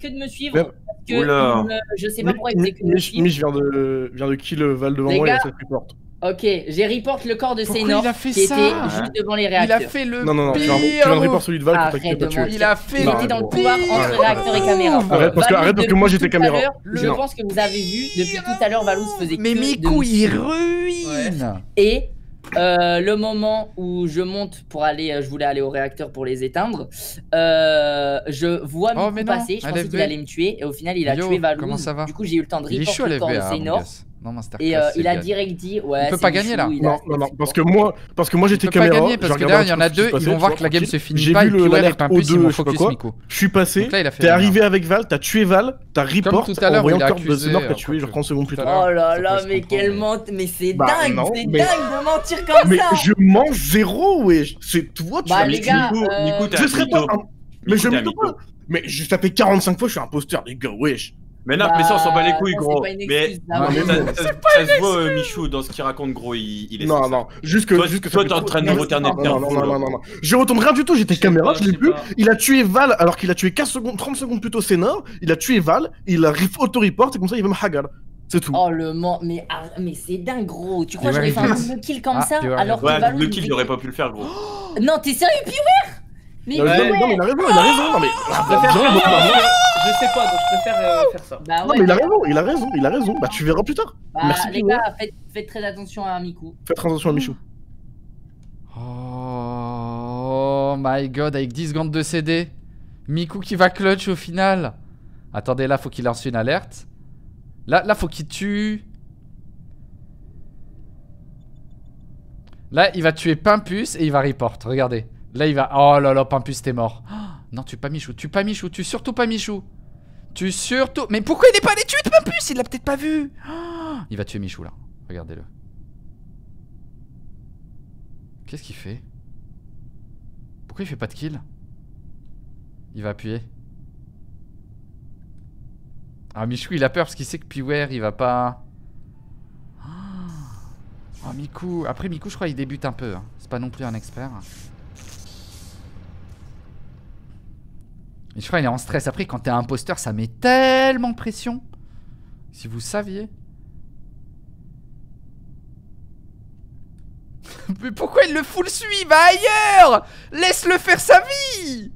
Que de me suivre. Parce que, Oula. euh, je sais pas pourquoi il faisait que de me Mich, suivre. Mich vient de, vient de kill Val devant Les moi et gars, il a cette report. Ok, j'ai report le corps de Sénor il a fait qui ça était juste devant les Il réacteurs. a fait le Non, non, non, tu pire viens tu viens de move. report celui de Val pour Arrête t'inquiète de pas tuer. Il a fait Il était le dans le couloir entre réacteur et caméra. Arrête, parce que- Valou, arrête, parce que moi, j'étais caméra. Je Non. pense que vous avez vu, depuis tout à l'heure, Valous faisait Mais Miku me il ruine Et euh, le moment où je monte pour aller, euh, je voulais aller au réacteur pour les éteindre, euh, je vois Oh, Miku passer, je pensais qu'il allait me tuer, et au final il a Yo, tué Valou. comment ça va Du coup j'ai eu le temps de Il report le corps de Us. Non, Masterclass. Et euh, il a direct dit ouais. Il peut pas gagner, là. Non, non, non, parce que moi, parce que moi j'étais peut pas caméra. gagner parce j'ai que derrière, il y en a deux, ils vont voir que la game se finit J'ai pas, vu puis ouais, l'alerte Pimpus, O2, ils vont je sais pas focus quoi. Miko. Je suis passé, t'es arrivé avec Val, t'as tué Val, t'as report tout à l'heure il a accusé, euh, tué genre 30 secondes plus tout à tard. Oh là là, mais quel ment... Mais c'est Bah, dingue, c'est mais- dingue de mentir comme Mais ça. je mens zéro, wesh. C'est toi, tu Bah as euh, Je serais pas Mais je mytho pas. Mais je ça fait 45 fois que je suis imposteur, les gars, wesh. Mais non, mais ça, on s'en bat les couilles, ça, gros. c'est pas une Mais excuse d'avoir- mais Non, ça, se voit, euh, Michou, dans ce qu'il raconte, gros, il, il est Non, non, juste que. Toi, juste que toi, t'es en train de retourner non, de non, non, non, non, non. Je retourne rien du tout, j'étais caméra, pas, je l'ai vu. Il a tué Val alors qu'il a tué 15 secondes, 30 secondes plus tôt Sénor. Il a tué Val, il a auto-report et comme ça il va me hagar. C'est tout. Oh le ment, mais, ah, mais c'est dingue gros. Tu crois que j'aurais fait un double kill comme Ah, ça alors que Ouais, Valou, le il kill, aurait pas pu le faire, gros. Non, t'es sérieux, Piwer Mais Non, mais- Piwer non, mais il a raison, il a raison. Non, mais. Je préfère bah, Je sais pas, donc je préfère euh, faire ça. Bah Non, ouais. mais il a raison, il a raison, il a raison. Bah, tu verras plus tard. Bah, Merci, les gars, faites, faites très attention à Miku. Faites attention à Michou. Oh my god, avec 10 secondes de CD. Miku qui va clutch au final. Attendez, là, faut qu'il lance une alerte. Là, là faut qu'il tue. Là, il va tuer Pimpus et il va report. Regardez. Là, il va. Oh là là, Pimpus, t'es mort. Non, tue pas Michou. Tue pas Michou. Tue surtout pas Michou. Tue surtout. Mais pourquoi il n'est pas allé tuer Pimpus? Il l'a peut-être pas vu. Il va tuer Michou là. Regardez-le. Qu'est-ce qu'il fait? Pourquoi il fait pas de kill? Il va appuyer. Ah, Michou, il a peur parce qu'il sait que Piwer, il va pas. Oh, Miku. Après, Miku, je crois, il débute un peu. hein. C'est pas non plus un expert. Et je crois qu'il est en stress. Après, quand t'es un imposteur, ça met tellement de pression. Si vous saviez. Mais pourquoi il le full suit Va ailleurs? Laisse-le faire sa vie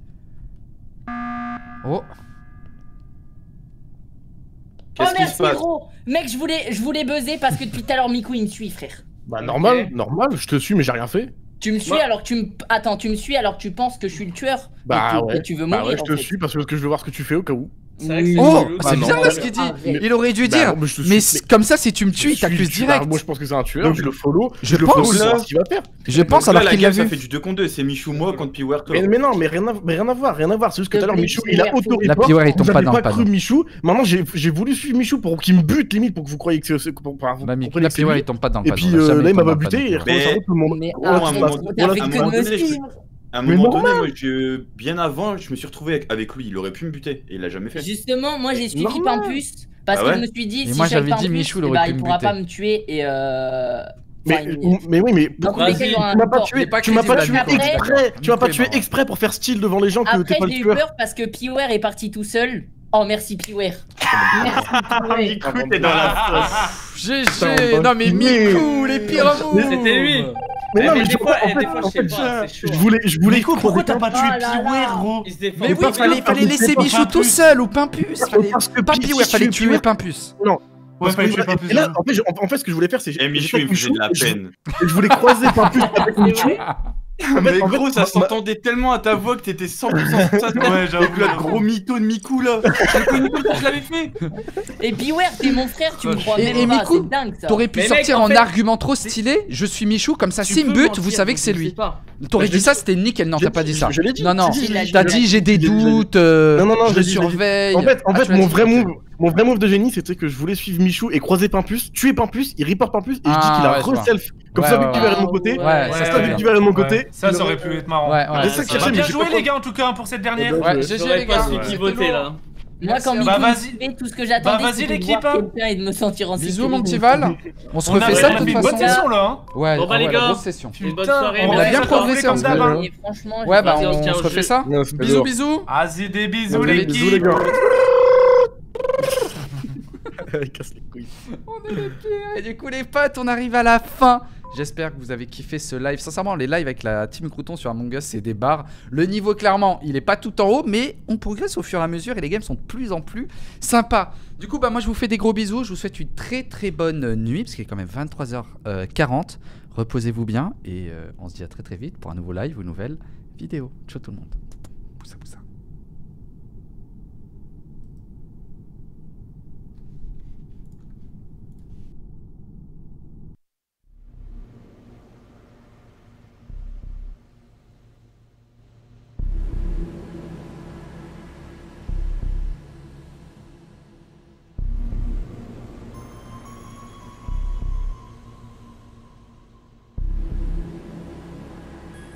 Oh. Oh Qu'est-ce qui se merci passe? gros Mec, je voulais, je voulais buzzer parce que depuis tout à l'heure, Miku, il me suit, frère. Bah, normal, normal, je te suis, mais j'ai rien fait. Tu me suis Bah. alors que tu me... Attends, tu me suis alors que tu penses que je suis le tueur. Bah et, que, ouais. et tu veux Bah mourir, ouais, je en te fait. suis parce que je veux voir ce que tu fais au cas où. Oh Bah C'est non. bizarre là ce qu'il dit Arrête. Il aurait dû Bah dire mais comme ça, si tu me tues, il t'accuse direct bah, moi je pense que c'est un tueur, Donc, je le follow. je le pense. follow, je Là- vois ce qu'il va faire. Je pense Donc alors là, qu'il l'a game, ça vu. fait du 2 contre 2. C'est Michou, moi contre Piwer. Mais, mais non, mais rien, à, mais rien à voir, rien à voir. C'est juste que tout à l'heure, Michou, il a faut- auto La Piwer, il tombe pas dans pas le cru panneau. Michou. Maintenant, j'ai voulu suivre Michou pour qu'il me bute limite pour que vous croyiez que c'est. Bah, la Piwer, il tombe pas dans le Et puis euh, là, il il m'a pas le buté, il à tout le monde. Mais à un moment pas- donné- que Mais normal. moi, je... bien avant, je me suis retrouvé avec, avec lui. Il aurait pu me buter et il l'a jamais fait. Justement, moi j'ai suivi Normal. Pimpus parce Ah que ouais je me suis dit Et si moi, j'avais dit Michou, il bah, il pourra buter. pas me tuer et euh... Mais, enfin, il- mais oui, mais un tu m'as pas tué, tu m'as pas tué exprès, tu m'as pas tué exprès pour faire style devant les gens que t'es Après pas le j'ai eu tueur. peur parce que Piwer est parti tout seul. Oh merci Piwer. Merci. Michou, t'es dans la sauce. GG Non mais Miku, les pires moves C'était lui. Mais Eh, non, mais mais des je fois- eh, en des fait- fois, en je sais fait, pas, c'est chaud. Je voulais, je voulais pourquoi t'as pas tué. Piwer, gros. Mais oui, fallait, fallait laisser Michou tout seul ou Pimpus. Parce que Pas Pi- Piwer, si fallait tu tuer Pimpus Ouais, tuer pas et là, en fait, je- en fait, ce que je voulais faire, c'est Et Michou, il me faisait de la je- peine. je voulais croiser Pimpus avec Michou. En Mais fait, en gros, fait, ça ma- s'entendait tellement à ta voix que t'étais 100% sur ça. Ouais, j'avoue, le gros mytho de Miku là. Je le connais pas quand je l'avais fait. Et Piwer, t'es mon frère, tu me crois Et- même et pas, Miku, c'est dingue ça. T'aurais pu Mais mec, sortir en en fait- argument trop stylé, je suis Michou, comme ça s'il me bute, vous savez que c'est lui. T'aurais Bah, dit ça, c'était nickel, non, t'as pas dit ça. je l'ai dit, Non, non, t'as dit j'ai des doutes, Non, non, non, je surveille. En fait, Ah, mon vrai move, mon vrai move de génie, c'était que je voulais suivre Michou et croiser Pimpus, tuer Pimpus, il report Pimpus et je dis Ah, qu'il a ouais, re-self. Comme Ouais, ça, tu est de mon côté, Ouais, Ouais, ça ça se serait vu bien. que tu es de mon côté. Ça, ça aurait pu être marrant. Ouais, ouais. Ça Bah, bien joué les gars en tout cas pour cette dernière. Ouais, GG les gars. qui voter là. Moi, quand Bah, Miku vas-y. fait tout ce que j'attendais, Bah, vas-y, c'était de voir hein. quelqu'un et de me sentir en Bisous mon sécurité. petit Val. On se refait fait ça on de a toute fait une bonne façon. session là. hein. Ouais, Bon bah les gars, session. bonne soirée. on a bien progressé, hein. Et franchement, Ouais, bah Vas-y, on se se au refait ça. C'est Bisous, bisous. Vas-y, des bisous, les gars. Casse les couilles. On est les pires. Et du coup, les potes, on arrive à la fin. J'espère que vous avez kiffé ce live. Sincèrement, les lives avec la team Crouton sur Among Us, c'est des barres. Le niveau, clairement, il est pas tout en haut, mais on progresse au fur et à mesure et les games sont de plus en plus sympas. Du coup, bah, moi, je vous fais des gros bisous. Je vous souhaite une très très bonne nuit, parce qu'il est quand même 23h40. Reposez-vous bien et euh, on se dit à très très vite pour un nouveau live ou une nouvelle vidéo. Ciao tout le monde.